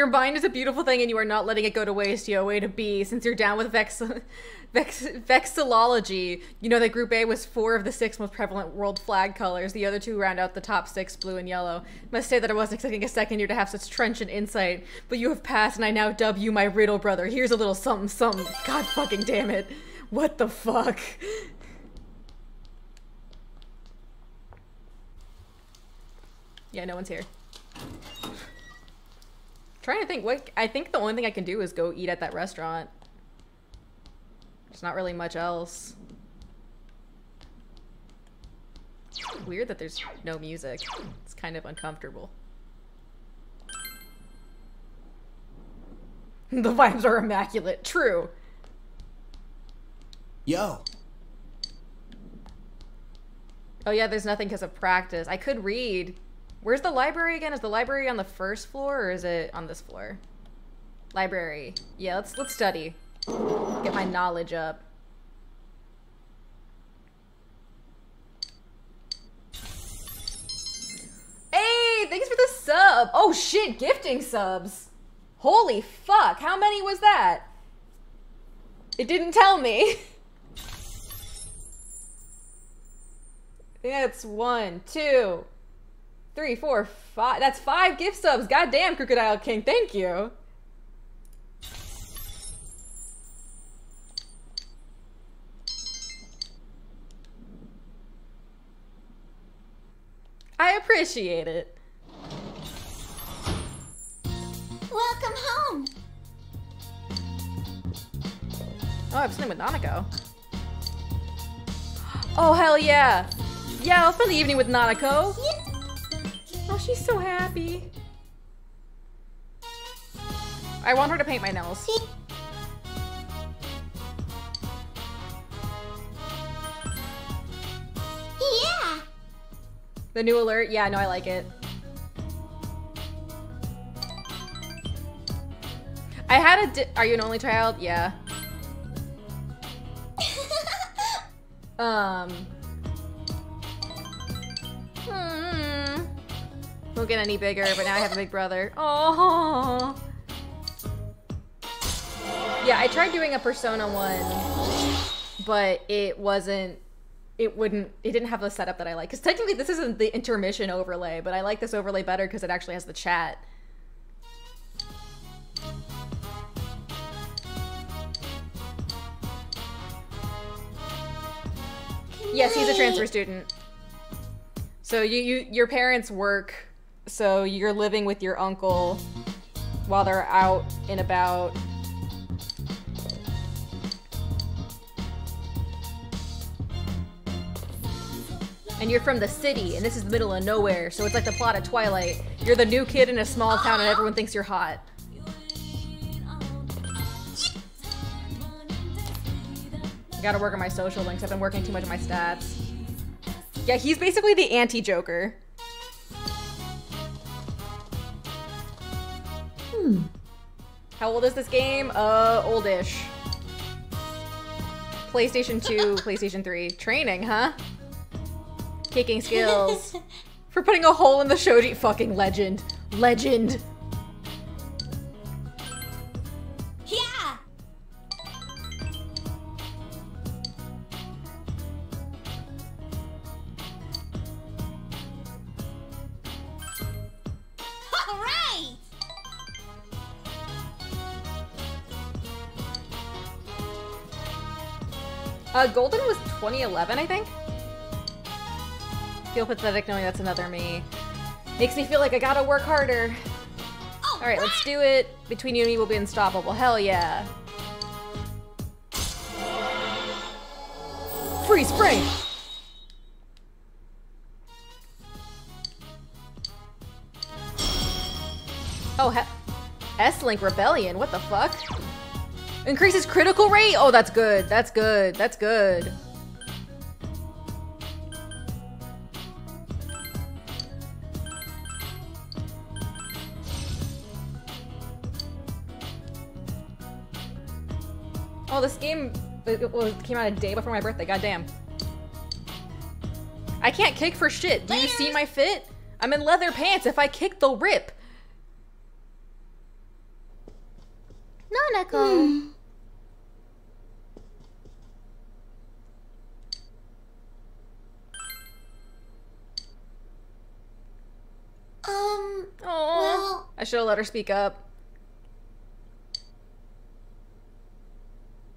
Your mind is a beautiful thing and you are not letting it go to waste, yo. Way to be. Since you're down with vex, vex vexillology, you know that Group A was four of the six most prevalent world flag colors. The other two round out the top six, blue and yellow. Must say that I wasn't expecting a second year to have such trenchant insight, but you have passed and I now dub you my riddle brother. Here's a little something something. God fucking damn it. What the fuck? Yeah, no one's here. Trying to think what I think the only thing I can do is go eat at that restaurant. There's not really much else. Weird that there's no music. It's kind of uncomfortable. <laughs> the vibes are immaculate. True. Yo. Oh yeah, there's nothing because of practice. I could read. Where's the library again? Is the library on the first floor or is it on this floor? Library. Yeah, let's let's study. Get my knowledge up. Hey, thanks for the sub. Oh shit, gifting subs. Holy fuck, how many was that? It didn't tell me. <laughs> That's one, two, three, four, five. That's five gift subs. Goddamn, Crocodile King. Thank you. I appreciate it. Welcome home. Oh, I have something with Nanako. <gasps> Oh, hell yeah. Yeah, I'll spend the evening with Nanako. Oh, she's so happy. I want her to paint my nails. Yeah. The new alert? Yeah, no, I like it. I had a di- Are you an only child? Yeah. <laughs> um. Hmm. Won't get any bigger, but now I have a big brother. Oh. Yeah, I tried doing a Persona 1, but it wasn't it wouldn't it didn't have the setup that I like. Cuz technically this isn't the intermission overlay, but I like this overlay better cuz it actually has the chat. Yes, he's a transfer student. So you, you your parents work, so you're living with your uncle while they're out and about. And you're from the city, and this is the middle of nowhere, so it's like the plot of Twilight. You're the new kid in a small town, and everyone thinks you're hot. I gotta work on my social links. I've been working too much on my stats. Yeah, he's basically the anti-Joker. Hmm. How old is this game? Uh, oldish. PlayStation 2, <laughs> PlayStation 3. Training, huh? Kicking <laughs> skills. For putting a hole in the shoji. Fucking legend. Legend. Uh, Golden was 2011, I think. Feel pathetic knowing that's another me. Makes me feel like I gotta work harder. Alright, let's do it. Between you and me, we'll be unstoppable. Hell yeah. Free spray! Oh, S-Link Rebellion, what the fuck? Increases critical rate? Oh, that's good, that's good, that's good. Oh, this game it, it came out a day before my birthday, goddamn. I can't kick for shit. Do you see my fit? I'm in leather pants. If I kick, they'll rip. Nanako. Um, Oh, well, I should have let her speak up.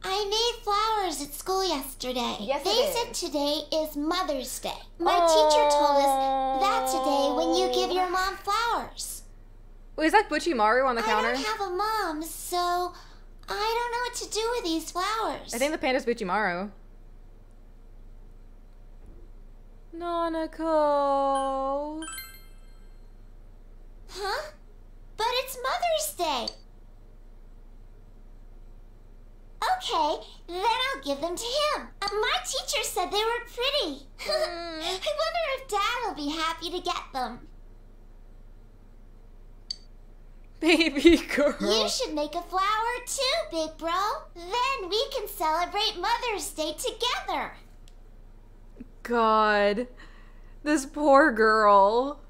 I made flowers at school yesterday. Yes, they said today is Mother's Day. My teacher told us that's a day when you give your mom flowers. Wait, is that Buchimaru on the I counter? I don't have a mom, so I don't know what to do with these flowers. I think the panda's Buchimaru. Nanako. Huh? But it's Mother's Day. Okay, then I'll give them to him. Uh, my teacher said they were pretty. <laughs> I wonder if Dad will be happy to get them. Baby <laughs> girl. You should make a flower too, big bro. Then we can celebrate Mother's Day together. God. This poor girl.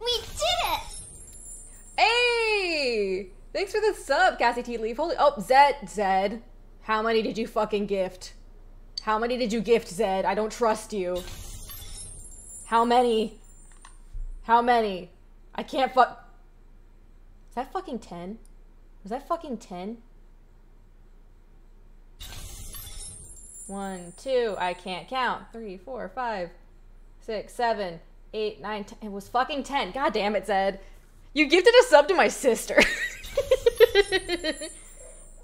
We did it! Hey! Thanks for the sub, Cassie T. Leaf. Holy oh, Zed, Zed. How many did you fucking gift? How many did you gift, Zed? I don't trust you. How many? How many? I can't fuck. Is that fucking 10? Was that fucking 10? One, two, I can't count. Three, four, five, six, seven, eight, nine, ten. It was fucking 10. God damn it, Zed. You gifted a sub to my sister. <laughs>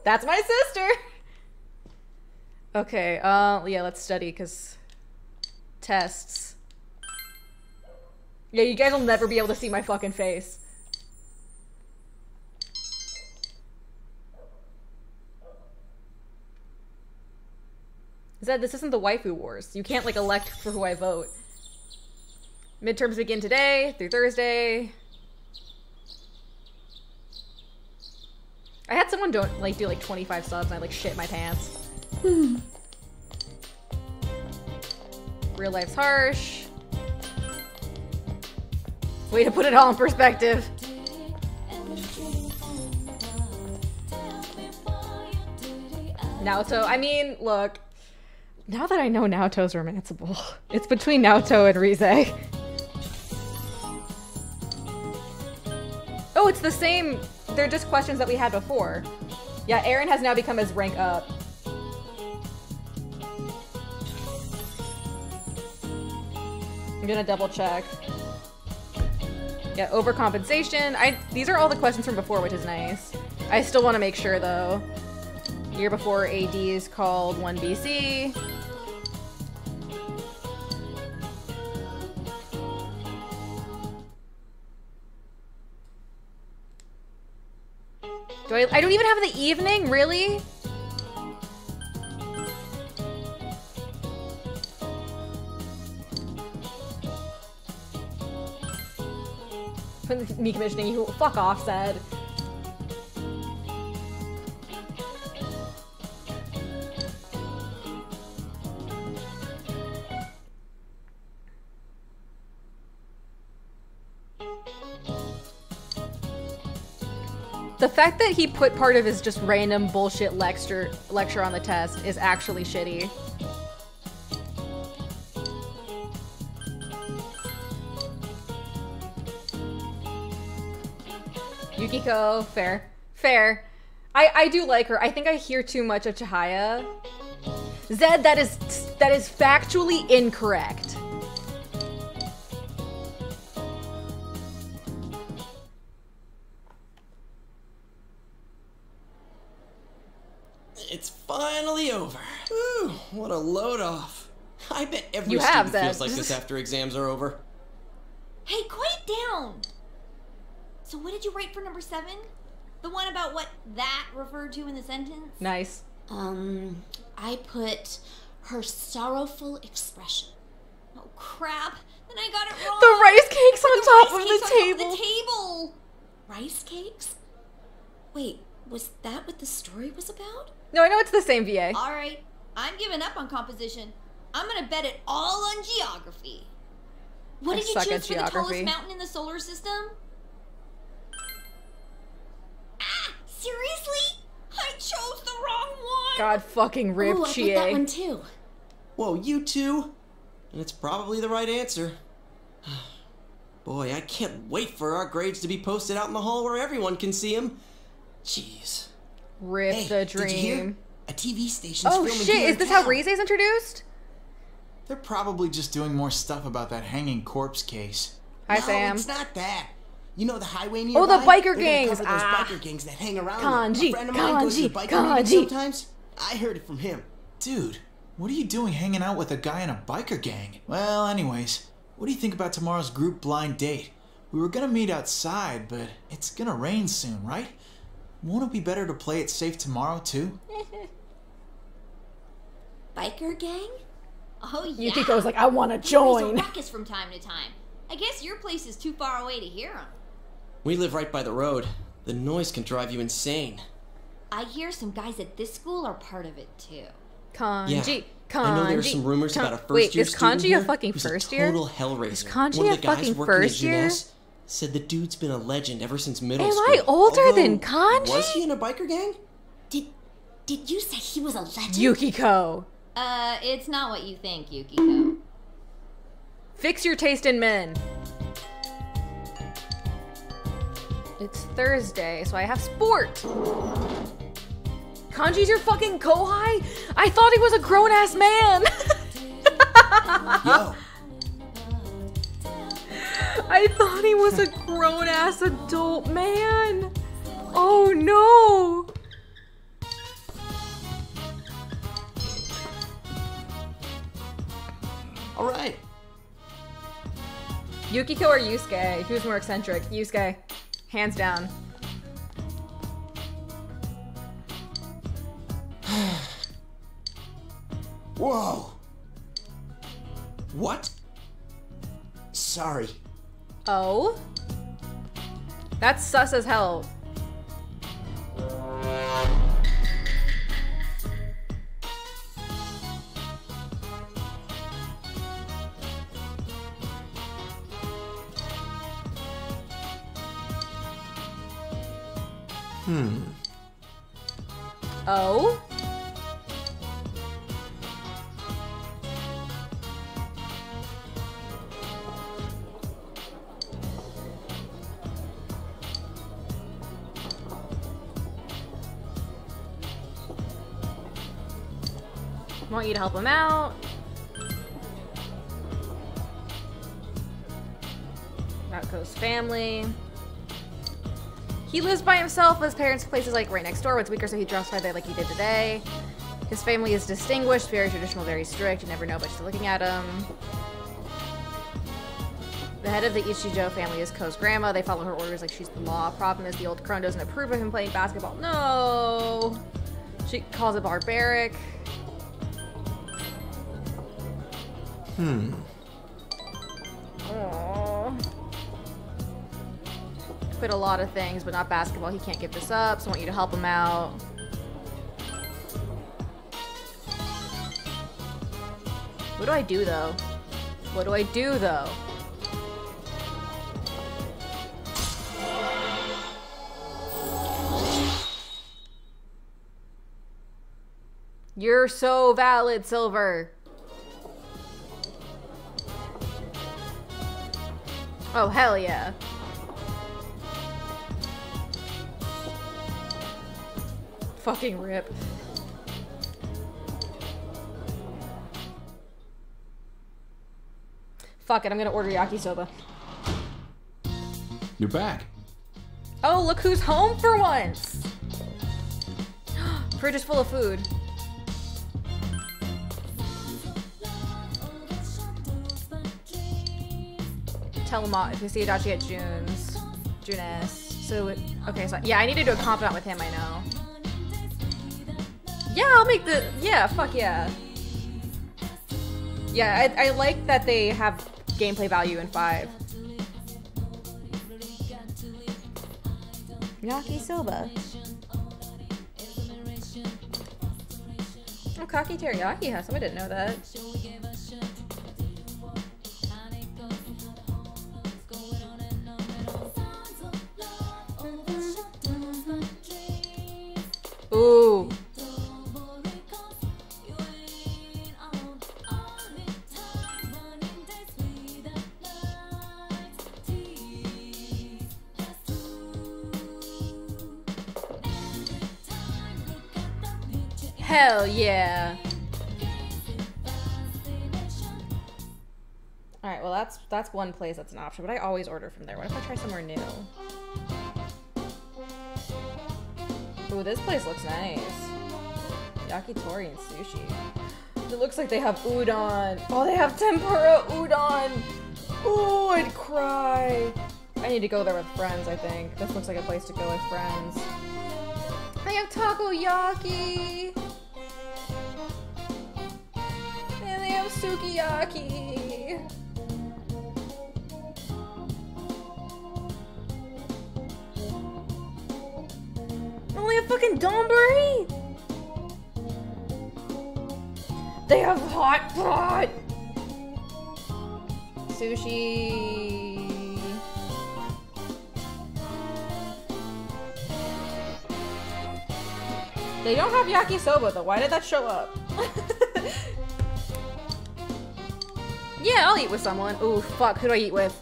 That's my sister. Okay, uh, yeah, let's study, because tests. Yeah, you guys will never be able to see my fucking face. Zed, this isn't the waifu wars. You can't, like, elect for who I vote. Midterms begin today through Thursday. I had someone don't like do like 25 subs and I like shit my pants. <sighs> Real life's harsh. Way to put it all in perspective. Naoto, I mean, look. Now that I know Naoto's romanceable, it's between Naoto and Rise. Oh, it's the same. They're just questions that we had before. Yeah, Aaron has now become his rank up. I'm gonna double check. Yeah, overcompensation. I these are all the questions from before, which is nice. I still want to make sure though. Year before AD is called 1BC. Do I- I don't even have the evening, really? Me commissioning you. Fuck off, said. The fact that he put part of his just random bullshit lecture lecture on the test is actually shitty. Yukiko, fair. Fair. I I do like her. I think I hear too much of Chihaya. Zed, that is that is factually incorrect. It's finally over. Ooh, what a load off. I bet every You student that. feels like this after exams are over. Hey, quiet down! So, what did you write for number seven? The one about what that referred to in the sentence? Nice. Um, I put her sorrowful expression. Oh, crap. Then I got it wrong. The rice cakes on The top rice of cakes the on top of the table. Rice cakes? Wait, was that what the story was about? No, I know it's the same VA. All right, I'm giving up on composition. I'm gonna bet it all on geography. What I did you suck choose for the tallest mountain in the solar system? Ah, seriously? I chose the wrong one. God fucking rip Ooh, I put Chie. that one too. Whoa, you two? And it's probably the right answer. <sighs> Boy, I can't wait for our grades to be posted out in the hall where everyone can see them. Jeez. Rip Hey, the did you hear? dream. A TV station's Oh shit, is this how town. Rise is introduced? They're probably just doing more stuff about that hanging corpse case. Hi, no, Sam. it's not that. You know the highway Oh, the biker They're gangs. those Ah. biker gangs that hang around. Kanji, there. A friend of mine goes to the kanji, kanji. sometimes. I heard it from him. Dude, what are you doing hanging out with a guy in a biker gang? Well, anyways, what do you think about tomorrow's group blind date? We were gonna meet outside, but it's gonna rain soon, right? Won't it be better to play it safe tomorrow, too? <laughs> Biker gang? Oh yeah. Yukiko's like, I want to They raise a join. ruckus from time to time. I guess your place is too far away to hear them. We live right by the road. The noise can drive you insane. I hear some guys at this school are part of it too. Kanji. Yeah. Kanji. I know there's some rumors Kan- about a first Wait, year is student Kanji here a fucking who's first a year? total hellraiser. Is Kanji One a of the guys fucking working first at year? Jeunesse said the dude's been a legend ever since middle Am school. Am I older than Kanji? Was he in a biker gang? Did did you say he was a legend? Yukiko. Uh, it's not what you think, Yukiko. Fix your taste in men. It's Thursday, so I have sport. Kanji's your fucking kohai? I thought he was a grown ass man. <laughs> Yo, I thought he was a grown ass adult man. Oh no. All right. Yukiko or Yusuke? Who's more eccentric? Yusuke. Hands down. <sighs> whoa. What? Sorry. Oh? That's sus as hell. Hmm. Oh? Want you to help him out. Rako's family. He lives by himself. His parents' place is like right next door. It's weaker, so he drops by there like he did today. His family is distinguished, very traditional, very strict. You never know by just looking at him. The head of the Ichijo family is Ko's grandma. They follow her orders like she's the law. Problem is the old crone doesn't approve of him playing basketball. No! She calls it barbaric. Hmm. Quit a lot of things, but not basketball. He can't give this up, so I want you to help him out. What do I do, though? What do I do, though? You're so valid, Silver. Oh, hell yeah. Fucking rip. Fuck it, I'm gonna order yakisoba. You're back. Oh, look who's home for once! <gasps> Fridge is full of food. Tell them all if you see Adachi at June's. Junes. So, okay, so yeah, I need to do a confidant with him, I know. Yeah, I'll make the. Yeah, fuck yeah. Yeah, I, I like that they have gameplay value in 5. Yakisoba. Oh, Kaki Teriyaki has some. I didn't know that. One place that's an option, but I always order from there. What if I try somewhere new? Ooh, this place looks nice. Yakitori and sushi. It looks like they have udon. Oh, they have tempura udon. Ooh, I'd cry. I need to go there with friends, I think. This looks like a place to go with friends. They have takoyaki. And they have sukiyaki. Hot pot. Sushi. They don't have yakisoba though. Why did that show up? <laughs> yeah, I'll eat with someone. Ooh, fuck. Who do I eat with?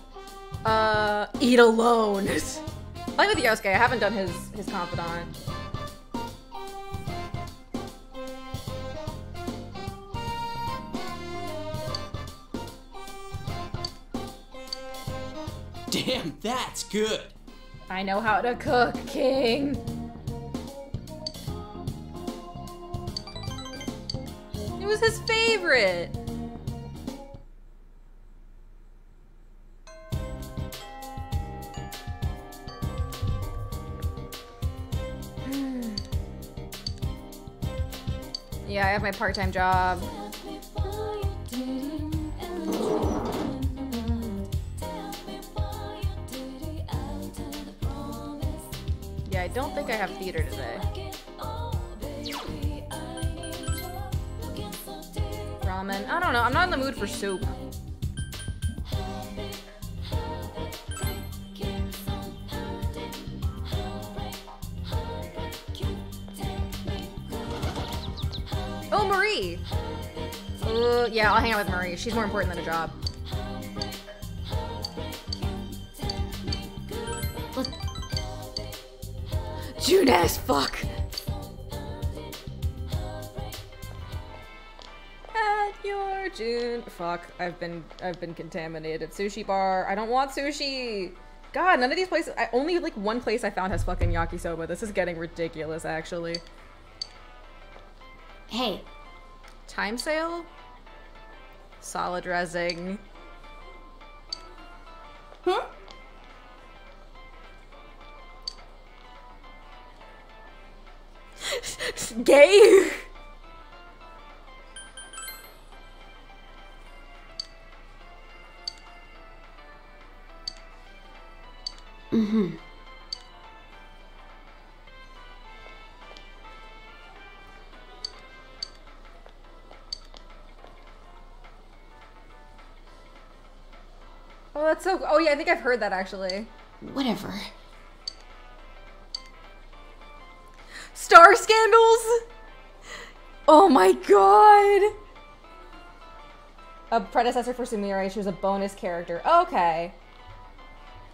Uh, eat alone. <laughs> I'll with Yosuke. I haven't done his his confidant. That's good. I know how to cook, King. It was his favorite. Hmm. yeah, I have my part-time job. Don't think I have theater today. Ramen. I don't know. I'm not in the mood for soup. Oh, Marie! Uh, yeah, I'll hang out with Marie. She's more important than a job. June ass fuck! At your June. Fuck. I've been I've been contaminated. Sushi bar. I don't want sushi. God, none of these places. I, only like one place I found has fucking yakisoba. This is getting ridiculous, actually. Hey. Time sale. Solid dressing. Huh? Hmm? <laughs> Gay. Mm-hmm. Oh, that's so. Oh yeah, I think I've heard that actually. Whatever. Star scandals? Oh my god. A predecessor for Sumire, she was a bonus character. Okay.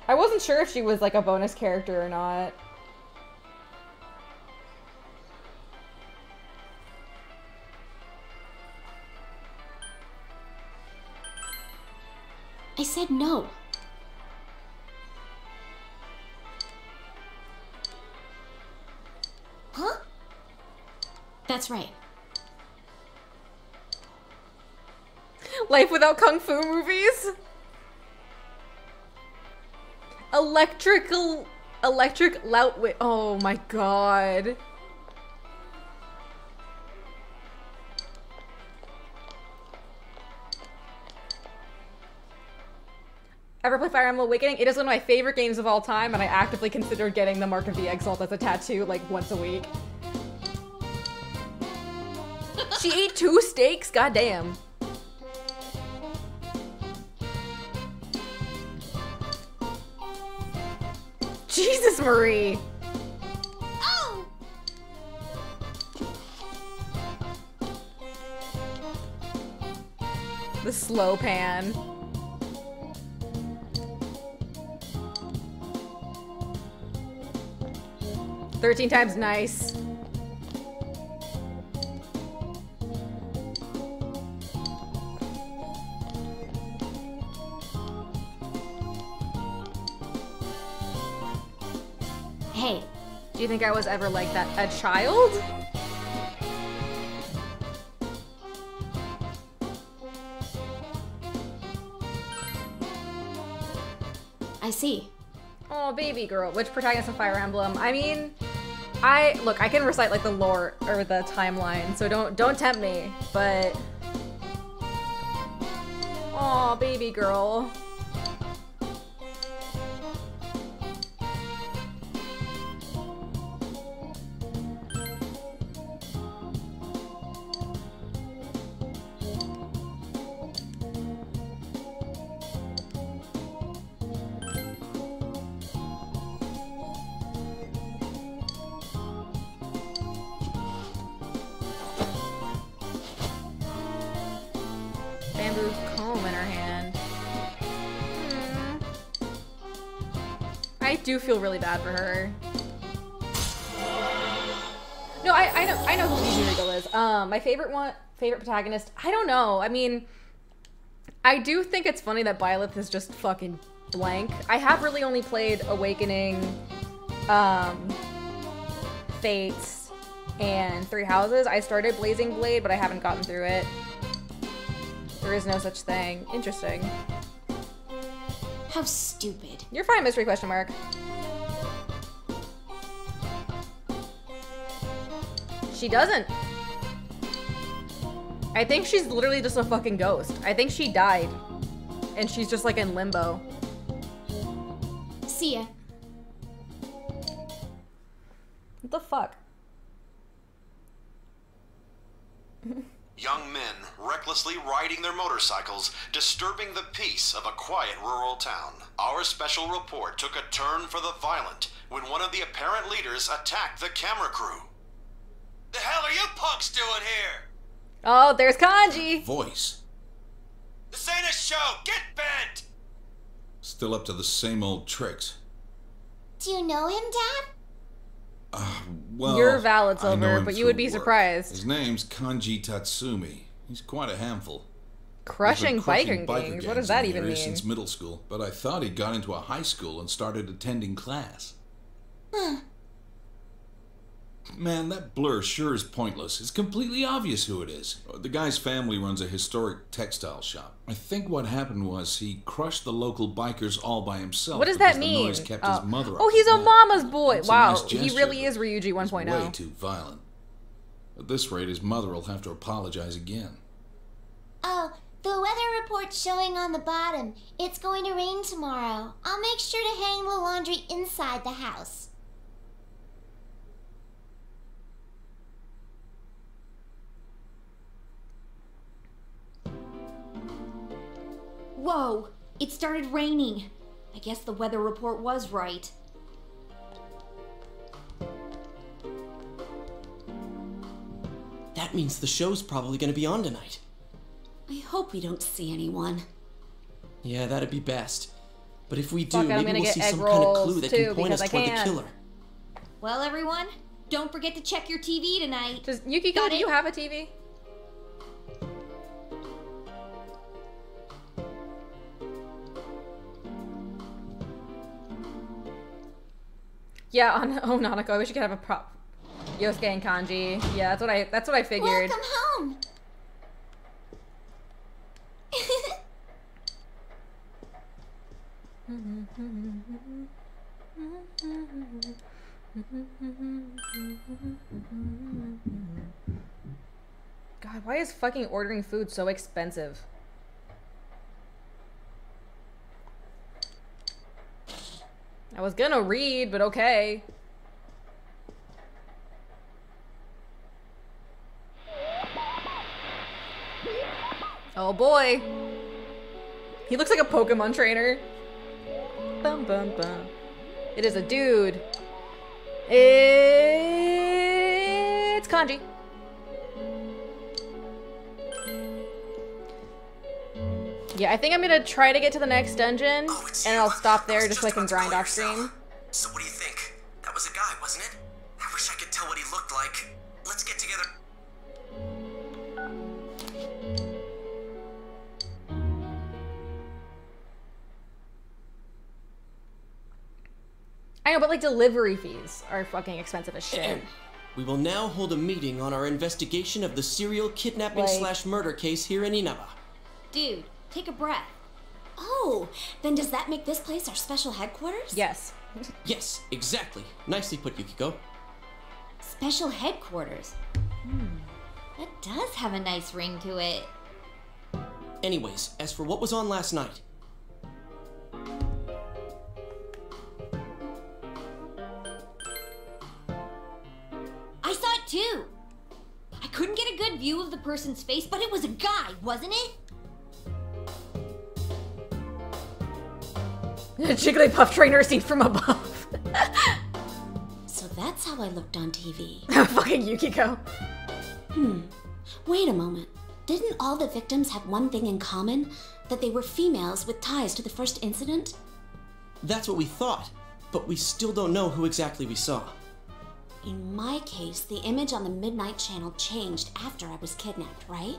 I wasn't sure if she was like a bonus character or not. I said no. That's right. Life without kung fu movies. Electrical, electric lout. wi- Oh my god. Ever play Fire Emblem Awakening? It is one of my favorite games of all time, and I actively consider getting the Mark of the Exalt as a tattoo like once a week. She ate two steaks? Goddamn. Jesus, Marie. Oh! The slow pan. Thirteen times nice. Do you think I was ever like that? A child? I see. Oh, baby girl. Which protagonist of Fire Emblem? I mean, I look. I can recite like the lore or the timeline, so don't don't tempt me. But, oh, baby girl. Feel really bad for her. No, I, I know I know who Eiji Regal is. Um, my favorite one, favorite protagonist. I don't know. I mean, I do think it's funny that Byleth is just fucking blank. I have really only played Awakening, um, Fates, and Three Houses. I started Blazing Blade, but I haven't gotten through it. There is no such thing. Interesting. How stupid. You're fine, mystery question mark. She doesn't. I think she's literally just a fucking ghost. I think she died. And she's just like in limbo. See ya. What the fuck? <laughs> Young men recklessly riding their motorcycles, disturbing the peace of a quiet rural town. Our special report took a turn for the violent when one of the apparent leaders attacked the camera crew. The hell are you punks doing here? Oh, there's Kanji. Voice. This ain't a show! Get bent! Still up to the same old tricks. Do you know him, Dad? Uh, Well, Your valid's I over, but you would be work. surprised. His name's Kanji Tatsumi. He's quite a handful. Crushing, crushing biker gangs. What does that even mean? Since middle school, but I thought he'd got into a high school and started attending class. Huh. Man, that blur sure is pointless. It's completely obvious who it is. The guy's family runs a historic textile shop. I think what happened was he crushed the local bikers all by himself. What does because that the mean? noise kept oh. his mother Oh, he's a mama's boy. It's wow, nice he really is Ryuji oh. He's 1.0. way too violent. At this rate, his mother will have to apologize again. Oh, the weather report's showing on the bottom. It's going to rain tomorrow. I'll make sure to hang the laundry inside the house. Whoa! It started raining. I guess the weather report was right. That means the show's probably gonna be on tonight. I hope we don't see anyone. Yeah, that'd be best. But if we do, Fuck maybe we'll see some kind of clue that too, can point us I toward the killer. Well, everyone, don't forget to check your TV tonight. Does Yukiko, Got do it? you have a TV? Yeah, on <laughs> oh Nanako, I wish you could have a prop. Yosuke and Kanji. Yeah, that's what I that's what I figured. Welcome home. God, why is fucking ordering food so expensive? I was gonna read, but okay. Oh boy. He looks like a Pokemon trainer. Bum bum bum. It is a dude. It's Kanji. Yeah, I think I'm gonna try to get to the next dungeon, oh, and I'll stop there just so I can grind off stream. So what do you think? That was a guy, wasn't it? I wish I could tell what he looked like. Let's get together. I know, but like delivery fees are fucking expensive as shit. <clears throat> We will now hold a meeting on our investigation of the serial kidnapping Like- slash murder case here in Inaba. Dude, take a breath. Oh, then does that make this place our special headquarters? Yes. <laughs> Yes, exactly. Nicely put, Yukiko. Special headquarters. Hmm. That does have a nice ring to it. Anyways, as for what was on last night, I saw it too. I couldn't get a good view of the person's face, but it was a guy, wasn't it? Jigglypuff trainer seen from above. So that's how I looked on TV. <laughs> fucking Yukiko. Hmm. Wait a moment. Didn't all the victims have one thing in common? That they were females with ties to the first incident? that's what we thought, but we still don't know who exactly we saw. In my case, the image on the Midnight Channel changed after I was kidnapped, right?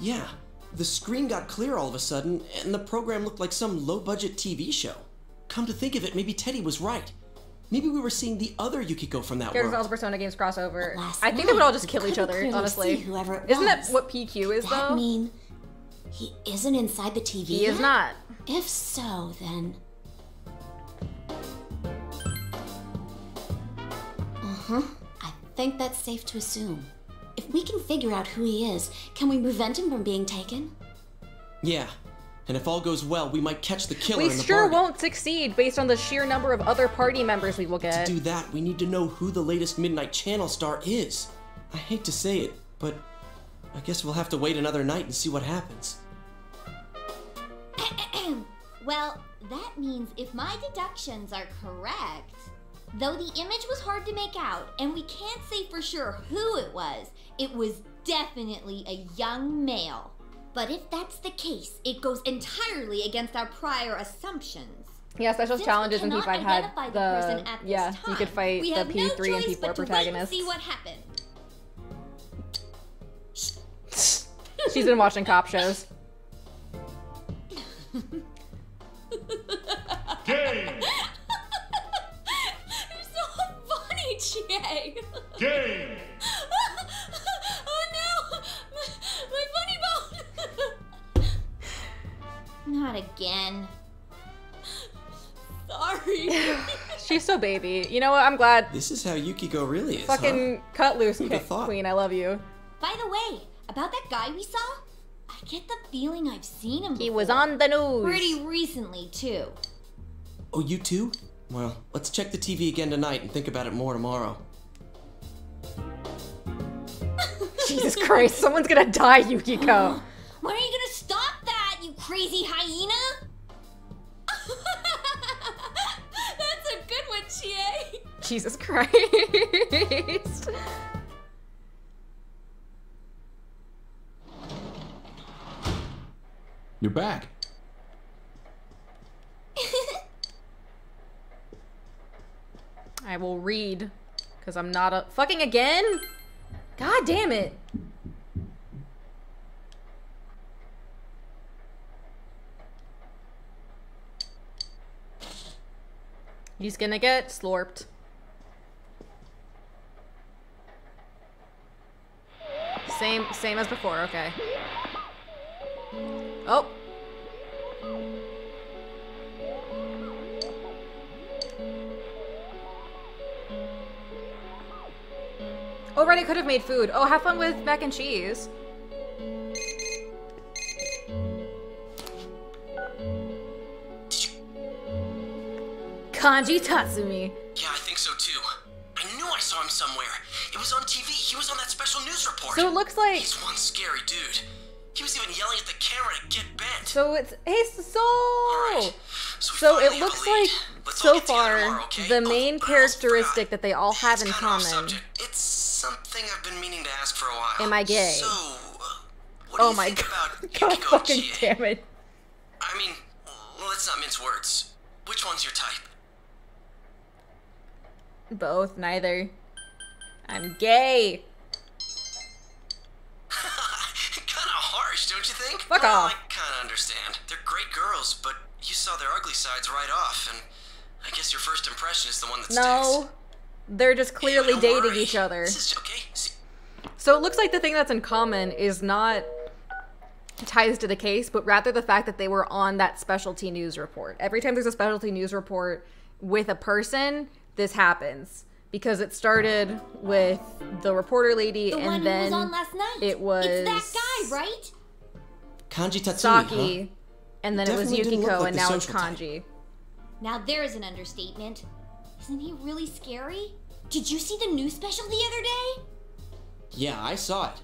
Yeah, the screen got clear all of a sudden, and the program looked like some low budget TV show. Come to think of it, maybe Teddy was right. Maybe we were seeing the other Yukiko from that Here's world. all Persona games crossover. last I think they would all just kill each other, clearly honestly. see whoever it Isn't that what PQ is that though? mean he isn't inside the TV? He is not. If so, then. Uh huh. I think that's safe to assume. If we can figure out who he is, can we prevent him from being taken? Yeah, and if all goes well, we might catch the killer We in the sure bargain. won't succeed based on the sheer number of other party members we will get. To do that, we need to know who the latest Midnight Channel star is. I hate to say it, but I guess we'll have to wait another night and see what happens. <clears throat> well, that means if my deductions are correct, though the image was hard to make out, and we can't say for sure who it was, it was definitely a young male. But if that's the case, it goes entirely against our prior assumptions. Yeah, special Since we challenges in P5 had the the, person at this yeah, you could fight the P3 and P4 but to wait and protagonists. see what happened. <laughs> She's been watching cop shows. Game. Funny, Game. <laughs> oh no, my, my funny bone. Not again. Sorry. <laughs> She's so baby. You know what? I'm glad. This is how Yukiko really is, Fucking cut loose, Who'da Queen. I love you. By the way, about that guy we saw, I get the feeling I've seen him. He was on the news. Pretty recently too. Oh, you too? Well, let's check the TV again tonight and think about it more tomorrow. <laughs> Jesus Christ, someone's gonna die, Yukiko. <gasps> When are you gonna stop that, you crazy hyena? <laughs> That's a good one, Chie. Jesus Christ. You're back. <laughs> I will read. Because I'm not a. Fucking again? God damn it. He's gonna get slurped. Same, same as before. Okay. Oh. Oh, right, I could have made food. Oh, have fun with mac and cheese. Kanji Tatsumi. Yeah, I think so too. I knew I saw him somewhere. It was on TV. He was on that special news report. So it looks like- He's one scary dude. He was even yelling at the camera to get bent. So it's hey so so it looks like so far the oh, main characteristic that they all have in common. It's something I've been meaning to ask for a while. Am I gay? So, what oh my god! <laughs> God fucking damn it! I mean, let's not mince words. Which one's your type? Both, neither. I'm gay. <laughs> Kinda harsh, don't you think? Fuck well, off. I kinda understand. They're great girls, but you saw their ugly sides right off, and I guess your first impression is the one that sticks. No, they're just clearly don't dating worry. each other. This is okay. So it looks like the thing that's in common is not ties to the case, but rather the fact that they were on that specialty news report. Every time there's a specialty news report with a person, this happens. Because it started with the reporter lady The and one then who was on last night. it was It's that guy, right? Kanji Tatsumi, Saki, huh? and then it was Definitely didn't look Yukiko, like and now it's social type. Kanji. Now there's an understatement. Isn't he really scary? Did you see the news special the other day? Yeah, I saw it.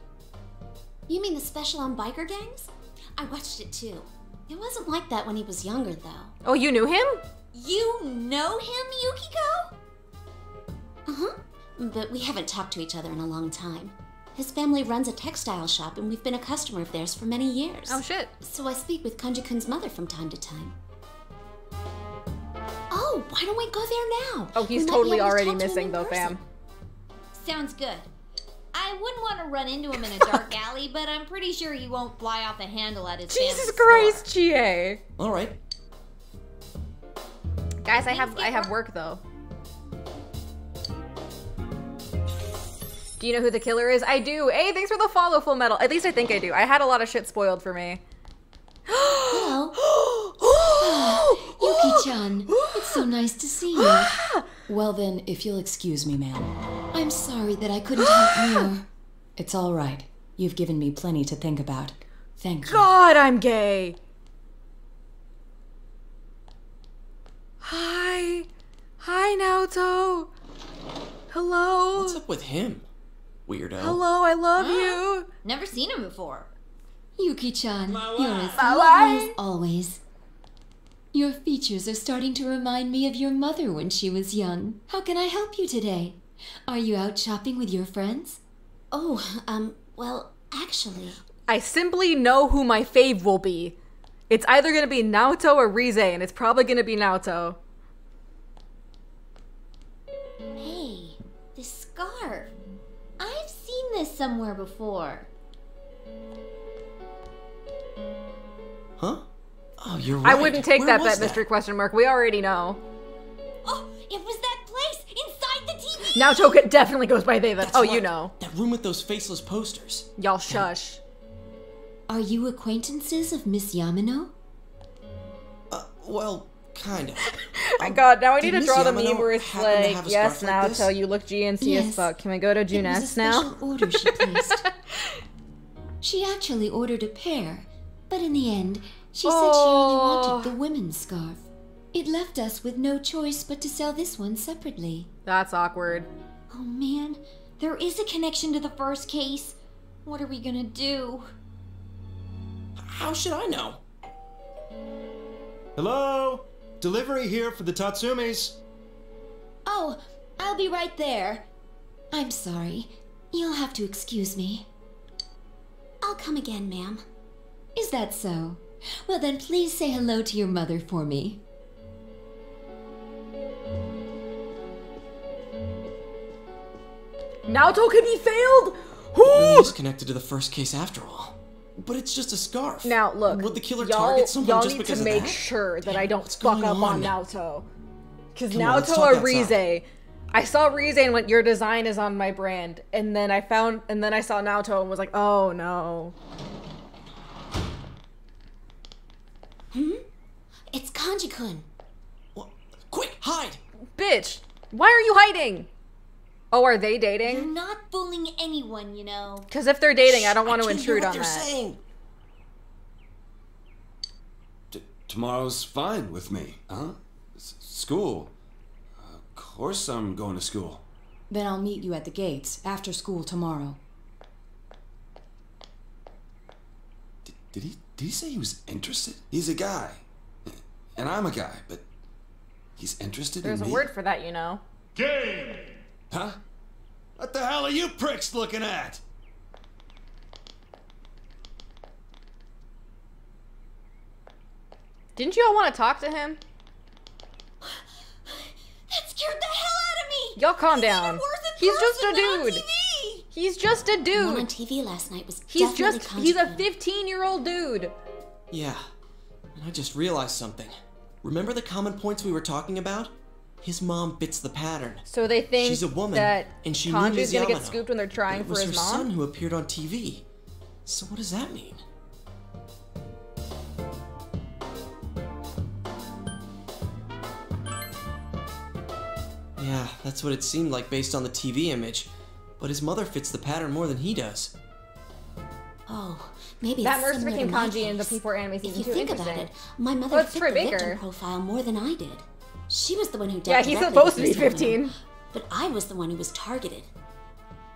You mean the special on biker gangs? I watched it too. It wasn't like that when he was younger, though. Oh, you knew him? You know him, Yukiko? Uh huh. But we haven't talked to each other in a long time. His family runs a textile shop, and we've been a customer of theirs for many years. Oh, shit. So I speak with Kanji-kun's mother from time to time. Oh, why don't we go there now? Oh, he's totally already to missing though, person. fam. Sounds good. I wouldn't want to run into him in a <laughs> dark alley, but I'm pretty sure he won't fly off the handle at his Jesus family's Christ, GA. All right. Guys, I have I have work though. Do you know who the killer is? I do. Hey, thanks for the follow, Full Metal. At least I think I do. I had a lot of shit spoiled for me. Hello. <gasps> Yuki-chan, it's so nice to see you. <gasps> well then, if you'll excuse me, ma'am. I'm sorry that I couldn't help <gasps> more. It's all right. You've given me plenty to think about. Thank you. God, I'm gay. Hi. Hi, Naoto. Hello. What's up with him? Weirdo. Hello, I love ah, you. Never seen him before. Yuki-chan, you're as My lovely wife. as always. Your features are starting to remind me of your mother when she was young. How can I help you today? Are you out shopping with your friends? Oh, um, well, actually. I simply know who my fave will be. It's either gonna be Naoto or Rise, and it's probably gonna be Naoto. Hey, this scarf. I've seen this somewhere before. Huh? Oh, you're right. I wouldn't take Where that bet, mystery question mark. We already know. Oh, it was that place inside the TV. Naoto could- definitely goes by they. Them. Oh, you know. That room with those faceless posters. Y'all shush. Are you acquaintances of Miss Yamano? Uh, well, kind of. <laughs> My God, now I need to Miss draw the meme where it's like, yes, scarf like this?" Naoto, you look GNC as Yes. fuck. Can we go to It was a Junes now? special order she placed. <laughs> she actually ordered a pair, but in the end, she said she only Oh. wanted the oh. women's scarf. It left us with no choice but to sell this one separately. That's awkward. Oh man, there is a connection to the first case. What are we gonna do? How should I know? Hello? Delivery here for the Tatsumis. Oh, I'll be right there. I'm sorry. You'll have to excuse me. I'll come again, ma'am. Is that so? Well, then please say hello to your mother for me. Naoto could be failed. Really is connected to the first case after all. But it's just a scarf. Now look, Would the killer y'all, target someone y'all just need because to of make that? sure that I don't fuck up on on? Naoto. Because Come on, let's Naoto talk outside. Rise. I saw Rise and went, your design is on my brand. And then I found, and then I saw Naoto and was like, oh no. Hmm? It's Kanji-kun. Quick, hide! Bitch, why are you hiding? Oh, are they dating? You're not fooling anyone, you know. Because if they're dating, I don't want to can't hear intrude what on they're that. saying. Tomorrow's fine with me, huh? S- school. Of course I'm going to school. Then I'll meet you at the gates after school tomorrow. Did he did he say he was interested? He's a guy. And I'm a guy, but he's interested There's in a word for that, you know. Game! Huh? What the hell are you pricks looking at? Didn't you all want to talk to him? That scared the hell out of me. Y'all calm down. He's just a person on dude. He's just a The one on. TV last night was He's definitely just, he's a 15 year old dude. Yeah. And I just realized something. Remember the common points we were talking about? His mom fits the pattern. So they think She's a woman, that and she knew Kanji's gonna get scooped when they're trying It for was his her mom. son who appeared on TV. So what does that mean? Yeah, that's what it seemed like based on the TV image. But his mother fits the pattern more than he does. Oh, maybe That it's nurse similar became to Kanji in the case. P4 anime If season you two. think about Interesting. it, my mother Oh, it's fit Troy the Baker. victim profile more than I did. She was the one who dealt Yeah, he's supposed to be 15. But I was the one who was targeted.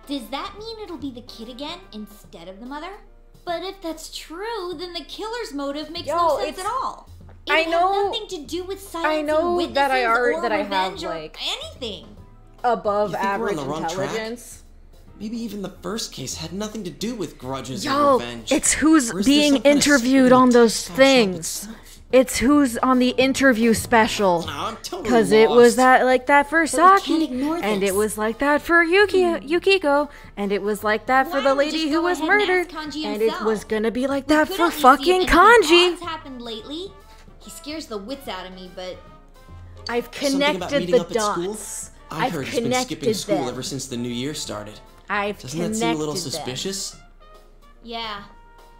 Does that mean it'll be the kid again instead of the mother? But if that's true, then the killer's motive makes Yo, no sense at all. It I know- nothing to do with I know witnesses that I are or that I have revenge or like anything. above You think we're on average intelligence. track? Intelligence. Maybe even the first case had nothing to do with grudges or Yo, revenge. it's who's Or is there being some kind of interviewed on those things. It's who's on the interview special. I'm totally Because it was that like that for But Saki, and it was like that for Yuki hmm. Yukiko, and it was like that for the lady who was ahead and murdered, and it was gonna be like We that for at least see if fucking anything Kanji. odd's happened lately. He scares the wits out of me, but I've connected meeting the up at school? dots. I I've heard he's been connected skipping school them. ever since the new year started. I've Doesn't that seem a little them. suspicious? yeah,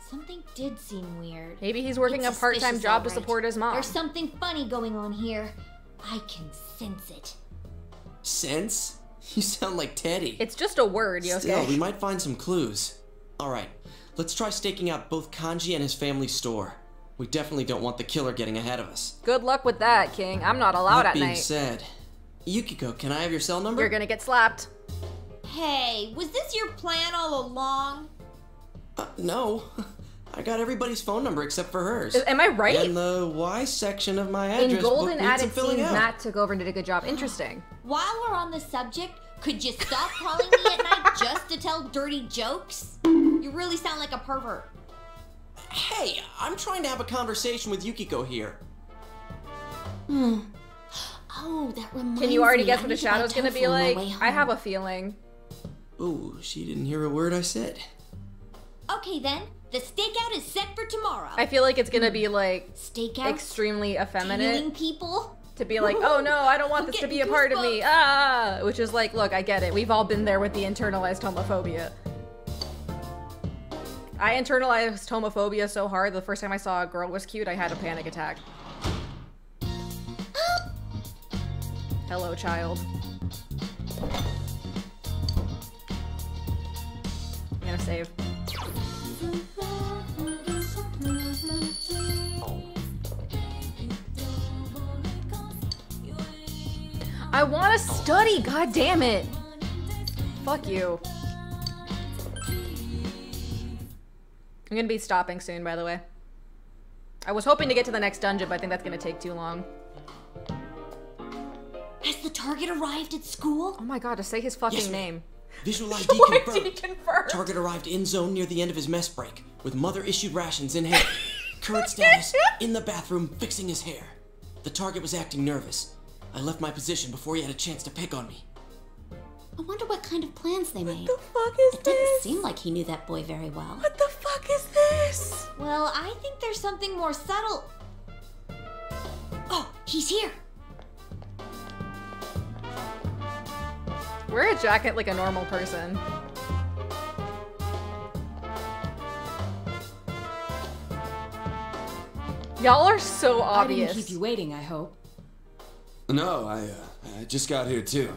something did seem weird. Maybe he's working It's a part time suspicious, job to support his mom. There's something funny going on here. I can sense it. Sense? <laughs> You sound like Teddy. It's just a word, Yosuke. Still, we might find some clues. Alright, let's try staking out both Kanji and his family store. We definitely don't want the killer getting ahead of us. Good luck with that, King. I'm not allowed that at being night. said, Yukiko, can I have your cell number? You're gonna get slapped. Hey, was this your plan all along? Uh, no. <laughs> I got everybody's phone number except for hers. Am I right? In the Y section of my address In Golden book Added scenes, out. Matt took over and did a good job. Interesting. <gasps> While we're on the subject, could you stop calling me at night <laughs> just to tell dirty jokes? You really sound like a pervert. Hey, I'm trying to have a conversation with Yukiko here. Hmm. <gasps> Oh, that reminds me. Can you already me, guess what a need to shadow's gonna be like? I have a feeling. Ooh, she didn't hear a word I said. Okay then, the stakeout is set for tomorrow. I feel like it's gonna be like Stakeout? extremely Killing effeminate people? to be like, oh no, I don't want this <laughs> to be a part of me. Ah, which is like, look, I get it. We've all been there with the internalized homophobia. I internalized homophobia so hard. The first time I saw a girl was cute, I had a panic attack. <gasps> Hello, child. Gonna save. I want to study, god damn it. Fuck you. I'm gonna be stopping soon, by the way. I was hoping to get to the next dungeon, but I think that's gonna take too long. Has the target arrived at school? Oh my god, to say his fucking Yes, name. Visual <laughs> ID Why confirmed. did he confirm? Target arrived in zone near the end of his mess break, with mother issued rations in hand. <laughs> Current status in the bathroom fixing his hair. The target was acting nervous. I left my position before he had a chance to pick on me. I wonder what kind of plans they made. What the fuck is this? It didn't seem like he knew that boy very well. What the fuck is this? Well, I think there's something more subtle. Oh, he's here. Wear a jacket like a normal person. Y'all are so obvious. I didn't keep you waiting, I hope. No, I, uh, I just got here too.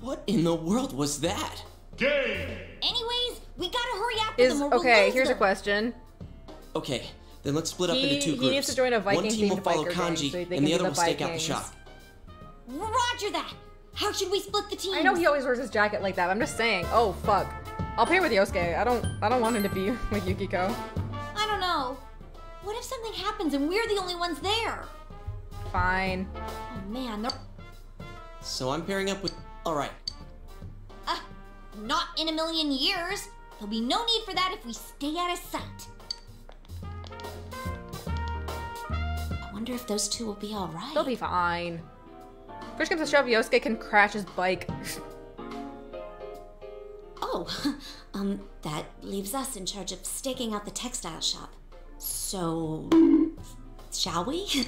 What in the world was that? Game! Anyways, we gotta hurry after Is them okay. lose Here's a question. Okay, then let's split up into two he groups. needs to join a One team will follow Kanji, so and the other the will stake out the Vikings. shop. Roger that. How should we split the team? I know he always wears his jacket like that. But I'm just saying. Oh fuck. I'll pair with Yosuke. I don't. I don't want him to be <laughs> with Yukiko. I don't know. What if something happens and we're the only ones there? Fine. Oh man, they're So I'm pairing up with. All right. uh, not in a million years. There'll be no need for that if we stay out of sight. Wonder if those two will be all right. They'll be fine. First comes to shove, Yosuke can crash his bike. <laughs> Oh, <laughs> um, that leaves us in charge of staking out the textile shop. So, shall we? <laughs>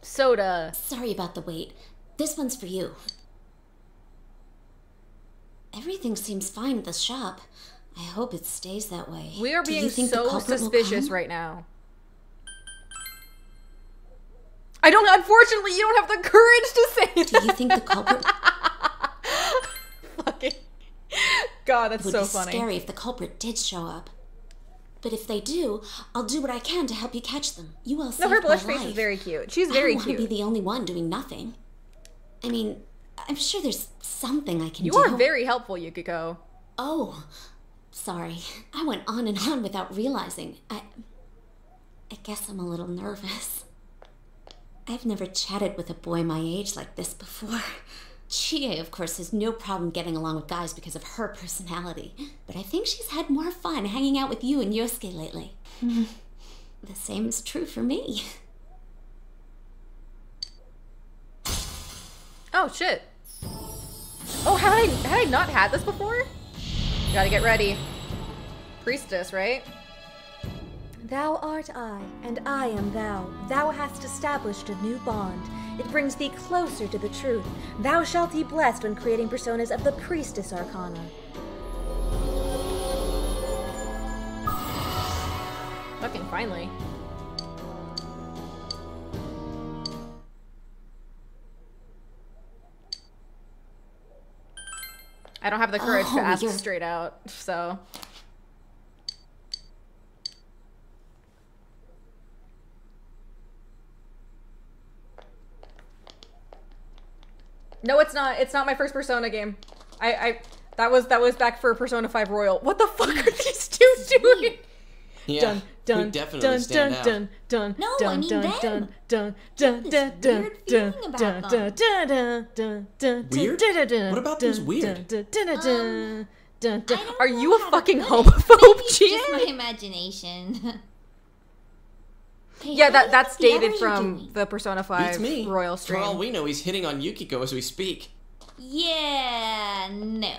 Soda. Sorry about the wait. This one's for you. Everything seems fine at the shop. I hope it stays that way. We are being so suspicious right now. I don't. Unfortunately, you don't have the courage to say it. Do you think the culprit <laughs> Fucking. God, that's would so be funny. scary if the culprit did show up? But if they do, I'll do what I can to help you catch them. You all No, her blush face is very cute. She's I very don't want to be the only one doing nothing. I mean, I'm sure there's something I can You do. are very helpful, Yukiko. Oh, sorry. I went on and on without realizing. I. I guess I'm a little nervous. I've never chatted with a boy my age like this before. Chie, of course, has no problem getting along with guys because of her personality, but I think she's had more fun hanging out with you and Yosuke lately. <laughs> the same is true for me. Oh shit. Oh, had I had I not had this before? Gotta get ready. Priestess, right? Thou art I, and I am thou. Thou hast established a new bond. It brings thee closer to the truth. Thou shalt be blessed when creating personas of the Priestess Arcana. Fucking finally. I don't have the courage Oh, to ask you're- straight out, so. No, it's not. It's not my first Persona game. I, I that was that was back for Persona 5 Royal. What the fuck are these two doing? Yeah, dun, dun, we definitely dun, stand dun, out. dun, dun, No, dun, I mean dun, them. dun, dun, dun, dun, dun, weird dun, feeling about dun, them. dun, dun, dun, dun, dun, Weird? dun, dun, dun, What about dun, them's weird? dun, dun, dun, dun, dun, dun. I don't Are you a fucking put it. homophobe, Maybe it's just my imagination. Hey, Yeah, that that's you think the dated from doing? the Persona 5 me. Royal For all we know, he's hitting on Yukiko as we speak. Yeah, no.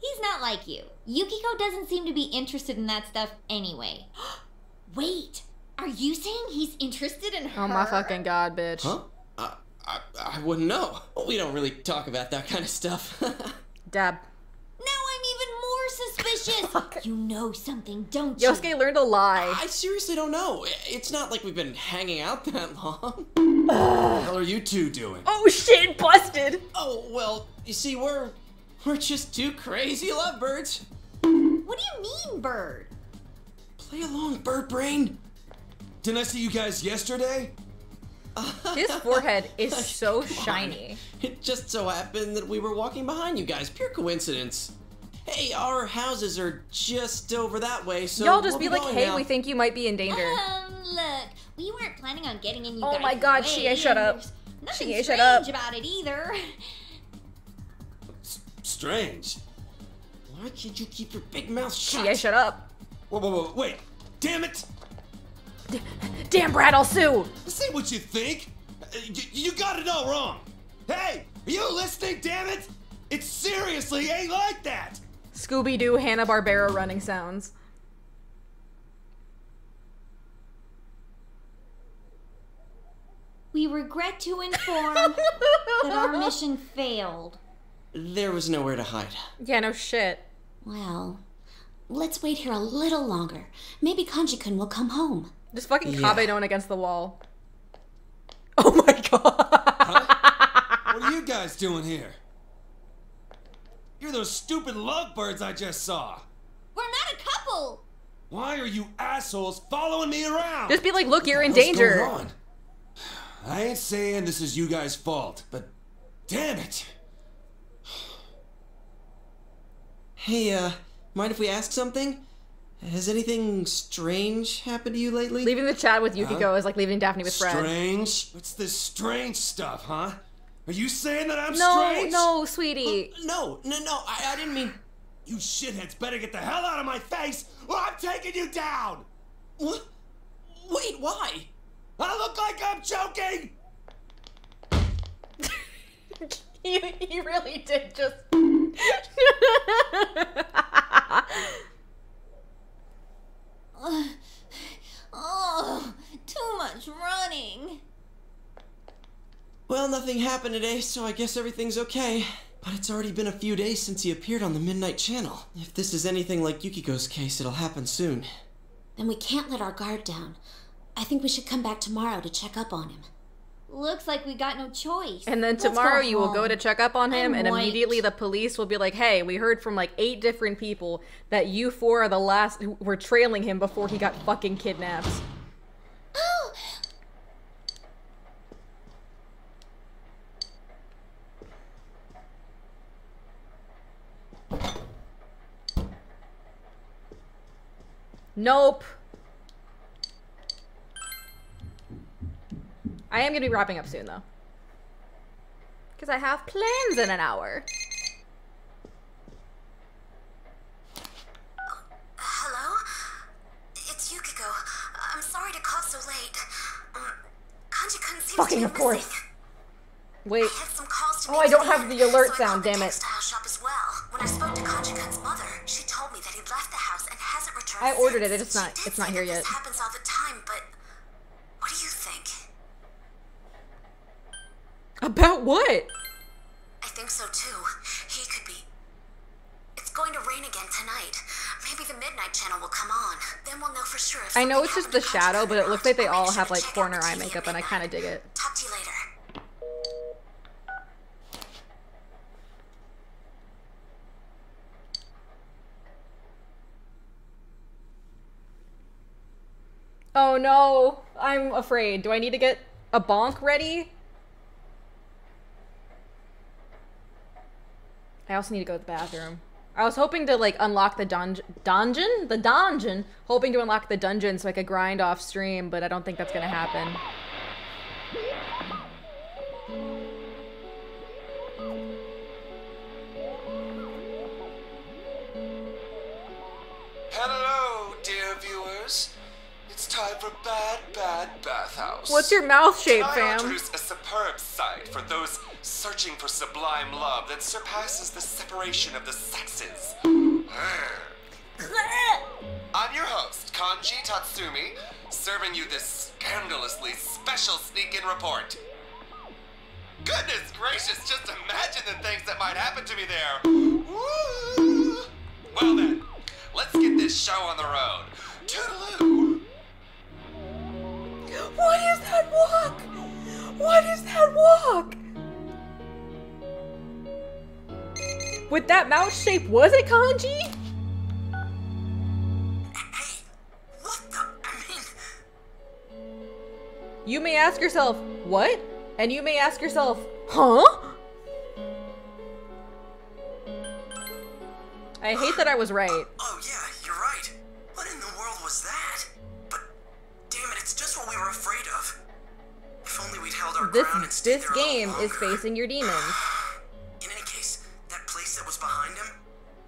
He's not like you. Yukiko doesn't seem to be interested in that stuff anyway. Wait, are you saying he's interested in her? Oh my fucking god, bitch. Huh? I, I, I wouldn't know. We don't really talk about that kind of stuff. <laughs> Dab. Now I'm even more suspicious. <laughs> you know something, don't you? Yosuke learned to lie. I seriously don't know. It's not like we've been hanging out that long. What the hell are you two doing? Oh shit, busted! Oh, well, you see, we're we're just two crazy lovebirds. What do you mean, bird? Play along, bird brain. Didn't I see you guys yesterday? His forehead <laughs> is so shiny. It just so happened that we were walking behind you guys. Pure coincidence. Hey, our houses are just over that way, so Y'all just we'll be like, hey, now." we think you might be in danger. Um, look, we weren't planning on getting in you Oh guys' my God, way, Chie, shut up. there's Nothing Chie, strange shut up. about it either. Strange. Why can't you keep your big mouth shut? Chie, shut up. Whoa, whoa, whoa, wait. Damn it! Damn, Brad, I'll sue. Say what you think. Uh, You, you got it all wrong. Hey, are you listening, damn it? It seriously ain't like that! Scooby Doo Hanna Barbera running sounds. We regret to inform <laughs> that our mission failed. There was nowhere to hide. Yeah, no shit. Well, let's wait here a little longer. Maybe Kanji-kun will come home. Just fucking Yeah. Kabedon against the wall. Oh my <laughs> god. huh? What are you guys doing here? You're those stupid lovebirds I just saw. We're not a couple! Why are you assholes following me around? Just be like, look, you're in What's danger. going on? I ain't saying this is you guys' fault, but damn it. <sighs> Hey, uh, mind if we ask something? Has anything strange happened to you lately? Leaving the chat with Yukiko Huh? is like leaving Daphne with Fred. Strange? What's this strange stuff, huh? Are you saying that I'm No, strange? no, no, sweetie. Oh, no, no, no, I, I didn't mean. You shitheads better get the hell out of my face or I'm taking you down! What? Wait, why? I look like I'm joking! <laughs> he, he really did just. <laughs> oh, <laughs> too much running. Well, nothing happened today, so I guess everything's okay. But it's already been a few days since he appeared on the Midnight Channel. If this is anything like Yukiko's case, it'll happen soon. Then we can't let our guard down. I think we should come back tomorrow to check up on him. Looks like we got no choice. And then Let's tomorrow you will go to check up on him, I'm and white. immediately the police will be like, "Hey, we heard from like eight different people that you four are the last who were trailing him before he got fucking kidnapped." <gasps> Nope. I am gonna be wrapping up soon though. Because I have plans in an hour. Hello? It's Yukiko. I'm sorry to call so late. Um, Kanji-kun seems Fucking to be of course. missing. Wait. I to Oh, I don't have the alert so sound, damn it. textile shop as well. I spoke to Kanji-kun's mother, she told me that he left the house and hasn't returned I ordered it, it's not- it's not here yet. Happens all the time, but what do you think? About what? I think so too. He could be. It's going to rain again tonight. Maybe the Midnight Channel will come on. Then we'll know for sure if I know it's just the shadow, but it looks like they all sure have like corner eye makeup, and I kind of dig it. Talk to you later. Oh no, I'm afraid. Do I need to get a bonk ready? I also need to go to the bathroom. I was hoping to like unlock the dungeon, dungeon, the dungeon, hoping to unlock the dungeon so I could grind off stream, but I don't think that's gonna happen. Bad Bad Bathhouse. What's your mouth shape, Can I fam? introduce a superb sight for those searching for sublime love that surpasses the separation of the sexes. <laughs> I'm your host, Kanji Tatsumi, serving you this scandalously special sneak-in report. Goodness gracious, just imagine the things that might happen to me there. Woo! Well then, let's get this show on the road. Toodaloo! What is that walk? What is that walk? With that mouth shape, was it kanji? Hey, what the? I mean... You may ask yourself, what? And you may ask yourself, huh? I hate that I was right. Oh, yeah, you're right. What in the world was that? Damn it, it's just what we were afraid of. If only we'd held our This ground and stayed this game is facing your demons. <sighs> In any case, that place that was behind him,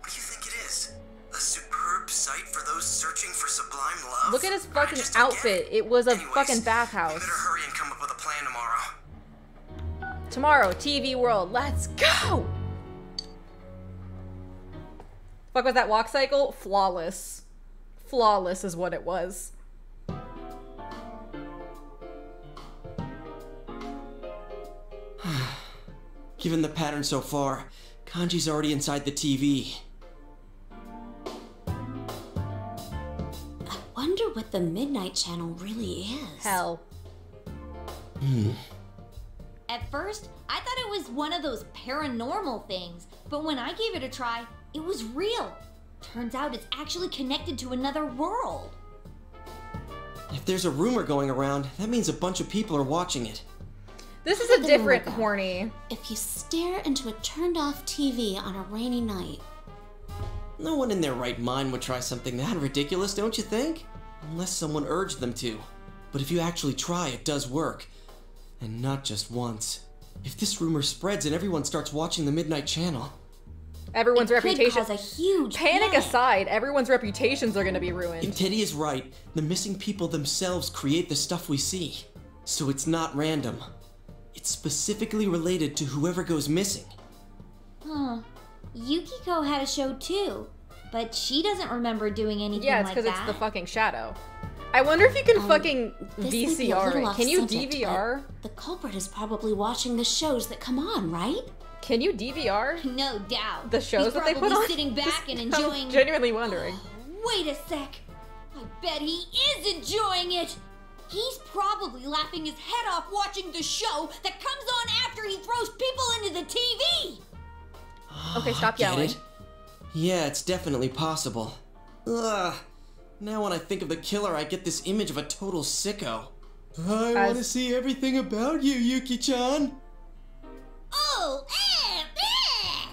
what do you think it is? A superb sight for those searching for sublime love? Look at his fucking outfit. It was a fucking bathhouse. Better hurry and come up with a plan tomorrow. Tomorrow, TV World. Let's go! Fuck was that walk cycle? Flawless. Flawless is what it was. Given the pattern so far, Kanji's already inside the TV. I wonder what the Midnight Channel really is. Hell. Hmm. At first, I thought it was one of those paranormal things, but when I gave it a try, it was real. Turns out it's actually connected to another world. If there's a rumor going around, that means a bunch of people are watching it. This is a did the rumor different go? horny. If you stare into a turned off TV on a rainy night, No one in their right mind would try something that ridiculous, don't you think? Unless someone urged them to. But if you actually try, it does work. And not just once. If this rumor spreads and everyone starts watching the Midnight Channel, Everyone's It could reputation. cause a huge Panic panic. aside, everyone's reputations are gonna be ruined. if Teddy is right, the missing people themselves create the stuff we see. So it's not random. It's specifically related to whoever goes missing. Huh. Yukiko had a show too, but she doesn't remember doing anything Yeah, it's because that. it's the fucking shadow. I wonder if you can Um, fucking this may be a VCR it. Can you subject, DVR? The culprit is probably watching the shows that come on, right? Can you DVR? <laughs> No doubt. The shows He's that they put probably on? sitting back and I'm enjoying. genuinely wondering. Wait a sec. I bet he is enjoying it. He's probably laughing his head off watching the show that comes on after he throws people into the TV. <gasps> Okay, stop yelling. it? Yeah, it's definitely possible. Ugh. Now when I think of the killer, I get this image of a total sicko. I As- want to see everything about you, Yuki-chan. Oh, eh, eh.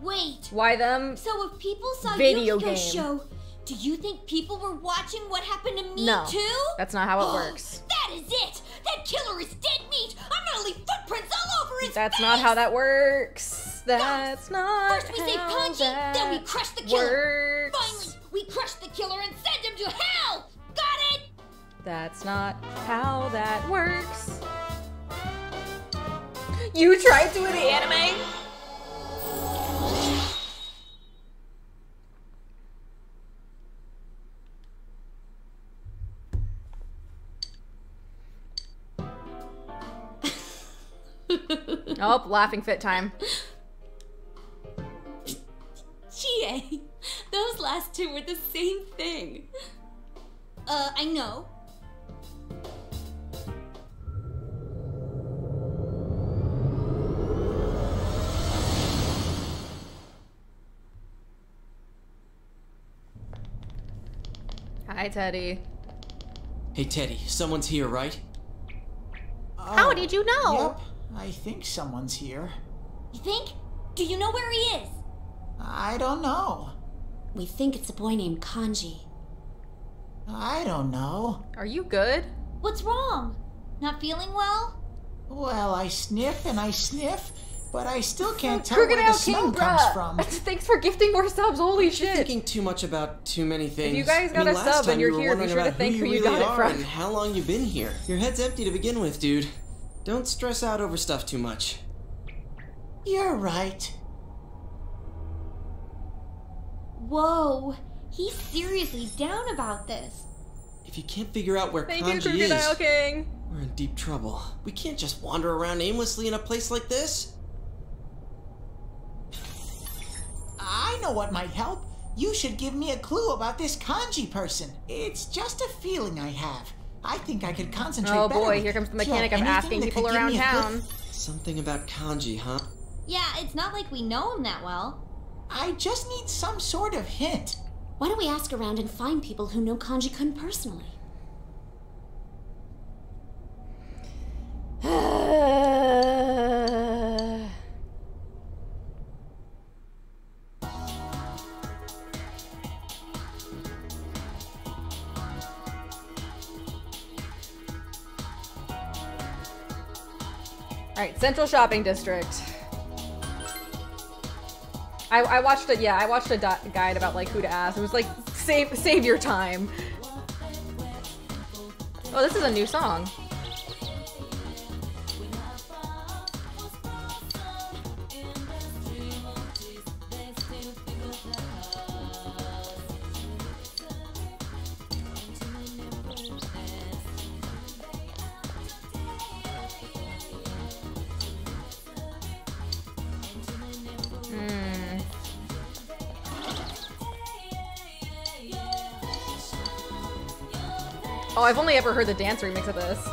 Wait. Why them? So if people saw Video Yukiko's game. show, do you think people were watching what happened to me No, too? that's not how it <gasps> works. That is it. That killer is dead meat. I'm gonna leave footprints all over his That's face. not how that works. That's not First we save how Kanji, that then we crush the killer. works. Finally, we crush the killer and send him to hell. Got it? That's not how that works. You tried to in the anime? Oh, laughing fit time. Chie, those last two were the same thing. Uh, I know. Hi, Teddy. Hey Teddy, someone's here, right? How did you know? Yep, I think someone's here. You think? Do you know where he is? I don't know. We think it's a boy named Kanji. I don't know. Are you good? What's wrong? Not feeling well? Well, I sniff and I sniff, but I still can't tell where the Crocodile smell King, comes from. <laughs> Thanks for gifting more subs. Holy shit! You're shit. thinking too much about too many things. you guys I got mean, a sub and you're you here, be sure to about thank who who you really got it are from. And how long you've been here. Your head's empty to begin with, dude. Don't stress out over stuff too much. You're right. Whoa, he's seriously down about this. If you can't figure out where Thank Kanji Crocodile is, King. we're in deep trouble. We can't just wander around aimlessly in a place like this. I know what might help. You should give me a clue about this kanji person. It's just a feeling I have. I think I could concentrate Oh boy, here comes the Do you have mechanic of anything asking people around town. clue? Something about kanji, huh? Yeah, it's not like we know him that well. I just need some sort of hint. Why don't we ask around and find people who know Kanji Kun personally? Alright, Central Shopping District. I, I watched it, yeah, I watched a guide about like who to ask. It was like, save, save your time. Oh, this is a new song. Oh, I've only ever heard the dance remix of this.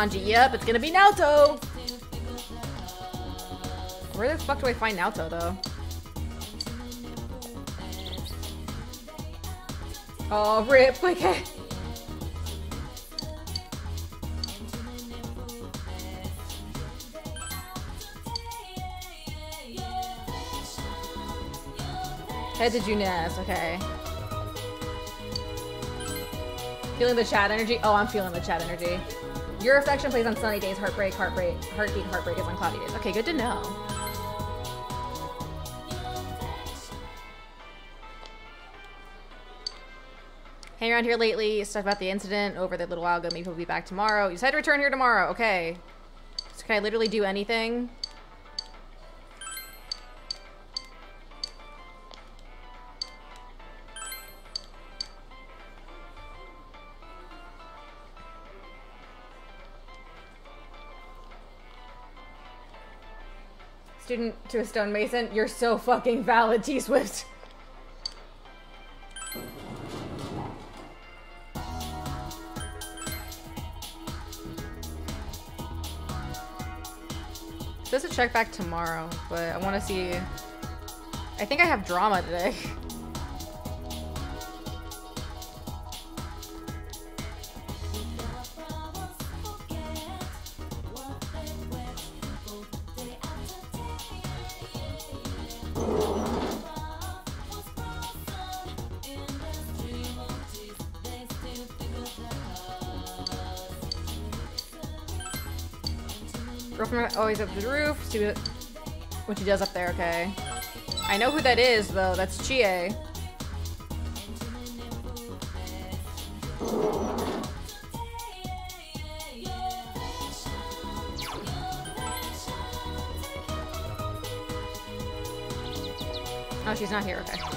Kanji. Yep, it's gonna be Naoto. Where the fuck do I find Naoto though? Oh, rip. <laughs> Okay. Head to Junes, okay. Feeling the chat energy? Oh, I'm feeling the chat energy. Your affection plays on sunny days, heartbreak, heartbreak, heartbeat, heartbreak is on cloudy days. Okay, good to know. Hang around here lately, stuff about the incident over the little while ago. Maybe he'll be back tomorrow. You said to return here tomorrow. Okay. So can I literally do anything? Student to a stonemason. You're so fucking valid, T Swift. Supposed to check back tomorrow, but I want to see. I think I have drama today. <laughs> Girlfriend always up to the roof. See what, she does up there, okay. I know who that is, though. That's Chie. Oh, she's not here, okay.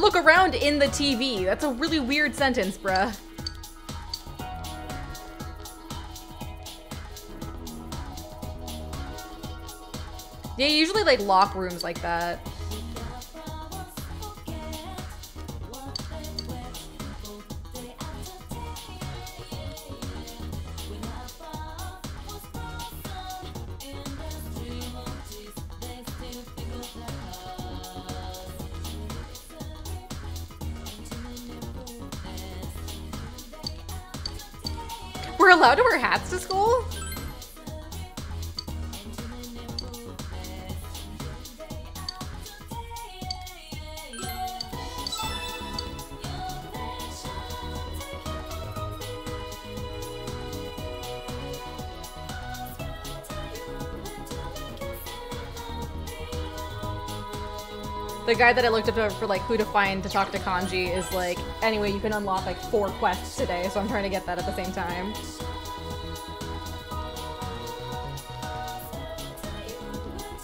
Look around in the TV. That's a really weird sentence, bruh. Yeah, usually like lock rooms like that. Guy that I looked up for like who to find to talk to Kanji is like, anyway, you can unlock like four quests today, so I'm trying to get that at the same time.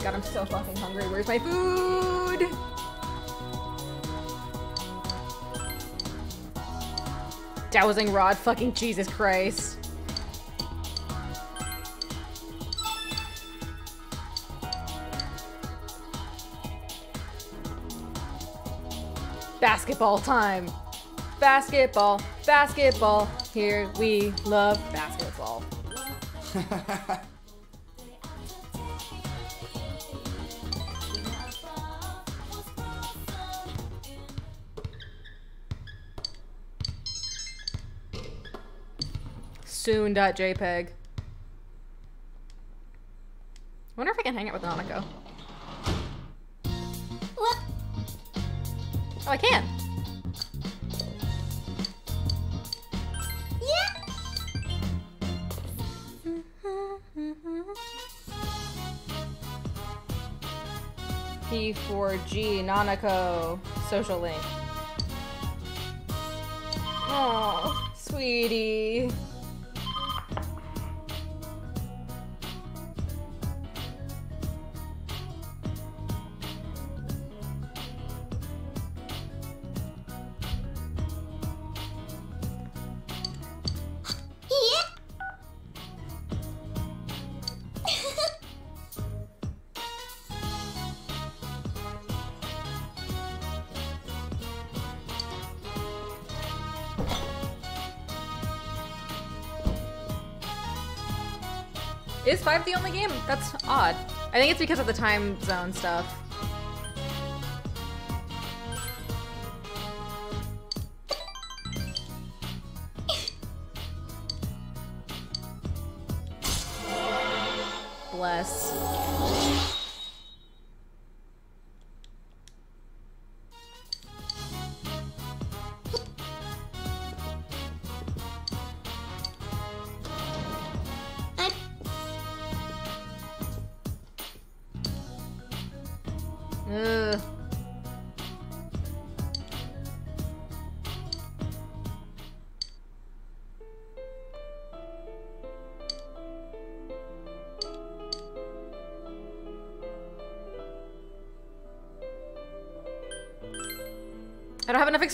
God, I'm so fucking hungry. Where's my food? Dowsing rod, fucking Jesus Christ. Basketball time. Basketball, basketball. Here we love basketball. <laughs> Soon.jpg. wonder if I can hang out with Nanako. Oh, I can. P4G Nanako social link. Oh, sweetie. The only game? That's odd. I think it's because of the time zone stuff.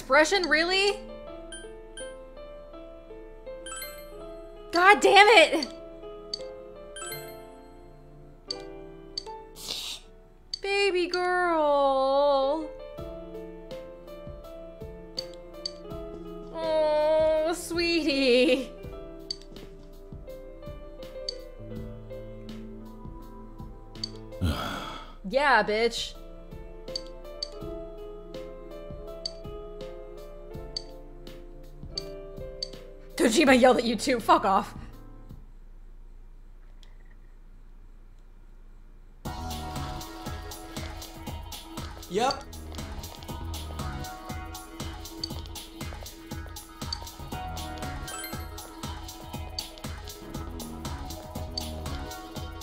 Expression, really? God damn it! Baby girl. Oh, sweetie. <sighs> yeah, bitch. Kojima yelled at you too. Fuck off. Yep.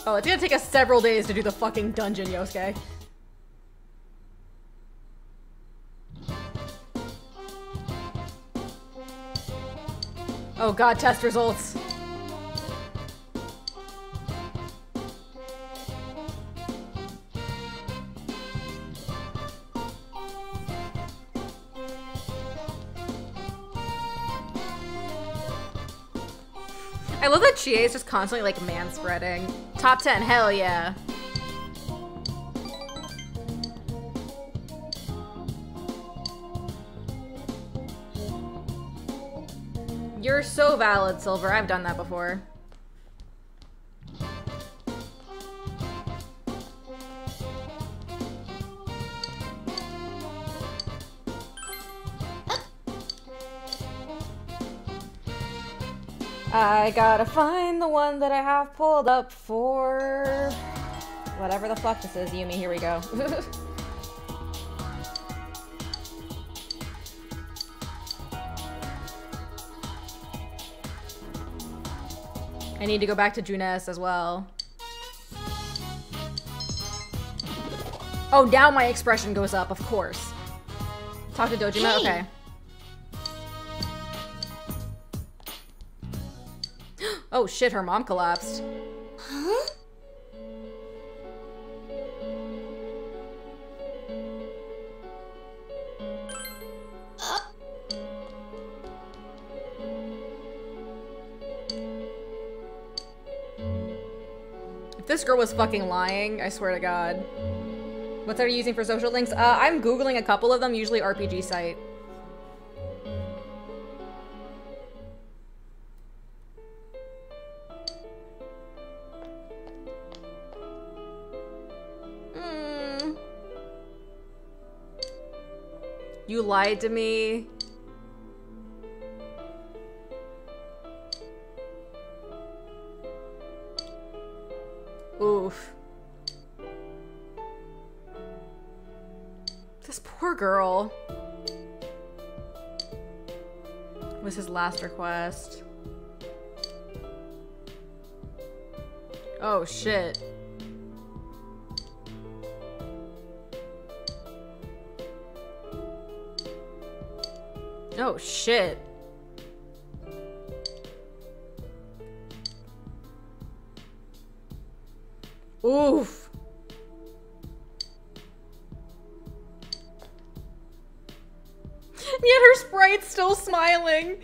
Oh, it's gonna take us several days to do the fucking dungeon, Yosuke. Oh god, test results. I love that Chie is just constantly like man spreading. Top 10, hell yeah. Valid, Silver. I've done that before. I gotta find the one that I have pulled up for whatever the fuck this is, Yumi. Here we go. <laughs> I need to go back to Junes as well. Oh, now my expression goes up, of course. Talk to Dojima? Hey. Okay. <gasps> oh shit, her mom collapsed. Huh? Girl was fucking lying, I swear to god. What site are you using for social links? Uh, I'm googling a couple of them, usually RPG site. Mm. You lied to me. Girl. Was his last request. Oh shit. Oh shit. Oof. Still smiling.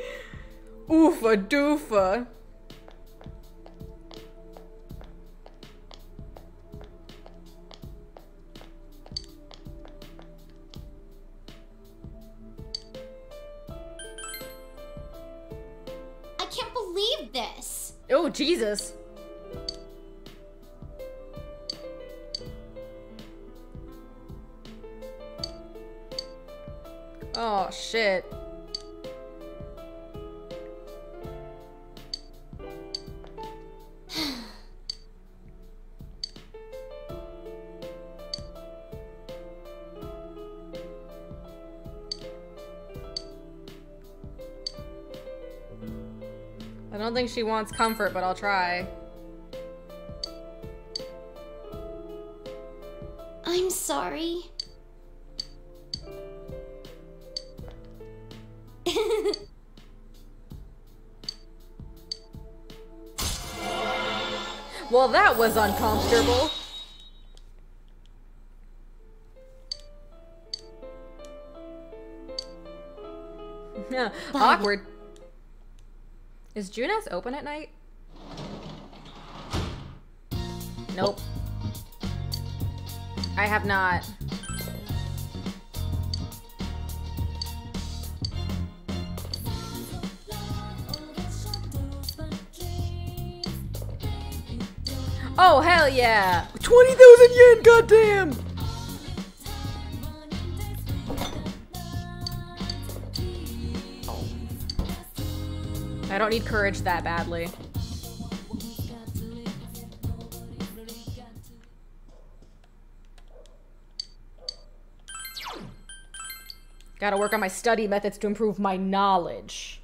Oofa doofa. I can't believe this. Oh, Jesus. She wants comfort, but I'll try. I'm sorry. <laughs> Well, that was uncomfortable. <laughs> Yeah, Awkward. Is Junes open at night? Nope. I have not. Oh, hell yeah! 20,000 yen, goddamn! I don't need courage that badly. Gotta work on my study methods to improve my knowledge.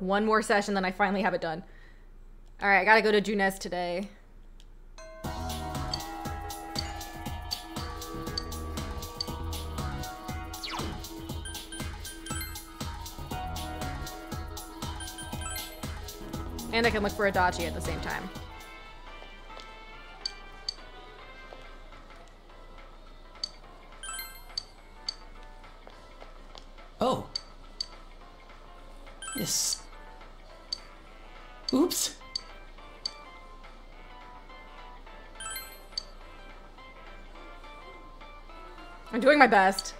One more session, then I finally have it done. Alright, I gotta go to Junes today. And I can look for Adachi at the same time. Oh. Yes. Oops. I'm doing my best.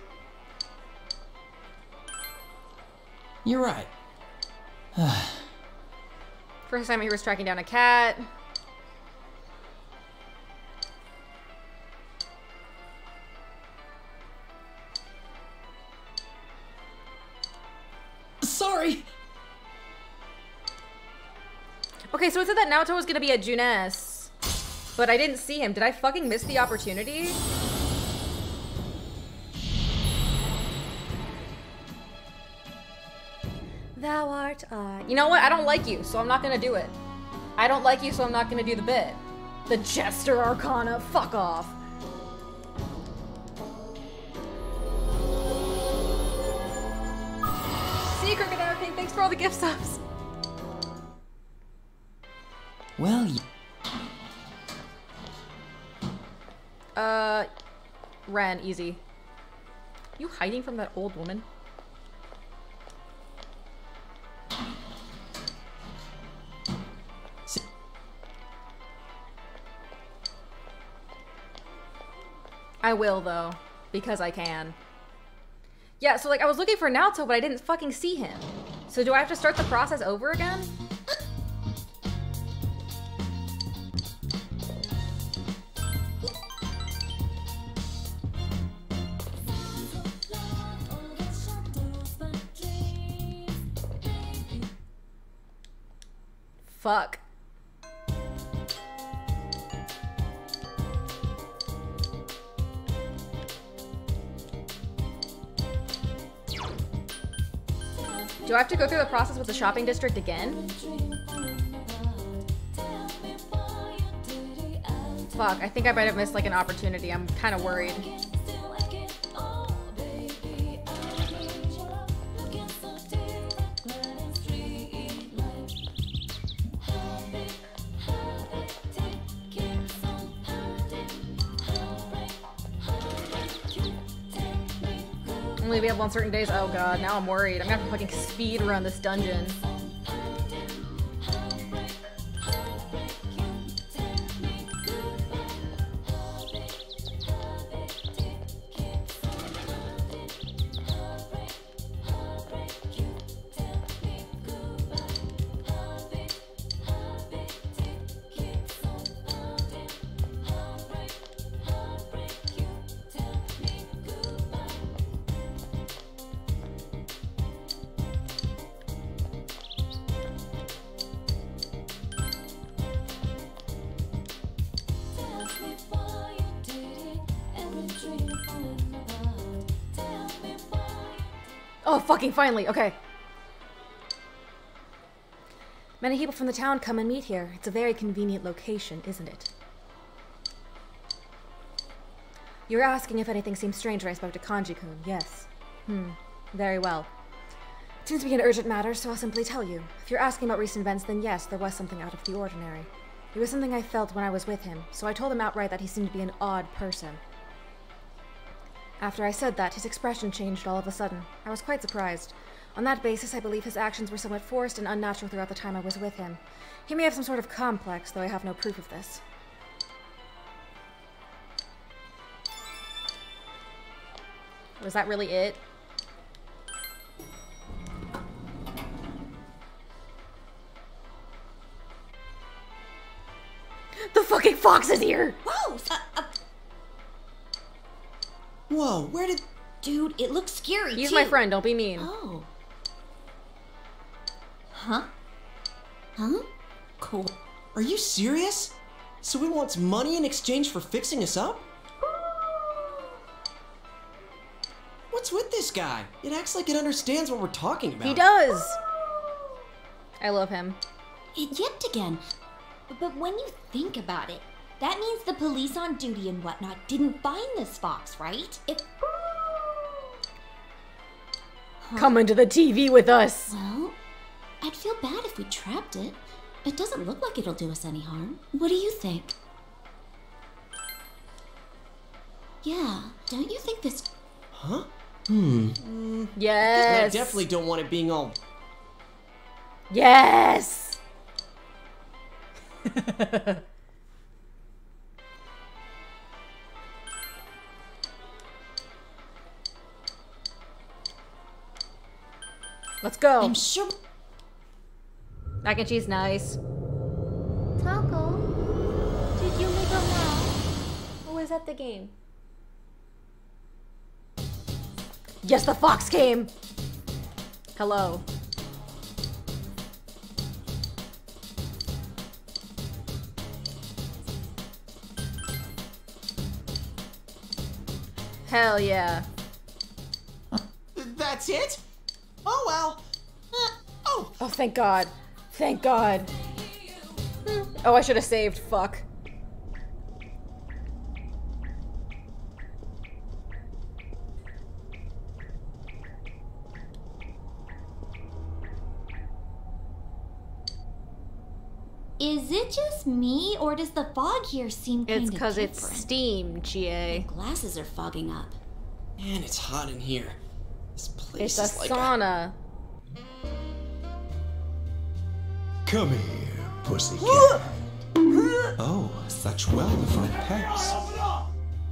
You're right. <sighs> First time he was tracking down a cat. Sorry. Okay, so it said that Naoto was gonna be at Junes. But I didn't see him. Did I fucking miss the opportunity? Thou art I. You know what? I don't like you, so I'm not gonna do it. I don't like you, so I'm not gonna do the bit. The Jester Arcana, fuck off. See you, King. Thanks for all the gift subs. Well, Uh, Ren, easy. You hiding from that old woman? I will though, because I can. Yeah, so like I was looking for Naoto, but I didn't fucking see him. So do I have to start the process over again? Fuck. Do I have to go through the process with the shopping district again? Fuck, I think I might have missed like an opportunity. I'm kind of worried. On certain days. Oh god, now I'm worried. I'm gonna have to fucking speed run this dungeon. Finally. Okay. Many people from the town come and meet here. It's a very convenient location, isn't it? You're asking if anything seems strange when I spoke to Kanji-kun. Yes. Hmm. Very well. It seems to be an urgent matter, so I'll simply tell you. If you're asking about recent events, then yes, there was something out of the ordinary. It was something I felt when I was with him, so I told him outright that he seemed to be an odd person. After I said that, his expression changed all of a sudden. I was quite surprised. On that basis, I believe his actions were somewhat forced and unnatural throughout the time I was with him. He may have some sort of complex, though I have no proof of this. Was that really it? The fucking fox is here! Whoa! Uh, uh, Whoa, where did. dude, it looks scary He's too. my friend, don't be mean. Oh. Huh? Huh? Cool. Are you serious? So he wants money in exchange for fixing us up? What's with this guy? It acts like it understands what we're talking about. He does! I love him. It yipped again. But when you think about it, that means the police on duty and whatnot didn't find this fox, right? If Come into the TV with us! Well, I'd feel bad if we trapped it. It doesn't look like it'll do us any harm. What do you think? Yeah, don't you think this Huh? Hmm. Mm, Yes! I definitely don't want it being all. Yes! <laughs> Let's go. I'm sure. Mac and cheese, nice. Taco, did you make a mouth? Or was that the game? Yes, the fox came! Hello. Hell yeah. That's it? Oh well. Uh, oh, Oh, thank God. Thank God. Oh, I should have saved. Fuck. Is it just me, or does the fog here seem kind It's of because it's steam, GA. Glasses are fogging up. Man, it's hot in here. This place It's a like sauna. Come here, pussycat. <gasps> oh, such well-defined pets.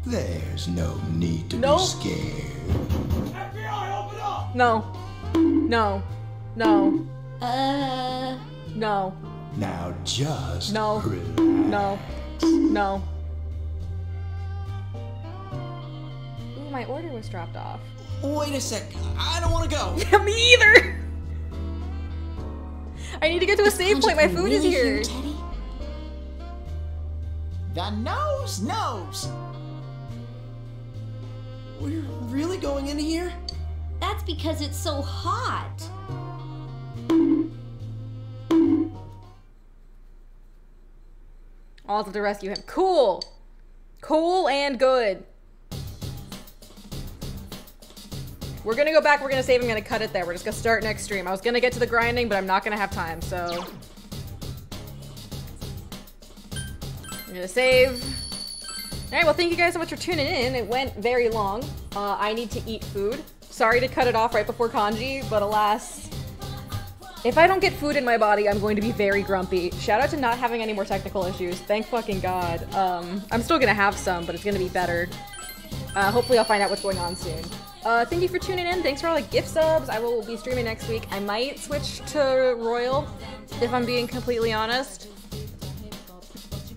There's no need to Nope. be scared. No. No. No. Uh. No. Now just No. relax. No. No. Ooh, my order was dropped off. Wait a sec. I don't want to go. <laughs> Yeah, me either. I need to get to a save point. My food is here. here, Teddy? The nose knows. We're really going in here? That's because it's so hot. I'll have to rescue him. Cool. Cool and good. We're gonna go back, we're gonna save, I'm gonna cut it there. We're just gonna start next stream. I was gonna get to the grinding, but I'm not gonna have time, so. I'm gonna save. Alright, well thank you guys so much for tuning in. It went very long. Uh, I need to eat food. Sorry to cut it off right before kanji, but alas, if I don't get food in my body, I'm going to be very grumpy. Shout out to not having any more technical issues. Thank fucking god. Um, I'm still gonna have some, but it's gonna be better. Uh, hopefully I'll find out what's going on soon. Uh, thank you for tuning in. Thanks for all the gift subs. I will be streaming next week. I might switch to Royal, if I'm being completely honest.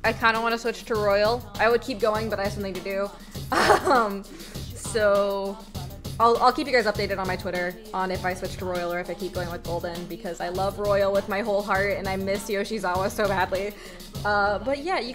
I kind of want to switch to Royal. I would keep going, but I have something to do. <laughs> um, so I'll, I'll keep you guys updated on my Twitter on if I switch to Royal or if I keep going with Golden because I love Royal with my whole heart and I miss Yoshizawa so badly. Uh, but yeah, you guys.